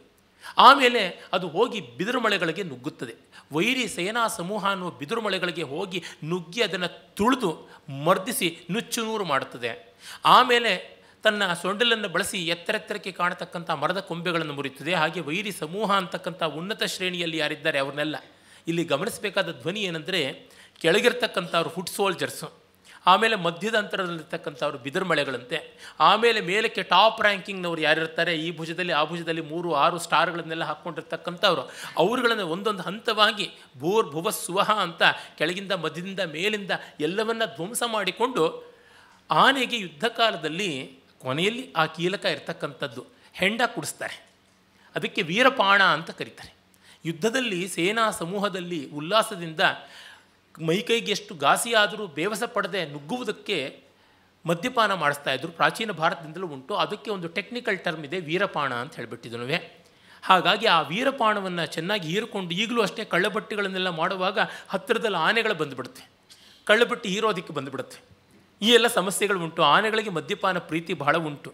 [SPEAKER 2] ಆಮೇಲೆ ಅದು ಹೋಗಿ ಬಿದಿರುಮಳೆಗಳಿಗೆ ನುಗ್ಗುತ್ತದೆ. ವೈರಿ ಸೇನಾ ಸಮೂಹ ಅನ್ನುವ ಬಿದಿರುಮಳೆಗಳಿಗೆ ಹೋಗಿ ನುಗ್ಗಿ ಅದನ್ನು ತುಳಿದು ಮರ್ದಿಸಿ ನುಚ್ಚು ನೂರು ಮಾಡುತ್ತದೆ. ಆಮೇಲೆ ತನ್ನ ಸೊಂಡಲನ್ನು ಬಳಸಿ ಎತ್ತರೆತ್ತರಕ್ಕೆ ಕಾಣತಕ್ಕಂಥ ಮರದ ಕೊಂಬೆಗಳನ್ನು ಮುರಿಯುತ್ತದೆ. ಹಾಗೆ ವೈರಿ ಸಮೂಹ ಅಂತಕ್ಕಂಥ ಉನ್ನತ ಶ್ರೇಣಿಯಲ್ಲಿ ಯಾರಿದ್ದಾರೆ ಅವ್ರನ್ನೆಲ್ಲ ಇಲ್ಲಿ ಗಮನಿಸಬೇಕಾದ ಧ್ವನಿ ಏನಂದರೆ, ಕೆಳಗಿರ್ತಕ್ಕಂಥವ್ರು ಫುಟ್ ಸೋಲ್ಜರ್ಸು ಆಮೇಲೆ ಮಧ್ಯದ ಅಂತರದಲ್ಲಿರ್ತಕ್ಕಂಥವ್ರು ಬಿದಿರು ಮಳೆಗಳಂತೆ, ಆಮೇಲೆ ಮೇಲಕ್ಕೆ ಟಾಪ್ ರ್ಯಾಂಕಿಂಗ್ನವ್ರು ಯಾರಿರ್ತಾರೆ, ಈ ಭುಜದಲ್ಲಿ, ಆ ಭುಜದಲ್ಲಿ ಮೂರು, ಆರು ಸ್ಟಾರ್ಗಳನ್ನೆಲ್ಲ ಹಾಕ್ಕೊಂಡಿರ್ತಕ್ಕಂಥವ್ರು, ಅವರುಗಳನ್ನು ಒಂದೊಂದು ಹಂತವಾಗಿ ಭೂರ್ ಭುವ ಸುವಹ ಅಂತ ಕೆಳಗಿಂದ ಮಧ್ಯದಿಂದ ಮೇಲಿಂದ ಎಲ್ಲವನ್ನ ಧ್ವಂಸ ಮಾಡಿಕೊಂಡು ಆನೆಗೆ ಯುದ್ಧ ಕಾಲದಲ್ಲಿ ಕೊನೆಯಲ್ಲಿ ಆ ಕೀಲಕ ಇರ್ತಕ್ಕಂಥದ್ದು ಹೆಂಡ ಕುಡಿಸ್ತಾರೆ. ಅದಕ್ಕೆ ವೀರಪಾಣ ಅಂತ ಕರೀತಾರೆ. ಯುದ್ಧದಲ್ಲಿ ಸೇನಾ ಸಮೂಹದಲ್ಲಿ ಉಲ್ಲಾಸದಿಂದ ಮೈಕೈಗೆ ಎಷ್ಟು ಘಾಸಿಯಾದರೂ ಬೇವಸ ಪಡದೆ ನುಗ್ಗುವುದಕ್ಕೆ ಮದ್ಯಪಾನ ಮಾಡಿಸ್ತಾ ಇದ್ರು. ಪ್ರಾಚೀನ ಭಾರತದಿಂದಲೂ ಉಂಟು. ಅದಕ್ಕೆ ಒಂದು ಟೆಕ್ನಿಕಲ್ ಟರ್ಮ್ ಇದೆ, ವೀರಪಾಣ ಅಂತ ಹೇಳಿಬಿಟ್ಟಿದ್ನುವೆ ಹಾಗಾಗಿ ಆ ವೀರಪಾಣವನ್ನು ಚೆನ್ನಾಗಿ ಹೀರಿಕೊಂಡು ಈಗಲೂ ಅಷ್ಟೇ ಕಳ್ಳಬಟ್ಟಿಗಳನ್ನೆಲ್ಲ ಮಾಡುವಾಗ ಹತ್ತಿರದಲ್ಲಿ ಆನೆಗಳು ಬಂದುಬಿಡುತ್ತೆ. ಕಳ್ಳಬಟ್ಟಿ ಹೀರೋದಕ್ಕೆ ಬಂದುಬಿಡುತ್ತೆ. ಈ ಎಲ್ಲ ಸಮಸ್ಯೆಗಳು ಉಂಟು. ಆನೆಗಳಿಗೆ ಮದ್ಯಪಾನ ಪ್ರೀತಿ ಬಹಳ ಉಂಟು.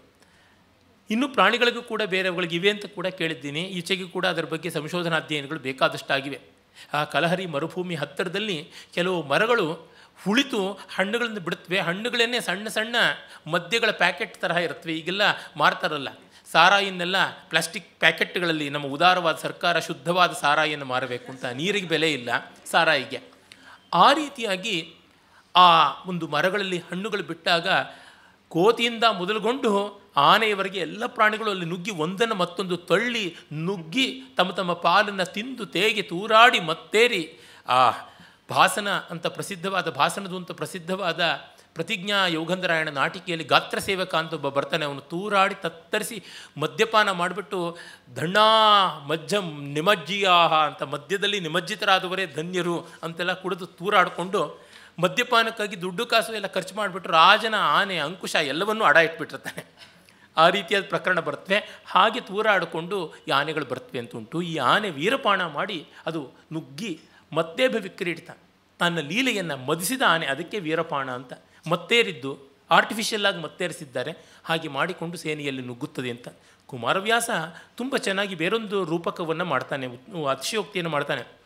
[SPEAKER 2] ಇನ್ನು ಪ್ರಾಣಿಗಳಿಗೂ ಕೂಡ ಬೇರೆಗಳಿಗೆ ಇವೆ ಅಂತ ಕೂಡ ಕೇಳಿದ್ದೀನಿ. ಈಚೆಗೆ ಕೂಡ ಅದರ ಬಗ್ಗೆ ಸಂಶೋಧನಾ ಅಧ್ಯಯನಗಳು ಬೇಕಾದಷ್ಟಾಗಿವೆ. ಆ ಕಲಹರಿ ಮರುಭೂಮಿ ಹತ್ತಿರದಲ್ಲಿ ಕೆಲವು ಮರಗಳು ಹುಳಿತು ಹಣ್ಣುಗಳನ್ನು ಬಿಡುತ್ತವೆ. ಹಣ್ಣುಗಳನ್ನೇ ಸಣ್ಣ ಸಣ್ಣ ಮದ್ಯಗಳ ಪ್ಯಾಕೆಟ್ ತರಹ ಇರುತ್ತವೆ. ಈಗೆಲ್ಲ ಮಾರ್ತಾರಲ್ಲ ಸಾರಾಯಿನ್ನೆಲ್ಲ ಪ್ಲಾಸ್ಟಿಕ್ ಪ್ಯಾಕೆಟ್ಗಳಲ್ಲಿ ನಮ್ಮ ಉದಾರವಾದ ಸರ್ಕಾರ ಶುದ್ಧವಾದ ಸಾರಾಯಿಯನ್ನು ಮಾರಬೇಕು ಅಂತ ನೀರಿಗೆ ಬೆಲೆ ಇಲ್ಲ ಸಾರಾಯಿಗೆ. ಆ ರೀತಿಯಾಗಿ ಆ ಒಂದು ಮರಗಳಲ್ಲಿ ಹಣ್ಣುಗಳು ಬಿಟ್ಟಾಗ ಕೋತಿಯಿಂದ ಮೊದಲುಗೊಂಡು ಆನೆಯವರೆಗೆ ಎಲ್ಲ ಪ್ರಾಣಿಗಳು ಅಲ್ಲಿ ನುಗ್ಗಿ ಒಂದನ್ನು ಮತ್ತೊಂದು ತಳ್ಳಿ, ನುಗ್ಗಿ ತಮ್ಮ ತಮ್ಮ ಪಾಲನ್ನು ತಿಂದು ತೇಗಿ ತೂರಾಡಿ ಮತ್ತೇರಿ. ಆ ಭಾಸನ ಅಂತ ಪ್ರಸಿದ್ಧವಾದ, ಭಾಸನದು ಅಂತ ಪ್ರಸಿದ್ಧವಾದ ಪ್ರತಿಜ್ಞಾ ಯೋಗಂಧರಾಯಣ ನಾಟಿಕೆಯಲ್ಲಿ ಗಾತ್ರ ಸೇವಕ ಅಂತ ಒಬ್ಬ ಬರ್ತಾನೆ. ಅವನು ತೂರಾಡಿ ತತ್ತರಿಸಿ ಮದ್ಯಪಾನ ಮಾಡಿಬಿಟ್ಟು, ಧಣ್ಣಾ ಮಜ್ಜ ನಿಮಜ್ಜಿಯಾಹ ಅಂತ ಮದ್ಯದಲ್ಲಿ ನಿಮಜ್ಜಿತರಾದವರೇ ಧನ್ಯರು ಅಂತೆಲ್ಲ ಕುಡಿದು ತೂರಾಡಿಕೊಂಡು ಮದ್ಯಪಾನಕ್ಕಾಗಿ ದುಡ್ಡು ಕಾಸು ಎಲ್ಲ ಖರ್ಚು ಮಾಡಿಬಿಟ್ಟು ರಾಜನ ಆನೆ, ಅಂಕುಶ ಎಲ್ಲವನ್ನೂ ಅಡ ಇಟ್ಬಿಟ್ಟಿರ್ತಾನೆ. ಆ ರೀತಿಯಾದ ಪ್ರಕರಣ ಬರ್ತವೆ. ಹಾಗೆ ತೂರಾಡಿಕೊಂಡು ಈ ಆನೆಗಳು ಬರ್ತವೆ ಅಂತ ಉಂಟು ಈ ಆನೆ ವೀರಪಾಣ ಮಾಡಿ ಅದು ನುಗ್ಗಿ ಮತ್ತೆ ಭವಿಕ್ರೀಡಿತ ತನ್ನ ಲೀಲೆಯನ್ನು ಮದಿಸಿದ ಆನೆ, ಅದಕ್ಕೆ ವೀರಪಾಣ ಅಂತ. ಮತ್ತೇರಿದ್ದು ಆರ್ಟಿಫಿಷಿಯಲ್ ಆಗಿ ಮತ್ತೇರಿಸಿದ್ದಾರೆ. ಹಾಗೆ ಮಾಡಿಕೊಂಡು ಸೇನೆಯಲ್ಲಿ ನುಗ್ಗುತ್ತದೆ ಅಂತ. ಕುಮಾರವ್ಯಾಸ ತುಂಬ ಚೆನ್ನಾಗಿ ಬೇರೊಂದು ರೂಪಕವನ್ನು ಮಾಡ್ತಾನೆ ಅತಿಶಯೋಕ್ತಿಯನ್ನು ಮಾಡ್ತಾನೆ.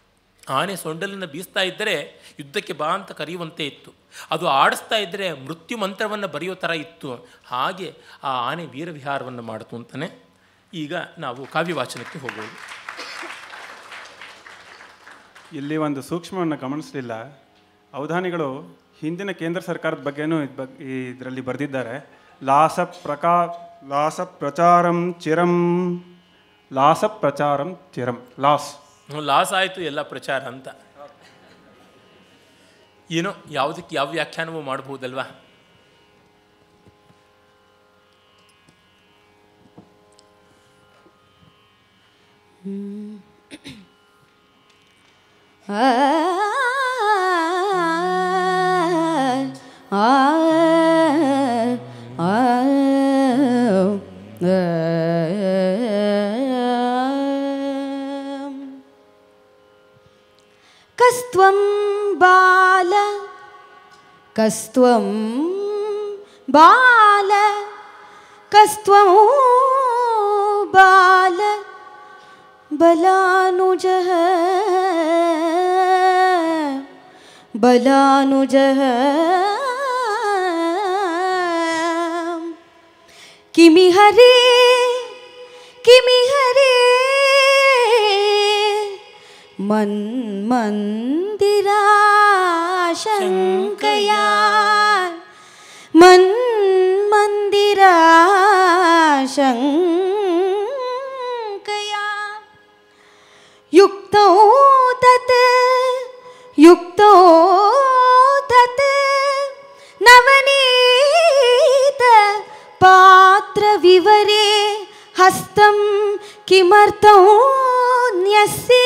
[SPEAKER 2] ಆನೆ ಸೊಂಡಲನ್ನು ಬೀಸ್ತಾ ಇದ್ದರೆ ಯುದ್ಧಕ್ಕೆ ಬಾ ಅಂತ ಕರೆಯುವಂತೆ ಇತ್ತು. ಅದು ಆಡಿಸ್ತಾ ಇದ್ದರೆ ಮೃತ್ಯು ಮಂತ್ರವನ್ನು ಬರೆಯೋ ಥರ ಇತ್ತು. ಹಾಗೆ ಆ ಆನೆ ವೀರವಿಹಾರವನ್ನು ಮಾಡಿತು ಅಂತಲೇ ಈಗ ನಾವು ಕಾವ್ಯವಾಚನಕ್ಕೆ ಹೋಗೋದು.
[SPEAKER 4] ಇಲ್ಲಿ ಒಂದು ಸೂಕ್ಷ್ಮವನ್ನು ಗಮನಿಸಲಿಲ್ಲ. ಅವಧಾನಿಗಳು ಹಿಂದಿನ ಕೇಂದ್ರ ಸರ್ಕಾರದ ಬಗ್ಗೆನೂ ಇದ್ ಬಗ್ ಇದರಲ್ಲಿ ಬರೆದಿದ್ದಾರೆ. ಲಾಸ ಪ್ರಕಾ ಲಾಸ ಪ್ರಚಾರಂ ಚಿರಂ, ಲಾಸ ಪ್ರಚಾರಂ ಚಿರಂ, ಲಾಸ್.
[SPEAKER 2] ಲಾಸ್ ಆಯಿತು ಎಲ್ಲ ಪ್ರಚಾರ ಅಂತ. ಏನೋ ಯಾವುದಕ್ಕೆ ಯಾವ ವ್ಯಾಖ್ಯಾನವೂ ಮಾಡ್ಬೋದಲ್ವಾ
[SPEAKER 10] ಆ कस्त्वं बाल। कस्त्वं बाल। कस्त्वं बाल। बलानुजः। बलानुजः। किमि हरे किमि हरे। मन्मन्दिराशङ्कया मन्मन्दिराशङ्कया युक्तौ तत् युक्तौ तत् नवनीत पात्रविवरे हस्तं किमर्थं न्यस्ये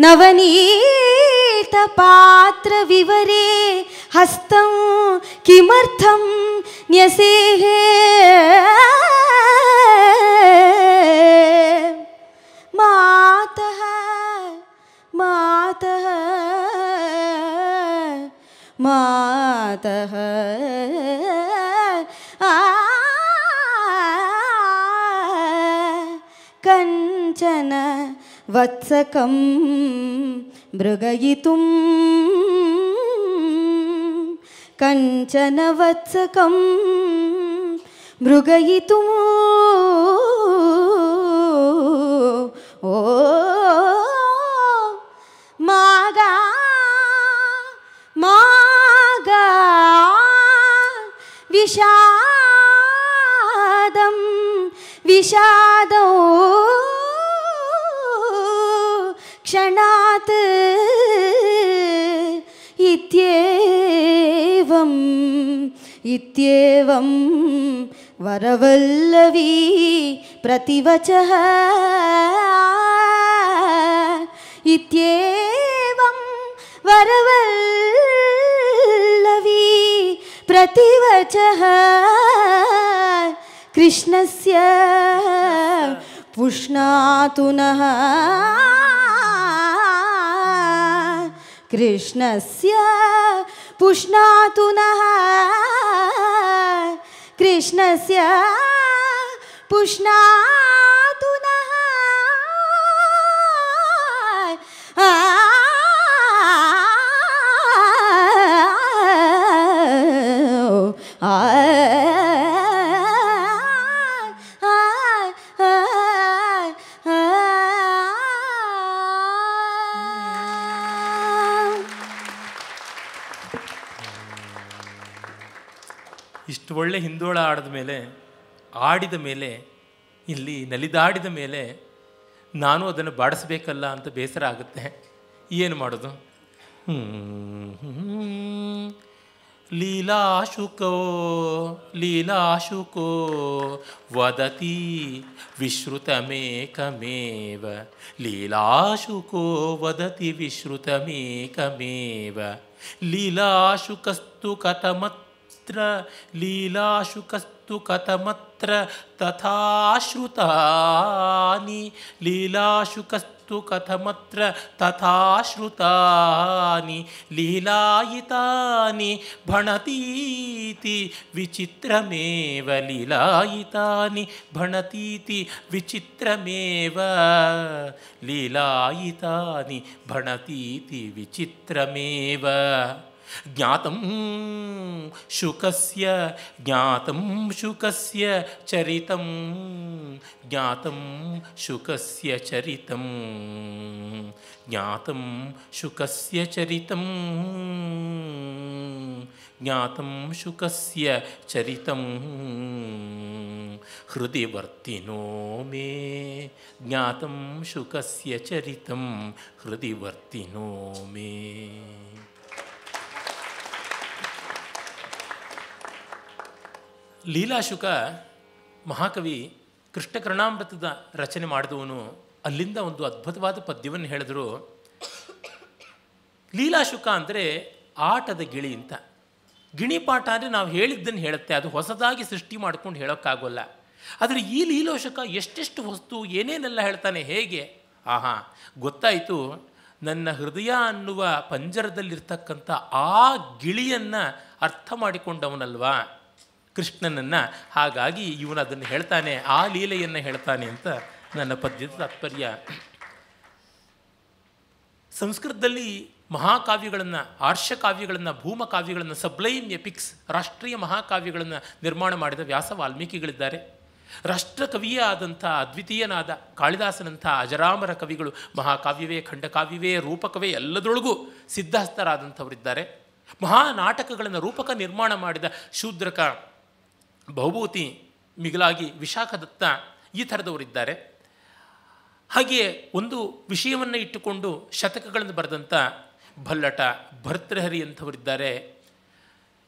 [SPEAKER 10] नवनीतपात्रविवरे हस्तं किमर्थं न्यसेः मातः मातः मातः वत्सक वत्सकं कंचन कञ्चनवत्सकं मृगय ओ मागा मागा विषादं विषादो इत्येवम् इत्येवं वरवल्लवी प्रतिवचः इत्येवं वरवल्लवी प्रतिवचः कृष्णस्य पुष्णातु नः कृष्णस्य पुष्णातु नः कृष्णस्य पुष्णातु नः
[SPEAKER 2] ಇಷ್ಟು ಒಳ್ಳೆ ಹಿಂದೋಳ ಆಡಿದ ಮೇಲೆ ಆಡಿದ ಮೇಲೆ, ಇಲ್ಲಿ ನಲಿದಾಡಿದ ಮೇಲೆ ನಾನು ಅದನ್ನು ಬಾಡಿಸ್ಬೇಕಲ್ಲ ಅಂತ ಬೇಸರ ಆಗುತ್ತೆ. ಏನು ಮಾಡೋದು? ಲೀಲಾಶುಕೋ ಲೀಲಾಶುಕೋ ವದತಿ ವಿಶ್ರುತಮೇಕಮೇವ. ಲೀಲಾಶುಕೋ ವದತಿ ವಿಶ್ರುತಮೇಕಮೇವ. ಲೀಲಾಶುಕಸ್ತು ಕಥಮತ್ರ ಲೀಲಾಶುಕಸ್ತು ಕಥಮತ್ರ ತಥಾಶ್ರುತಾನಿ. ಲೀಲಾಶುಕಸ್ತು ಕಥಮತ್ರ ತಥಾಶ್ರುತಾನಿ. ಲೀಲಾಯಿತಾನಿ ಭಣತೀತಿ ವಿಚಿತ್ರಮೇವ. ಲೀಲಾಯಿತಾನಿ ಭಣತೀತಿ ವಿಚಿತ್ರಮೇವ. ಲೀಲಾಯಿತಾನಿ ಭಣತೀತಿ ವಿಚಿತ್ರಮೇವ. ज्ञातं शुकस्य ज्ञातं शुकस्य चरितं ज्ञातं शुकस्य चरितं ज्ञातं शुकस्य चरितं ज्ञातं शुकस्य चरितं हृदि वर्तिनो मे ज्ञातं शुकस्य चरितं हृदि वर्तिनो मे। ಲೀಲಾಶುಕ ಮಹಾಕವಿ ಕೃಷ್ಣಕರ್ಣಾಮೃತದ ರಚನೆ ಮಾಡಿದವನು. ಅಲ್ಲಿಂದ ಒಂದು ಅದ್ಭುತವಾದ ಪದ್ಯವನ್ನು ಹೇಳಿದ್ರು. ಲೀಲಾಶುಕ ಅಂದರೆ ಆಟದ ಗಿಳಿ ಅಂತ. ಗಿಣಿ ಪಾಠ ಅಂದರೆ ನಾವು ಹೇಳಿದ್ದನ್ನು ಹೇಳುತ್ತೆ. ಅದು ಹೊಸದಾಗಿ ಸೃಷ್ಟಿ ಮಾಡ್ಕೊಂಡು ಹೇಳೋಕ್ಕಾಗೋಲ್ಲ. ಆದರೆ ಈ ಲೀಲೋಶಕ ಎಷ್ಟೆಷ್ಟು ವಸ್ತು ಏನೇನೆಲ್ಲ ಹೇಳ್ತಾನೆ, ಹೇಗೆ? ಆಹಾ, ಗೊತ್ತಾಯಿತು. ನನ್ನ ಹೃದಯ ಅನ್ನುವ ಪಂಜರದಲ್ಲಿರ್ತಕ್ಕಂಥ ಆ ಗಿಳಿಯನ್ನು ಅರ್ಥ ಮಾಡಿಕೊಂಡವನಲ್ವಾ? ಕೃಷ್ಣನನ್ನು ಹಾಗಾಗಿ ಇವನು ಅದನ್ನು ಹೇಳ್ತಾನೆ, ಆ ಲೀಲೆಯನ್ನು ಹೇಳ್ತಾನೆ ಅಂತ ನನ್ನ ಪದ್ಯದ ತಾತ್ಪರ್ಯ. ಸಂಸ್ಕೃತದಲ್ಲಿ ಮಹಾಕಾವ್ಯಗಳನ್ನು ಆರ್ಷಕಾವ್ಯಗಳನ್ನು ಭೂಮಕಾವ್ಯಗಳನ್ನು ಸಬ್ಲೈಮ್ ಎಪಿಕ್ಸ್, ರಾಷ್ಟ್ರೀಯ ಮಹಾಕಾವ್ಯಗಳನ್ನು ನಿರ್ಮಾಣ ಮಾಡಿದ ವ್ಯಾಸ ವಾಲ್ಮೀಕಿಗಳಿದ್ದಾರೆ. ರಾಷ್ಟ್ರಕವಿಯೇ ಆದಂಥ, ಅದ್ವಿತೀಯನಾದ ಕಾಳಿದಾಸನಂಥ ಅಜರಾಮರ ಕವಿಗಳು ಮಹಾಕಾವ್ಯವೇ, ಖಂಡಕಾವ್ಯವೇ, ರೂಪಕವೇ ಎಲ್ಲದರೊಳಗೂ ಸಿದ್ಧಹಸ್ತರಾದಂಥವರಿದ್ದಾರೆ. ಮಹಾ ನಾಟಕಗಳನ್ನು ರೂಪಕ ನಿರ್ಮಾಣ ಮಾಡಿದ ಶೂದ್ರಕ ಬಹುಭೂತಿ ಮಿಗಿಲಾಗಿ ವಿಶಾಖದತ್ತ ಈ ಥರದವರಿದ್ದಾರೆ ಹಾಗೆಯೇ ಒಂದು ವಿಷಯವನ್ನು ಇಟ್ಟುಕೊಂಡು ಶತಕಗಳನ್ನು ಬರೆದಂಥ ಭಲ್ಲಟ, ಭರ್ತೃಹರಿ ಅಂಥವರಿದ್ದಾರೆ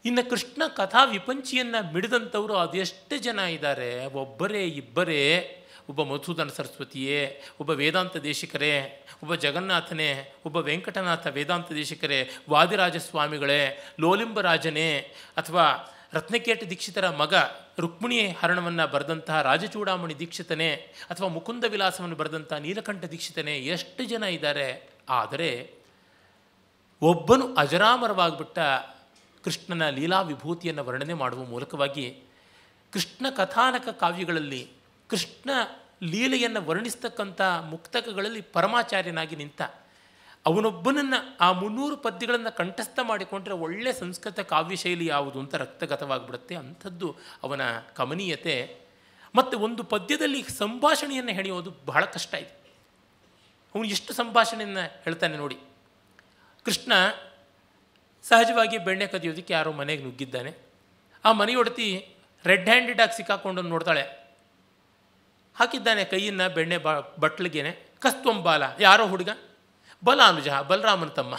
[SPEAKER 2] ಇನ್ನು ಕೃಷ್ಣ ಕಥಾ ವಿಪಂಚಿಯನ್ನು ಮಿಡಿದಂಥವರು ಅದೆಷ್ಟು ಜನ ಇದ್ದಾರೆ. ಒಬ್ಬರೇ ಇಬ್ಬರೇ, ಒಬ್ಬ ಮಧುಸೂದನ ಸರಸ್ವತಿಯೇ, ಒಬ್ಬ ವೇದಾಂತ ದೇಶಿಕರೇ, ಒಬ್ಬ ಜಗನ್ನಾಥನೇ, ಒಬ್ಬ ವೆಂಕಟನಾಥ ವೇದಾಂತ ದೇಶಿಕರೇ ವಾದಿರಾಜ ಸ್ವಾಮಿಗಳೇ ಲೋಲಿಂಬರಾಜನೇ ಅಥವಾ ರತ್ನಕೇಟ ದೀಕ್ಷಿತರ ಮಗ ರುಕ್ಮಿಣಿ ಹರಣವನ್ನು ಬರೆದಂತಹ ರಾಜಚೂಡಾಮಣಿ ದೀಕ್ಷಿತನೇ ಅಥವಾ ಮುಕುಂದ ವಿಲಾಸವನ್ನು ಬರೆದಂತಹ ನೀಲಕಂಠ ದೀಕ್ಷಿತನೇ ಎಷ್ಟು ಜನ ಇದ್ದಾರೆ? ಆದರೆ ಒಬ್ಬನು ಅಜರಾಮರವಾಗಿಬಿಟ್ಟ ಕೃಷ್ಣನ ಲೀಲಾ ವಿಭೂತಿಯನ್ನು ವರ್ಣನೆ ಮಾಡುವ ಮೂಲಕವಾಗಿ ಕೃಷ್ಣ ಕಥಾನಕ ಕಾವ್ಯಗಳಲ್ಲಿ ಕೃಷ್ಣ ಲೀಲೆಯನ್ನು ವರ್ಣಿಸ್ತಕ್ಕಂಥ ಮುಕ್ತಕಗಳಲ್ಲಿ ಪರಮಾಚಾರ್ಯನಾಗಿ ನಿಂತ ಅವನೊಬ್ಬನನ್ನು ಆ ಮುನ್ನೂರು ಪದ್ಯಗಳನ್ನು ಕಂಠಸ್ಥ ಮಾಡಿಕೊಂಡ್ರೆ ಒಳ್ಳೆಯ ಸಂಸ್ಕೃತ ಕಾವ್ಯ ಶೈಲಿ ಯಾವುದು ಅಂತ ರಕ್ತಗತವಾಗಿಬಿಡುತ್ತೆ. ಅಂಥದ್ದು ಅವನ ಕಮನೀಯತೆ. ಮತ್ತು ಒಂದು ಪದ್ಯದಲ್ಲಿ ಸಂಭಾಷಣೆಯನ್ನು ಹೆಣೆಯೋದು ಬಹಳ ಕಷ್ಟ ಇದೆ. ಅವನು ಎಷ್ಟು ಸಂಭಾಷಣೆಯನ್ನು ಹೇಳ್ತಾನೆ ನೋಡಿ. ಕೃಷ್ಣ ಸಹಜವಾಗಿ ಬೆಣ್ಣೆ ಕದಿಯೋದಕ್ಕೆ ಯಾರೋ ಮನೆಗೆ ನುಗ್ಗಿದ್ದಾನೆ. ಆ ಮನೆಯೊಡತಿ ರೆಡ್ ಹ್ಯಾಂಡೆಡ್ ಆಗಿ ಸಿಕ್ಕಾಕೊಂಡು ನೋಡ್ತಾಳೆ. ಹಾಕಿದ್ದಾನೆ ಕೈಯನ್ನು ಬೆಣ್ಣೆ ಬ, ಬಟ್ಲಿಗೆನೆ. ಕಸ್ತೊಂಬಾಲ, ಯಾರೋ ಹುಡುಗ? ಬಲಾನುಜ, ಬಲರಾಮನ ತಮ್ಮ.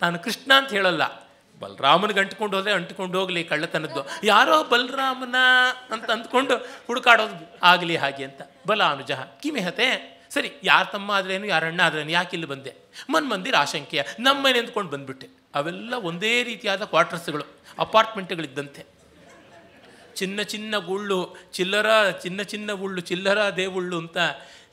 [SPEAKER 2] ತಾನು ಕೃಷ್ಣ ಅಂತ ಹೇಳಲ್ಲ. ಬಲರಾಮನಿಗೆ ಅಂಟ್ಕೊಂಡು ಹೋದರೆ ಅಂಟ್ಕೊಂಡು ಹೋಗಲಿ ಕಳ್ಳತನದ್ದು. ಯಾರೋ ಬಲರಾಮನ ಅಂತ ಅಂದ್ಕೊಂಡು ಹುಡುಕಾಡೋದು ಆಗಲಿ ಹಾಗೆ ಅಂತ. ಬಲಾನುಜ ಕಿಮಿಹತೆ ಸರಿ, ಯಾರ ತಮ್ಮ ಆದ್ರೇನು, ಯಾರ ಅಣ್ಣ ಆದ್ರೇನು, ಯಾಕೆ ಇಲ್ಲಿ ಬಂದೆ? ಮನ್ಮಂದಿರ ಆಶಂಕೆಯ ನಮ್ಮನೆ ಅಂದ್ಕೊಂಡು ಬಂದ್ಬಿಟ್ಟೆ. ಅವೆಲ್ಲ ಒಂದೇ ರೀತಿಯಾದ ಕ್ವಾರ್ಟರ್ಸ್ಗಳು, ಅಪಾರ್ಟ್ಮೆಂಟ್ಗಳಿದ್ದಂತೆ. ಚಿನ್ನ ಚಿನ್ನ ಗುಳ್ಳು, ಚಿಲ್ಲರ, ಚಿನ್ನ ಚಿನ್ನ ಉಳ್ಳು ಚಿಲ್ಲರ ದೇವುಳ್ಳು ಅಂತ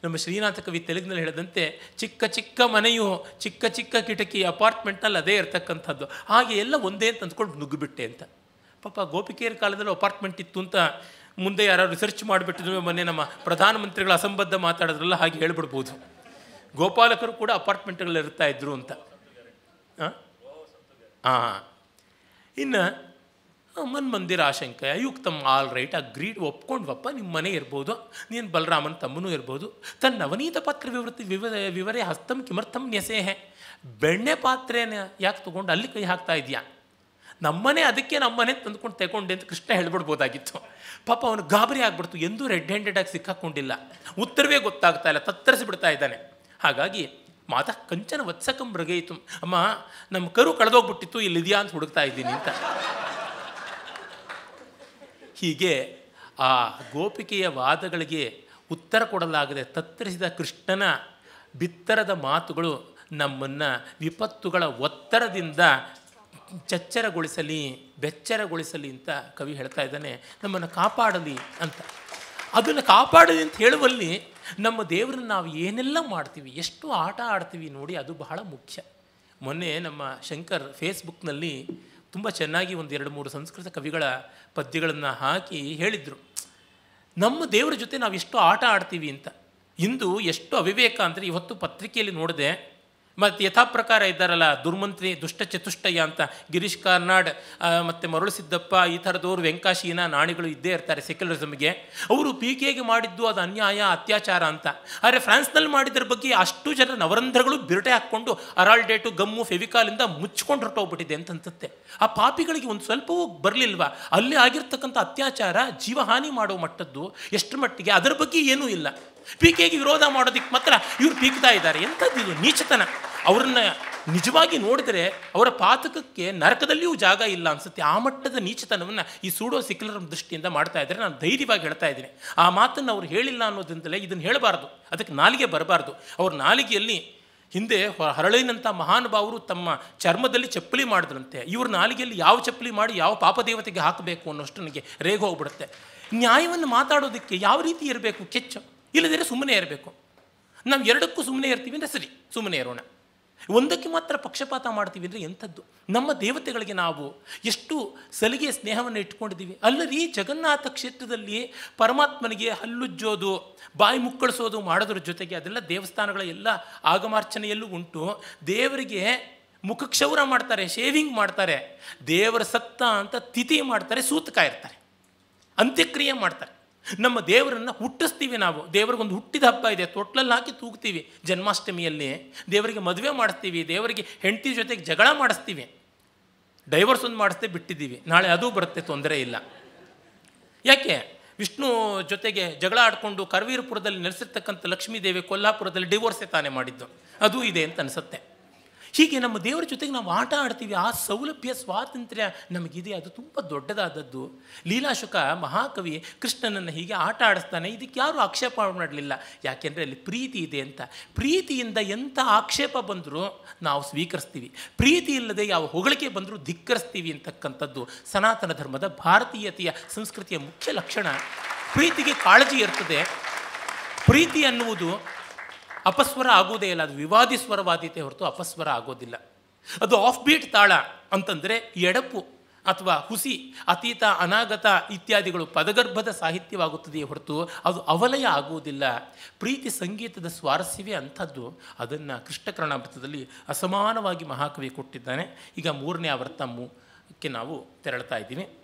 [SPEAKER 2] ನಮ್ಮ ಶ್ರೀನಾಥ ಕವಿ ತೆಲುಗಿನಲ್ಲಿ ಹೇಳಿದಂತೆ, ಚಿಕ್ಕ ಚಿಕ್ಕ ಮನೆಯು ಚಿಕ್ಕ ಚಿಕ್ಕ ಕಿಟಕಿ ಅಪಾರ್ಟ್ಮೆಂಟ್ನಲ್ಲಿ ಅದೇ ಇರತಕ್ಕಂಥದ್ದು. ಹಾಗೆ ಎಲ್ಲ ಒಂದೇ ಅಂತ ಅಂದ್ಕೊಂಡು ನುಗ್ಗಿಬಿಟ್ಟೆ ಅಂತ. ಪಾಪ ಗೋಪಿಕೆಯರ ಕಾಲದಲ್ಲಿ ಅಪಾರ್ಟ್ಮೆಂಟ್ ಇತ್ತು ಅಂತ ಮುಂದೆ ಯಾರು ರಿಸರ್ಚ್ ಮಾಡಿಬಿಟ್ಟಿದ್ರು ಮೊನ್ನೆ ನಮ್ಮ ಪ್ರಧಾನಮಂತ್ರಿಗಳ ಅಸಂಬದ್ಧ ಮಾತಾಡೋದ್ರಲ್ಲ ಹಾಗೆ ಹೇಳ್ಬಿಡ್ಬೋದು. ಗೋಪಾಲಕರು ಕೂಡ ಅಪಾರ್ಟ್ಮೆಂಟ್ಗಳಲ್ಲಿ ಇರ್ತಾ ಇದ್ರು ಅಂತ. ಹಾಂ ಹಾಂ ಇನ್ನು ಮನ್ಮಂದಿರ ಆಶಂಕ ಯುಕ್ತಮ್ ಆಲ್ ರೈಟ್ ಅಗ್ರೀಡ್ ಒಪ್ಕೊಂಡ್ವಪ್ಪ ನಿಮ್ಮ ಮನೆ ಇರ್ಬೋದು, ನೀನು ಬಲರಾಮನ ತಮ್ಮನೂ ಇರ್ಬೋದು, ತನ್ನ ನವನೀತ ಪಾತ್ರ ವಿವೃತ್ತಿ ವಿವ ವಿವರೇ ಹಸ್ತಂ ಕಿಮರ್ಥಂ ನೆಸೇಹೆ ಬೆಣ್ಣೆ ಪಾತ್ರೆನ ಯಾಕೆ ತೊಗೊಂಡು ಅಲ್ಲಿ ಕೈ ಹಾಕ್ತಾ ಇದೆಯಾ? ನಮ್ಮನೆ ಅದಕ್ಕೆ ನಮ್ಮನೆ ತಂದುಕೊಂಡು ತಗೊಂಡೆ ಅಂತ ಕೃಷ್ಣ ಹೇಳ್ಬಿಡ್ಬೋದಾಗಿತ್ತು. ಪಾಪ ಅವನು ಗಾಬರಿ ಆಗ್ಬಿಡ್ತು, ಎಂದೂ ರೆಡ್ ಹ್ಯಾಂಡೆಡ್ ಆಗಿ ಸಿಕ್ಕಾಕೊಂಡಿಲ್ಲ. ಉತ್ತರವೇ ಗೊತ್ತಾಗ್ತಾ ಇಲ್ಲ ತತ್ತರಿಸಿ ಬಿಡ್ತಾ ಇದ್ದಾನೆ. ಹಾಗಾಗಿ, ಮಾತಾ, ಕಂಚನ ವತ್ಸಕಂ ಮೃಗಯಿತು ಅಮ್ಮ ನಮ್ಮ ಕರು ಕಳೆದೋಗ್ಬಿಟ್ಟಿತ್ತು, ಇಲ್ಲಿದೆಯಾ? ಅಂತ ಹುಡುಕ್ತಾ ಇದ್ದೀನಿ ಅಂತ. ಹೀಗೆ ಆ ಗೋಪಿಕೆಯ ವಾದಗಳಿಗೆ ಉತ್ತರ ಕೊಡಲಾಗದೆ ತತ್ತರಿಸಿದ ಕೃಷ್ಣನ ಬಿತ್ತರದ ಮಾತುಗಳು ನಮ್ಮನ್ನು ವಿಪತ್ತುಗಳ ಒತ್ತರದಿಂದ ಚಚ್ಚರಗೊಳಿಸಲಿ, ಬೆಚ್ಚರಗೊಳಿಸಲಿ ಅಂತ ಕವಿ ಹೇಳ್ತಾ ಇದ್ದಾನೆ. ನಮ್ಮನ್ನು ಕಾಪಾಡಲಿ ಅಂತ. ಅದನ್ನು ಕಾಪಾಡಲಿ ಅಂತ ಹೇಳುವಲ್ಲಿ ನಮ್ಮ ದೇವರನ್ನು ನಾವು ಏನೆಲ್ಲ ಮಾಡ್ತೀವಿ, ಎಷ್ಟು ಆಟ ಆಡ್ತೀವಿ ನೋಡಿ ಅದು ಬಹಳ ಮುಖ್ಯ. ಮೊನ್ನೆ ನಮ್ಮ ಶಂಕರ್ ಫೇಸ್ಬುಕ್ನಲ್ಲಿ ತುಂಬ ಚೆನ್ನಾಗಿ ಒಂದು ಎರಡು ಮೂರು ಸಂಸ್ಕೃತ ಕವಿಗಳ ಪದ್ಯಗಳನ್ನು ಹಾಕಿ ಹೇಳಿದರು. ನಮ್ಮ ದೇವರ ಜೊತೆ ನಾವು ಎಷ್ಟು ಆಟ ಆಡ್ತೀವಿ ಅಂತ. ಇಂದು ಎಷ್ಟು ಅವಿವೇಕ ಅಂದರೆ ಇವತ್ತು ಪತ್ರಿಕೆಯಲ್ಲಿ ನೋಡಿದೆ ಮತ್ತು ಯಥಾ ಪ್ರಕಾರ ಇದ್ದಾರಲ್ಲ, ದುರ್ಮಂತ್ರಿ ದುಷ್ಟ ಚತುಷ್ಟಯ ಅಂತ. ಗಿರೀಶ್ ಕಾರ್ನಾಡ್ ಮತ್ತು ಮರಳು ಸಿದ್ದಪ್ಪ ಈ ಥರದವರು ವೆಂಕಾಶೀನ ನಾಣಿಗಳು ಇದ್ದೇ ಇರ್ತಾರೆ ಸೆಕ್ಯುಲರಿಸಮ್ಗೆ. ಅವರು ಪಿ ಕೆಗೆ ಮಾಡಿದ್ದು ಅದು ಅನ್ಯಾಯ, ಅತ್ಯಾಚಾರ ಅಂತ. ಆದರೆ ಫ್ರಾನ್ಸ್ನಲ್ಲಿ ಮಾಡಿದ್ರ ಬಗ್ಗೆ ಅಷ್ಟು ಜನ ನವರಂಧ್ರಗಳು ಬಿರಟೆ ಹಾಕ್ಕೊಂಡು ಅರಾಲ್ಡೇಟು ಗಮ್ಮು, ಫೆವಿಕಾಲಿಂದ ಮುಚ್ಕೊಂಡು ಹೊರಟೋಗ್ಬಿಟ್ಟಿದೆ ಅಂತ ಅನ್ಸುತ್ತೆ ಆ ಪಾಪಿಗಳಿಗೆ ಒಂದು ಸ್ವಲ್ಪವೂ ಬರಲಿಲ್ವಾ? ಅಲ್ಲಿ ಆಗಿರ್ತಕ್ಕಂಥ ಅತ್ಯಾಚಾರ, ಜೀವಹಾನಿ ಮಾಡೋ ಮಟ್ಟದ್ದು ಎಷ್ಟು ಮಟ್ಟಿಗೆ? ಅದರ ಬಗ್ಗೆ ಏನೂ ಇಲ್ಲ. ಪೀಕೆಗೆ ವಿರೋಧ ಮಾಡೋದಕ್ಕೆ ಮಾತ್ರ ಇವ್ರು ಪೀಕ್ತಾ ಇದ್ದಾರೆ. ಎಂಥದ್ದು ನೀಚತನ. ಅವ್ರನ್ನ ನಿಜವಾಗಿ ನೋಡಿದರೆ ಅವರ ಪಾತಕಕ್ಕೆ ನರಕದಲ್ಲಿಯೂ ಜಾಗ ಇಲ್ಲ ಅನಿಸುತ್ತೆ. ಆ ಮಟ್ಟದ ನೀಚತನವನ್ನು ಈ ಸೂಡೋ ಸಿಕ್ಯುಲರ್ ದೃಷ್ಟಿಯಿಂದ ಮಾಡ್ತಾ ಇದ್ದಾರೆ ನಾನು ಧೈರ್ಯವಾಗಿ ಹೇಳ್ತಾ ಇದ್ದೀನಿ. ಆ ಮಾತನ್ನು ಅವ್ರು ಹೇಳಿಲ್ಲ ಅನ್ನೋದ್ರಿಂದಲೇ ಇದನ್ನು ಹೇಳಬಾರ್ದು. ಅದಕ್ಕೆ ನಾಲಿಗೆ ಬರಬಾರ್ದು. ಅವ್ರ ನಾಲಿಗೆಯಲ್ಲಿ ಹಿಂದೆ ಹರಳಿನಂಥ ಮಹಾನುಭಾವರು ತಮ್ಮ ಚರ್ಮದಲ್ಲಿ ಚಪ್ಪಲಿ ಮಾಡಿದ್ರಂತೆ. ಇವ್ರ ನಾಲಿಗೆಯಲ್ಲಿ ಯಾವ ಚಪ್ಪಲಿ ಮಾಡಿ ಯಾವ ಪಾಪದೇವತೆಗೆ ಹಾಕಬೇಕು ಅನ್ನೋಷ್ಟು ನನಗೆ ರೇಗ ಹೋಗ್ಬಿಡುತ್ತೆ. ನ್ಯಾಯವನ್ನು ಮಾತಾಡೋದಕ್ಕೆ ಯಾವ ರೀತಿ ಇರಬೇಕು ಕೆಚ್ಚು? ಇಲ್ಲದಿದ್ದರೆ ಸುಮ್ಮನೆ ಇರಬೇಕು. ನಾವು ಎರಡಕ್ಕೂ ಸುಮ್ಮನೆ ಇರ್ತೀವಿ ಅಂದರೆ ಸರಿ, ಸುಮ್ಮನೆ ಇರೋಣ. ಒಂದಕ್ಕೆ ಮಾತ್ರ ಪಕ್ಷಪಾತ ಮಾಡ್ತೀವಿ ಅಂದರೆ ಎಂಥದ್ದು? ನಮ್ಮ ದೇವತೆಗಳಿಗೆ ನಾವು ಎಷ್ಟು ಸಲಿಗೆ ಸ್ನೇಹವನ್ನು ಇಟ್ಕೊಂಡಿದ್ದೀವಿ. ಅಲ್ಲರಿ ಜಗನ್ನಾಥ ಕ್ಷೇತ್ರದಲ್ಲಿ ಪರಮಾತ್ಮನಿಗೆ ಹಲ್ಲುಜ್ಜೋದು, ಬಾಯಿ ಮುಕ್ಕಳಿಸೋದು ಮಾಡೋದ್ರ ಜೊತೆಗೆ ಅದೆಲ್ಲ ದೇವಸ್ಥಾನಗಳ ಎಲ್ಲ ಆಗಮಾರ್ಚನೆಯಲ್ಲೂ ಉಂಟು. ದೇವರಿಗೆ ಮುಖಕ್ಷೌರ ಮಾಡ್ತಾರೆ, ಶೇವಿಂಗ್ ಮಾಡ್ತಾರೆ. ದೇವರ ಸತ್ತ ಅಂತ ತಿಥಿ ಮಾಡ್ತಾರೆ, ಸೂತಕ ಇರ್ತಾರೆ. ಅಂತ್ಯಕ್ರಿಯೆ ಮಾಡ್ತಾರೆ. ನಮ್ಮ ದೇವರನ್ನು ಹುಟ್ಟಿಸ್ತೀವಿ ನಾವು. ದೇವರಿಗೊಂದು ಹುಟ್ಟಿದ ಹಬ್ಬ ಇದೆ. ತೊಟ್ಲಲ್ಲಿ ಹಾಕಿ ತೂಗ್ತೀವಿ ಜನ್ಮಾಷ್ಟಮಿಯಲ್ಲಿ. ದೇವರಿಗೆ ಮದುವೆ ಮಾಡಿಸ್ತೀವಿ. ದೇವರಿಗೆ ಹೆಂಡತಿ ಜೊತೆಗೆ ಜಗಳ ಮಾಡಿಸ್ತೀವಿ. ಡೈವರ್ಸ್ ಒಂದು ಮಾಡಿಸ್ತೇ ಬಿಟ್ಟಿದ್ದೀವಿ. ನಾಳೆ ಅದು ಬರುತ್ತೆ, ತೊಂದರೆ ಇಲ್ಲ. ಯಾಕೆ? ವಿಷ್ಣು ಜೊತೆಗೆ ಜಗಳ ಆಡಿಕೊಂಡು ಕರವೀರಪುರದಲ್ಲಿ ನೆಲೆಸಿರ್ತಕ್ಕಂಥ ಲಕ್ಷ್ಮೀದೇವಿ ಕೊಲ್ಲಾಪುರದಲ್ಲಿ ಡಿವೋರ್ಸೇ ತಾನೇ ಮಾಡಿದ್ದು. ಅದು ಇದೆ ಅಂತ ಅನಿಸುತ್ತೆ. ಹೀಗೆ ನಮ್ಮ ದೇವರ ಜೊತೆಗೆ ನಾವು ಆಟ ಆಡ್ತೀವಿ, ಆ ಸೌಲಭ್ಯ, ಸ್ವಾತಂತ್ರ್ಯ ನಮಗಿದೆ. ಅದು ತುಂಬ ದೊಡ್ಡದಾದದ್ದು. ಲೀಲಾಶುಕ ಮಹಾಕವಿ ಕೃಷ್ಣನನ್ನು ಹೀಗೆ ಆಟ ಆಡಿಸ್ತಾನೆ. ಇದಕ್ಕೆ ಯಾರೂ ಆಕ್ಷೇಪ ಮಾಡಲಿಲ್ಲ. ಯಾಕೆಂದರೆ ಅಲ್ಲಿ ಪ್ರೀತಿ ಇದೆ ಅಂತ. ಪ್ರೀತಿಯಿಂದ ಎಂಥ ಆಕ್ಷೇಪ ಬಂದರೂ ನಾವು ಸ್ವೀಕರಿಸ್ತೀವಿ. ಪ್ರೀತಿ ಇಲ್ಲದೆ ಯಾವ ಹೊಗಳಿಕೆ ಬಂದರೂ ಧಿಕ್ಕರಿಸ್ತೀವಿ ಅಂತಕ್ಕಂಥದ್ದು ಸನಾತನ ಧರ್ಮದ ಭಾರತೀಯತೆಯ ಸಂಸ್ಕೃತಿಯ ಮುಖ್ಯ ಲಕ್ಷಣ. ಪ್ರೀತಿಗೆ ಕಾಳಜಿ ಇರ್ತದೆ. ಪ್ರೀತಿ ಅನ್ನುವುದು ಅಪಸ್ವರ ಆಗೋದೇ ಇಲ್ಲ, ಅದು ವಿವಾದಿ ಸ್ವರವಾದೀತೆ ಹೊರತು ಅಪಸ್ವರ ಆಗೋದಿಲ್ಲ. ಅದು ಆಫ್ ಬೀಟ್ ತಾಳ ಅಂತಂದರೆ ಎಡಪು ಅಥವಾ ಹುಸಿ, ಅತೀತ, ಅನಾಗತ ಇತ್ಯಾದಿಗಳು ಪದಗರ್ಭದ ಸಾಹಿತ್ಯವಾಗುತ್ತದೆಯೇ ಹೊರತು ಅದು ಅವಲಯ ಆಗುವುದಿಲ್ಲ ಪ್ರೀತಿ ಸಂಗೀತದ ಸ್ವಾರಸ್ಯವೇ ಅಂಥದ್ದು. ಅದನ್ನು ಕೃಷ್ಣಕರ್ಣಾಮೃತದಲ್ಲಿ ಅಸಮಾನವಾಗಿ ಮಹಾಕವಿ ಕೊಟ್ಟಿದ್ದಾನೆ. ಈಗ ಮೂರನೇ ಆವರ್ತ ಮೂಕ್ಕೆ ನಾವು ತೆರಳ್ತಾ ಇದ್ದೀವಿ.